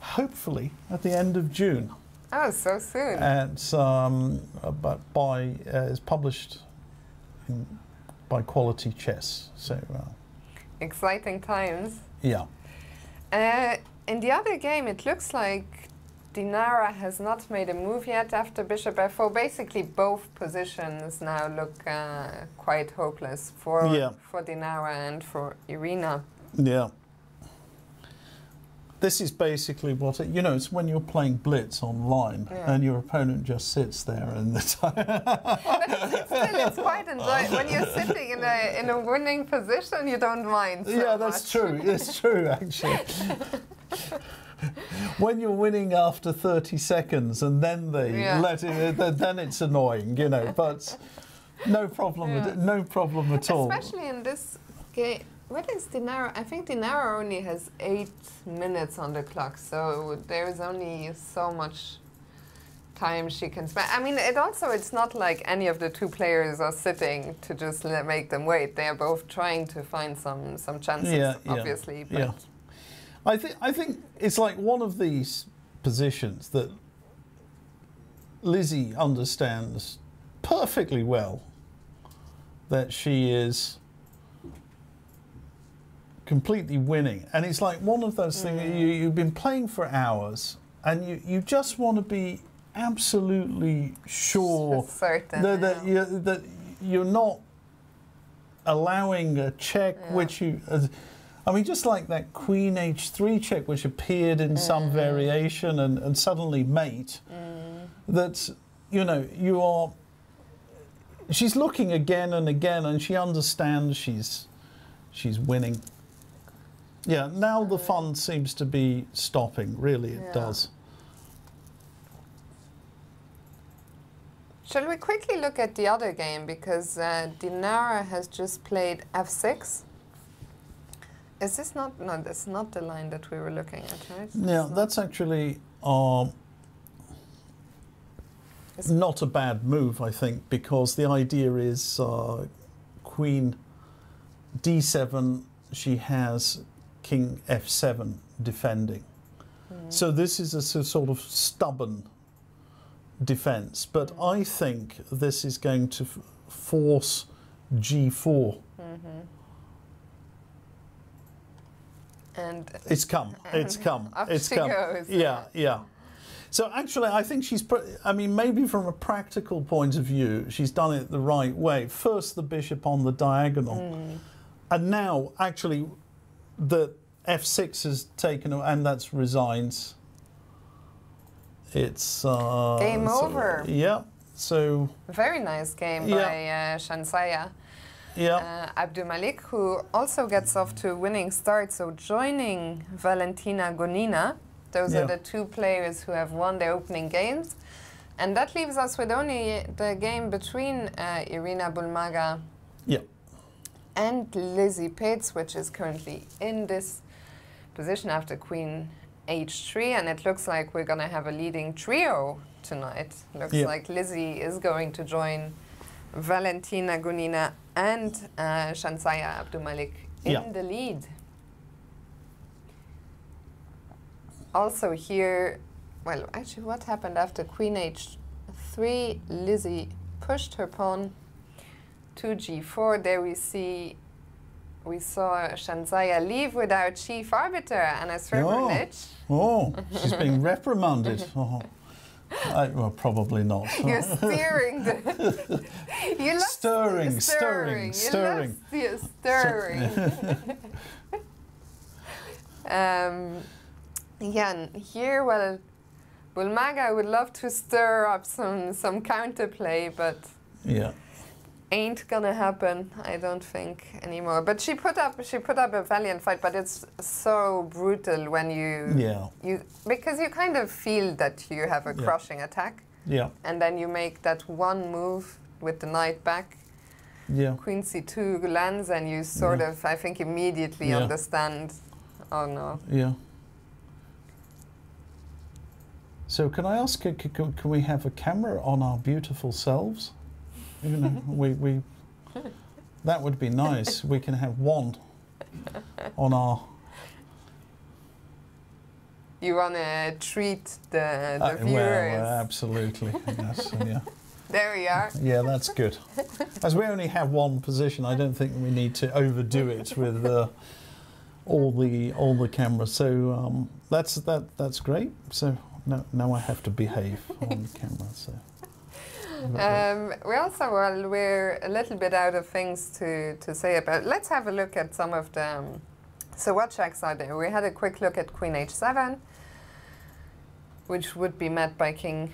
hopefully at the end of June. Oh, so soon. and um, but by uh, is published in, by Quality Chess. So uh, Exciting times. yeah, Uh, in the other game, it looks like Dinara has not made a move yet after Bishop F4. Basically, both positions now look uh, quite hopeless for Yeah. for Dinara and for Irina. yeah. This is basically what it, you know. It's when you're playing Blitz online Yeah. and your opponent just sits there and the time. Still, it's quite enjoyable when you're sitting in a in a winning position. You don't mind. So yeah, that's much. true. It's true actually. when you're winning after 30 seconds and then they Yeah. let it, uh, then- then it's annoying, you know. But no problem. Yeah. At, no problem at all. Especially in this game. What is Dinara? I think Dinara only has eight minutes on the clock, so there's only so much time she can spend. I mean, it also it's not like any of the two players are sitting to just let, make them wait. They are both trying to find some some chances, Yeah, yeah, obviously. But yeah. I think I think it's like one of these positions that Lizzie understands perfectly well that she is completely winning. And it's like one of those things you, you've been playing for hours and you, you just want to be absolutely sure certain. that, that, yeah. you, that you're not allowing a check Yeah. which you. Uh, I mean, just like that Queen H3 check, which appeared in some variation and, and suddenly mate, that, you know, you are. She's looking again and again and she understands she's, she's winning. Yeah, now the fun seems to be stopping, really, it Yeah. does. Shall we quickly look at the other game because uh, Dinara has just played f6. Is this not? No, that's not the line that we were looking at, right? Yeah, that's actually um, It's- not a bad move, I think, because the idea is uh, Queen D7, she has King F7 defending. Hmm. So this is a sort of stubborn defense, but hmm. I think this is going to force G4. Mm-hmm. and It's come. It's come. It's come. goes. Yeah, yeah. So actually, I think she's. I mean, maybe from a practical point of view, she's done it the right way. First, the bishop on the diagonal, Hmm. and now actually, the f6 has taken, and that's resigns. It's uh, Game so- over. Yeah. So very nice game Yeah. by uh, Zhansaya. yeah. Uh, Abdumalik, who also gets off to a winning start, so joining Valentina Gunina. Those Yeah. are the two players who have won their opening games. And that leaves us with only the game between uh, Irina Bulmaga Yeah. And Lizzie Paehtz, which is currently in this position after Queen H3. And it looks like we're going to have a leading trio tonight. Looks like Lizzie is going to join Valentina Gunina and uh, Zhansaya Abdumalik in the lead. Also here, well, actually, what happened after Queen H3? Lizzie pushed her pawn to G4. There we see, we saw Zhansaya leave without chief arbiter Anna Srebrenic. Oh, she's being reprimanded. Oh. I, well, probably not. You're steering the. you love Stirring, stirring, You stirring. sti- stirring. um, yeah, here, well, Bulmaga would love to stir up some some counterplay, but yeah, ain't gonna happen. I don't think anymore. But she put up she put up a valiant fight, but it's so brutal when you yeah, you because you kind of feel that you have a Yeah. crushing attack, yeah, and then you make that one move with the knight back. yeah. Queen c2 lands, and you sort Yeah. of I think immediately Yeah. understand. Oh no. Yeah. So can I ask, can, can we have a camera on our beautiful selves? You know, we, we, that would be nice. We can have one on our, You wanna treat the the uh, viewers. well, absolutely, yes, yeah. there we are. Yeah, that's good. As we only have one position, I don't think we need to overdo it with uh, all the all the cameras. So um, that's that that's great. So now now I have to behave on camera. So Um, we also, well, we're a little bit out of things to, to say about. Let's have a look at some of the. Um, so, what checks are there? We had a quick look at Queen H7, which would be met by King,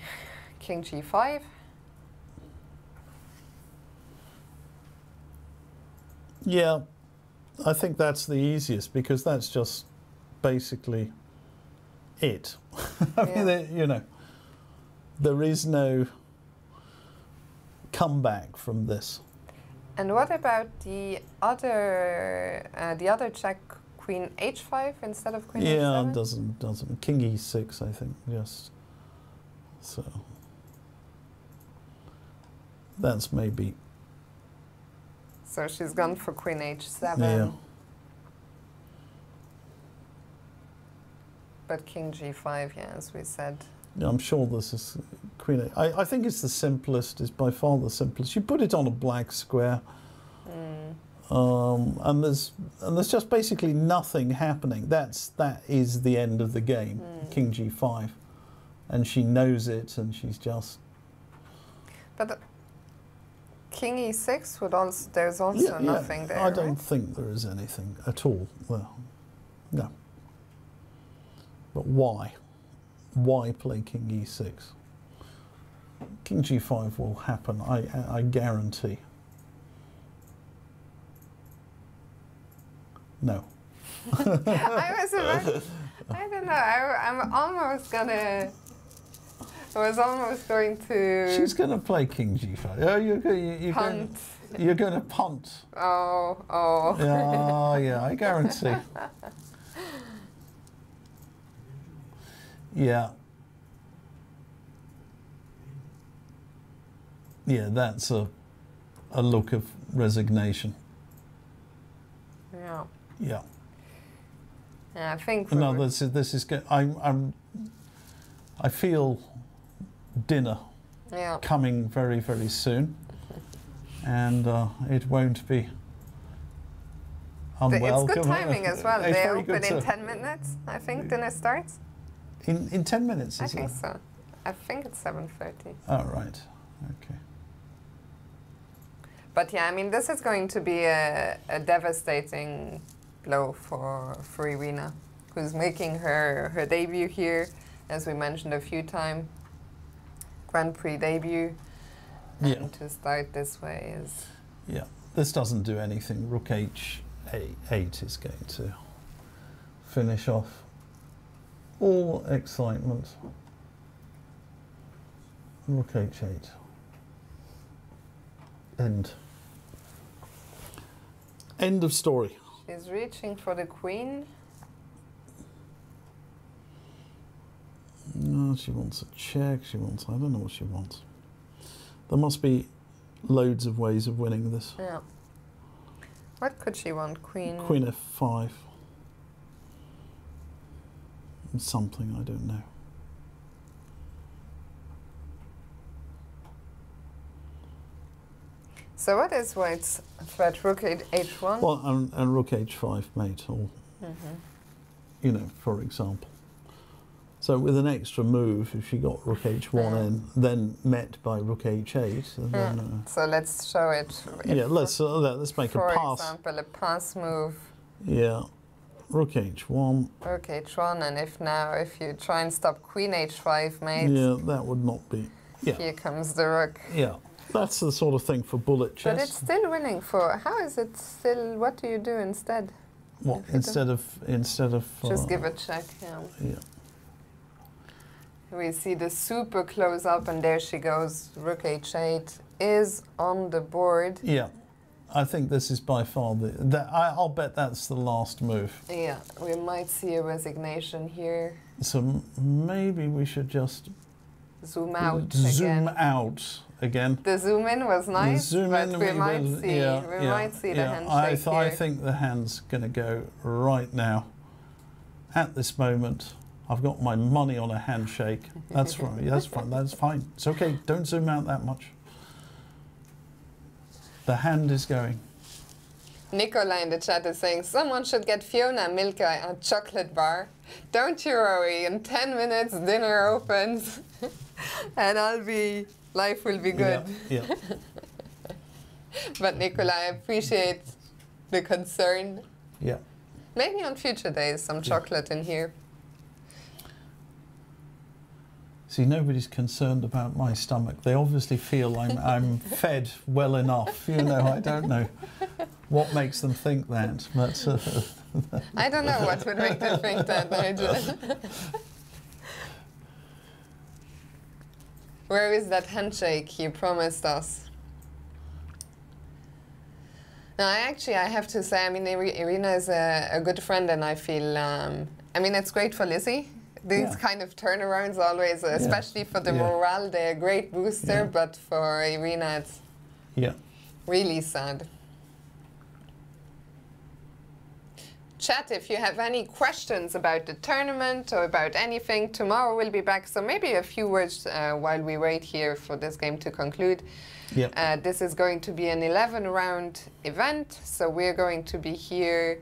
King G5. yeah, I think that's the easiest because that's just basically it. I Yeah. mean, you know, there is no comeback from this. And what about the other, uh, the other check, Queen H5 instead of Queen yeah, H7? it doesn't doesn't King E6, I think. Just so that's maybe So she's gone for Queen H7. Yeah. But King G5, yeah, as we said. Yeah, I'm sure this is Queen. I, I think it's the simplest. It's by far the simplest. You put it on a black square, Mm. um, and there's and there's just basically nothing happening. That's that is the end of the game. Mm. King G5, and she knows it, and she's just But uh, King E6 would also, there's also Yeah, yeah. nothing there. I don't right? think there is anything at all. Well, no. But why? Why play King E6? King G5 will happen. I I, guarantee. No. I was about, I don't know, I, I'm almost gonna, I was almost going to She's going to play King G5. Oh, you're, go- you- you're going. punt. You're going to punt. Oh, oh. Yeah, oh, yeah, I guarantee. Yeah. Yeah, that's a a look of resignation. Yeah. Yeah. Yeah, I think. No, this is this is. go- I'm I'm. I feel dinner yeah. coming very very soon, and uh, it won't be. It's good timing as well. It's they open in to- 10 minutes, I think, dinner starts. in in ten minutes. I think it? so. I think it's 7.30. Oh right. Okay. But yeah, I mean, this is going to be a, a devastating blow for, for Irina, who's making her, her debut here, as we mentioned a few times. Grand Prix debut. Yeah. And to start this way is. Yeah, this doesn't do anything. Rook h eight is going to finish off all excitement. Rook h8. End. End of story. She's reaching for the queen. No, she wants a check. She wants. I don't know what she wants. There must be loads of ways of winning this. Yeah. What could she want? Queen. Queen f5. Something, I don't know. So what is white's threat? Rook h1. Well, and, and rook h5 mate, or, Mhm. you know, for example. So with an extra move, if she got rook h1 Yeah. in, then met by rook h8, and then, uh, So let's show it. yeah, let's uh, let- let's make a For pass. example, a pass move. Yeah, rook h1. Rook h1, and if now, if you try and stop queen h5, mate, Yeah, that would not be. Yeah, here comes the rook. yeah, that's the sort of thing for bullet chess. But it's still winning for. How is it still? What do you do instead? What instead of instead of Just uh, give a check. Yeah. yeah. We see the super close up, and there she goes. Rook h8 is on the board. Yeah, I think this is by far the. That, I, I'll bet that's the last move. Yeah, we might see a resignation here. So m- maybe we should just Zoom out zoom again. out again. The zoom in was nice, zoom but in, we, might will- see. yeah, we yeah, might see the handshake I, th- I think the hand's going to go right now. At this moment, I've got my money on a handshake. That's right. That's fine. That's fine. It's okay. Don't zoom out that much. The hand is going. Nicola in the chat is saying someone should get Fiona Milka a chocolate bar. Don't you worry, in 10 minutes dinner opens and I'll be, life will be good. Yeah. yeah. But Nicola, I appreciate the concern. yeah. Maybe on future days, some chocolate in here. See, nobody's concerned about my stomach. They obviously feel I'm, I'm fed well enough. You know, I don't know what makes them think that. But uh, I don't know what would make them think that, Nigel. Where is that handshake you promised us? No, I actually, I have to say, I mean, Irina is a, a good friend, and I feel, um, I mean, it's great for Lizzie. These Yeah. kind of turnarounds always, especially for the Yeah. morale, they're a great booster, Yeah. but for Irina, it's yeah. really sad. Chat if you have any questions about the tournament or about anything. Tomorrow we'll be back, so maybe a few words uh, while we wait here for this game to conclude. Yeah. Uh, this is going to be an 11 round event, so we're going to be here.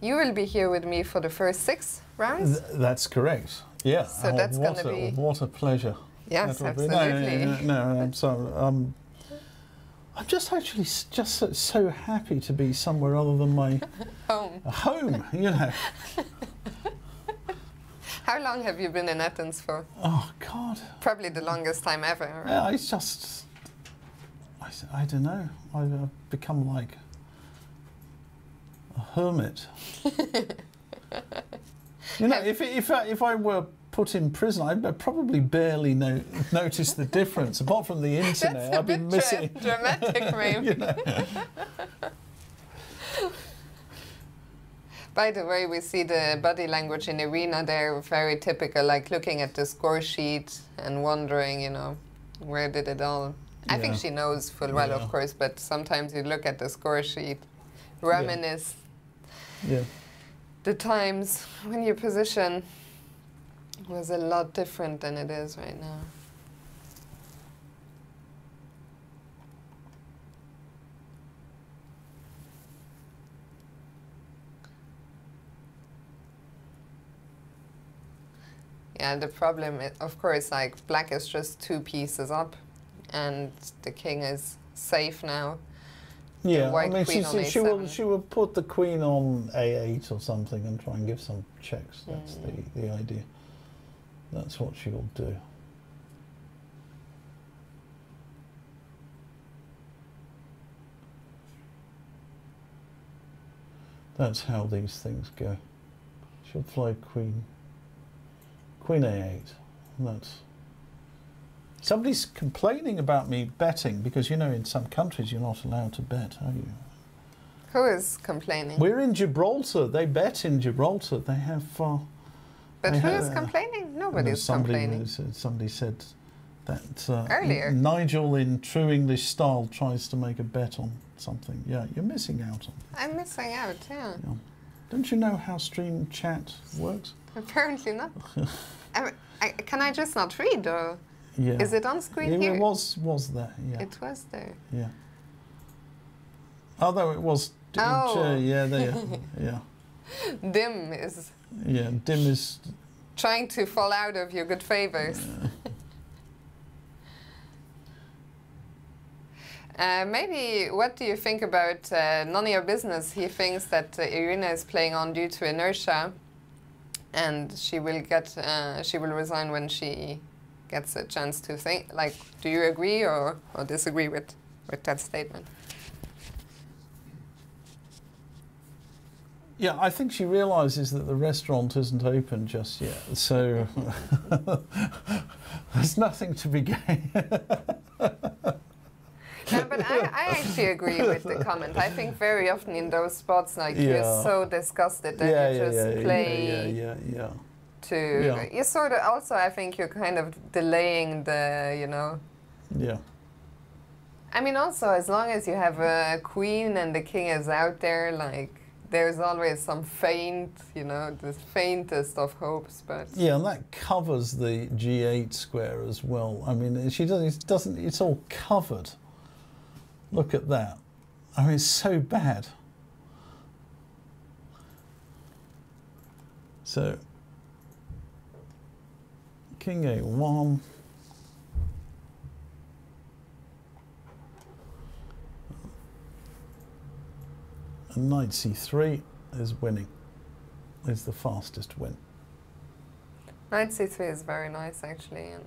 You will be here with me for the first six rounds. Th- that's correct. Yeah. So Oh, that's gonna be- what a pleasure. Yes, would be. No, absolutely. No, no, no, I'm sorry. Um, I'm just actually just so, so happy to be somewhere other than my Home. home. You know. How long have you been in Athens for? Oh God. Probably the longest time ever. right? Yeah, it's just. I don't know. I've uh, become like a hermit. you know, if if I, if I were put in prison, I'd probably barely no, notice the difference. Apart from the internet, That's a I'd be bit missing. dra- dramatic, know. By the way, we see the body language in Irina there, very typical, like looking at the score sheet and wondering, you know, where did it all. I think she knows full well, Yeah. of course, but sometimes you look at the score sheet, reminisce Yeah. the times when your position was a lot different than it is right now. Yeah, the problem, is, of course, like black is just two pieces up, and the king is safe now. Yeah, I white mean, she, she, she will A7. she will put the queen on a8 or something and try and give some checks. That's Mm. the the idea. That's what she will do. That's how these things go. She'll fly queen. Queen a8. That's. Somebody's complaining about me betting because you know in some countries you're not allowed to bet, are you? Who is complaining? We're in Gibraltar. They bet in Gibraltar. They have. Uh, but who is complaining? Nobody's somebody complaining. was- uh, somebody said that uh, Earlier. Nigel, in true English style, tries to make a bet on something. Yeah, you're missing out on. I'm missing out, yeah. Yeah. Don't you know how stream chat works? Apparently not. I, can I just not read, or Yeah. is it on screen it, here? it was was there. Yeah. It was there. yeah. Although it was. Oh. Yeah. There. yeah. Dim is Yeah. Dim is trying to fall out of your good favors. Uh, maybe what do you think about uh, none of your business? He thinks that uh, Irina is playing on due to inertia, and she will get uh, she will resign when she gets a chance to think. Like, do you agree or, or disagree with with that statement? Yeah, I think she realises that the restaurant isn't open just yet, so there's nothing to be gained. No, but I, I actually agree with the comment. I think very often in those spots, like you're so disgusted that yeah, you yeah, just yeah, play yeah, yeah, yeah, to. Yeah. You sort of also, I think you're kind of delaying the, you know. yeah. I mean, also as long as you have a queen and the king is out there, like there's always some faint, you know, the faintest of hopes. But Yeah, and that covers the G8 square as well. I mean, she doesn't. It doesn't. It's all covered. Look at that. I mean, it's so bad. So, King A1. Knight C3 is winning. Is the fastest win. knight c3 is very nice actually, and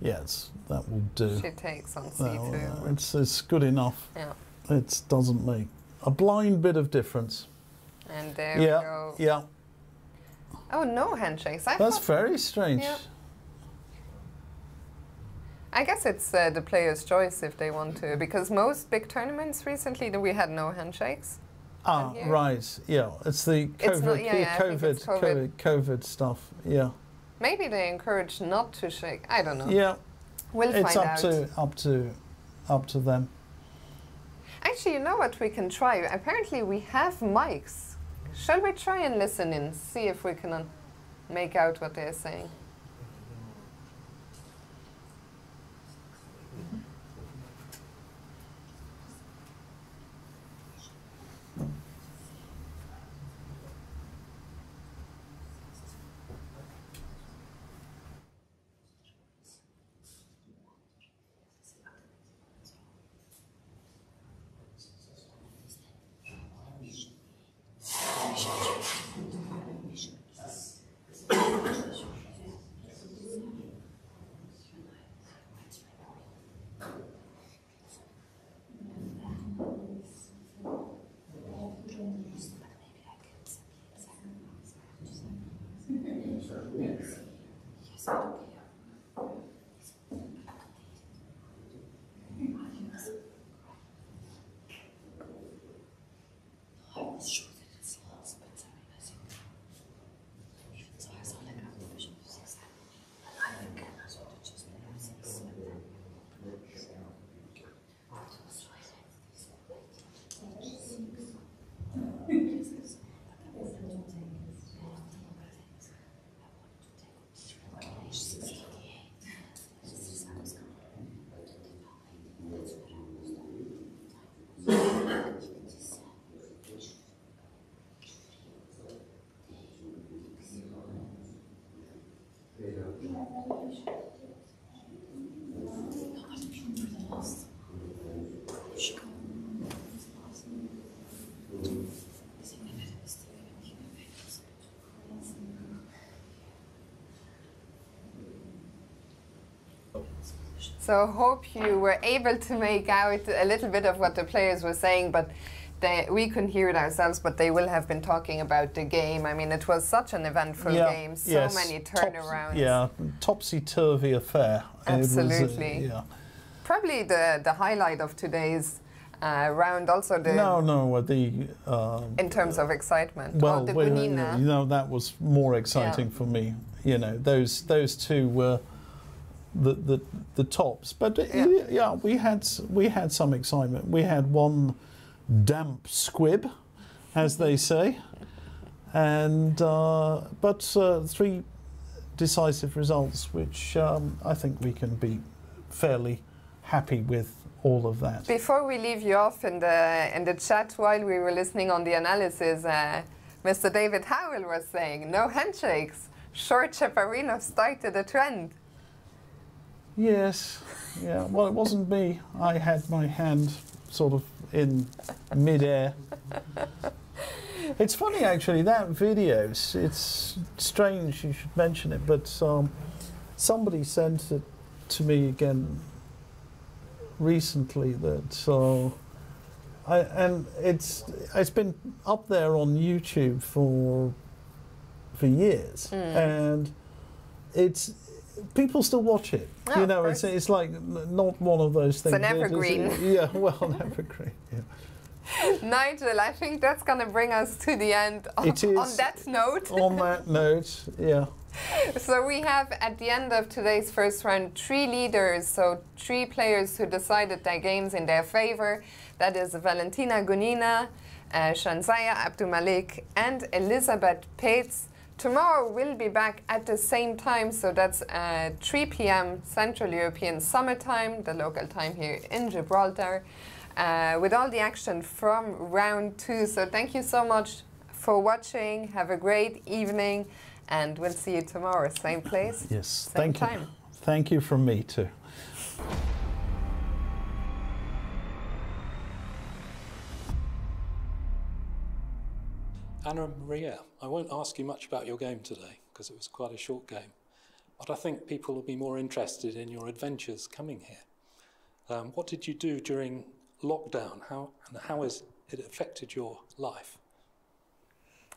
Yes, that will do. she takes on c2. uh, it's, it's good enough. yeah, It doesn't make a blind bit of difference. and there yeah, we go. yeah. Oh, no handshakes. I That's very strange. Yeah. I guess it's uh, the player's choice if they want to, because most big tournaments recently we had no handshakes. Ah, right. Yeah, it's the COVID, It's not- yeah, yeah, COVID, COVID, COVID. COVID stuff. Yeah, Maybe they encourage not to shake. I don't know. yeah. We'll It's find up out. to up to up to them. Actually, you know what we can try? Apparently, we have mics. Shall we try and listen in, see if we can uh, make out what they're saying? So hope you were able to make out a little bit of what the players were saying, but they, we couldn't hear it ourselves. But they will have been talking about the game. I mean, it was such an eventful game, so yes, many turnarounds. yeah, topsy turvy affair. It was, uh, Absolutely. yeah. Probably the the highlight of today's uh, round, also the No, no, uh, the. Uh, in terms of excitement. well, oh, the well, Gunina. you know, that was more exciting for me. You know, those those two were the the, the tops. But uh, Yeah. yeah. we had we had some excitement. We had one damp squib, as they say, and uh, but uh, three decisive results, which um, I think we can be fairly happy with all of that. Before we leave you off in the in the chat while we were listening on the analysis, uh, Mr. David Howell was saying no handshakes. short Chaparino started a trend. Yes, yeah. Well, it wasn't me. I had my hand sort of in midair. It's funny actually that video. It's, strange you should mention it, but um, somebody sent it to me again recently. That uh, I, and it's it's been up there on YouTube for for years, Mm. and it's people still watch it. Oh, you know, it's it's like not one of those things. It's an evergreen. yeah, well, an evergreen. Yeah. Nigel, I think that's going to bring us to the end of, It is. on that note. On that note, yeah. So we have at the end of today's first round three leaders, so three players who decided their games in their favor. That is Valentina Gunina, uh, Zhansaya Abdumalik, and Elisabeth Paehtz. Tomorrow we'll be back at the same time, so that's uh, 3 p.m. Central European Summer Time, the local time here in Gibraltar, uh, with all the action from round two. So thank you so much for watching. Have a great evening, and we'll see you tomorrow, same place, Yes. same Thank you. time. Thank you from me too. Anna Maria, I won't ask you much about your game today because it was quite a short game, but I think people will be more interested in your adventures coming here. Um, what did you do during lockdown? How and how has it affected your life?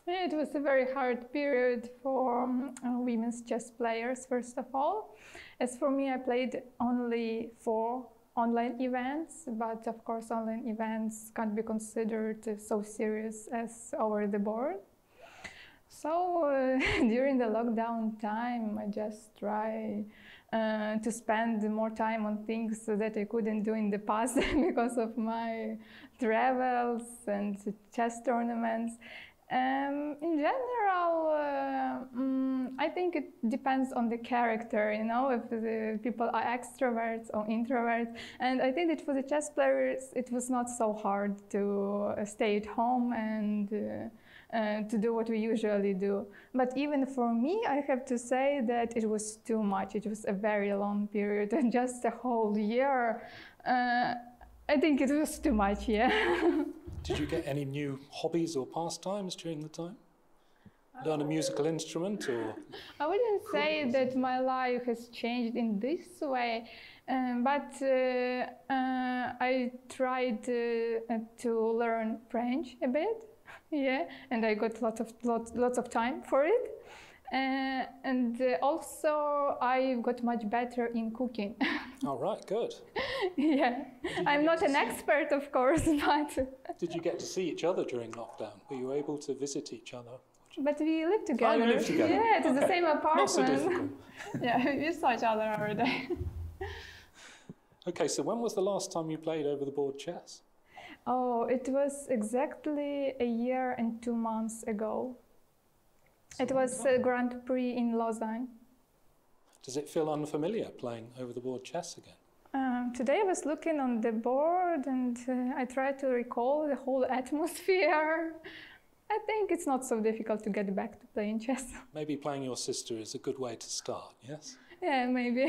It was a very hard period for um, uh, women's chess players, first of all. As for me, I played only four online events, but of course, online events can't be considered so serious as over the board. So uh, during the lockdown time, I just try uh, to spend more time on things that I couldn't do in the past because of my travels and chess tournaments. Um, in general, uh, mm, I think it depends on the character, you know, if the people are extroverts or introverts. And I think that for the chess players, it was not so hard to uh, stay at home and uh, uh, to do what we usually do. But even for me, I have to say that it was too much. It was a very long period, and just a whole year. I think it was too much, yeah. Did you get any new hobbies or pastimes during the time? Learn a musical instrument or I wouldn't say that my life has changed in this way, um, but uh, uh, I tried uh, uh, to learn French a bit, yeah, and I got lots of lots, lots of time for it. Uh, and uh, also, I got much better in cooking. All right, good. yeah, I'm not an expert, of course, but Did you get to see each other during lockdown? Were you able to visit each other? but we live together. live together. Yeah, it is the same apartment. Not so difficult. yeah, we saw each other every day. Okay, so when was the last time you played over the board chess? Oh, it was exactly a year and two months ago. It was a Grand Prix in Lausanne. Does it feel unfamiliar playing over the board chess again? Um, today I was looking on the board and uh, I tried to recall the whole atmosphere. I think it's not so difficult to get back to playing chess. Maybe playing your sister is a good way to start, yes? yeah, maybe.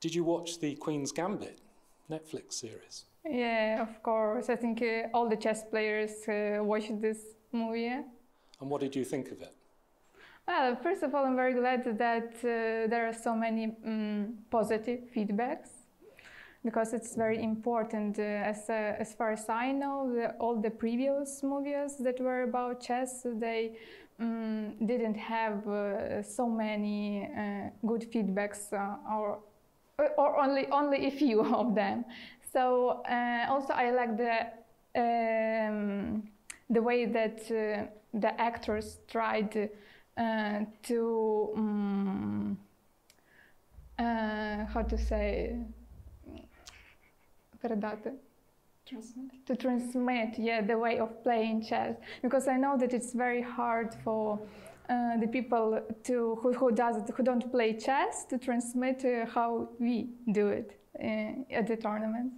Did you watch the Queen's Gambit Netflix series? yeah, of course. I think uh, all the chess players uh, watched this movie. And what did you think of it? Well, first of all, I'm very glad that uh, there are so many um, positive feedbacks because it's very important. Uh, as, uh, as far as I know, the, all the previous movies that were about chess, they um, didn't have uh, so many uh, good feedbacks uh, or, or only, only a few of them. So also I like the, um, the way that the actors tried uh, to um, uh, how to say передати to transmit yeah the way of playing chess because I know that it's very hard for uh, the people to who, who does it, who don't play chess to transmit uh, how we do it uh, at the tournament.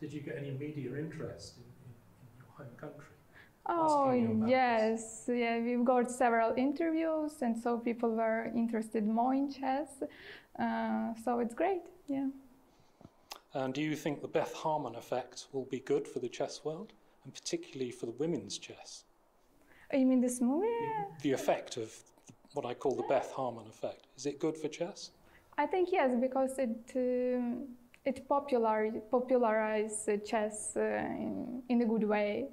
Did you get any media interest in, in, in your home country? Oh asking you about yes, yeah, we've got several interviews, and so people were interested more in chess. Uh, so it's great. Yeah. And do you think the Beth Harmon effect will be good for the chess world, and particularly for the women's chess? Oh, You mean this movie? The effect of what I call the Beth Harmon effect. Is it good for chess? I think yes, because it um, it popular popularized chess uh, in, in a good way.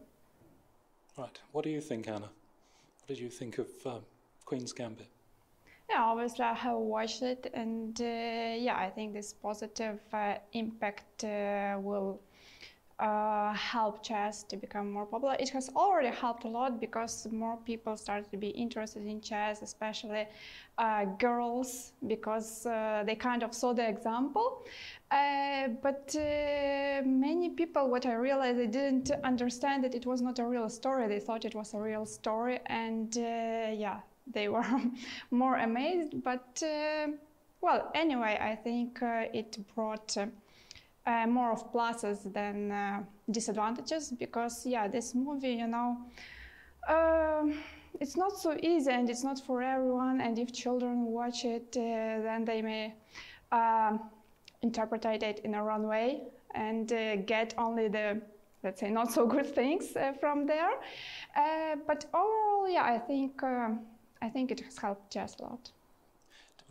Right. What do you think, Anna? What did you think of um, Queen's Gambit? Yeah, obviously I have watched it, and uh, yeah, I think this positive uh, impact uh, will uh, help chess to become more popular. It has already helped a lot because more people started to be interested in chess, especially uh, girls, because uh, they kind of saw the example. Uh, but uh, many people, what I realized, they didn't understand that it was not a real story. They thought it was a real story, and uh, yeah, they were more amazed. But well, anyway, I think it brought. Uh, uh, more of pluses than uh, disadvantages because yeah this movie you know um it's not so easy and it's not for everyone. And if children watch it uh, then they may um, interpret it in a wrong way and uh, get only the let's say not so good things uh, from there. Uh, but overall yeah i think i think it has helped just a lot.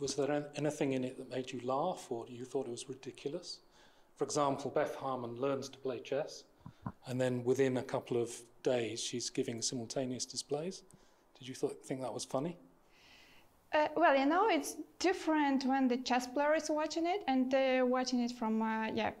Was there anything in it that made you laugh or you thought it was ridiculous? For example, Beth Harmon learns to play chess, and then within a couple of days, she's giving simultaneous displays. Did you th- think that was funny? Uh, well, you know, it's different when the chess player is watching it and uh, watching it from, uh, yeah,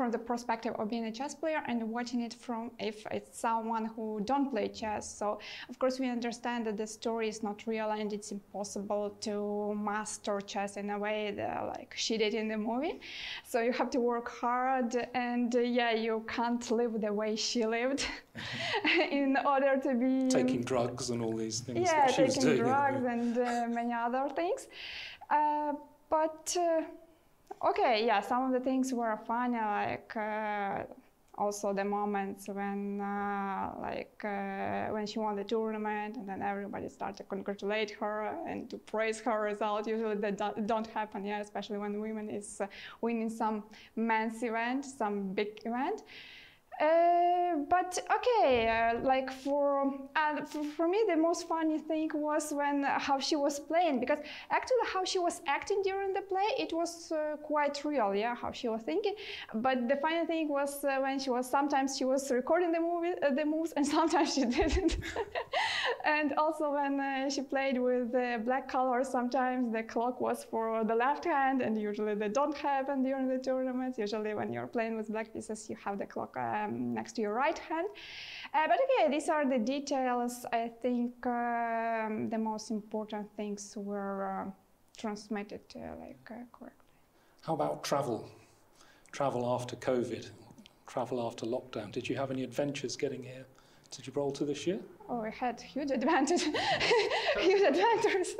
from the perspective of being a chess player and watching it from if it's someone who don't play chess. So, of course, we understand that the story is not real and it's impossible to master chess in a way that, like she did in the movie. So you have to work hard and, uh, yeah, you can't live the way she lived in order to be Taking drugs and all these things yeah, that she was taking doing. drugs and uh, many other things. Uh, but uh, okay, yeah, some of the things were funny, like uh, also the moments when, uh, like, uh, when she won the tournament, and then everybody started to congratulate her and to praise her result. Usually that do- don't happen, yeah, especially when women is uh, winning some men's event, some big event. Uh, but okay, uh, like for, uh, for for me, the most funny thing was when uh, how she was playing because actually how she was acting during the play, it was uh, quite real, yeah, how she was thinking. But the funny thing was uh, when she was sometimes she was recording the movie, the moves, and sometimes she didn't. and also when she played with uh, black color, sometimes the clock was for the left hand, and usually they don't happen during the tournament. Usually when you're playing with black pieces, you have the clock um, next to your right hand. Uh, but okay, these are the details. I think um, the most important things were uh, transmitted uh, like uh, correctly. How about travel? Travel after COVID, travel after lockdown. Did you have any adventures getting here to Gibraltar this year? Oh, we had huge advantage, huge advantages.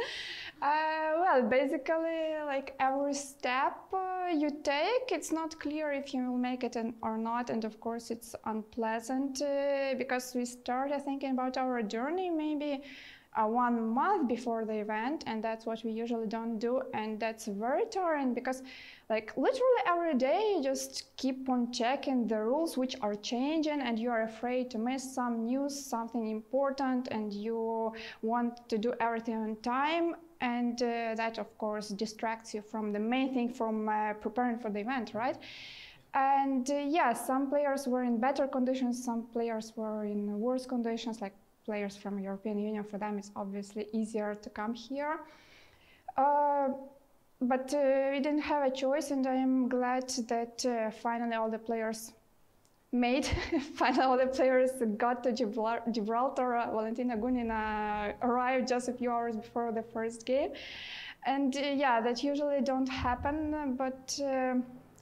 Uh, well, basically, like every step uh, you take, it's not clear if you will make it an, or not, and of course, it's unpleasant uh, because we started thinking about our journey maybe uh, one month before the event, and that's what we usually don't do, and that's very tiring because, like, literally every day you just keep on checking the rules which are changing, and you are afraid to miss some news, something important, and you want to do everything on time, and uh, that, of course, distracts you from the main thing from uh, preparing for the event, right? And uh, yeah, some players were in better conditions, some players were in worse conditions, like players from European Union. For them, it's obviously easier to come here. Uh, but uh, we didn't have a choice, and I am glad that uh, finally all the players made. finally, all the players got to Gibraltar. Valentina Gunina arrived just a few hours before the first game, and uh, yeah, that usually don't happen. But uh,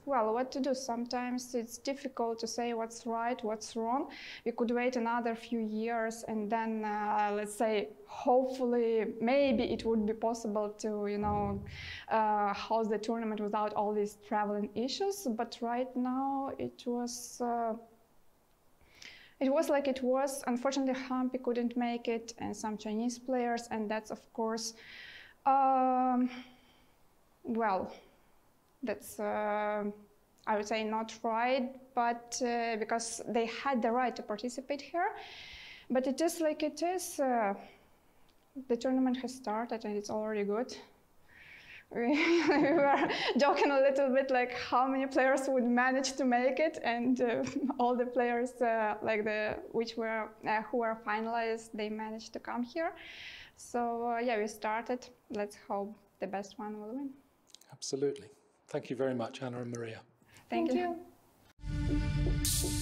well, what to do? Sometimes it's difficult to say what's right, what's wrong. We could wait another few years and then, uh, let's say, hopefully, maybe it would be possible to, you know, uh, the tournament without all these traveling issues. But right now, it was. Uh, it was like it was. Unfortunately, Humpy couldn't make it, and some Chinese players, and that's of course, um, well, that's uh, I would say not right, but uh, because they had the right to participate here, but it is like it is. Uh, the tournament has started and it's already good. We, we were joking a little bit like how many players would manage to make it, and uh, all the players uh, like the which were uh, who were finalized, they managed to come here. So yeah, we started. Let's hope the best one will win. Absolutely. Thank you very much, Anna and Maria. Thank, Thank you. you.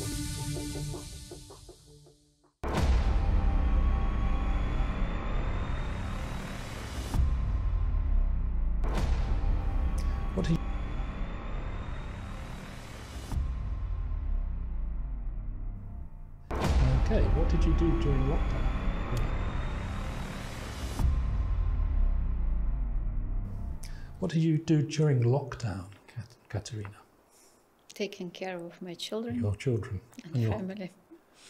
What did you do during lockdown, Kat- Katerina? taking care of my children Your children and, and your, family.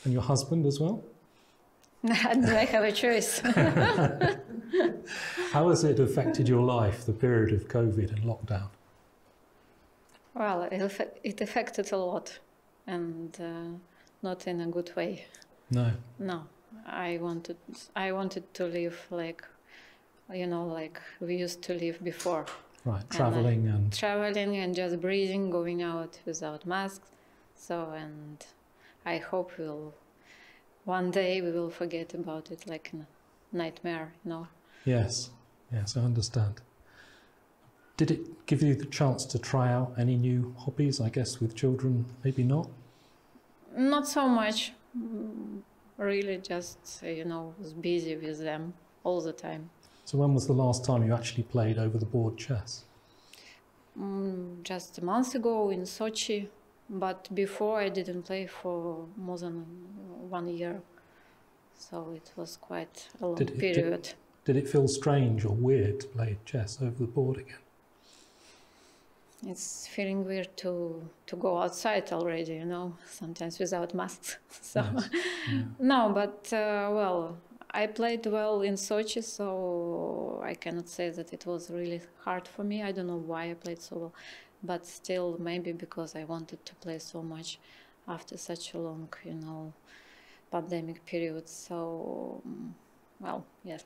and your husband as well? Do I have a choice? How has it affected your life, the period of COVID and lockdown? well, it, it affected a lot and uh, not in a good way. No. No, I wanted I wanted to live like you know like we used to live before. Right, And I- travelling and traveling and just breathing, going out without masks. So and I hope we'll one day we will forget about it like a nightmare, you know. yes, yes, I understand. Did it give you the chance to try out any new hobbies? I guess with children, maybe not. Not so much. Mm, Really, just you know, was busy with them all the time. So when was the last time you actually played over the board chess? Mm, just a month ago in Sochi, but before I didn't play for more than one year, so it was quite a long Did it- did- period. Did it feel strange or weird to play chess over the board again? It's feeling weird to to go outside already, you know, sometimes without masks. so Yes, yeah. no, but uh, well, I played well in Sochi, so I cannot say that it was really hard for me. I don't know why I played so well, but still, maybe because I wanted to play so much after such a long, you know, pandemic period. So, mm, well, yes.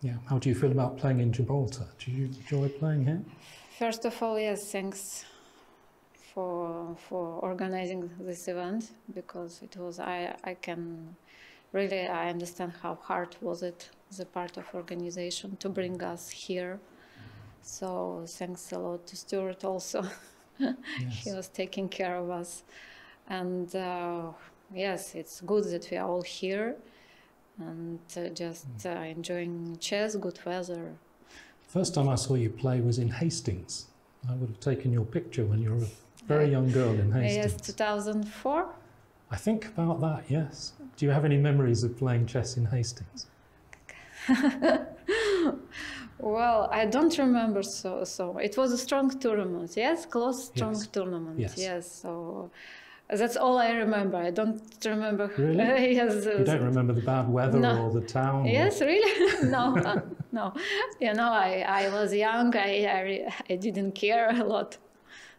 Yeah. How do you feel about playing in Gibraltar? Do you enjoy playing here? First of all, yes, thanks for for organizing this event because it was I I can really I understand how hard was it the part of organization to bring us here. So thanks a lot to Stuart also. he was taking care of us, and uh, yes, it's good that we are all here and uh, just uh, enjoying chess, good weather, First time I saw you play was in Hastings. I would have taken your picture when you were a very young girl in Hastings. Yes, 2004. I think about that, yes. Do you have any memories of playing chess in Hastings? Well, I don't remember so so. It was a strong tournament, yes, close strong Yes. tournament, Yes. So that's all I remember. I don't remember. Really? yes. You don't remember the bad weather No. or the town? or- Yes, really? no, uh, no. You know, I, I was young. I, I I didn't care a lot,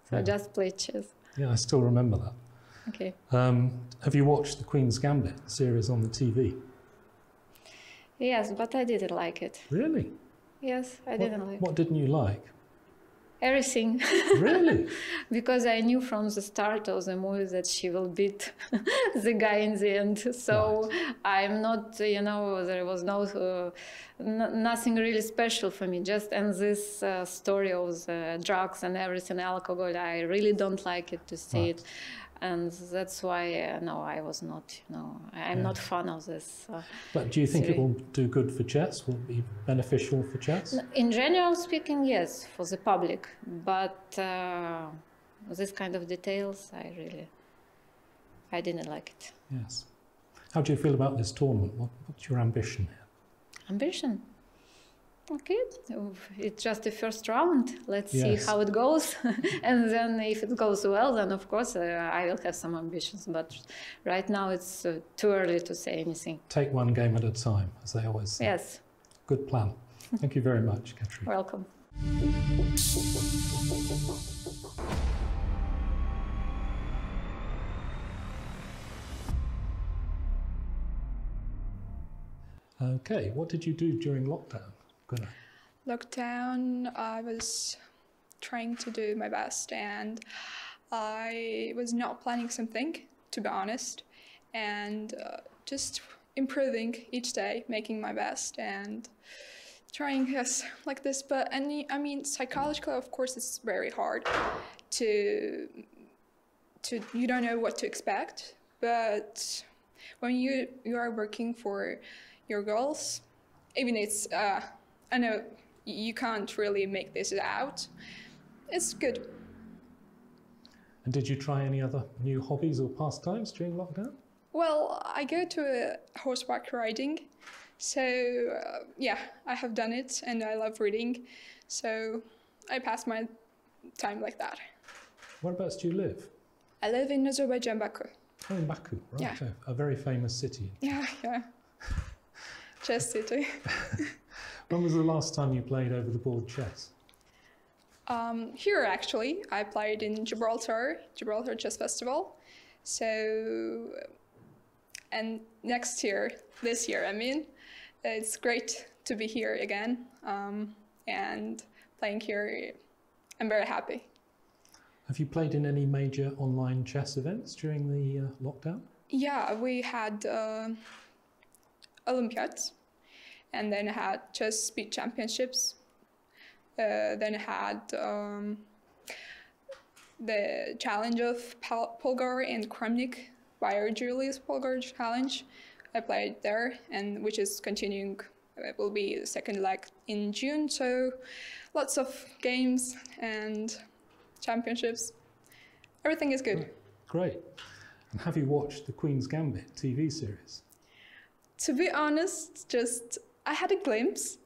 so Yeah. just played chess. Yeah, I still remember that. Okay. Um, have you watched the Queen's Gambit series on the TV? Yes, but I didn't like it. Really? Yes, I What- didn't like it. What didn't you like? everything. Really? because I knew from the start of the movie that she will beat the guy in the end. So I'm not, you know, there was no uh, n- nothing really special for me. Just and this uh, story of the drugs and everything, alcohol, I really don't like it to see it. And that's why, uh, no, I was not, you know, I'm not fan of this. Uh, But do you think it will do good for chess? Will it be beneficial for chess? In general speaking, yes, for the public, but uh, this kind of details, I really, I didn't like it. Yes. How do you feel about this tournament? What, what's your ambition here? Ambition. Okay, it's just the first round. Let's Yes. see how it goes, and then if it goes well, then of course uh, I will have some ambitions. But right now it's uh, too early to say anything. Take one game at a time, as they always say. Yes, Good plan. Thank you very much, Katrina. welcome. Okay, what did you do during lockdown? Gunay? lockdown, I was trying to do my best and I was not planning something, to be honest, and uh, just improving each day, making my best and trying yes like this but any i mean psychologically of course it's very hard to to you don't know what to expect but when you you are working for your goals even it's uh i know you can't really make this out it's good And did you try any other new hobbies or pastimes during lockdown? well i go to uh, horseback riding so uh, yeah i have done it and i love reading so i pass my time like that Whereabouts do you live? i live in azerbaijan baku Oh, in Baku, right? Yeah. A, a very famous city. yeah yeah chess city When was the last time you played over the board chess? Um, here, actually, I played in Gibraltar, Gibraltar Chess Festival. So, and next year, this year, I mean, it's great to be here again um, and playing here. I'm very happy. Have you played in any major online chess events during the uh, lockdown? Yeah, we had uh, Olympiads and then had chess speed championships. Uh, then had um, the challenge of Pol- Polgar and Kramnik by Julius Polgar challenge. I played there, and which is continuing. It will be the second leg in June. So lots of games and championships. Everything is good. Great. And have you watched the Queen's Gambit TV series? To be honest, just I had a glimpse.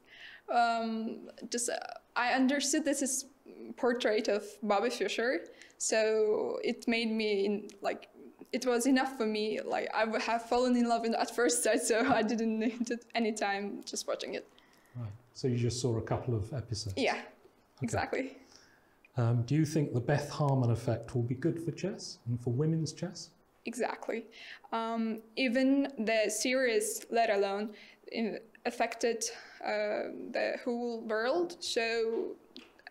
Um, just uh, I understood this is portrait of Bobby Fischer, so it made me in, like it was enough for me. Like I would have fallen in love in at first sight, so I didn't need it any time just watching it. Right. So you just saw a couple of episodes. Yeah, exactly. Um, do you think the Beth Harmon effect will be good for chess and for women's chess? Exactly. Um, even the series, let alone, in, affected uh, the whole world. So,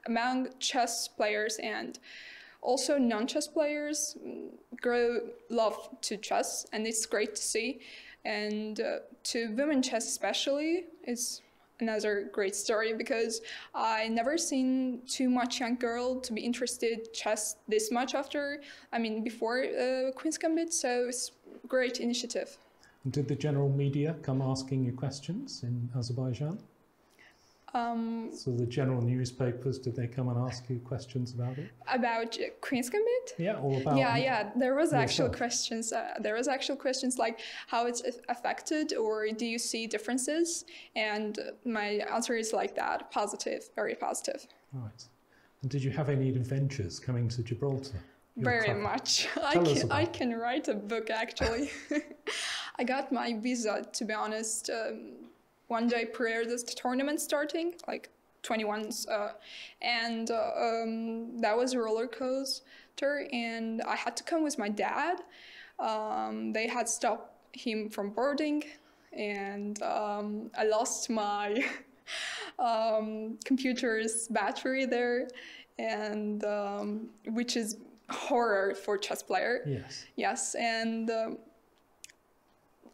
among chess players and also non-chess players, mm, grow love to chess, and it's great to see. And uh, to women chess especially, is another great story because I never seen too much young girl to be interested chess this much after I mean before uh, Queen's Gambit so it's great initiative. Did the general media come asking you questions in Azerbaijan? Um, So the general newspapers, did they come and ask you questions about it? about uh, Queen's Gambit? Yeah, or about yeah, yeah. There was actual yourself? questions. Uh, there was actual questions like how it's affected, or do you see differences? And my answer is like that: positive, very positive. Right. And did you have any adventures coming to Gibraltar? Your Very club? much. I Tell us can, I can write a book actually. I got my visa, to be honest, um, one day prior to the tournament starting, like 21s. Uh, and uh, um, that was a roller coaster, and I had to come with my dad. Um, they had stopped him from boarding, and um, I lost my um, computer's battery there, and um, which is horror for chess player. Yes. Yes, and um,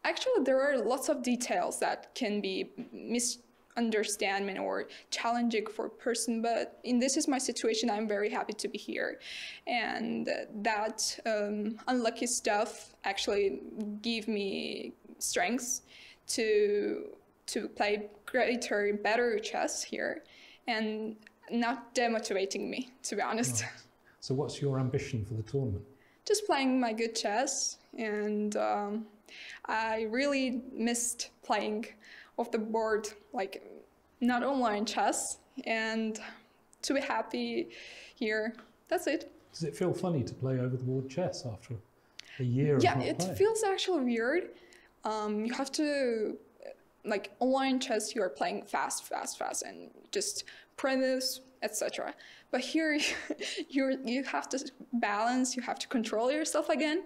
actually there are lots of details that can be misunderstanding or challenging for a person. But in this is my situation, I'm very happy to be here, and that um, unlucky stuff actually give me strengths to to play greater, better chess here, and not demotivating me, to be honest. Right. So what's your ambition for the tournament? just playing my good chess and um, i really missed playing off the board like not online chess, and to be happy here. That's it. Does it feel funny to play over the board chess after a year yeah, of it playing? feels actually weird. Um, you have to, like online chess, you are playing fast, fast, fast, and just premise, etc. But here, you you have to balance. You have to control yourself again,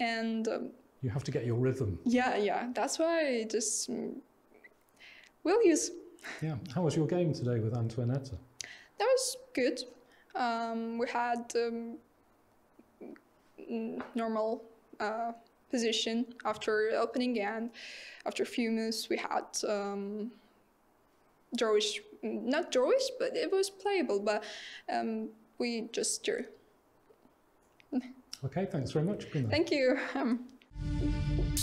and um, You have to get your rhythm. yeah, yeah. That's why I just mm, will use. Yeah. How was your game today with Antoaneta? That was good. Um, we had um, normal uh, position after opening and after a few moves we had um, drawish, not drawish, but it was playable. But um, we just drew. Okay, thanks very much. Thank you. Um,